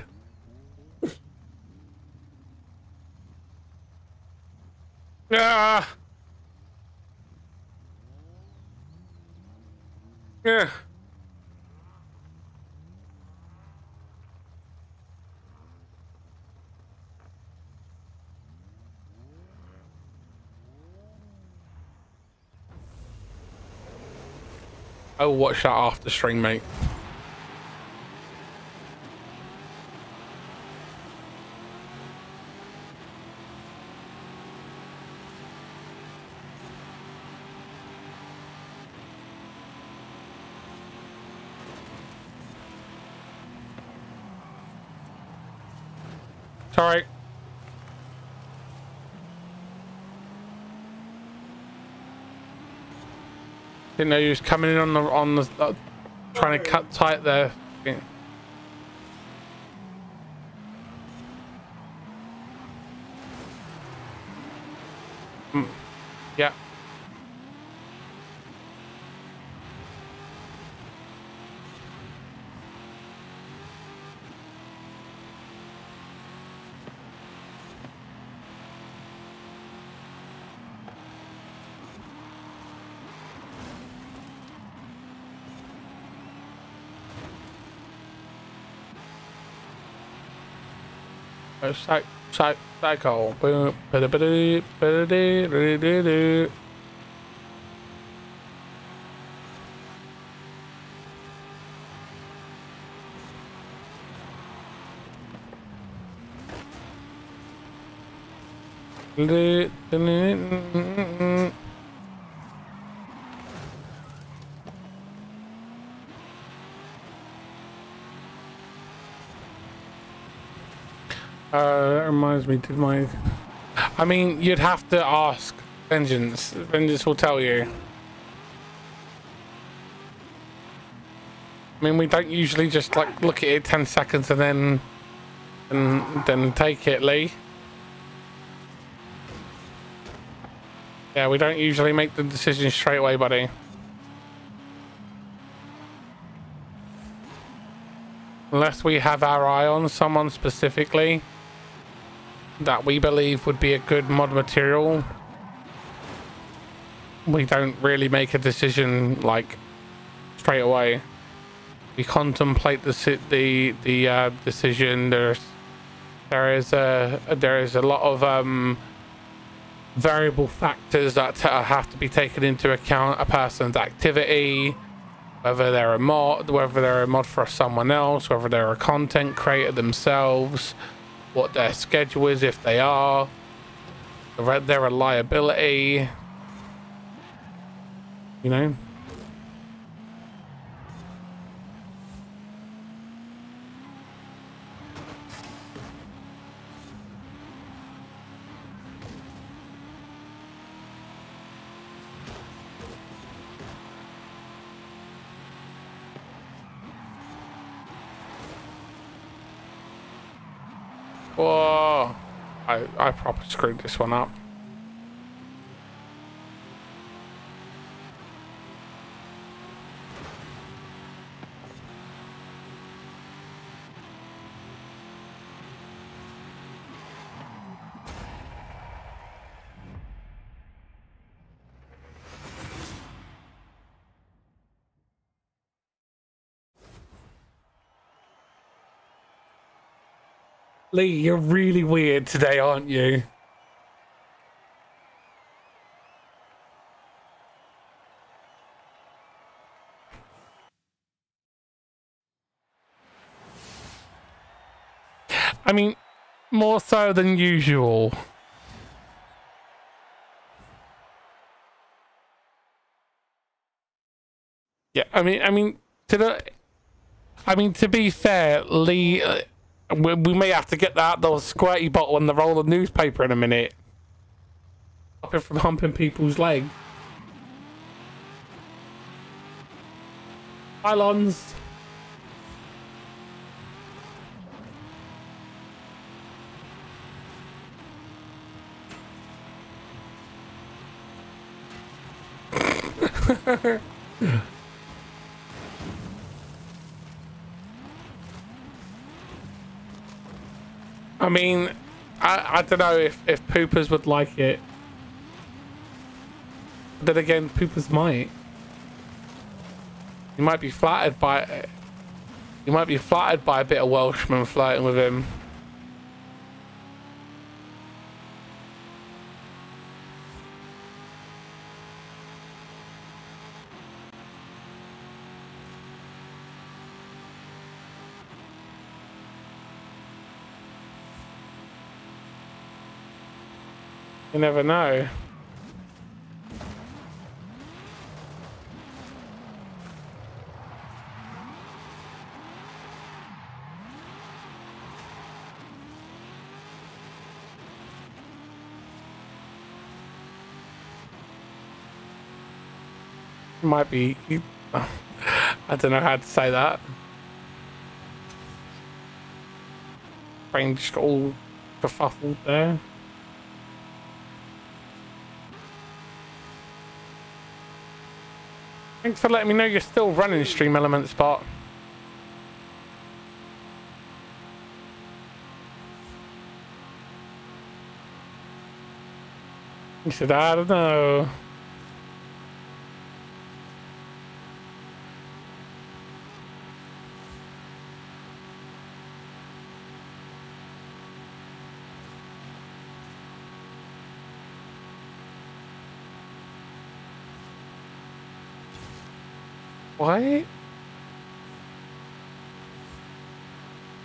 Ah. Yeah. I'll watch that after stream, mate. Sorry. Didn't know you was coming in on the on the uh, trying to cut tight there. Mm, psych, psych, psycho. Uh, reminds me, did my... I mean, you'd have to ask Vengeance. Vengeance will tell you. I mean, we don't usually just, like, look at it 10 seconds and then... and then take it, Lee. Yeah, we don't usually make the decision straight away, buddy. Unless we have our eye on someone specifically that we believe would be a good mod material, we don't really make a decision like straight away. We contemplate the the the uh, decision. There's there is a there is a lot of um, variable factors that uh, have to be taken into account. A person's activity, whether they're a mod, whether they're a mod for someone else, whether they're a content creator themselves, what their schedule is if they are, their reliability. You know. I, I probably screwed this one up. Lee, you're really weird today, aren't you? I mean, more so than usual. Yeah, I mean, I mean, to the, I mean, to be fair, Lee, uh, we, we may have to get that those squirty bottle and the roll of newspaper in a minute. Stop it from humping people's legs. Pylons. I mean, I, I don't know if, if poopers would like it. But then again, poopers might. You might be flattered by it. You might be flattered by a bit of Welshman flirting with him. You never know. Might be. I don't know how to say that. Brain just got all kerfuffled there. Thanks for letting me know you're still running StreamElements bot. He said, I don't know.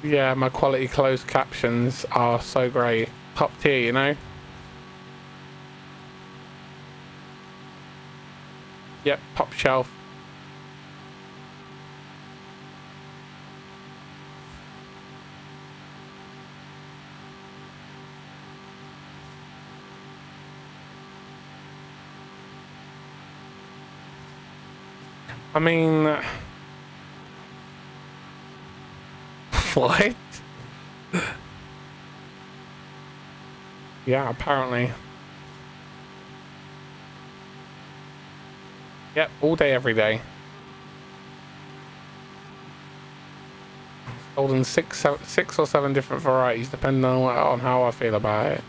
Yeah, my quality closed captions are so great. Top tier, you know? Yep, top shelf. I mean, uh, what? yeah, apparently. Yep, all day, every day. Sold in six, seven, six or seven different varieties, depending on, on how I feel about it.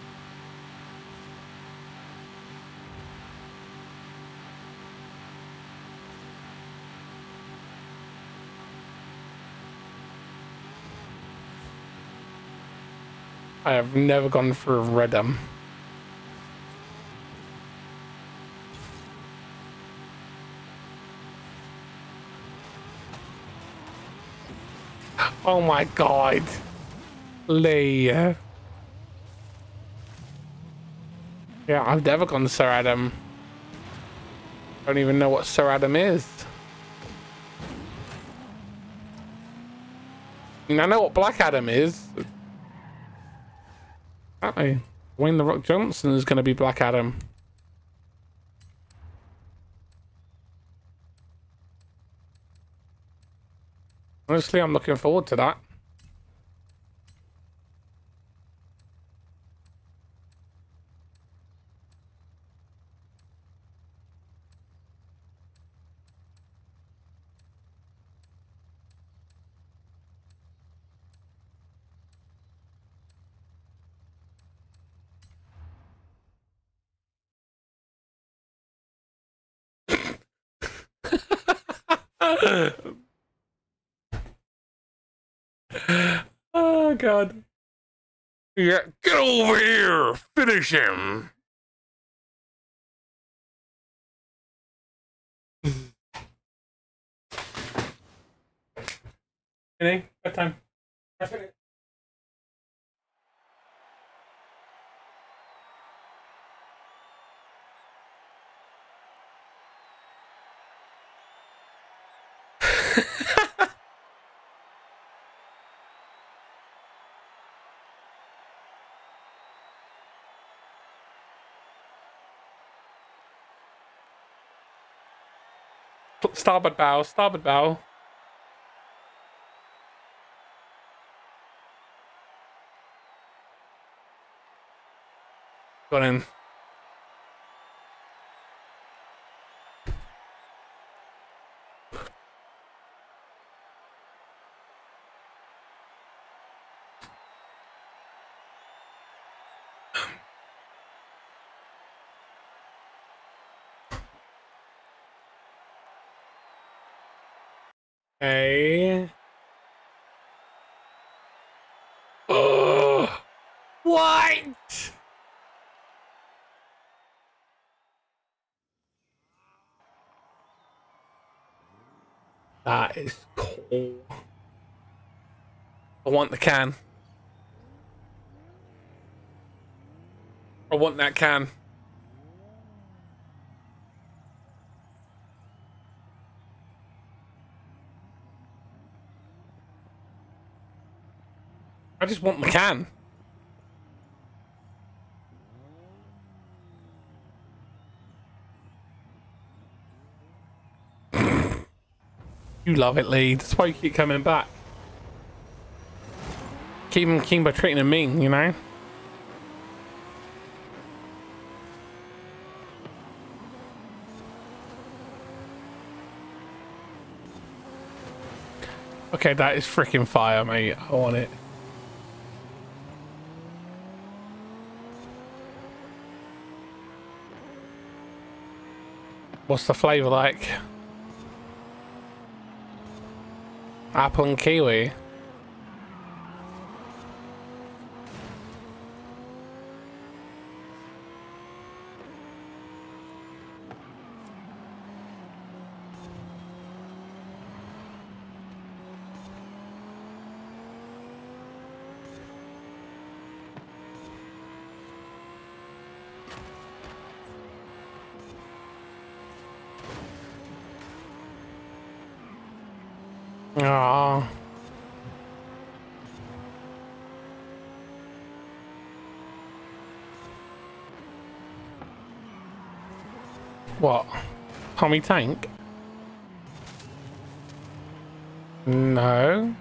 I have never gone for Redum. Oh my god. Lee. Yeah, I've never gone Sir Adam. I don't even know what Sir Adam is. I mean, I know what Black Adam is. Hi. Dwayne the Rock Johnson is going to be Black Adam. Honestly, I'm looking forward to that. god. Yeah, get over here! Finish him! Any? What time? Starboard bow, starboard bow. Got in. Okay. Ugh. What? That is cool. I want the can. I want that can. I just want the can. you love it, Lee. That's why you keep coming back. Keep him king by treating him mean, you know? Okay, that is freaking fire, mate. I want it. What's the flavor like? Apple and kiwi. Tommy Tank? No.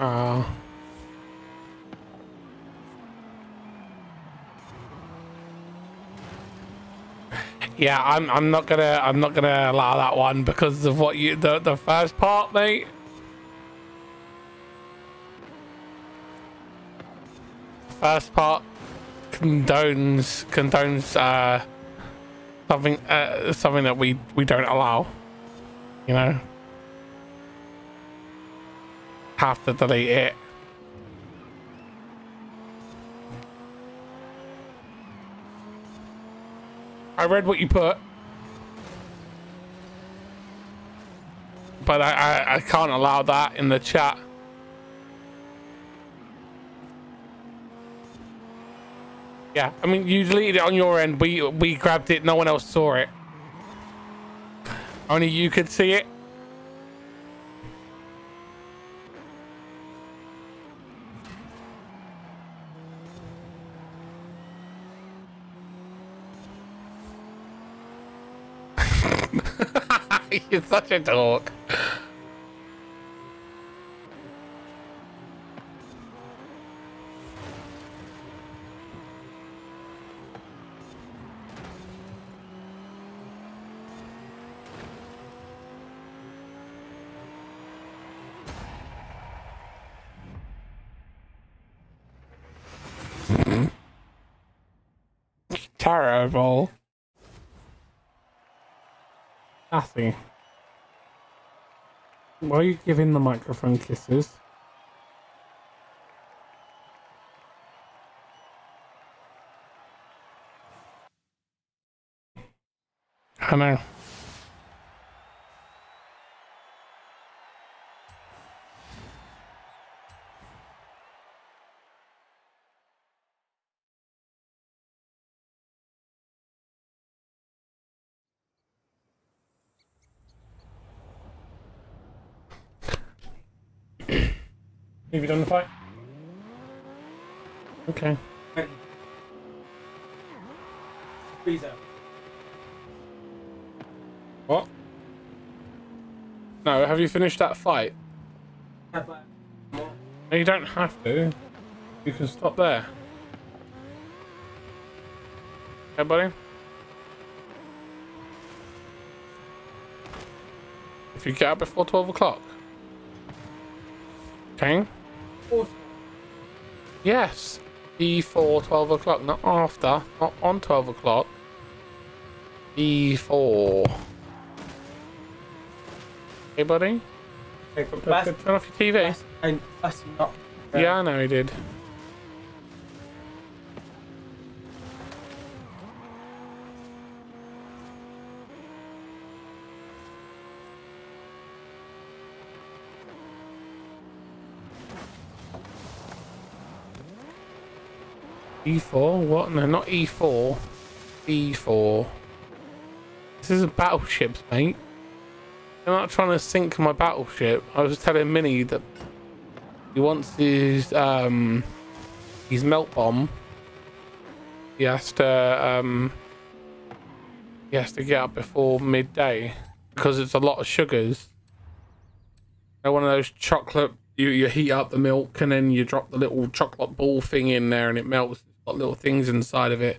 Oh. Yeah, I'm I'm not gonna I'm not gonna allow that one because of what you the the first part, mate. First part condones condones uh something uh something that we we don't allow. You know? Have to delete it. Read what you put. But I, I, I can't allow that in the chat. Yeah, I mean, you deleted it on your end. We we grabbed it. No one else saw it. Only you could see it. You're such a dork. Terrible. Nothing. Why are you giving the microphone kisses? I know. Okay. Freezer. What? No, have you finished that fight? Have I- more? No, you don't have to. You can stop there. Okay, buddy? If you get up before 12 o'clock. Okay? Awesome. Yes. Before 12 o'clock, not after. Not on 12 o'clock. Before. Hey, buddy? Okay, but Turn off your TV. last, and last not. Yeah, I know he did. E4? What? No, not E4. E4. This is battleships, mate. I'm not trying to sink my battleship. I was telling Minnie that he wants his um his melt bomb. He has to um he has to get up before midday because it's a lot of sugars. Know, one of those chocolate you, you heat up the milk and then you drop the little chocolate ball thing in there and it melts. Got little things inside of it.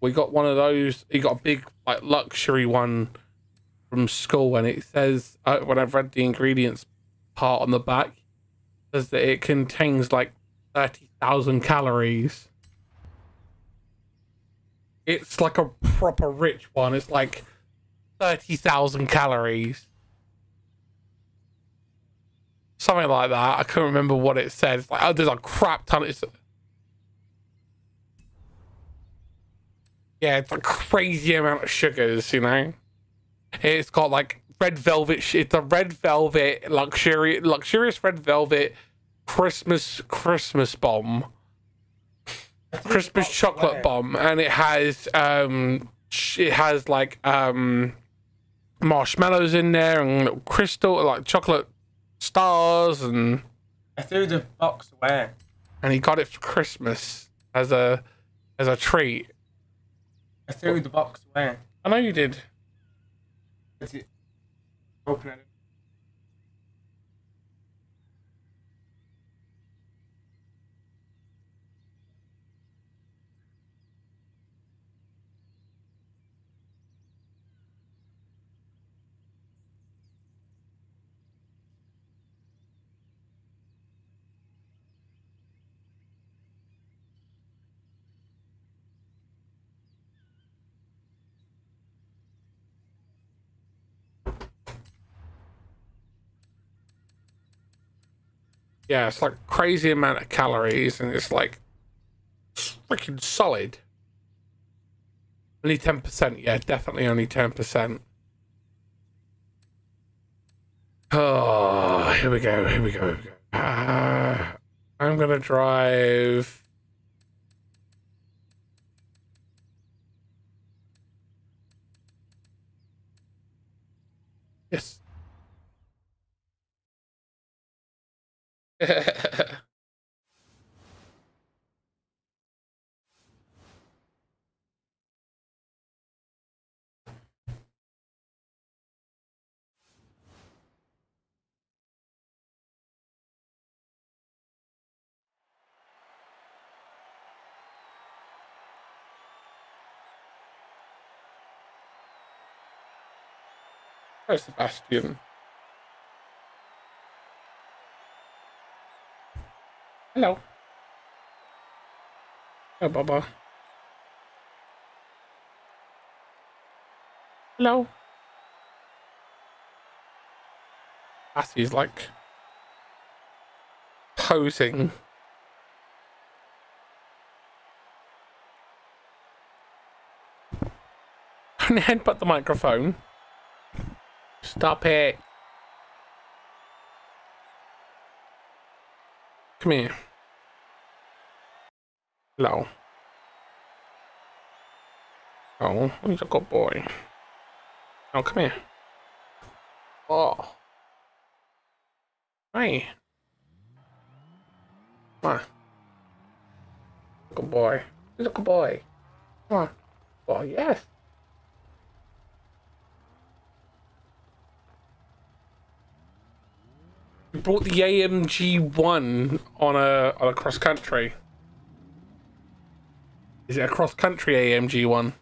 We got one of those. He got a big like luxury one from school and it says uh, when I've read the ingredients part on the back says that it contains like 30,000 calories. It's like a proper rich one. It's like 30,000 calories. Something like that. I can't remember what it. It's like, oh, there's a crap ton. Of it's, yeah, it's a crazy amount of sugars, you know? It's got like red velvet. It's a red velvet luxurious, luxurious red velvet Christmas Christmas bomb, Christmas chocolate bomb, and it has um, it has like um, marshmallows in there and little crystal like chocolate stars and I threw the box away. and he got it for Christmas as a as a treat. I threw the box away. I know you did. Open it. Yeah, it's like crazy amount of calories, and it's like freaking solid. Only ten percent, yeah, definitely only ten percent. Oh, here we go, here we go, here we go. Uh, I'm gonna drive. Yes. Where's Sebastian? Hello. Hello, Baba. Hello. Bassie's like posing. Don't headbutt the microphone. Stop it. Come here. Hello. Oh, he's a good boy. Oh, come here. Oh. Hi. Come on. Good boy. Look a good boy. Come on. Oh, yes. We brought the AMG one on a on a cross country. Is it a cross country AMG one?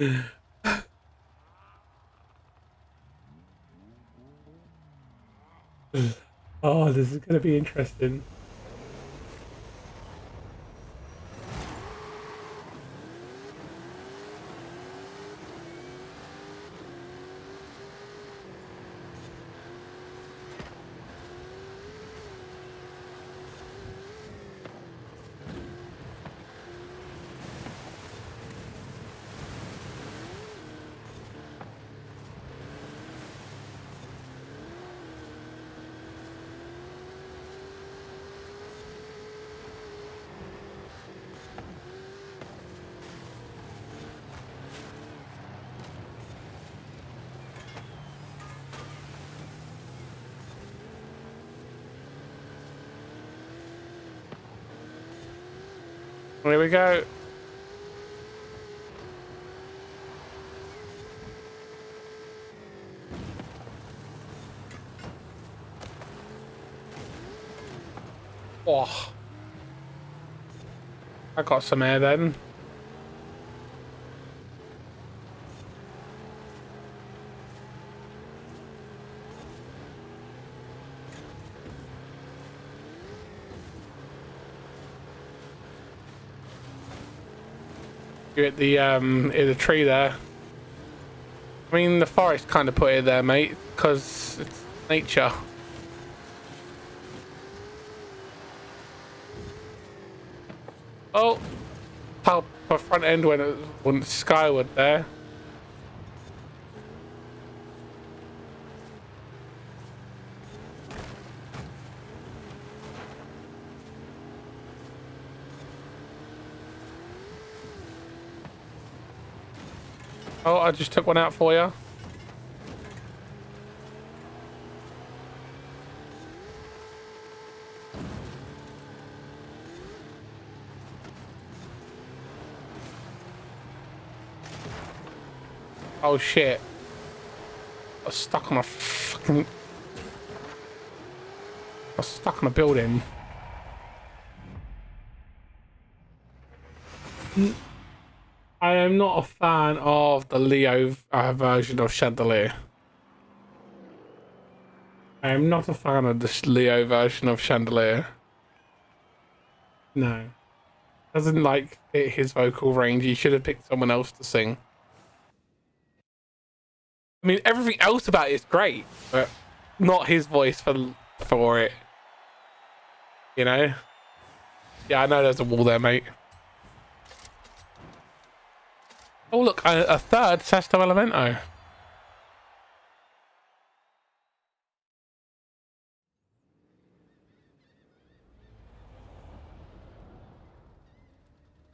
oh, this is gonna be interesting. Here we go. Oh. I got some air then. You at the um in the tree there. I mean the forest kind of put it there, mate, because it's nature. Oh, top my front end when it went skyward there. Oh, I just took one out for you. Oh shit. I was stuck on a fucking... I was stuck on a building. I am not a fan of the Leo uh, version of Chandelier. I am not a fan of this Leo version of Chandelier. No. Doesn't like fit his vocal range. He should have picked someone else to sing. I mean, everything else about it is great, but not his voice for for it. You know? Yeah, I know there's a wall there, mate. Oh, look, a, a third Sesto Elemento.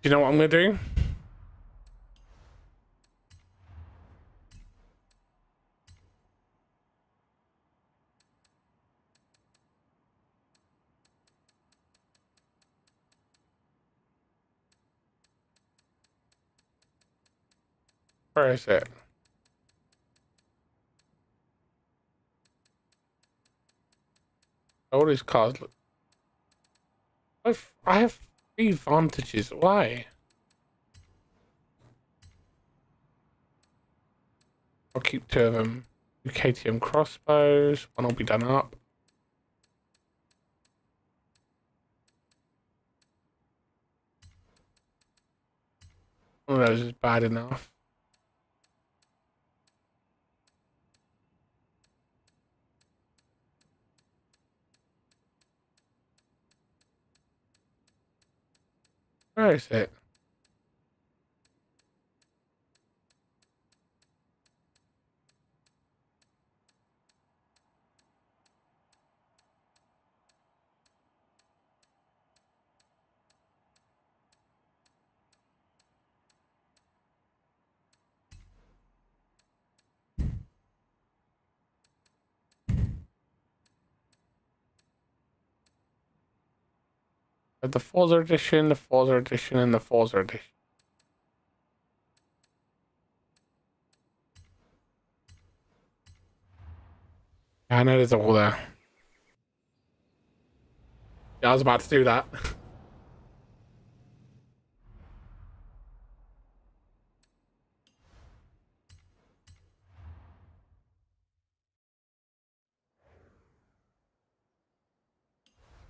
Do you know what I'm going to do? Where is it? All these cars look. I've, I have three Vantages, Why? I'll keep two of them. Two KTM X-Bows. One will be done up. One of those is bad enough. Where is it? The Forza edition, the Forza edition, and the Forza edition. I know there's all there. Yeah, I was about to do that.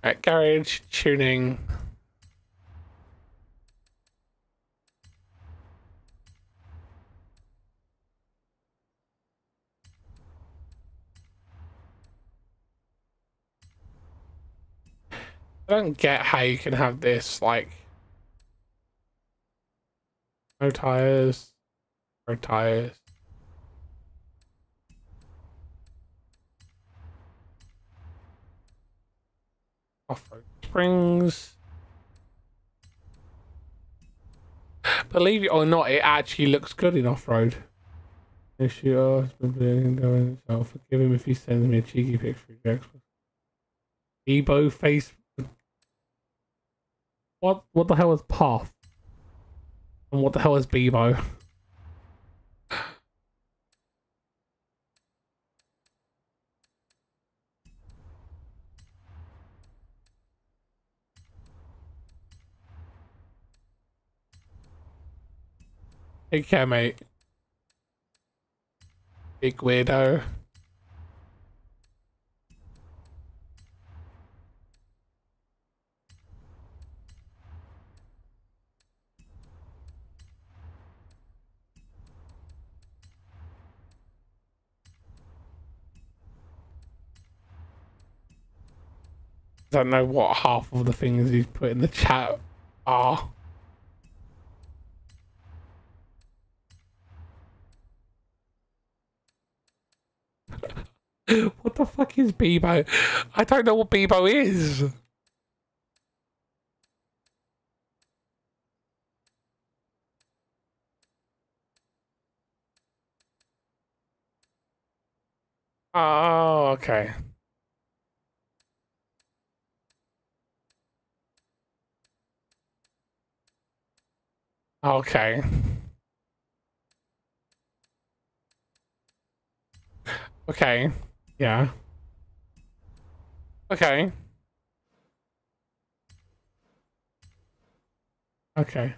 Right, garage, tuning. I don't get how you can have this, like, no tires, no tires. Off-road springs. Believe it or not, it actually looks good in off-road. Has been bleeding down. I'll forgive him if he sends me a cheeky picture of. Ebo face. What? What the hell is Path? And what the hell is Bebo? Care, mate. Big weirdo. Don't know what half of the things he's put in the chat are. what the fuck is Bebo? I don't know what Bebo is. Oh, okay. Okay. Okay. Yeah. Okay. Okay.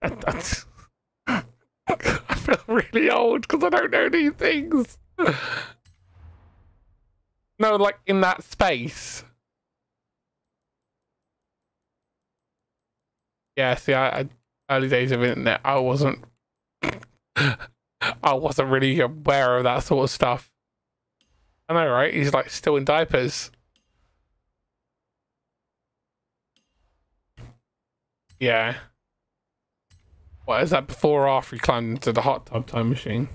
That's. I feel really old because I don't know these things. No, like in that space. Yeah, see, I, I early days of internet, I wasn't. I wasn't really aware of that sort of stuff. I know, right? He's like still in diapers. Yeah. What is that before or after he climbed into the hot tub time machine?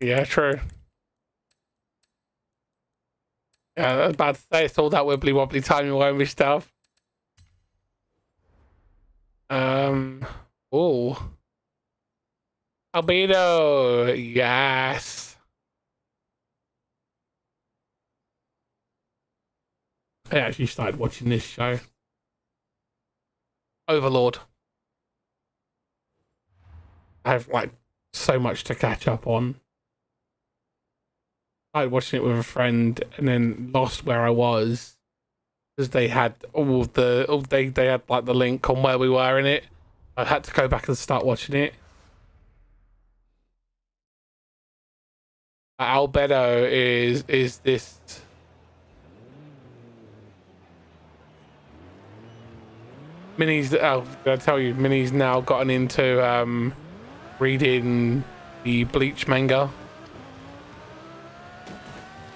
Yeah, true. Yeah, was about to say it's all that wibbly wobbly timey wimey stuff. Um. Oh. Albedo. Yes. I actually started watching this show. Overlord. I have like so much to catch up on. I started watching it with a friend and then lost where I was because they had all the all they they had like the link on where we were in it. I had to go back and start watching it. Albedo is is this Minnie's oh I tell you Minnie's now gotten into um reading the Bleach manga.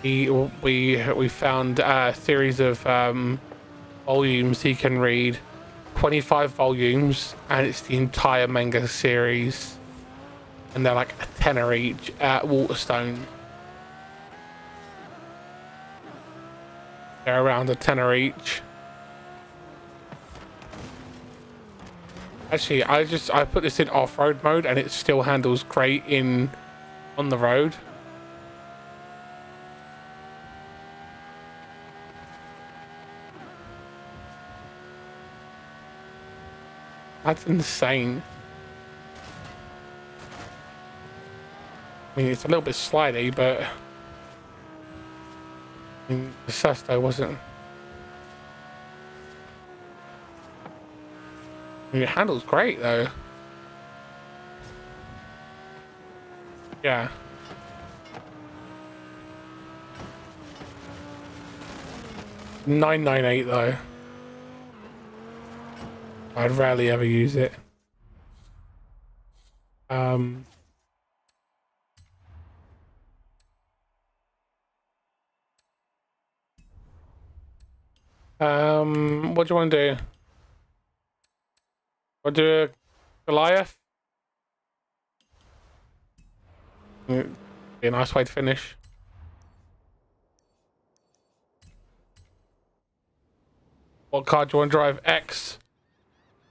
He we we found a series of um volumes he can read 25 volumes and it's the entire manga series and they're like a tenner each at Waterstone. They're around a tenner each. Actually, I just I put this in off-road mode and it still handles great in on the road. That's insane. I mean, it's a little bit slidey, but I mean, the Sesto wasn't. I mean, it handles great though. Yeah. Nine nine eight though. I'd rarely ever use it. Um. Um, what do you want to do? Want to do a Goliath? Be a nice way to finish. What car do you want to drive? X,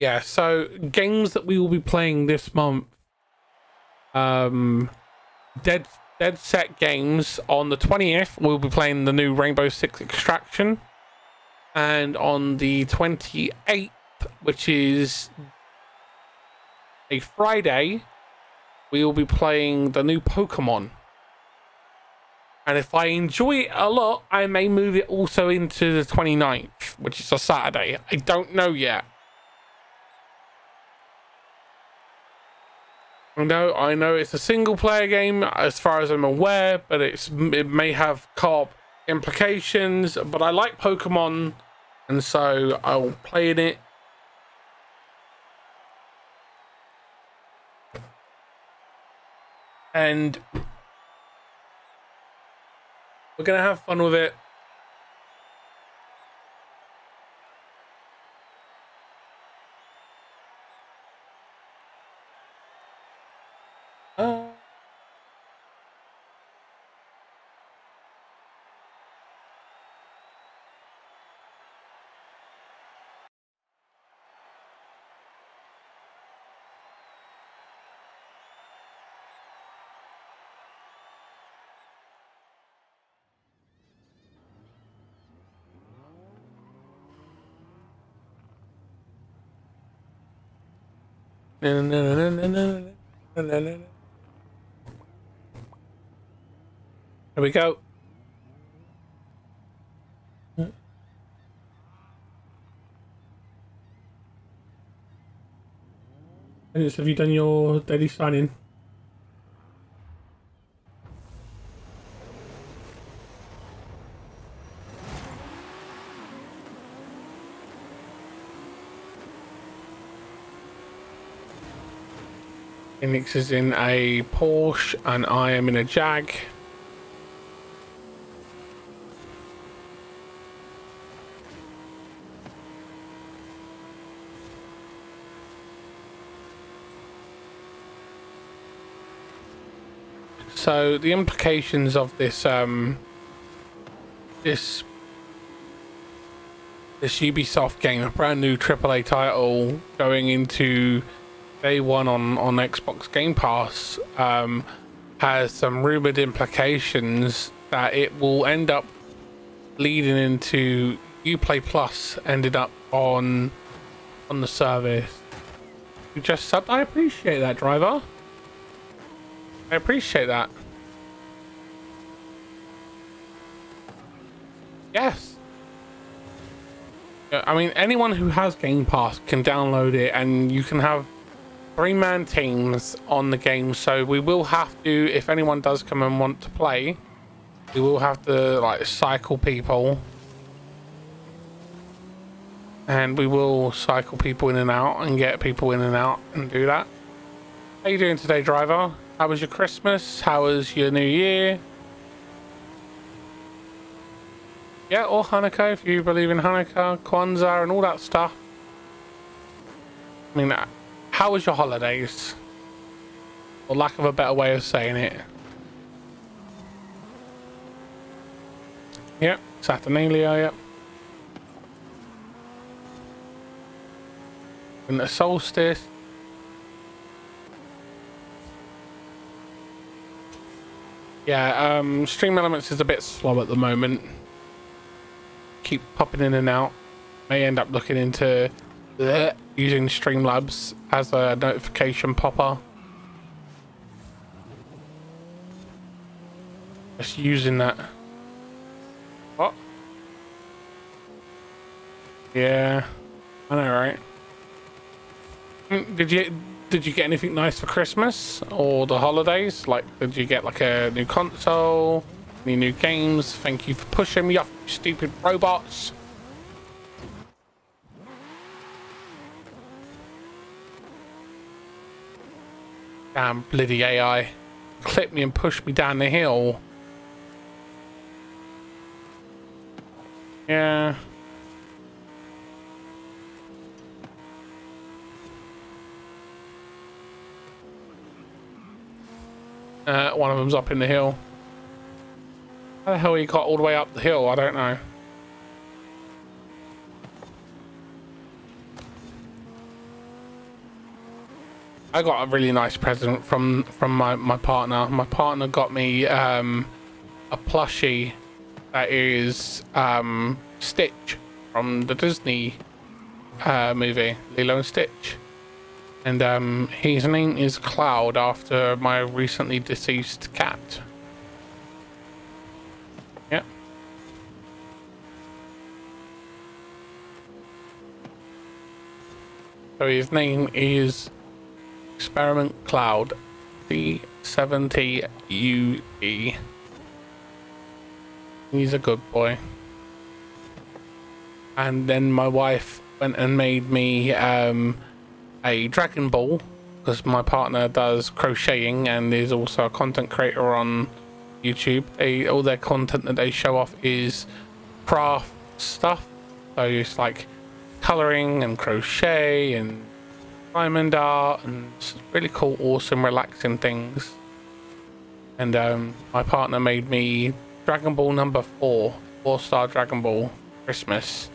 Yeah, so games that we will be playing this month. Um, Dead Dead Set Games on the 20th, we'll be playing the new Rainbow Six Extraction. And on the 28th, which is a Friday, we will be playing the new Pokemon. And if I enjoy it a lot, I may move it also into the 29th, which is a Saturday. I don't know yet. Know, I know it's a single player game as far as I'm aware, but it's it may have co-op implications. But I like Pokemon, and so I'll play in it. And we're gonna have fun with it. There we go. Have you done your daily signing? Phoenix is in a Porsche and I am in a Jag. So the implications of this um this this Ubisoft game, a brand new AAA title going into day one on on Xbox Game Pass, um, has some rumored implications that it will end up leading into Uplay Plus ended up on on the service. You just subbed. I appreciate that, driver. I appreciate that. Yes. I mean, anyone who has Game Pass can download it, and you can have three-man teams on the game. So we will have to, if anyone does come and want to play, we will have to like cycle people, and we will cycle people in and out and get people in and out and do that. How you doing today, driver? How was your Christmas? How was your New Year? Yeah, or Hanukkah if you believe in Hanukkah, Kwanzaa, and all that stuff. I mean, how was your holidays? Or lack of a better way of saying it. Yep, Saturnalia, yep. And the solstice. Yeah, um, StreamElements is a bit slow at the moment keep popping in and out. May end up looking into uh, using Streamlabs as a notification popper. Just using that. What? Yeah, I know, right? Mm, Did you did you get anything nice for Christmas or the holidays? Like, did you get like a new console? Any new games? Thank you for pushing me off, you stupid robots. Damn bloody AI. Clip me and push me down the hill. Yeah. Uh, one of them's up in the hill. How the hell he got all the way up the hill? I don't know. I got a really nice present from from my my partner. My partner got me um, a plushie that is um, Stitch from the Disney uh, movie Lilo and Stitch, and um, his name is Cloud after my recently deceased cat. Yep. So his name is Experiment Cloud D70UE. He's a good boy. And then my wife went and made me um, a Dragon Ball because my partner does crocheting and is also a content creator on YouTube. They, all their content that they show off is craft stuff. So it's like coloring and crochet and diamond art and really cool, awesome, relaxing things. And um, my partner made me Dragon Ball number four, four star Dragon Ball Christmas.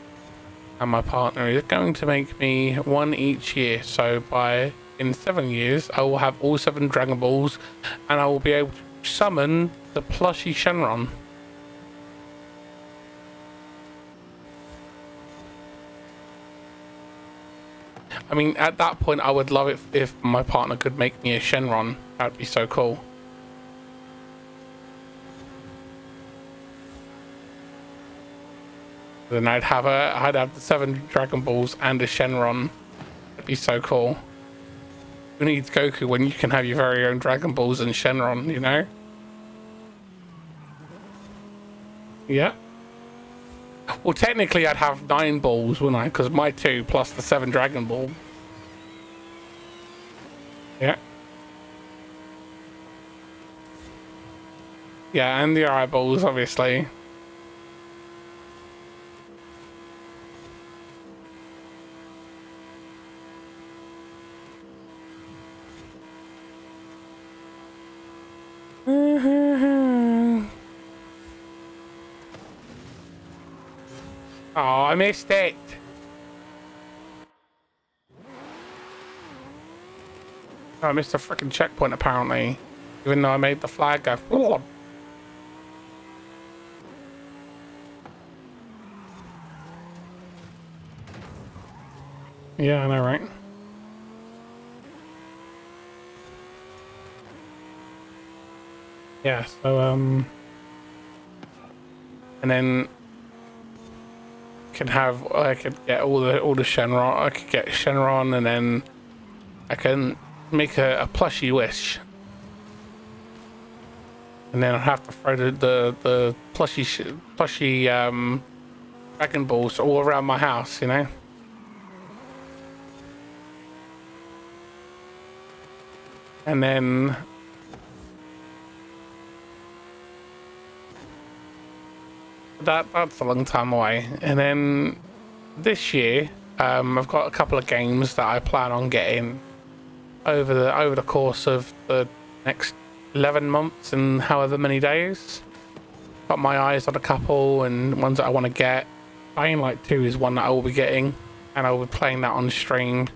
And my partner is going to make me one each year. So by in seven years, I will have all seven Dragon Balls, and I will be able to summon the plushy Shenron. I mean, at that point, I would love it if my partner could make me a Shenron. That'd be so cool. Then I'd have a, I'd have the seven Dragon Balls and a Shenron. That'd be so cool. Who needs Goku when you can have your very own Dragon Balls and Shenron? You know? Yeah. Well, technically, I'd have nine balls, wouldn't I? Because my two plus the seven Dragon Ball. Yeah. Yeah, and the eyeballs, obviously. Oh, I missed it. Oh, I missed a freaking checkpoint apparently. Even though I made the flag go. Yeah, I know, right? Yeah, so, um... And then can have I could get all the all the Shenron. I could get Shenron, and then I can make a, a plushie wish. And then I'll have to throw the the, the plushie sh- plushie um, Dragon Balls all around my house, you know. And then that that's a long time away. And then this year, um, I've got a couple of games that I plan on getting over the over the course of the next eleven months and however many days. Got my eyes on a couple and ones that I want to get. Dying 2 is one that I will be getting, and I will be playing that on stream.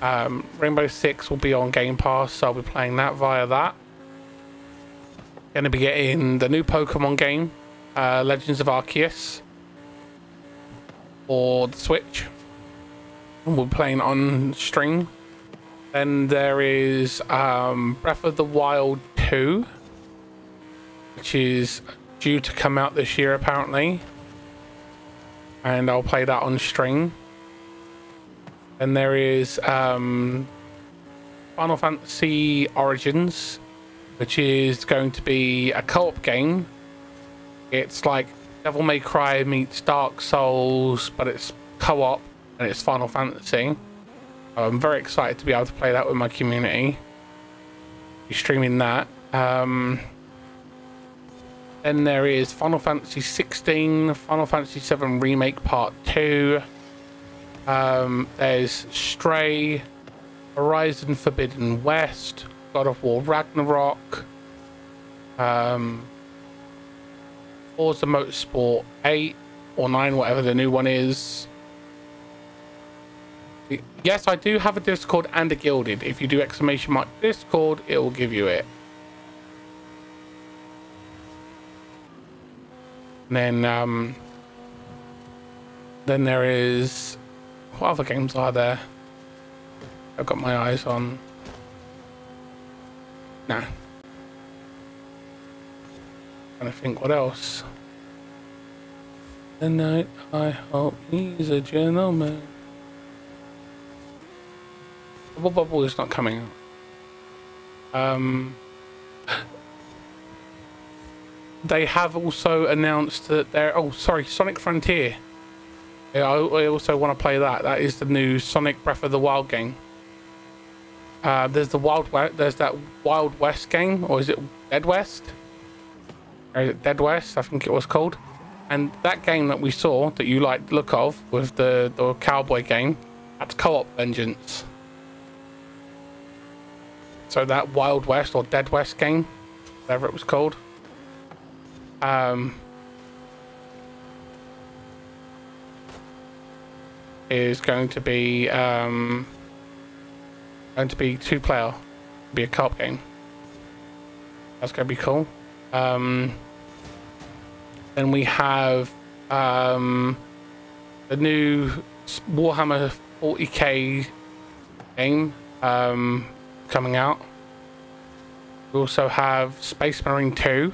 Um, Rainbow Six will be on Game Pass, so I'll be playing that via that. Gonna be getting the new Pokemon game, uh, Legends of Arceus, or the Switch. And we'll be playing on string. Then there is um, Breath of the Wild 2, which is due to come out this year apparently. And I'll play that on string. And there is um, Final Fantasy Origins, which is going to be a co-op game. It's like Devil May Cry meets Dark Souls, but it's co-op and it's Final Fantasy. I'm very excited to be able to play that with my community. Be streaming that. Um, then there is Final Fantasy 16, Final Fantasy 7 Remake Part 2. Um, there's Stray, Horizon Forbidden West, God of War Ragnarok, um, Forza Motorsport 8 or 9, whatever the new one is. Yes, I do have a Discord and a Guilded. If you do exclamation mark Discord, it will give you it. And then, um, then there is what other games are there? I've got my eyes on. Nah. Trying to think what else. The night I hope he's a gentleman. Bubble Bubble is not coming. Um, they have also announced that they're. Oh, sorry, Sonic Frontier. I, I also want to play that. That is the new Sonic Breath of the Wild game. Uh, there's the Wild West. There's that Wild West game, or is it Dead West? It Dead West? I think it was called. And that game that we saw that you liked the look of with the the cowboy game, that's co-op Vengeance. So that Wild West or Dead West game, whatever it was called. Um, is going to be um, going to be two player, be a co-op game. That's going to be cool. Um, then we have um, the new Warhammer 40k game um, coming out. We also have Space Marine 2.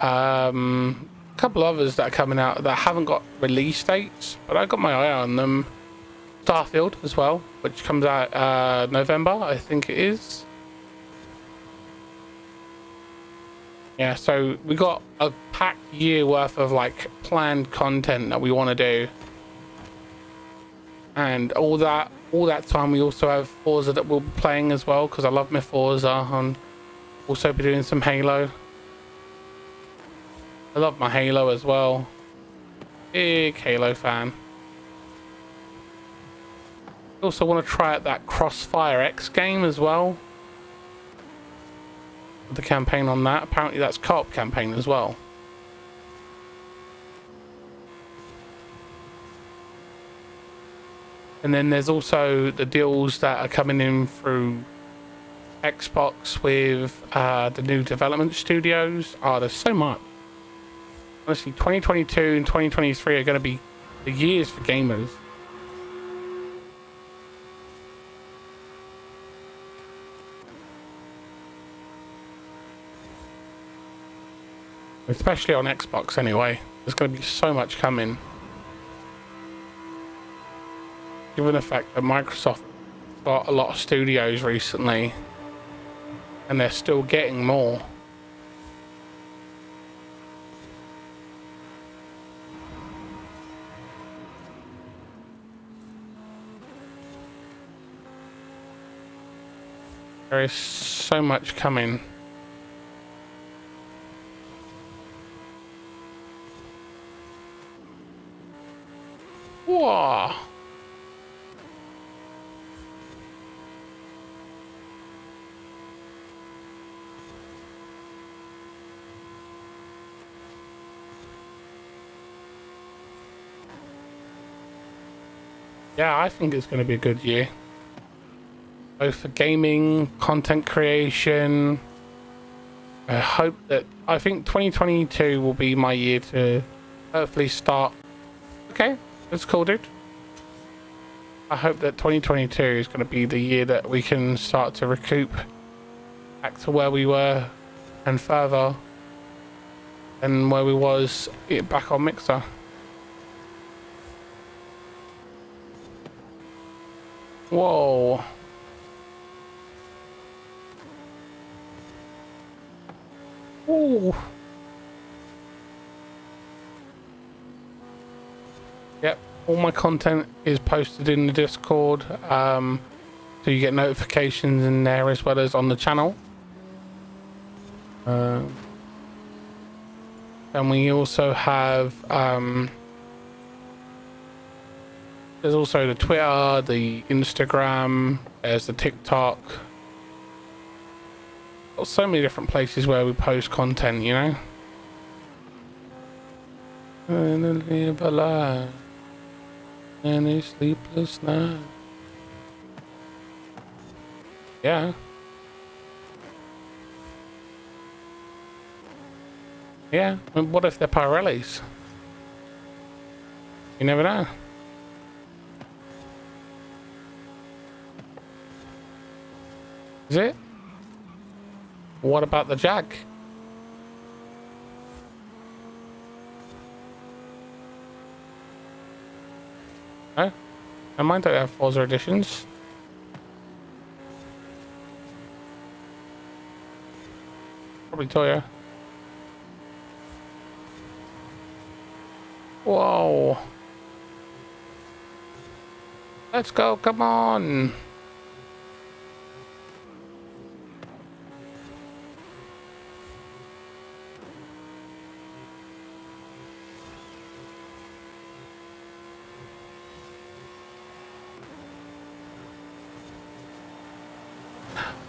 Um, a couple others that are coming out that haven't got release dates, but I got my eye on them. Starfield as well, which comes out uh, November, I think it is. Yeah, so we got a packed year worth of like planned content that we want to do, and all that all that time we also have Forza that we'll be playing as well because I love my Forza and also be doing some Halo. I love my Halo as well. Big Halo fan. Also want to try out that Crossfire X game as well. The campaign on that. Apparently that's co-op campaign as well. And then there's also the deals that are coming in through Xbox with uh, the new development studios. Oh, there's so much. Honestly, 2022 and 2023 are going to be the years for gamers. Especially on Xbox anyway. There's going to be so much coming. Given the fact that Microsoft bought a lot of studios recently and they're still getting more. There is so much coming. Whoa. Yeah, I think it's going to be a good year. Both for gaming, content creation. I hope that I think 2022 will be my year to hopefully start. Okay, cool, dude. I hope that 2022 is going to be the year that we can start to recoup back to where we were and further than where we was eh, back on Mixer. Whoa. Ooh. Yep, all my content is posted in the Discord. Um, so you get notifications in there as well as on the channel. Uh, and we also have um, there's also the Twitter, the Instagram, there's the TikTok. So many different places where we post content, you know. And a. And a sleepless night. Yeah. Yeah, what if they're Pirellis? You never know. Is it? What about the jack? I don't have Forza editions. Probably Toya. Whoa. Let's go, come on.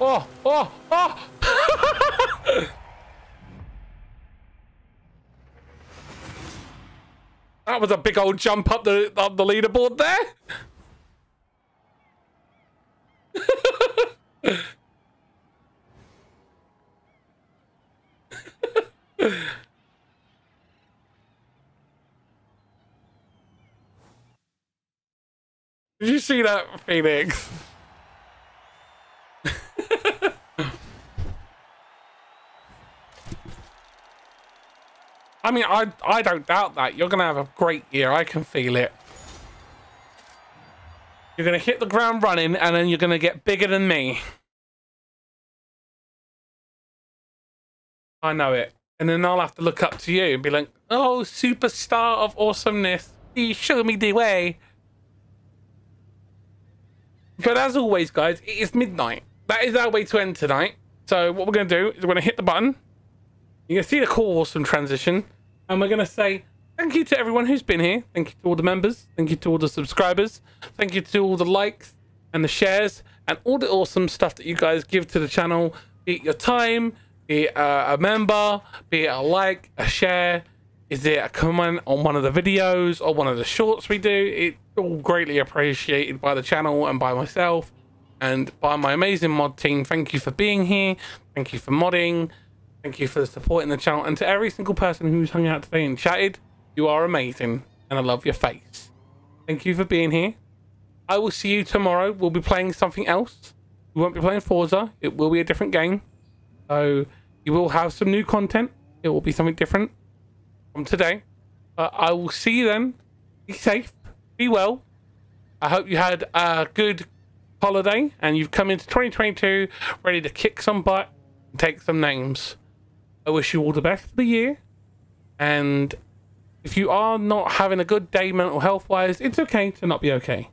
Oh, oh, oh! that was a big old jump up the up the leaderboard there. Did you see that, Phoenix? I mean, I I don't doubt that. You're gonna have a great year. I can feel it. You're gonna hit the ground running, and then you're gonna get bigger than me. I know it. And then I'll have to look up to you and be like, "Oh, superstar of awesomeness, you show me the way." But as always, guys, it is midnight. That is our way to end tonight. So what we're gonna do is we're gonna hit the button. You can see the cool, awesome transition. And we're going to say thank you to everyone who's been here. Thank you to all the members. Thank you to all the subscribers. Thank you to all the likes and the shares and all the awesome stuff that you guys give to the channel. Be it your time, be it uh, a member, be it a like, a share. Is it a comment on one of the videos or one of the shorts we do? It's all greatly appreciated by the channel and by myself and by my amazing mod team. Thank you for being here. Thank you for modding. Thank you for the supporting the channel. And to every single person who's hung out today and chatted, you are amazing. And I love your face. Thank you for being here. I will see you tomorrow. We'll be playing something else. We won't be playing Forza. It will be a different game. So you will have some new content. It will be something different from today. I will see you then. Be safe. Be well. I hope you had a good holiday and you've come into 2022 ready to kick some butt and take some names. I wish you all the best for the year. And if you are not having a good day mental health wise, it's okay to not be okay.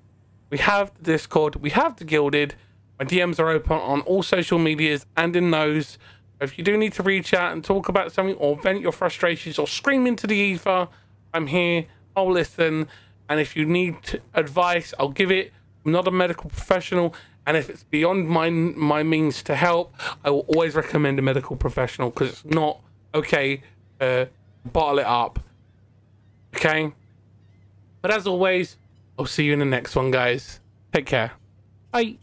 We have the Discord, we have the Guilded. My DMs are open on all social medias and in those. If you do need to reach out and talk about something or vent your frustrations or scream into the ether, I'm here. I'll listen. And if you need advice, I'll give it. I'm not a medical professional, and if it's beyond my my means to help, I will always recommend a medical professional because it's not okay to bottle it up. Okay. But as always, I'll see you in the next one, guys. Take care. Bye.